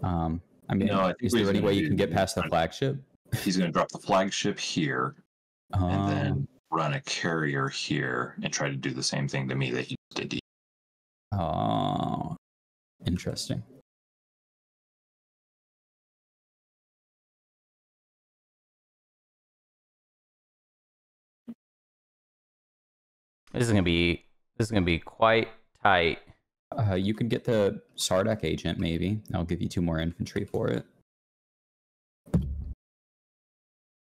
um, I mean, No, I think is there any way you can get past the flagship? He's going to drop the flagship here and Um, then run a carrier here and try to do the same thing to me that he did to you. oh, interesting. This is gonna be this is gonna be quite tight. Uh, you could get the Sardakk agent, maybe. I'll give you two more infantry for it.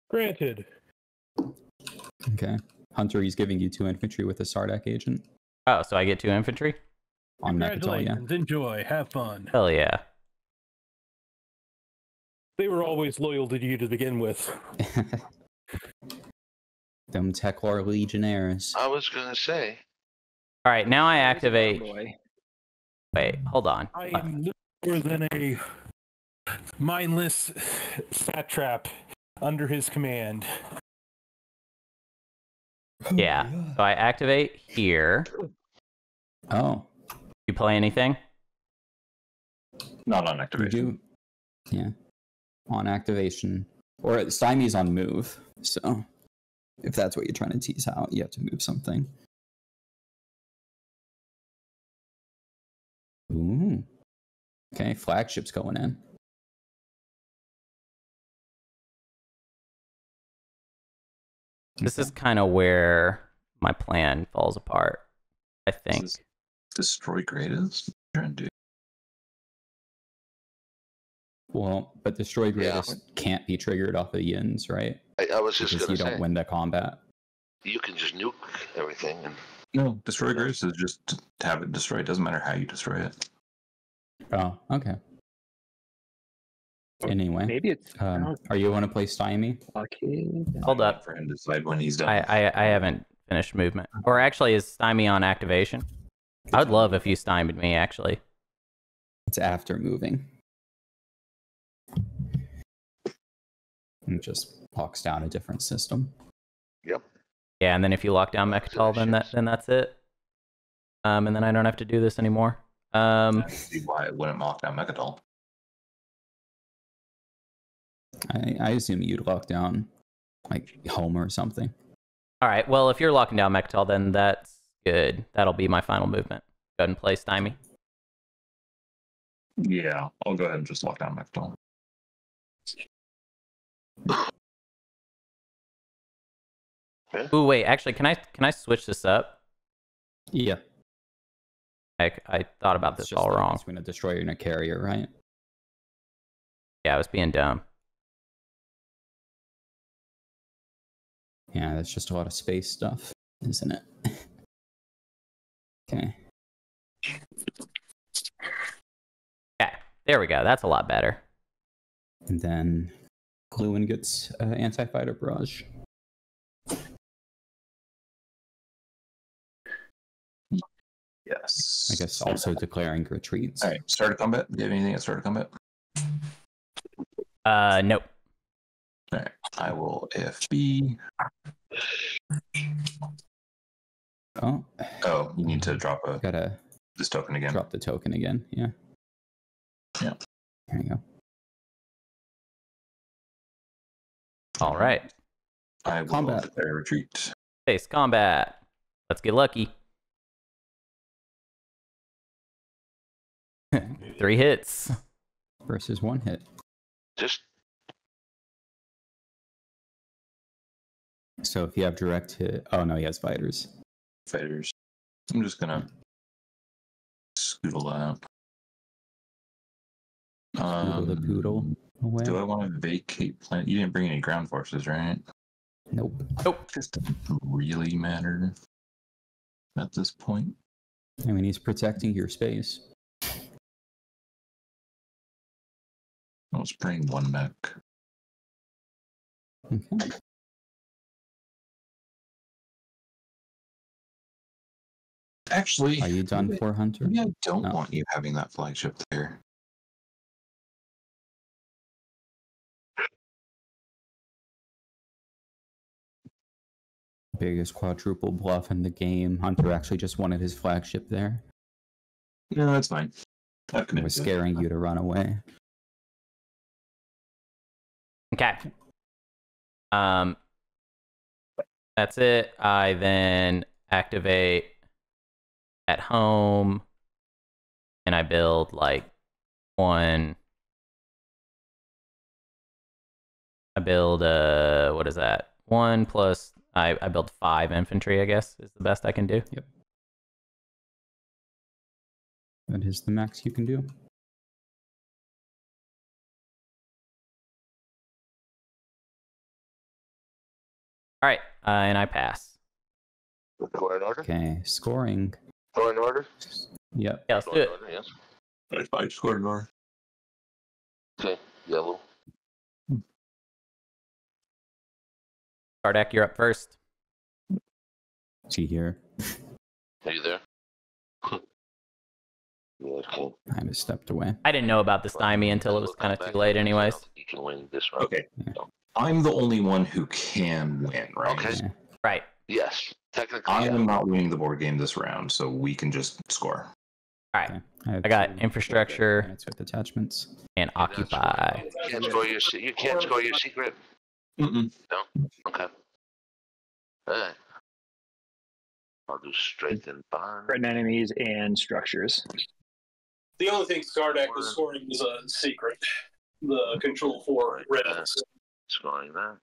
Granted. Okay. Hunter, he's giving you two infantry with a Sardakk agent Oh, so I get two infantry? on Mecatol, yeah. Congratulations. Enjoy. Have fun. Hell yeah. They were always loyal to you to begin with. Them Tekklar Legionnaires. I was gonna say. All right, now I activate. Wait, hold on. I am more than a mindless satrap under his command. Yeah. So I activate here. Oh, You play anything? Not on you activation. do. Yeah. On activation. Or Stymie's on move. So if that's what you're trying to tease out, you have to move something. Ooh. Okay, flagship's going in. This is kind of where my plan falls apart. I think. Destroy greatest. Trying to do. Well, but destroy Yeah. can't be triggered off of yins, right? I, I was just Because gonna you say don't win the combat. you can just nuke everything and No, destroy greatest is just have it destroyed. Doesn't matter how you destroy it. Oh, okay. Anyway, Maybe it's um, are you want to play Stymie? Okay. Hold up. For him to decide when he's done. I, I I haven't finished movement. Or actually, is stymie on activation? I would love if you stymied me. Actually, It's after moving. And it just locks down a different system. yep. yeah. And then if you lock down Mecatol, then that then that's it. Um, and then I don't have to do this anymore. Um, I see why it wouldn't lock down Mecatol. I, I assume you'd lock down like home or something. all right. Well, if you're locking down Mecatol, then that's good. That'll be my final movement. Go ahead and play stymie. Yeah, I'll go ahead and just lock down Mecatol. Ooh, wait. Actually, can I can I switch this up? Yeah. I I thought about It's this all wrong. difference Between a destroyer and a carrier, right? Yeah, I was being dumb. Yeah, that's just a lot of space stuff, isn't it? okay. Okay, there we go. That's a lot better. And then Caluin gets uh, anti fighter barrage. Yes. I guess also declaring retreats. All right, start of combat. Do you have anything at start of combat? Uh, nope. All right, I will AFB. Oh, Oh, you need to drop a gotta this token again. drop the token again. Yeah. Yeah. There you go. All right. I will Combat. declare retreat. Face combat. Let's get lucky. Three hits. Versus one hit. Just So if you have direct hit, oh no, he has fighters. Fighters. I'm just gonna scoodle that. Poodle the Um, poodle away. Do I want to vacate planet? You didn't bring any ground forces, right? Nope. Nope. Just doesn't really matter at this point. I mean, he's protecting your space. Just bring one mech. Okay. Actually, Are you done maybe- for Hunter? Maybe I don't No. want you having that flagship there. Biggest quadruple bluff in the game. Hunter actually just wanted his flagship there. No, that's fine. It was scaring you to run away. Okay. Um, that's it. I then activate at home, and I build like one. I build uh, what is that? One plus I I build five infantry. I guess is the best I can do. Yep. That is the max you can do. All right, uh, and I pass. Score in order. Okay, scoring. Score in order. Yep. Yeah, let's Score do it. order. Yes. I, I scored an R. Okay. Yellow. Sardakk, you're up first. See here. Are you there? yeah, okay. I just stepped away. I didn't know about the stymie until it was kind of too late, anyways. You can win this round. Okay. I'm the only one who can win, right? Okay. Yeah. Right. Yes. Technically, I yeah. am not winning the board game this round, so we can just score. All right, Okay. have I got infrastructure units with attachments. and occupy. You can't score your. You can't score your secret. Mm-mm. Okay. Alright. I'll do strength and bond. Threaten enemies and structures. The only thing Sardakk was scoring was a secret. The control for red. Scoring that.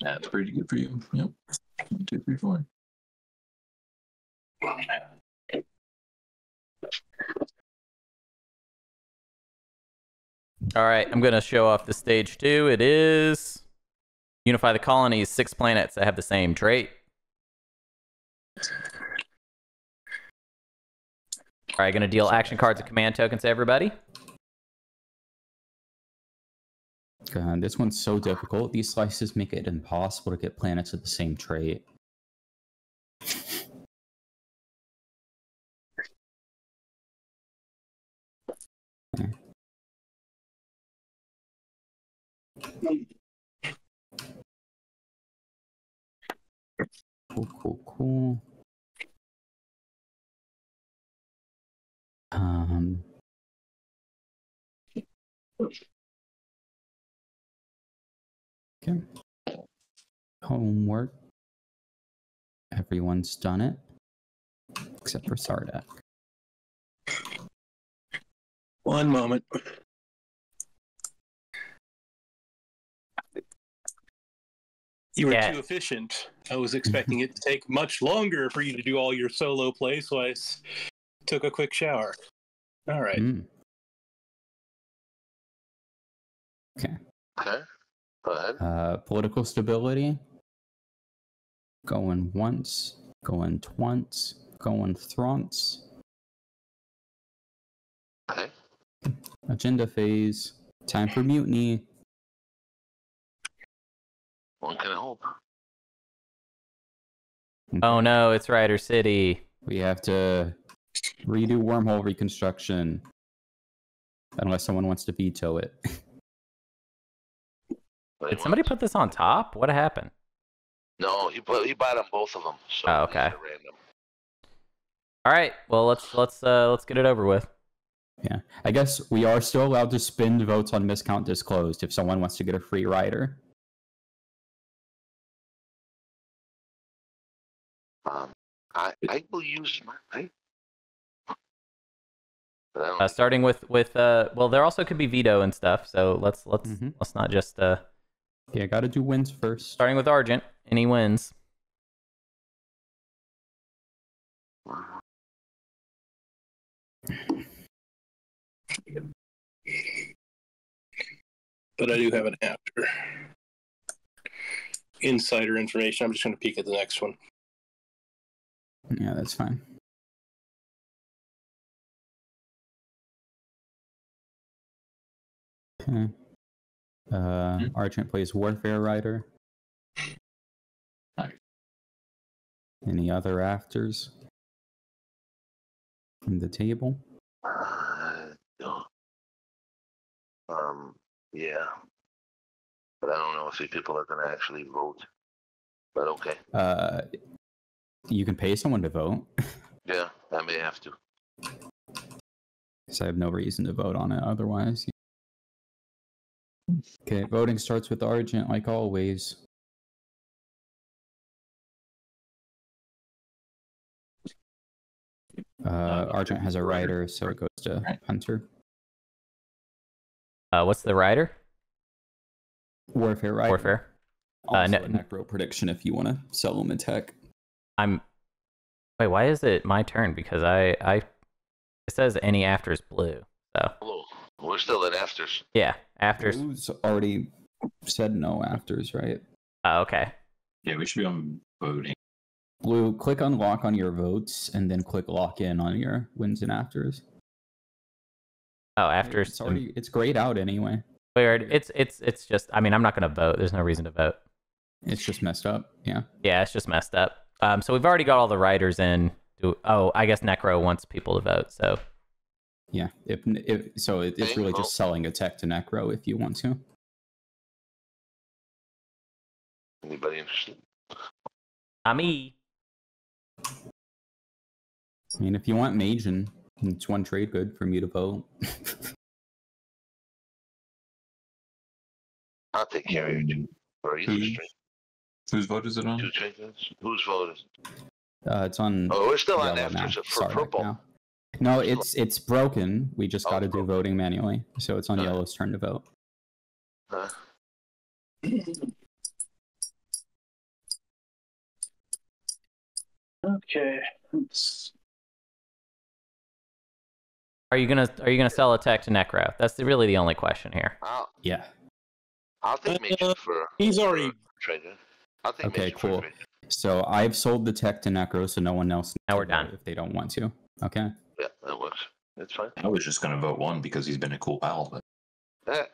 That's pretty good for you. Yep. One, two, three, four. All right, I'm gonna show off the stage two. It is unify the colonies, six planets that have the same trait. All right, gonna deal action cards and command tokens to everybody. God, this one's so difficult. These slices make it impossible to get planets of the same trait. Cool, cool, cool. Um, Homework. Everyone's done it. Except for Sardakk. One moment. You were Yeah. too efficient. I was expecting it to take much longer for you to do all your solo play, so I s- took a quick shower. All right. Mm. Okay. Okay. Go ahead. Uh, political stability. Going once, going twice, going thronce. Okay. Agenda phase. Time for mutiny. One can hope. Oh no, it's Rider City. We have to redo wormhole reconstruction. Unless someone wants to veto it. Did somebody put this on top? What happened? No, he put he bought them both of them. So Oh, okay. Random. All right, well let's let's uh let's get it over with. yeah. I guess we are still allowed to spend votes on miscount disclosed if someone wants to get a free rider. Um, I I will use my I, but I don't Uh, starting with with uh well there also could be veto and stuff. So let's let's Mhm. let's not just uh Yeah, gotta do wins first. starting with Argent. Any wins? But I do have an after. Insider information. I'm just going to peek at the next one. Yeah, that's fine. Okay. Uh, Argent plays Warfare Rider. Nice. Any other afters from the table? Uh, no. Um, yeah. But I don't know if the people are going to actually vote. But okay. Uh, you can pay someone to vote, Yeah, I may have to. because I have no reason to vote on it otherwise. Okay, voting starts with Argent, like always. Uh, Argent has a rider, so it goes to Hunter. Uh what's the rider? Warfare rider. Warfare. Also Uh, no- a Nekro prediction if you want to sell him a tech. I'm Wait, why is it my turn? Because I I it says any after is blue. So Hello. We're still in afters. yeah, afters. Who's already said no afters, right? Oh, okay. Yeah, we should be on voting. Blue, click unlock on your votes and then click lock in on your wins and afters. Oh, after it's already it's grayed out anyway. weird. It's it's it's just. I mean, I'm not gonna vote. There's no reason to vote. It's just messed up. Yeah. Yeah, it's just messed up. Um, so we've already got all the riders in. Do, oh, I guess Nekro wants people to vote. So Yeah. If, if so, it, it's really just selling a tech to Nekro if you want to. Anybody interested? not me. I mean, if you want Magen and it's one trade good for me to vote. I'll take care of you two. Or either Who- Whose vote is it on? Two trades. Whose vote is it? uh, it's on Oh, we're still on yellow now. after for Sorry, purple. now. No, it's it's broken. We just Oh, got to do voting manually, so it's on Alright. yellow's turn to vote. Huh? Okay. Let's- Are you gonna Are you gonna sell a tech to Nekro? That's the, really the only question here. I'll, Yeah. I'll take Magen Uh, for. he's already- for trader. I'll take Okay, Magen cool. trader. So I've sold the tech to Nekro, so no one else. Now can we're done. If they don't want to. Okay. Yeah, that works. That's fine. I was just gonna vote one because he's been a cool pal, but Yeah,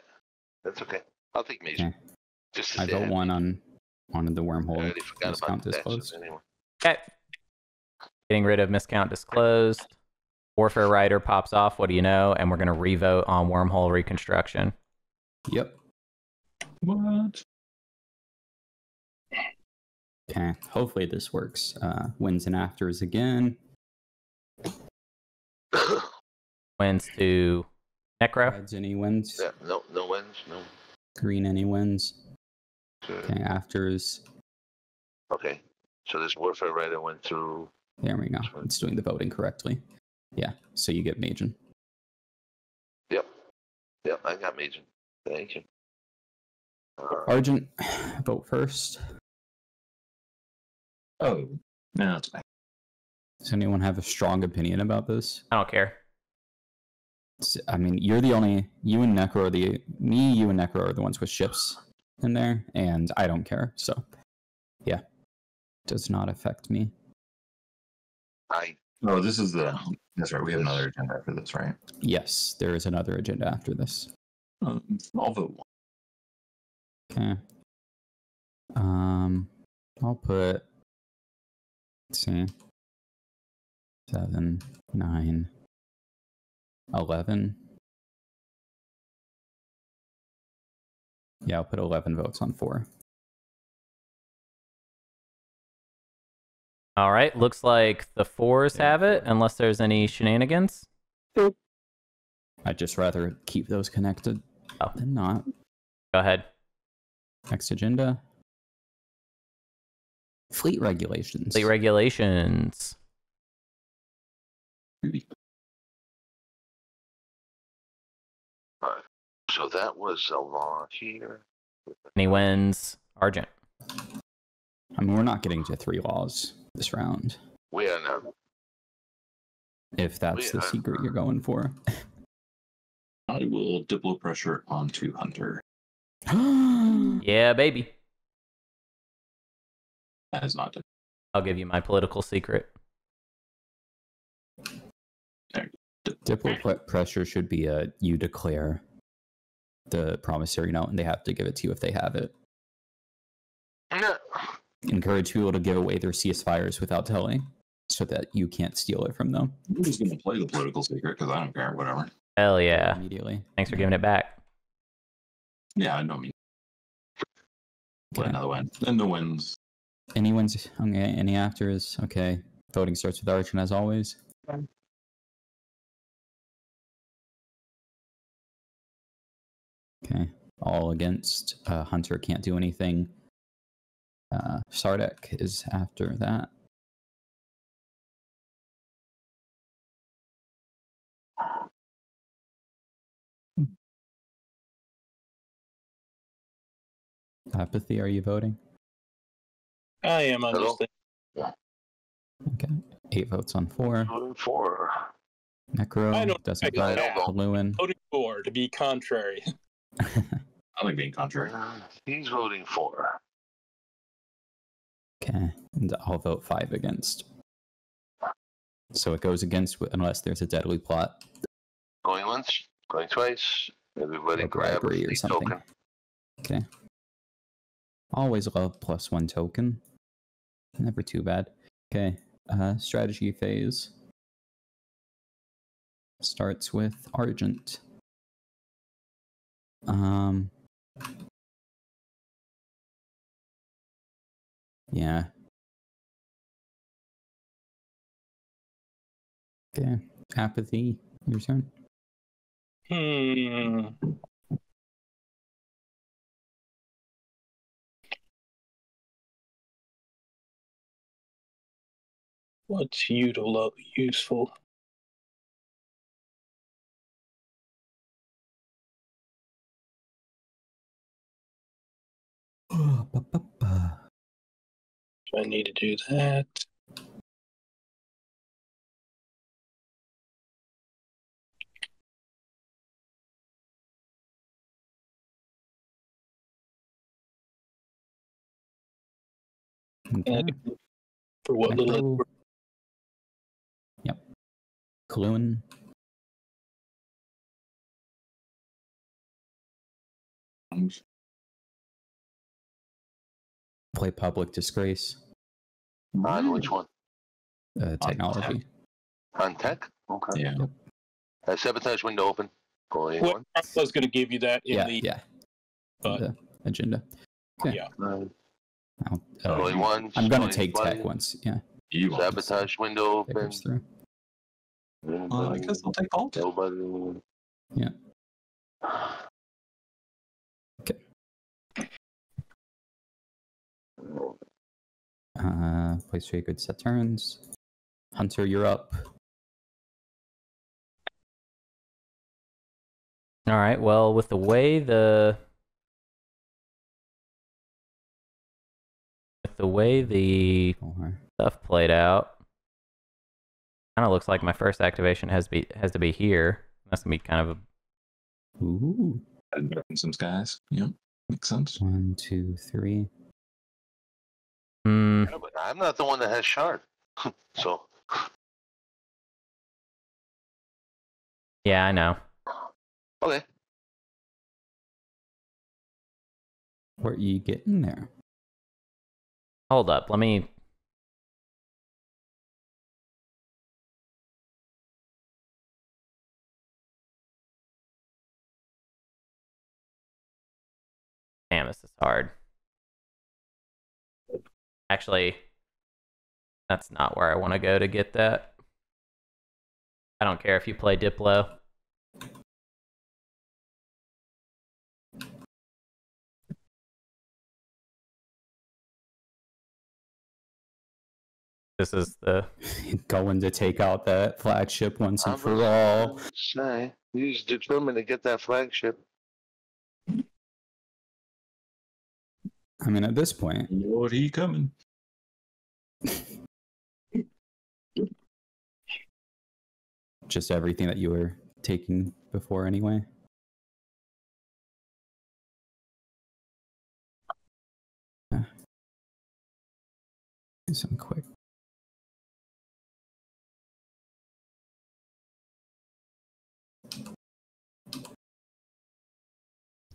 that's okay. I'll take Major. Okay. Just to I stay vote happy. one on on the wormhole already forgot discount about that disclosed. anyway. Okay. Getting rid of miscount disclosed. Warfare Rider pops off. What do you know? And we're gonna revote on wormhole reconstruction. Yep. what? Okay. Hopefully this works. Uh, wins and afters again. Wins to Nekro. Reds any wins. yeah, no, no wins, no. Green any wins. Good. Okay. Afters. Okay, so this warfare rider went through. There we go. It's doing the voting correctly. Yeah. So you get Magen. Yep, yep, I got Magen. Thank you. Uh, Argent, vote first. Oh, no, it's fine. Does anyone have a strong opinion about this? I don't care. It's- I mean, you're the only you and Nekro are the me, you and Nekro are the ones with ships in there, and I don't care. So, yeah, does not affect me. I Oh, this is the. That's right. We have another agenda after this, right? Yes, there is another agenda after this. Um, I'll vote one. Okay. Um, I'll put. Let's see. Seven, nine, eleven. Yeah, I'll put eleven votes on four. All right. Looks like the fours Yeah, have it, unless there's any shenanigans. I'd just rather keep those connected Oh. than not. Go ahead. Next agenda. Fleet regulations. Fleet regulations. Alright. So that was a law here. Any wins? Argent. I mean, we're not getting to three laws this round. We are now. If that's the Yeah. secret you're going for. I will diplo pressure onto Hunter. Yeah, baby. That is not. I'll give you my political secret. Diplo pre- pressure should be a you declare the promissory note, and they have to give it to you if they have it. No. Encourage people to give away their ceasefires without telling, so that you can't steal it from them I'm just gonna play the political secret because I don't care. Whatever. Hell yeah. immediately. Thanks for giving it back. Yeah, I know me. Play Okay. another win. Then the wins. Anyone's okay? Any afters? Okay. Voting starts with Archon as always. Okay. All against. Uh, Hunter can't do anything. Uh, Sardakk is after that. Apathy, are you voting? I am on Hello? this. Okay. Eight votes on four. Voting for. Nekro I don't doesn't expect vote. that. Lewin. Voting for to be contrary. I like being contrary. He's voting for. Okay, and I'll vote five against. So it goes against unless there's a deadly plot. Going once, going twice. Everybody Or grab a or something. token. Okay. Always love plus one token. Never too bad. Okay. Uh, strategy phase starts with Argent. Um. Yeah. Okay. Apathy. Your turn. Hmm. What's useful? Do I need to do that? Okay. For what little? Echo. Yep. Caluin. Play public disgrace. On which one? Uh, technology. On tech? Okay. Yeah. Uh, sabotage window open. Going Well, one. I was going to give you that in Yeah, the. yeah. but- the agenda. Okay. Yeah. Uh, I'll, uh, going once. I'm gonna going take tech once. Yeah, You. Sabotage window open. through. Uh, I guess I'll take alt. Nobody. Yeah. Uh, place very good set turns. Hunter, you're up. All right. Well, with the way the with the way the stuff played out, kind of looks like my first activation has to be has to be here. That's gonna be kind of a Ooh. Some skies. Yep. Makes sense. One, two, three. Hmm. Yeah, but I'm not the one that has shard. so Yeah, I know. okay. Where are you getting there? Hold up. Let me. Damn, this is hard. Actually, that's not where I want to go to get that. I don't care if you play Diplo. This is the Going to take out that flagship once and I'm for all. Say he's determined to get that flagship. I mean, at this point, Lord, he coming. just everything that you were taking before anyway. Yeah. Some quick.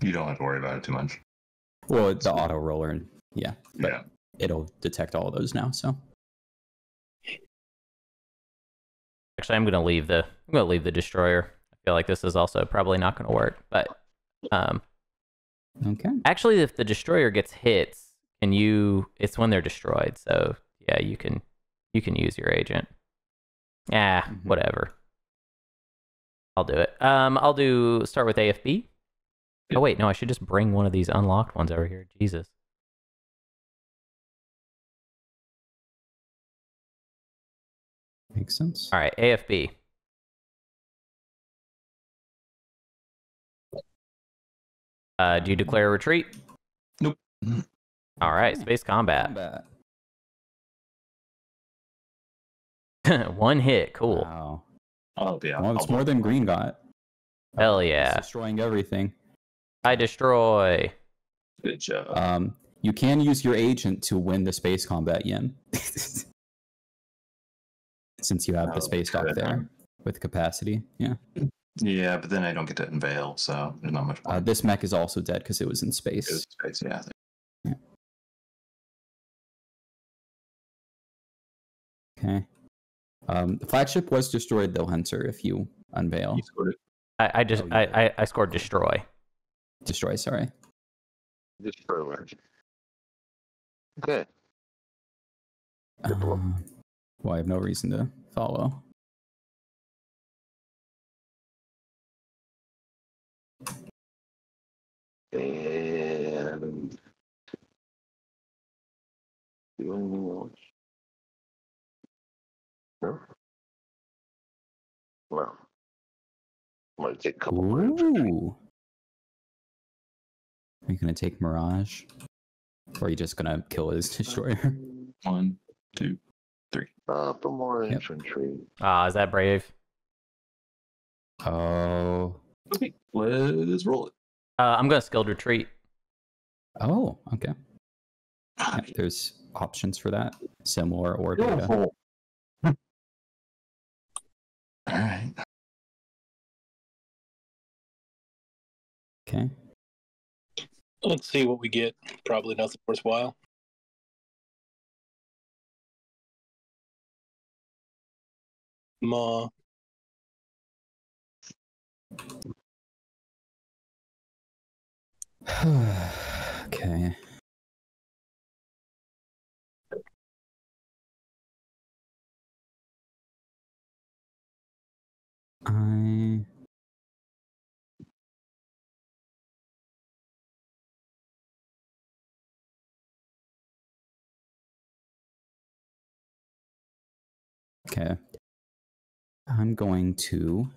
You don't have to worry about it too much. Well, it's the auto roller. And yeah, but yeah. it'll detect all those now. So Actually, I'm gonna leave the I'm gonna leave the destroyer. I feel like this is also probably not gonna work. But um, okay. actually, if the destroyer gets hits, can you? It's when they're destroyed. So yeah, you can you can use your agent. Ah, Mhm. whatever. I'll do it. Um, I'll do start with AFB. Yeah. Oh wait, no, I should just bring one of these unlocked ones over here. Jesus. Makes sense. All right, AFB. Uh, do you declare a retreat? Nope. All right, space combat. Combat. One hit, cool. Wow. Oh yeah. Well, it's I'll- more than Green got. Hell It's yeah. destroying everything. I destroy. Good job. Um, you can use your agent to win the space combat yin. Since you have the Oh, space dock there with capacity. Yeah. yeah, but then I don't get to unveil, so there's not much Uh, this mech is also dead because it was in It space. was space, yeah. Okay. Um, the flagship was destroyed though, Hunter, if you unveil. You scored it. I, I just Oh, you I. I, I scored destroy. Destroy, sorry. Just for right. Okay. Um, well, I have no reason to follow. And do anything else? No. Well, I'm take a couple. Ooh. Are you gonna take Mirage? Or are you just gonna kill his destroyer? One, two, three. Uh, but more Yep. infantry. Ah, is that brave? Oh. Okay, let's roll it. Uh, I'm gonna skilled retreat. Oh, okay. Yeah, there's options for that. Similar or beta. All right. Okay. Let's see what we get. Probably nothing worthwhile. Ma. okay. I Okay. I'm going to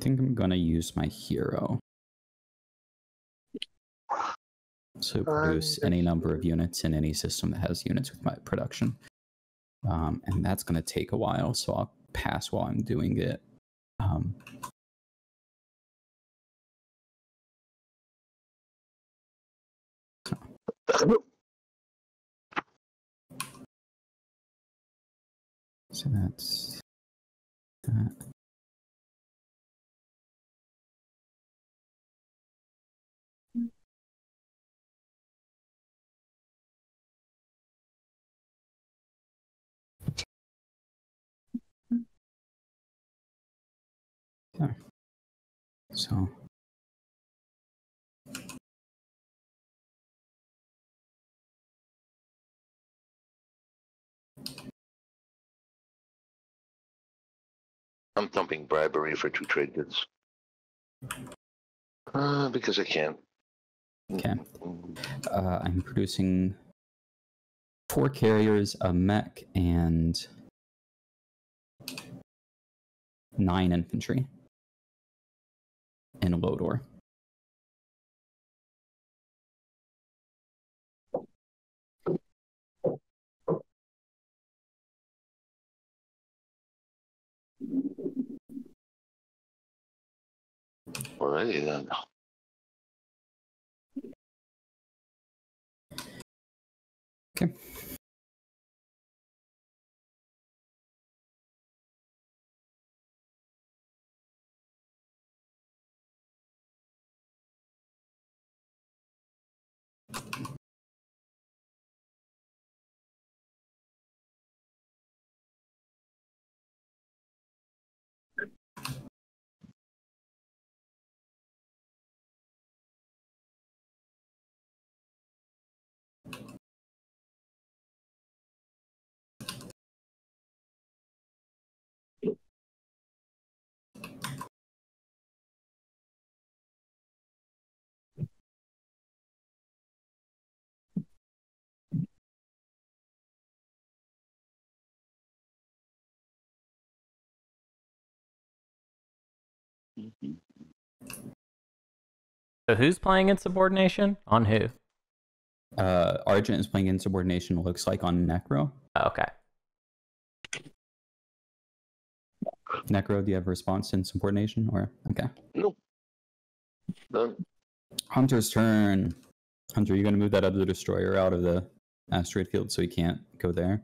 I think I'm gonna use my hero. So produce any number of units in any system that has units with my production. Um, and that's gonna take a while, so I'll pass while I'm doing it. Um, so that's that. So I'm thumping bribery for two trade goods. Uh, because I can. Okay. uh, I'm producing four carriers, a mech, and nine infantry and in Lodor. Alrighty then. Okay. So who's playing insubordination? On who? Uh, Argent is playing insubordination, looks like on Nekro. Oh, okay. Nekro, do you have a response to insubordination? Or okay. Nope. Done. Hunter's turn. Hunter, you're gonna move that other destroyer out of the asteroid field so he can't go there?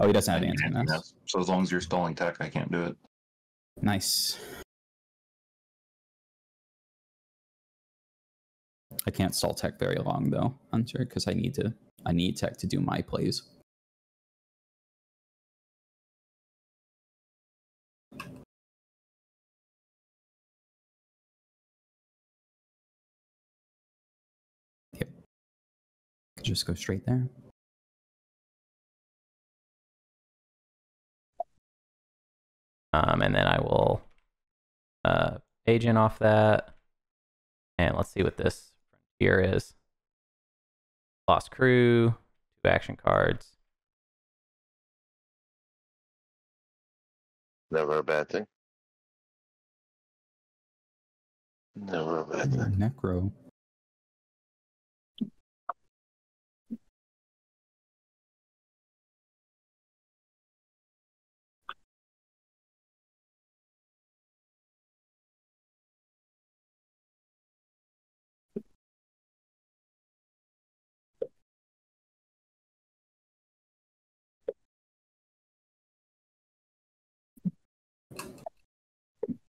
Oh, he doesn't have I the can't do anti that. So as long as you're stalling tech, I can't do it. Nice. I can't stall tech very long though, Hunter, because I need to. I need tech to do my plays. Yep. Just go straight there. Um, and then I will uh, agent off that. And let's see what this frontier is. Lost crew, two action cards. Never a bad thing. Never a bad thing. Nekro.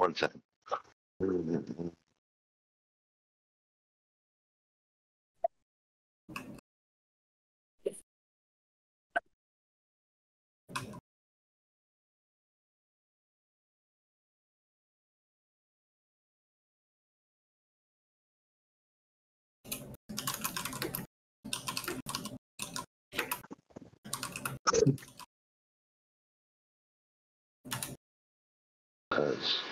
One second. Cause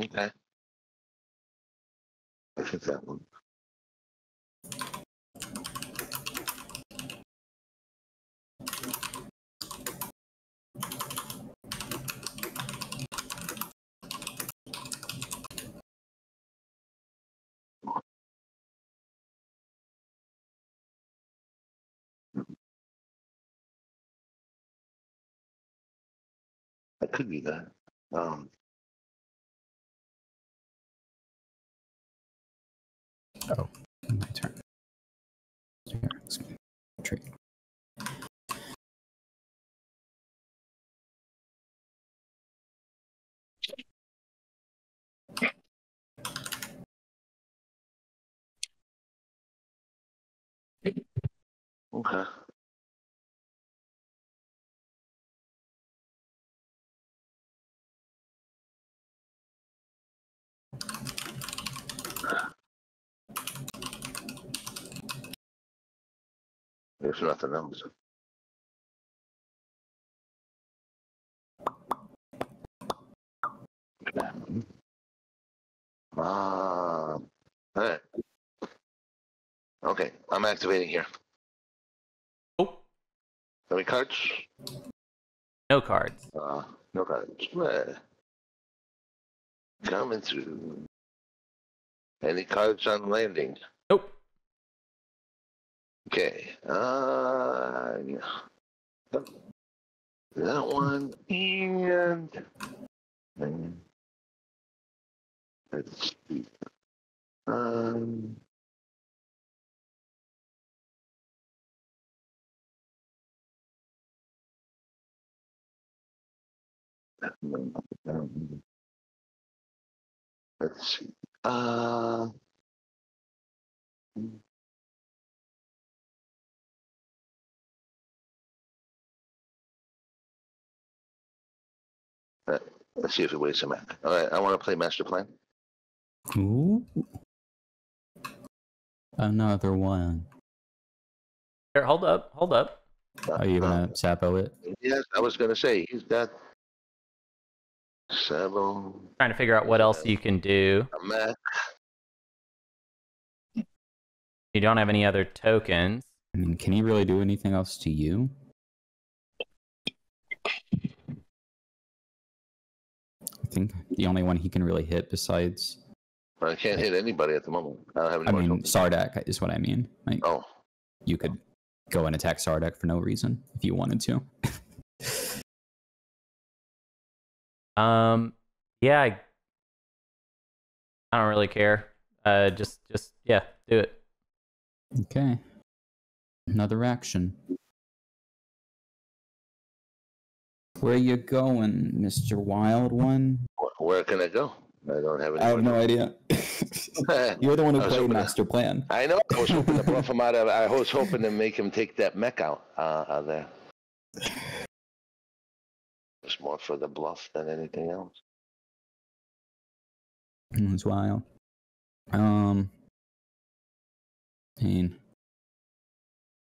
Okay. I think that one. That could be that. Um, Oh, my turn. Here, okay. There's nothing else. Ah, alright. Okay, I'm activating here. Oh, Any cards? no cards. Uh, no cards. Coming through. Any cards on landing? Okay. Uh, yeah. that one and Let's see. Um, Let's see. Uh, uh, let's see if it waits a minute. All right, I want to play Master Plan. Ooh. Another one. Here, hold up, hold up. Are you Uh, gonna sapo it? Yes, I was gonna say he's got seven, Trying to figure out what else you can do. Mac. You don't have any other tokens. I mean, can he really do anything else to you? Think the only one he can really hit besides, I can't hit anybody at the moment. I don't have any I mean. Sardakk is what I mean. Like, Oh, you could go and attack Sardakk for no reason if you wanted to. Um, yeah, I, I don't really care. Uh, just, just yeah, do it. okay. Another action. Where you going, Mr. Wild One? where can I go? I don't have any. I have no idea. You're the one who played hoping to- Master Plan. I know. I was hoping to bluff him out of. I was hoping to make him take that mech out uh, out there. It's more for the bluff than anything else. It's wild. Um, I mean,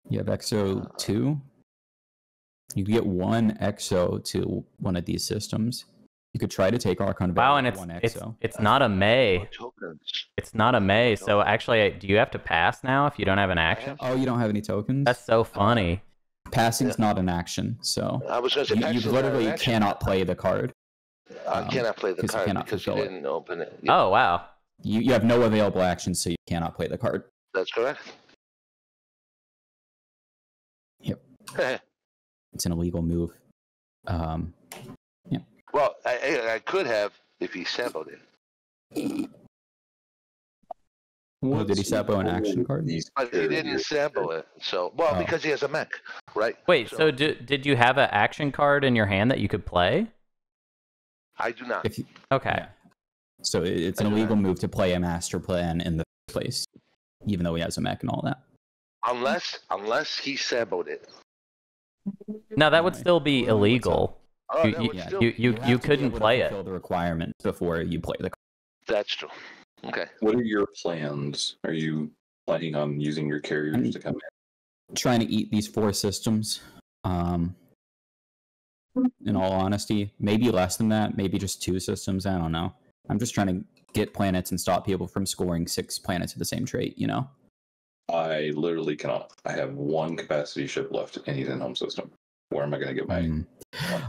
you have EXO two. You could get one EXO to one of these systems. You could try to take Archon Wow, Veil and it's one it's EXO. it's not a May. It's not a May. So actually, do you have to pass now if you don't have an action? Oh, you don't have any tokens. That's so funny. Passing's not an action, so I was going to say, you, you literally action. cannot play the card. I um, cannot play the 'cause you card cannot because you fulfill it. didn't open it. Oh wow. You you have no available actions, so you cannot play the card. That's correct. Yep. It's an illegal move. Um, well, I, I, I could have if he sampled it. oh, did he sample an action card? But he didn't sample it. So, well, Oh. because he has a mech, right? Wait. So, do, did you have an action card in your hand that you could play? I do not. If you, Okay. Yeah. So it- it's an I do illegal not. move to play a master plan in the place, even though he has a mech and all that. Unless, unless he sampled it. No, that would still be illegal. Oh, You- that you- still, You you have you couldn't play it. fulfill the requirements before you play the card. that's true. Okay. What are your plans? Are you planning on using your carriers I'm- to come in? Trying to eat these four systems. Um, in all honesty, maybe less than that. Maybe just two systems. I don't know. I'm just trying to get planets and stop people from scoring six planets of the same trait. You know. I literally cannot. I have one capacity ship left in Eden Home System. Where am I going to get my? Mm.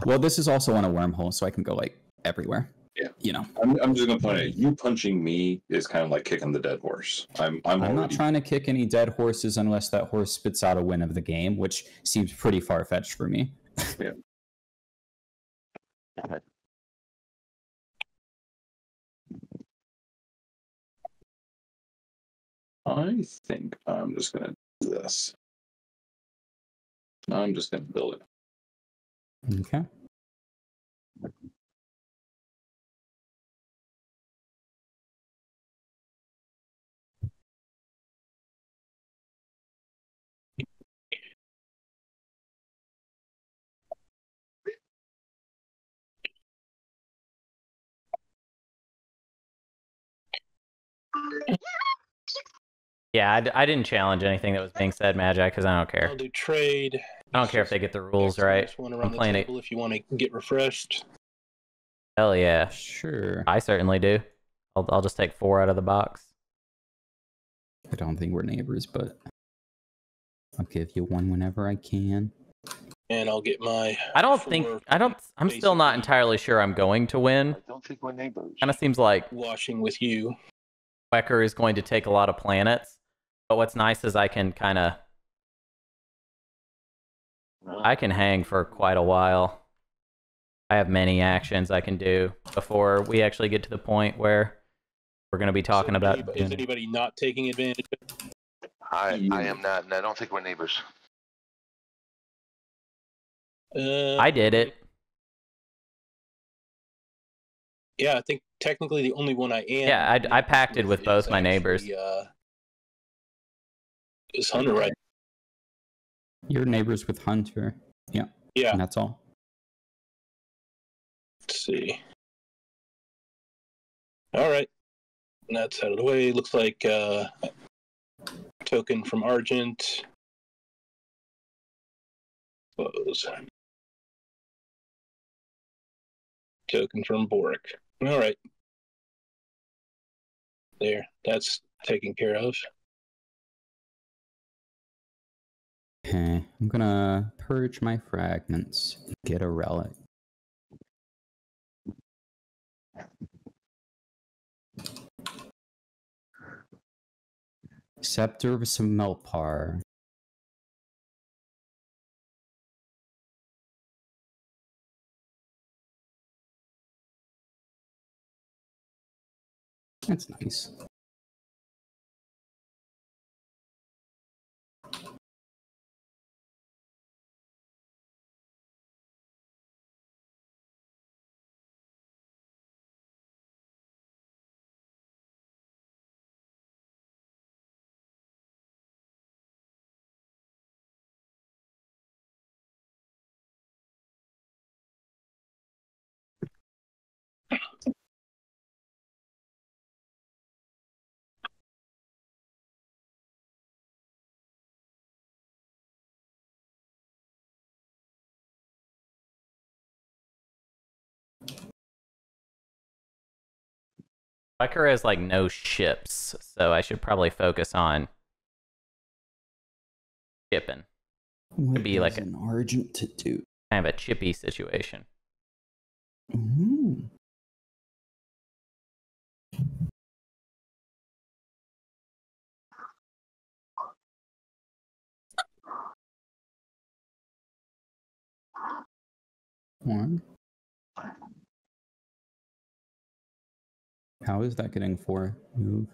Well, this is also on a wormhole, so I can go like everywhere. Yeah. You know, I'm, I'm just going to point out. You punching me is kind of like kicking the dead horse. I'm. I'm, I'm not trying to kick any dead horses unless that horse spits out a win of the game, which seems pretty far fetched for me. I think I'm just going to do this. I'm just going to build it. Okay. Yeah, I, d- I didn't challenge anything that was being said, Magi, because I don't care. I'll do trade. I don't care if they get the rules right. Next One I'm around the playing it. table if you want to get refreshed. Hell yeah, Sure. I certainly do. I'll I'll just take four out of the box. I don't think we're neighbors, but I'll give you one whenever I can. And I'll get my. I don't think I don't. I'm still not entirely sure I'm going to win. I don't think we're neighbors. Kind of seems like Washing with you. Wekker is going to take a lot of planets, but what's nice is I can kind of I can hang for quite a while. I have many actions I can do before we actually get to the point where we're going to be talking So about. anybody- is anybody not taking advantage? of I, I am not, and I don't think we're neighbors. Uh, I did it. Yeah, I think technically the only one I am. Yeah, I, I pacted with is both my actually, neighbors. Uh, is Hunter right? Your neighbors with Hunter. Yeah. And that's all. Let's see. All right. And that's out of the way. Looks like uh, token from Argent. Close. Token from Boric. All right. There. That's taken care of. Okay. I'm gonna purge my fragments and get a relic. Scepter of Emelpar. That's nice. Vicar has like no ships, so I should probably focus on shipping. What be like is a- an argent to do. Kind of a chippy situation. Ooh. One. How is that getting four move?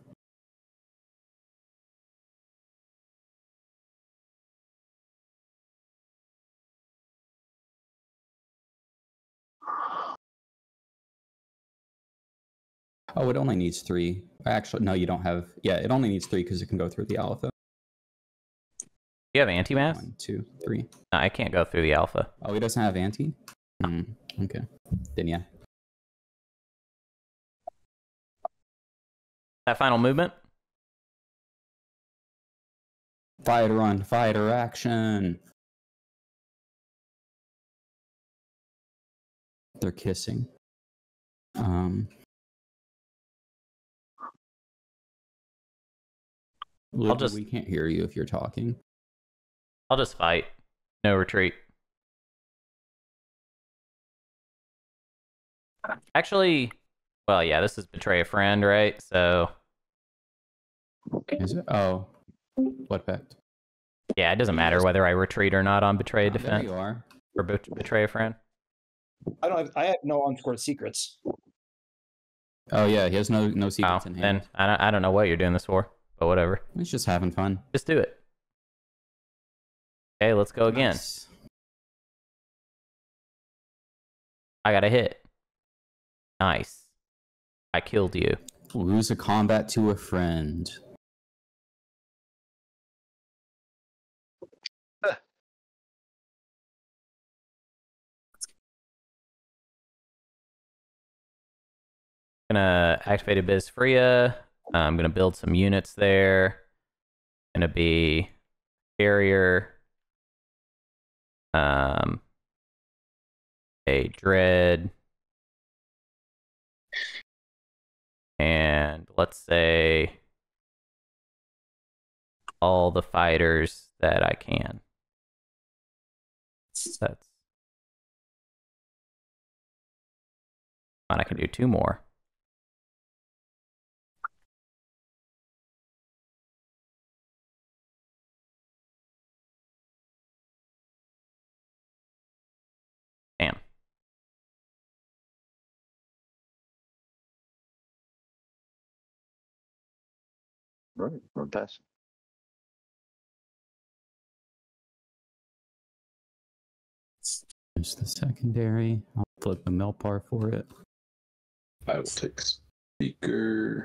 Oh, it only needs three. Actually, no, you don't have. Yeah, it only needs three because it can go through the alpha. You have anti-mass? One, two, three. No, I can't go through the alpha. Oh, he doesn't have anti. Hmm. Okay. Then yeah. That final movement? Fighter on fighter action. They're kissing. Um. Ludwig, just- we can't hear you if you're talking. I'll just fight. No retreat. Actually, well, yeah, this is betray a friend, right? So, Is it? Oh, what effect? yeah, it doesn't matter whether I retreat or not on betray Ah, there defense you are. or bet- betray a friend. I don't. Have, I have no unscored secrets. Oh yeah, he has no no Oh, secrets in then hand. I don't, I don't know what you're doing this for, but whatever. He's just having fun. Just do it. Okay, let's go again. Nice. I got a hit. Nice. I killed you. Lose a combat to a friend. gonna activate Abyz Fria. Uh, I'm gonna build some units there. Gonna be carrier. Um, a dread. And let's say all the fighters that I can. That's and I can do two more. Right, run past. There's the secondary. I'll flip the Emelpar for it. I will take speaker.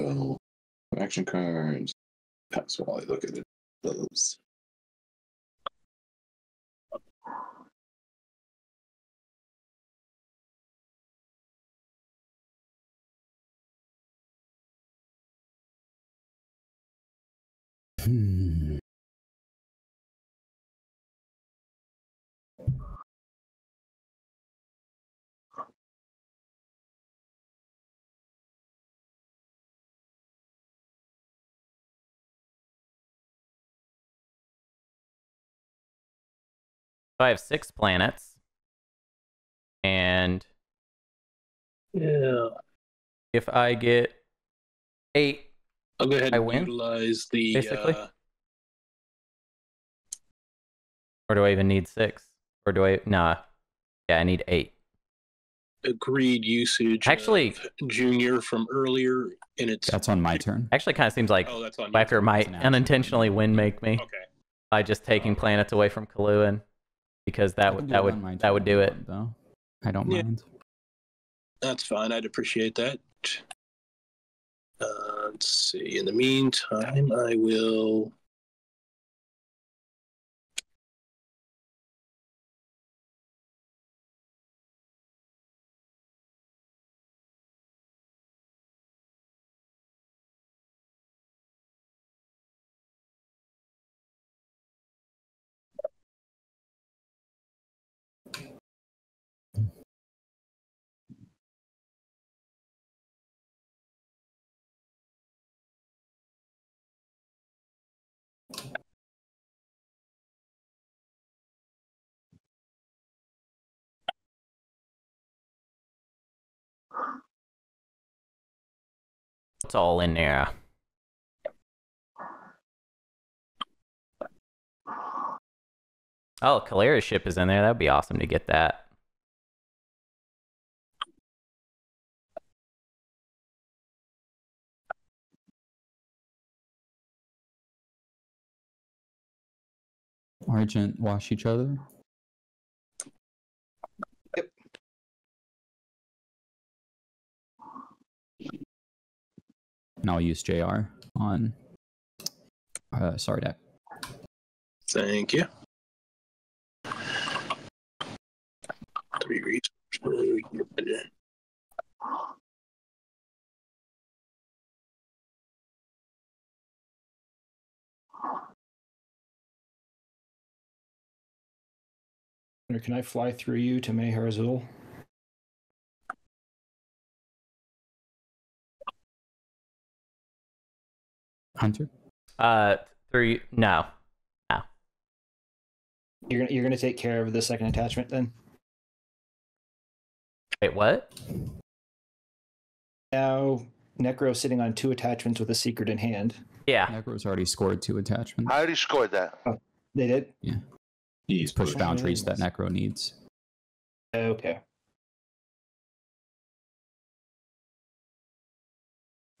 So, action cards. That's while I look at it. Those. Hmm. So I have six planets. And Yeah. if I get eight, I'll go ahead I and win, utilize the basically? uh, or do I even need six? Or do I? Nah. Yeah, I need eight. agreed usage. Actually- of Junior from earlier, and it's That's on my turn. Actually, kind of seems like oh, that's on you. Wekker might unintentionally win make me Okay. by just taking planets away from Caluin, because that would do that it would that would do it. Though I don't Yeah. mind. That's fine. I'd appreciate that. Uh, let's see. In the meantime, I will. It's all in there. Oh, Kalera's ship is in there. That'd be awesome to get that. Argent wash each other. And I'll use JR on uh, Sardakk. Thank you. Three reasons. Can I fly through you to Mahar Hunter? Uh, three. No. No. You're gonna you're gonna take care of the second attachment then. Wait, what? Now Nekro sitting on two attachments with a secret in hand. Yeah. Nekro's already scored two attachments. I already scored that. They did. Yeah. He's Push pushed. boundaries that Nekro needs. Okay.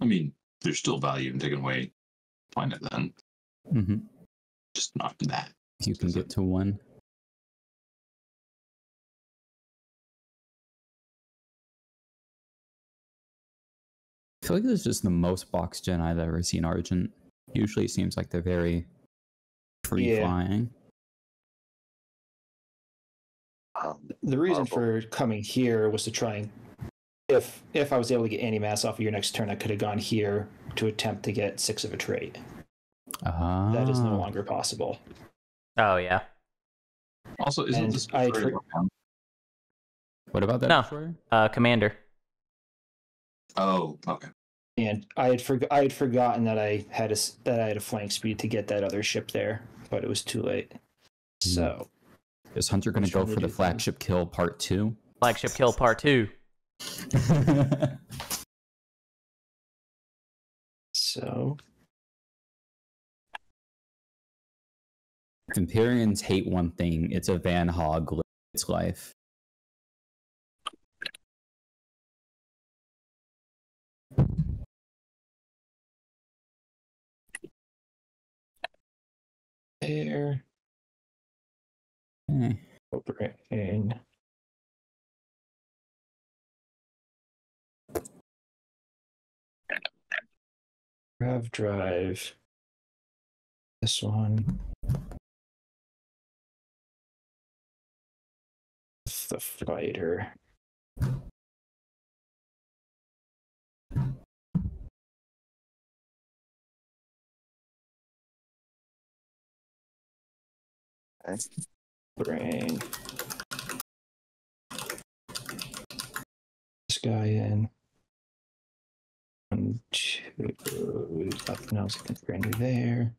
I mean, there's still value in taking away planet then, hmm just not that. You can get to one. I feel like this is just the most box gen I've ever seen Argent. Usually it seems like they're very free Yeah. flying. Um, The reason Marvel. for coming here was to try and if if I was able to get any mass off of your next turn, I could have gone here to attempt to get six of a trait. Ah, That is no longer possible. Oh yeah. Also, isn't And this I very? What about that? No. destroyer? Uh, Commander. Oh, okay. And I had forg I had forgotten that I had a s- that I had a flank speed to get that other ship there, but it was too late. So Is Hunter going to go for the you think? flagship kill part two? Flagship kill part two so. If Empyreans hate one thing, it's a Van Hog its life. There. Hmm. Rev drive. This one. The fighter. Bring this guy in. One, two, nothing else I can bring you there.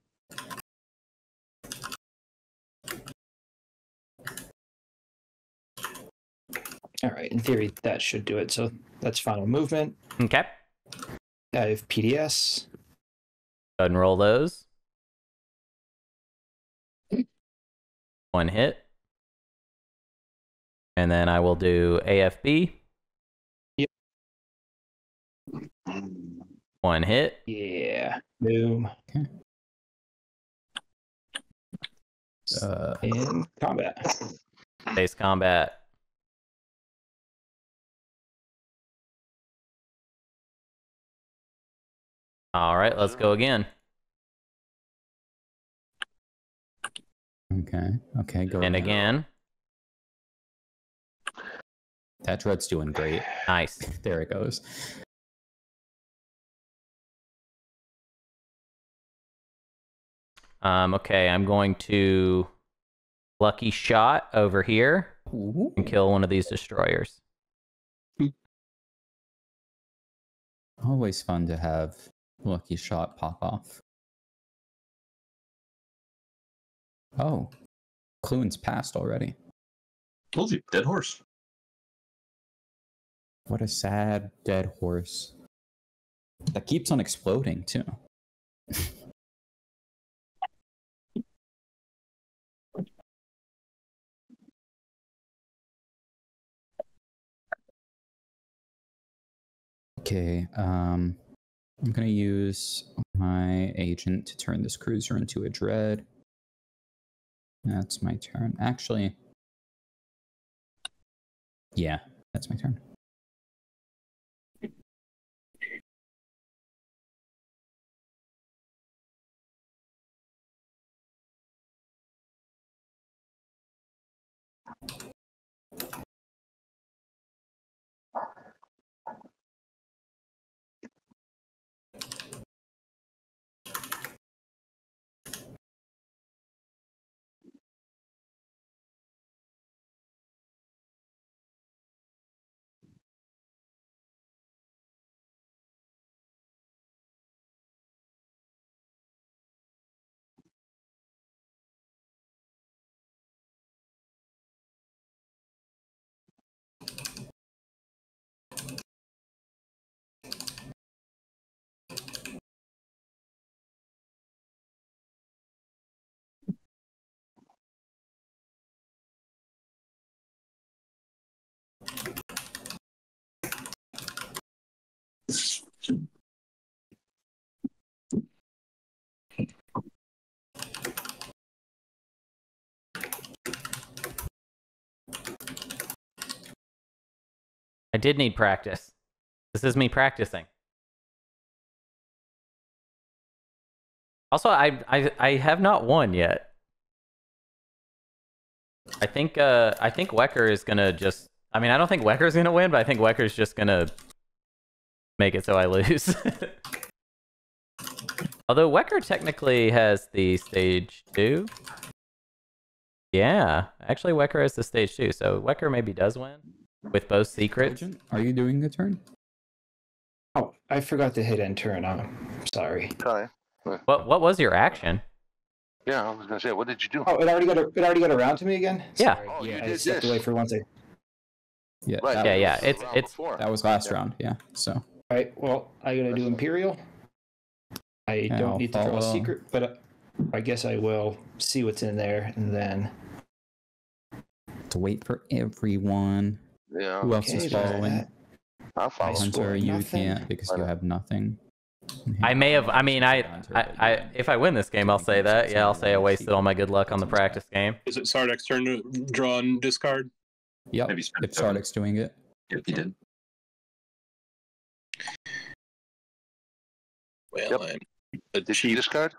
All right, in theory, that should do it. So that's final movement. Okay. I have PDS. Go ahead and roll those. One hit. And then I will do AFB. One hit. Yeah. Boom. Uh, In combat. Base combat. All right, let's go again. okay. Okay. Go And ahead. again. That dread's doing great. Nice. There it goes. Um, okay, I'm going to lucky shot over here Ooh. and kill one of these destroyers. Always fun to have lucky shot pop off. Oh, Caluin's passed already. Told you, dead horse. What a sad dead horse. That keeps on exploding too. Okay, um I'm gonna use my agent to turn this cruiser into a dread. That's my turn. Actually, yeah, that's my turn. I did need practice. This is me practicing. Also, I I I have not won yet. I think uh I think Wekker is gonna just I mean I don't think Wekker's gonna win, but I think Wekker's just gonna make it so I lose. Although Wekker technically has the stage two. Yeah, actually Wekker has the stage two, so Wecker maybe does win with both secrets. Are you doing the turn? Oh, I forgot to hit end turn. I'm sorry. Okay. What what was your action? Yeah, I was gonna say, what did you do? Oh, it already got it already got around to me again. Yeah. Sorry. Oh, you I did stepped this. away for one second. Yeah, Right. Yeah, yeah, it's- round it's- before. that was last Yeah. round. Yeah, so All right. Well, I gotta do Imperial. I I'll don't need to draw a secret, but uh, I guess I will see what's in there and then. to wait for everyone. Yeah, Who else Okay, is following? that. I'll follow. I Hunter, scored you nothing. can't because you have nothing. I may have. I mean, I, I, I, if I win this game, I'll say that. Yeah, I'll say I wasted all my good luck on the practice game. Is it Sardakk's turn to draw and discard? Yep. Have you If a doing it. Yep, he did. Well, Yep. I'm a Did you cheap. discard?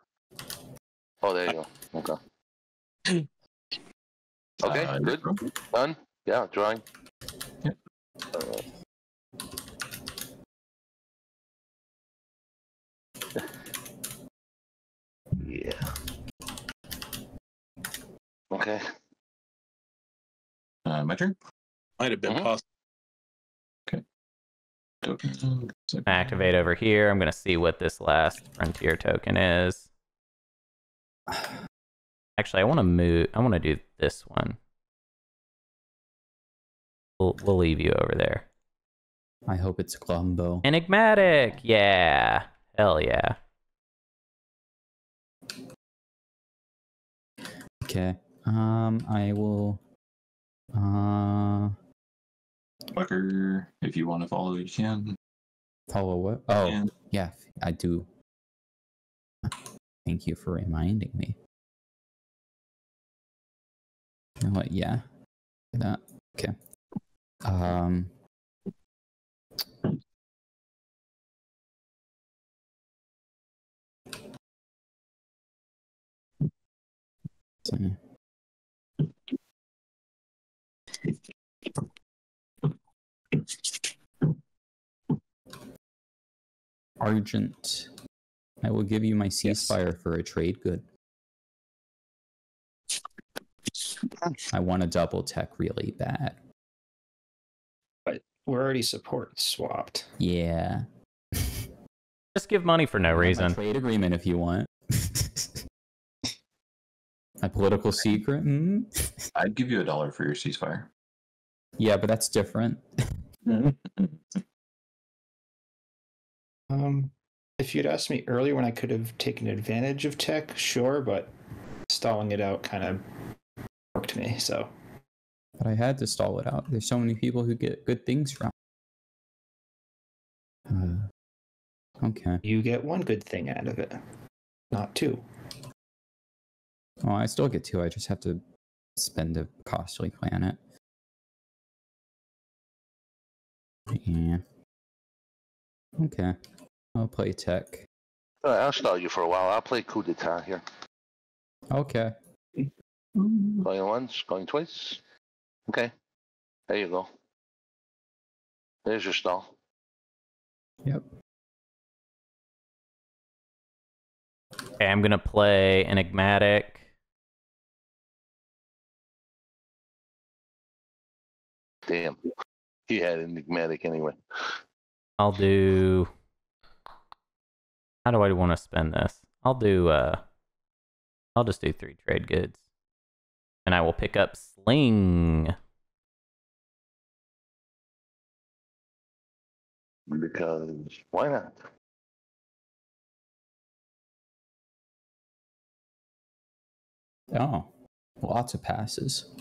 Oh, there you go. Okay. Okay, Uh, good. Nekro. Done? Yeah, drawing. Yep. Alright. Yeah. Okay. Uh, my turn. Might have been Mhm. possible. Token. Activate over here. I'm gonna see what this last frontier token is. Actually, I want to move. I want to do this one. We'll, we'll leave you over there. I hope it's Glumbo. Enigmatic. Yeah. Hell yeah. Okay. Um, I will. Uh, Fucker. If you want to follow, you can. follow what? Oh, And yeah, I do. Thank you for reminding me. You know what? Yeah. That. Okay. Um. Argent. I will give you my ceasefire for a trade good. I want to double tech really bad. But we're already support swapped. Yeah. Just give money for no I have reason. Trade agreement if you want. my political secret. Hmm? I'd give you a dollar for your ceasefire. Yeah, but that's different. Um, if you'd asked me earlier when I could have taken advantage of tech, sure, but stalling it out kind of worked me. So But I had to stall it out. There's so many people who get good things from. Uh, okay. you get one good thing out of it, not two. Well, I still get two. I just have to spend a costly planet. Yeah. Okay. I'll play tech. Alright, I'll stall you for a while. I'll play coup d'etat here. Okay. Going once, going twice. Okay. There you go. There's your stall. Yep. Okay, I'm gonna play enigmatic. Damn. He had enigmatic anyway. I'll do. How do I want to spend this? I'll do. uh I'll just do three trade goods, and I will pick up sling. Because why not? Oh. Lots of passes.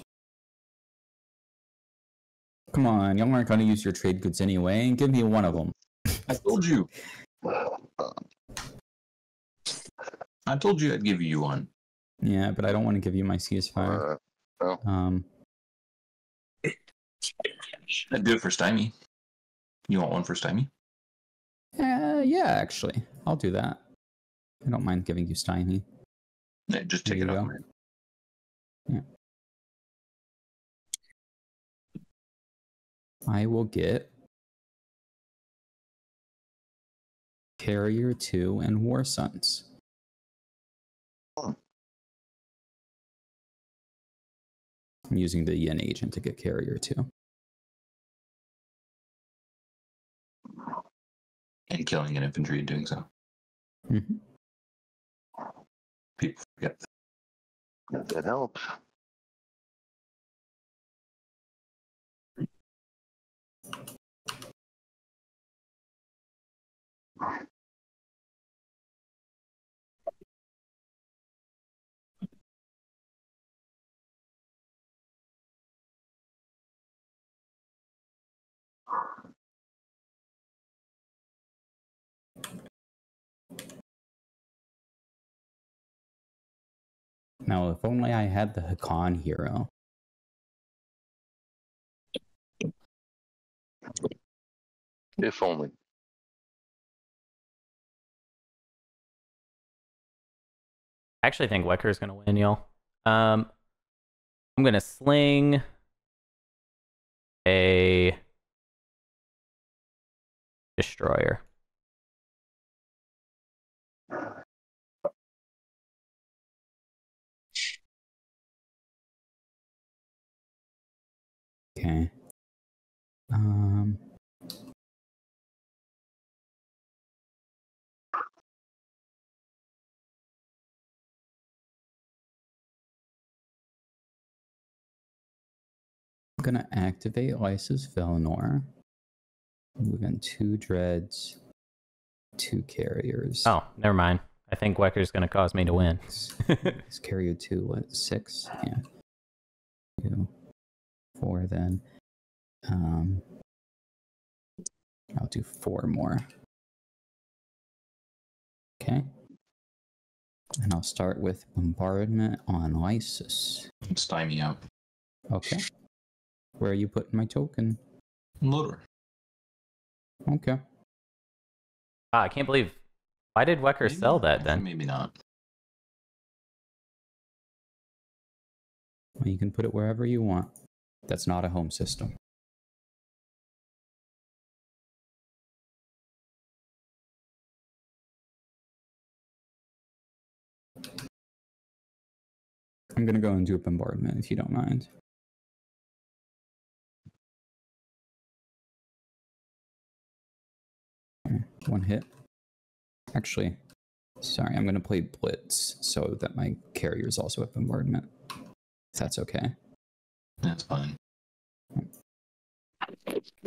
Come on, y'all aren't going to use your trade goods anyway, and give me one of them. I told you. I told you I'd give you one. Yeah, but I don't want to give you my ceasefire. Uh, Um, I'd do it for Stymie. You want one for Stymie? uh, yeah, actually, I'll do that. I don't mind giving you Stymie. Yeah, just There take it off. Yeah. I will get Carrier 2 and War Suns. I'm using the Yin agent to get Carrier 2. And killing an infantry and doing so. Mhm. People forget that. If that helps. Now, if only I had the Hacan hero. If only. I actually think Wekker's gonna win, y'all. Um, I'm gonna sling a destroyer. Okay. Um. I'm gonna activate Lisis Velnor. Move in two dreads, two carriers. Oh, never mind. I think Wekker's gonna cause me to win. Is carrier two what six? Yeah. Two, four then. Um, I'll do four more. Okay. And I'll start with bombardment on Lisis. Stymie out. Okay. Where are you putting my token? Lodor. Okay. Ah, I can't believe. Why did Wekker Maybe- sell that then? Maybe not. Well, you can put it wherever you want. That's not a home system. I'm gonna go and do a bombardment if you don't mind. Okay, One hit. Actually, sorry, I'm gonna play Blitz so that my carrier is also a bombardment. If that's okay. That's fine.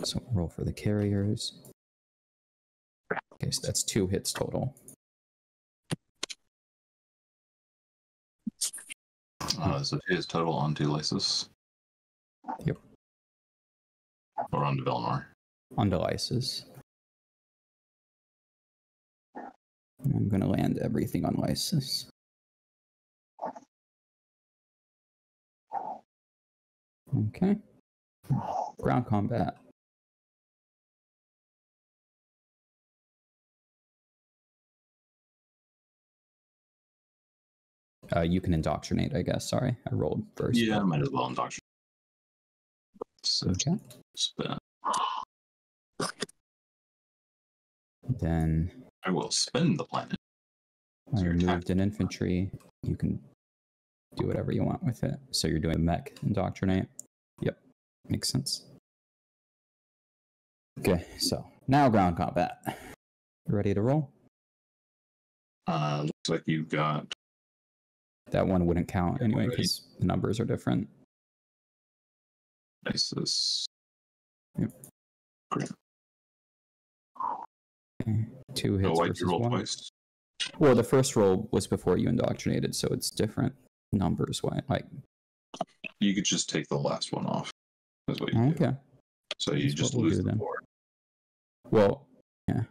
So roll for the carriers. Okay, so that's two hits total. Uh, so his total on two Lisis. Yep. Or onto Velnor. Onto Lisis. I'm gonna land everything on Lisis. Okay. Ground combat. Uh, you can indoctrinate, I guess. Sorry, I rolled first. Yeah, but- might as well indoctrinate. So Okay. Then I will spin the planet. I removed an infantry. You can do whatever you want with it. So you're doing mech indoctrinate. Yep, makes sense. Okay, so now ground combat. You ready to roll? Uh, looks like you've got That one wouldn't count anyway because the numbers are different. Lisis. Yep. Great. Okay, Two hits wait, versus one. twice. Well, the first roll was before you indoctrinated, so it's different numbers. Why? Like, You could just take the last one off. That's what you do. okay. So you That's just we'll lose the then. Well, yeah.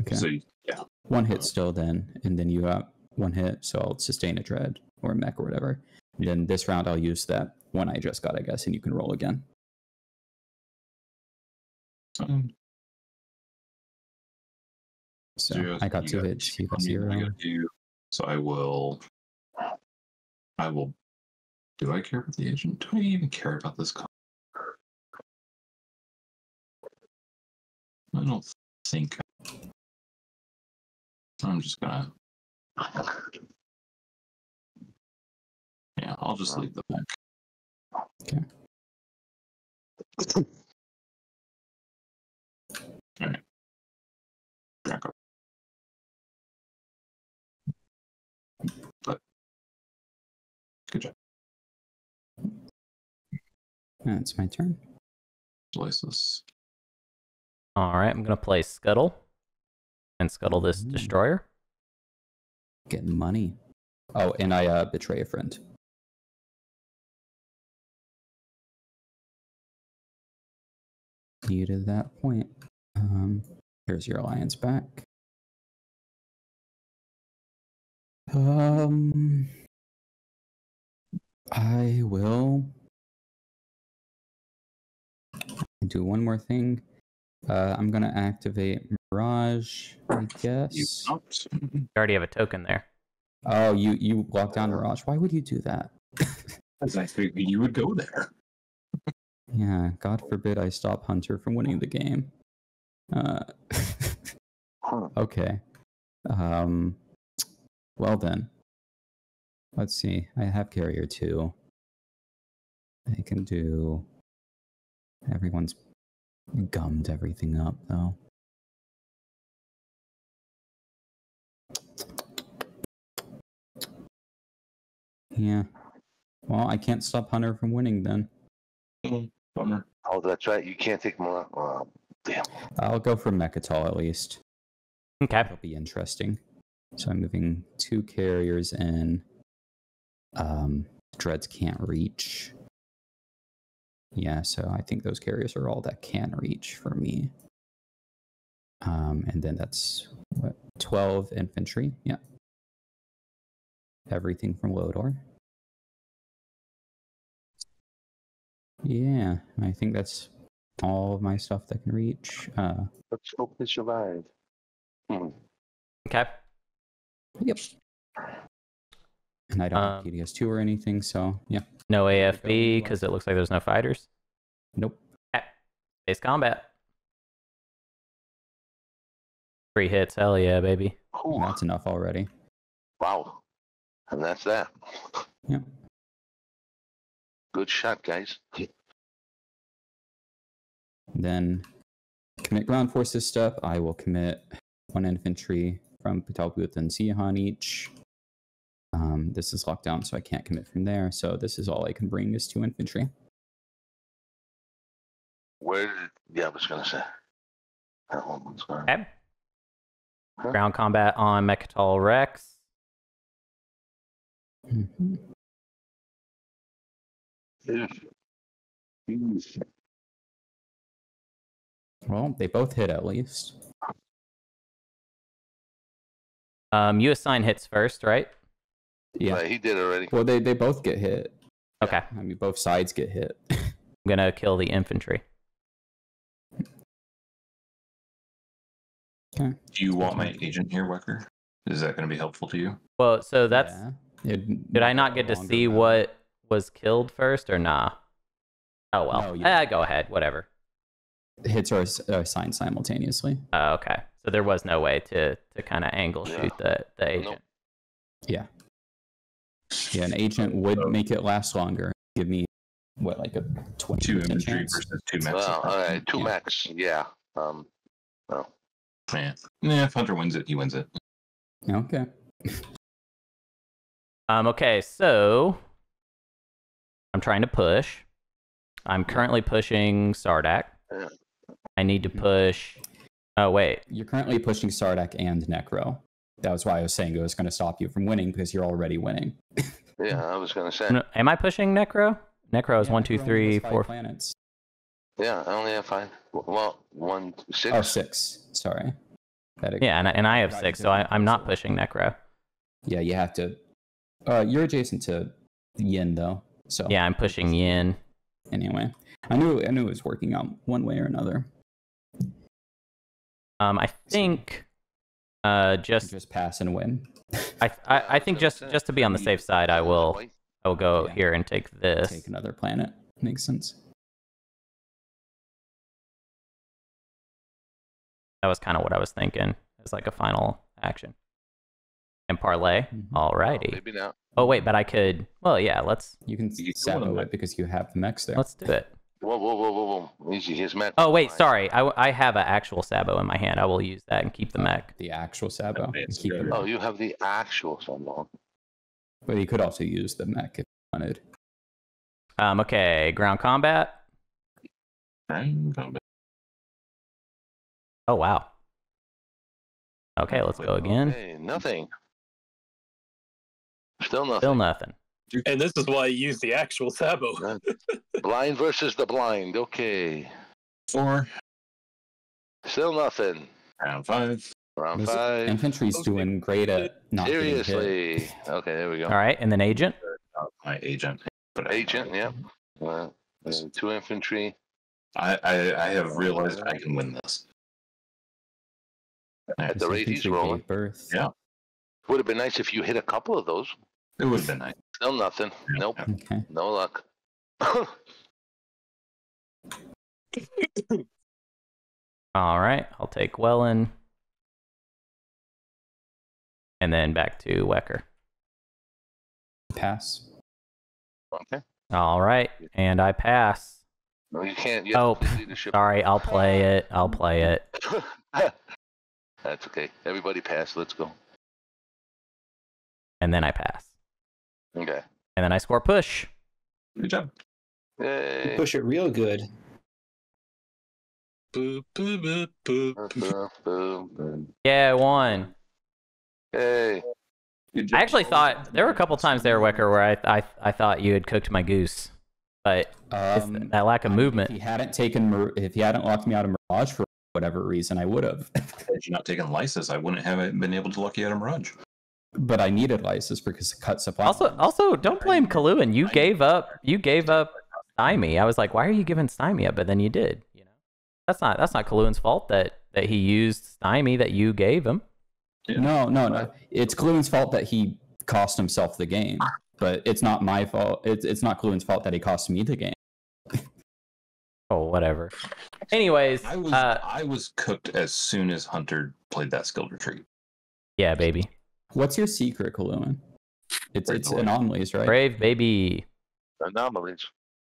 Okay. So you, yeah. one hit still then, and then you got one hit, so I'll sustain a dread or a mech or whatever. And then this round I'll use that one I just got, I guess, and you can roll again. Um, So zero, I got two hits, you got zero. I got two. So I will. I will. Do I care about the agent? Do I even care about this? Con- I don't think. I'm just gonna. Yeah, I'll just leave the back. Okay. Alright. Back up. Good job. Yeah, it's my turn. Lisis. All right, I'm gonna play Scuttle and scuttle this Ooh. destroyer. Getting money. Oh, and I uh, betray a friend. You to that point. Um, here's your alliance back. Um, I will do one more thing. Uh, I'm gonna activate Mirage, I You guess. don't. You already have a token there. Oh, you you locked down Mirage. Why would you do that? As I figured you would go there. Yeah, God forbid I stop Hunter from winning the game. Uh, okay. Um, well then. Let's see. I have carrier two. I can do. Everyone's gummed everything up though. Yeah. Well, I can't stop Hunter from winning then. Mm-hmm. Bummer. Oh, that's right. You can't take more. Oh, uh, damn. I'll go for Mecatol at least. Okay. That'll be interesting. So I'm moving two carriers in. Um, Dreads can't reach. Yeah, so I think those carriers are all that can reach for me. Um, and then that's what 12 infantry. Yeah. Everything from Lodor. Yeah, I think that's all of my stuff that can reach. Uh, Let's hope they survive. Hmm. Okay. Yep. And I don't Um, have PDS2 or anything, so yeah. No There we go. AFB because it looks like there's no fighters. Nope. Space combat. Three hits. Hell yeah, baby. Whew. That's enough already. Wow. And that's that. Yep. Good shot, guys. Then commit ground forces stuff. I will commit one infantry from Dal Bootha and Xxehan each. Um, this is locked down, so I can't commit from there. So this is all I can bring is two infantry. Where did. Yeah, I was going to say. That one was gone. Okay. Huh? Ground combat on Mecatol Rex. Mhm. Eesh. Eesh. Well, they both hit at least. Um, you assign hits first, right? Yeah. Right, he did already. Well, they, they both get hit. Okay. I mean, both sides get hit. I'm gonna kill the infantry. okay. Do you want my agent here, Wekker? Is that going to be helpful to you? Well, so that's. Yeah. Did I not get to see battle. what was killed first or nah? Oh well. No, you- ah, go ahead. Whatever. hits are assigned simultaneously? Oh, okay. So there was no way to to kind of angle Yeah. shoot the the Nope. agent. Yeah. Yeah, an agent would make it last longer. Give me what, like a twenty Two percent infantry chance? versus two mechs. Well, all right, two Yeah. max. Yeah. Um. Well, Yeah. yeah. If Hunter wins it, he wins it. Okay. Um. Okay. So I'm trying to push. I'm currently pushing Sardakk. I need to push. Oh wait. You're currently pushing Sardakk and Nekro. That was why I was saying it was going to stop you from winning because you're already winning. yeah, I was gonna say. No, Am I pushing Nekro? Nekro is Yeah, one, two, Nekro three, four. planets. Yeah, I only have five. Well, one, six. Oh, six. Sorry. That Yeah, and I, and I have six, so I I'm not pushing Nekro. Yeah, you have to. Uh, you're adjacent to Yin though, so Yeah, I'm pushing Yin. Anyway, I knew I knew it was working out one way or another. Um, I think, uh, just Just pass and win. I I, I think just just to be on the safe side, I will I will go Yeah. here and take this. Take another planet. Makes sense. That was kind of what I was thinking as like a final action. And parlay. Mhm. Alrighty. Maybe not. Oh wait, but I could. Well, yeah. Let's You can You can go sabo it it. because you have the mechs there. let's do it. Whoa, whoa, whoa, whoa, whoa! Easy, his match. Oh wait, sorry. I, I have an actual sabo in my hand. I will use that and keep the mech. The actual sabo. Okay, and it's keep the- Oh, you have the actual someone. But you could also use the mech if you wanted. Um. Okay. Ground combat. Right? Come back. Oh wow. Okay, let's go again. Hey, nothing. Still nothing. Still nothing. And this is why you use the actual Sabo. blind versus the blind. Okay. Four. Still nothing. Round five. Round This five. infantry's Okay. doing great at not getting hit. Seriously. Okay, there we go. All right, and then agent. Uh, my agent. But Agent, yeah. Uh, uh, two infantry. I, I I have realized I can win this. At the rate he's rolling. gave birth. Yeah. Would have been nice if you hit a couple of those. It would have been nice. Still nothing. Nope. Okay. No luck. All right, I'll take Wellon. And then back to Wekker. Pass. okay. All right, and I pass. No, you can't. You have Oh, to play leadership. Sorry, I'll play it. I'll play it. That's okay. Everybody pass. Let's go. And then I pass. Okay. And then I score push. Good job. Yay. Push it real good. Boop, boop, boop, boop. Yeah, one. Hey. I actually thought there were a couple times there, Wekker, where I I, I thought you had cooked my goose, but Um, that lack of movement. If movement. he hadn't taken, if he hadn't locked me out of Mirage for whatever reason, I would have. Had you not taken Lisis, I wouldn't have been able to luck you out of Mirage. But I needed Lisis because it cut supply. Also, also, don't blame Caluin. You gave up. You gave up Stymie. I was like, why are you giving Stymie up? But then you did. You know, that's not that's not Caluin's fault that that he used Stymie that you gave him. no, no, no. It's Caluin's fault that he cost himself the game, but it's not my fault. It's it's not Caluin's fault that he cost me the game. Oh, whatever. Anyways, I was uh, I was cooked as soon as Hunter played that skilled retreat. yeah, baby, What's your secret, Caluin? It's Break it's anomalies, right? brave baby. Anomalies.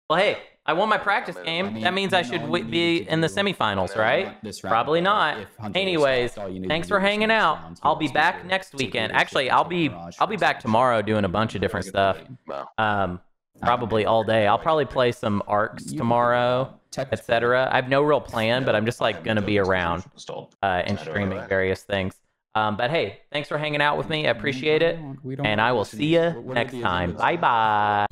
Well, hey, I won my practice I game. mean, that means I should w- be in the semifinals, right? This round, Probably not. if Hunter was Anyways, stopped, all you need to Thanks for hanging out. I'll be back next weekend. Actually, I'll be I'll be back tomorrow doing a bunch of different stuff. Um, probably all day. I'll probably play some arcs tomorrow, etc. I have no real plan, but I'm just like gonna be around uh, and streaming various things. Um, but hey, thanks for hanging out with me. I appreciate it, We don't and I will see you What- what are next time. Bye bye.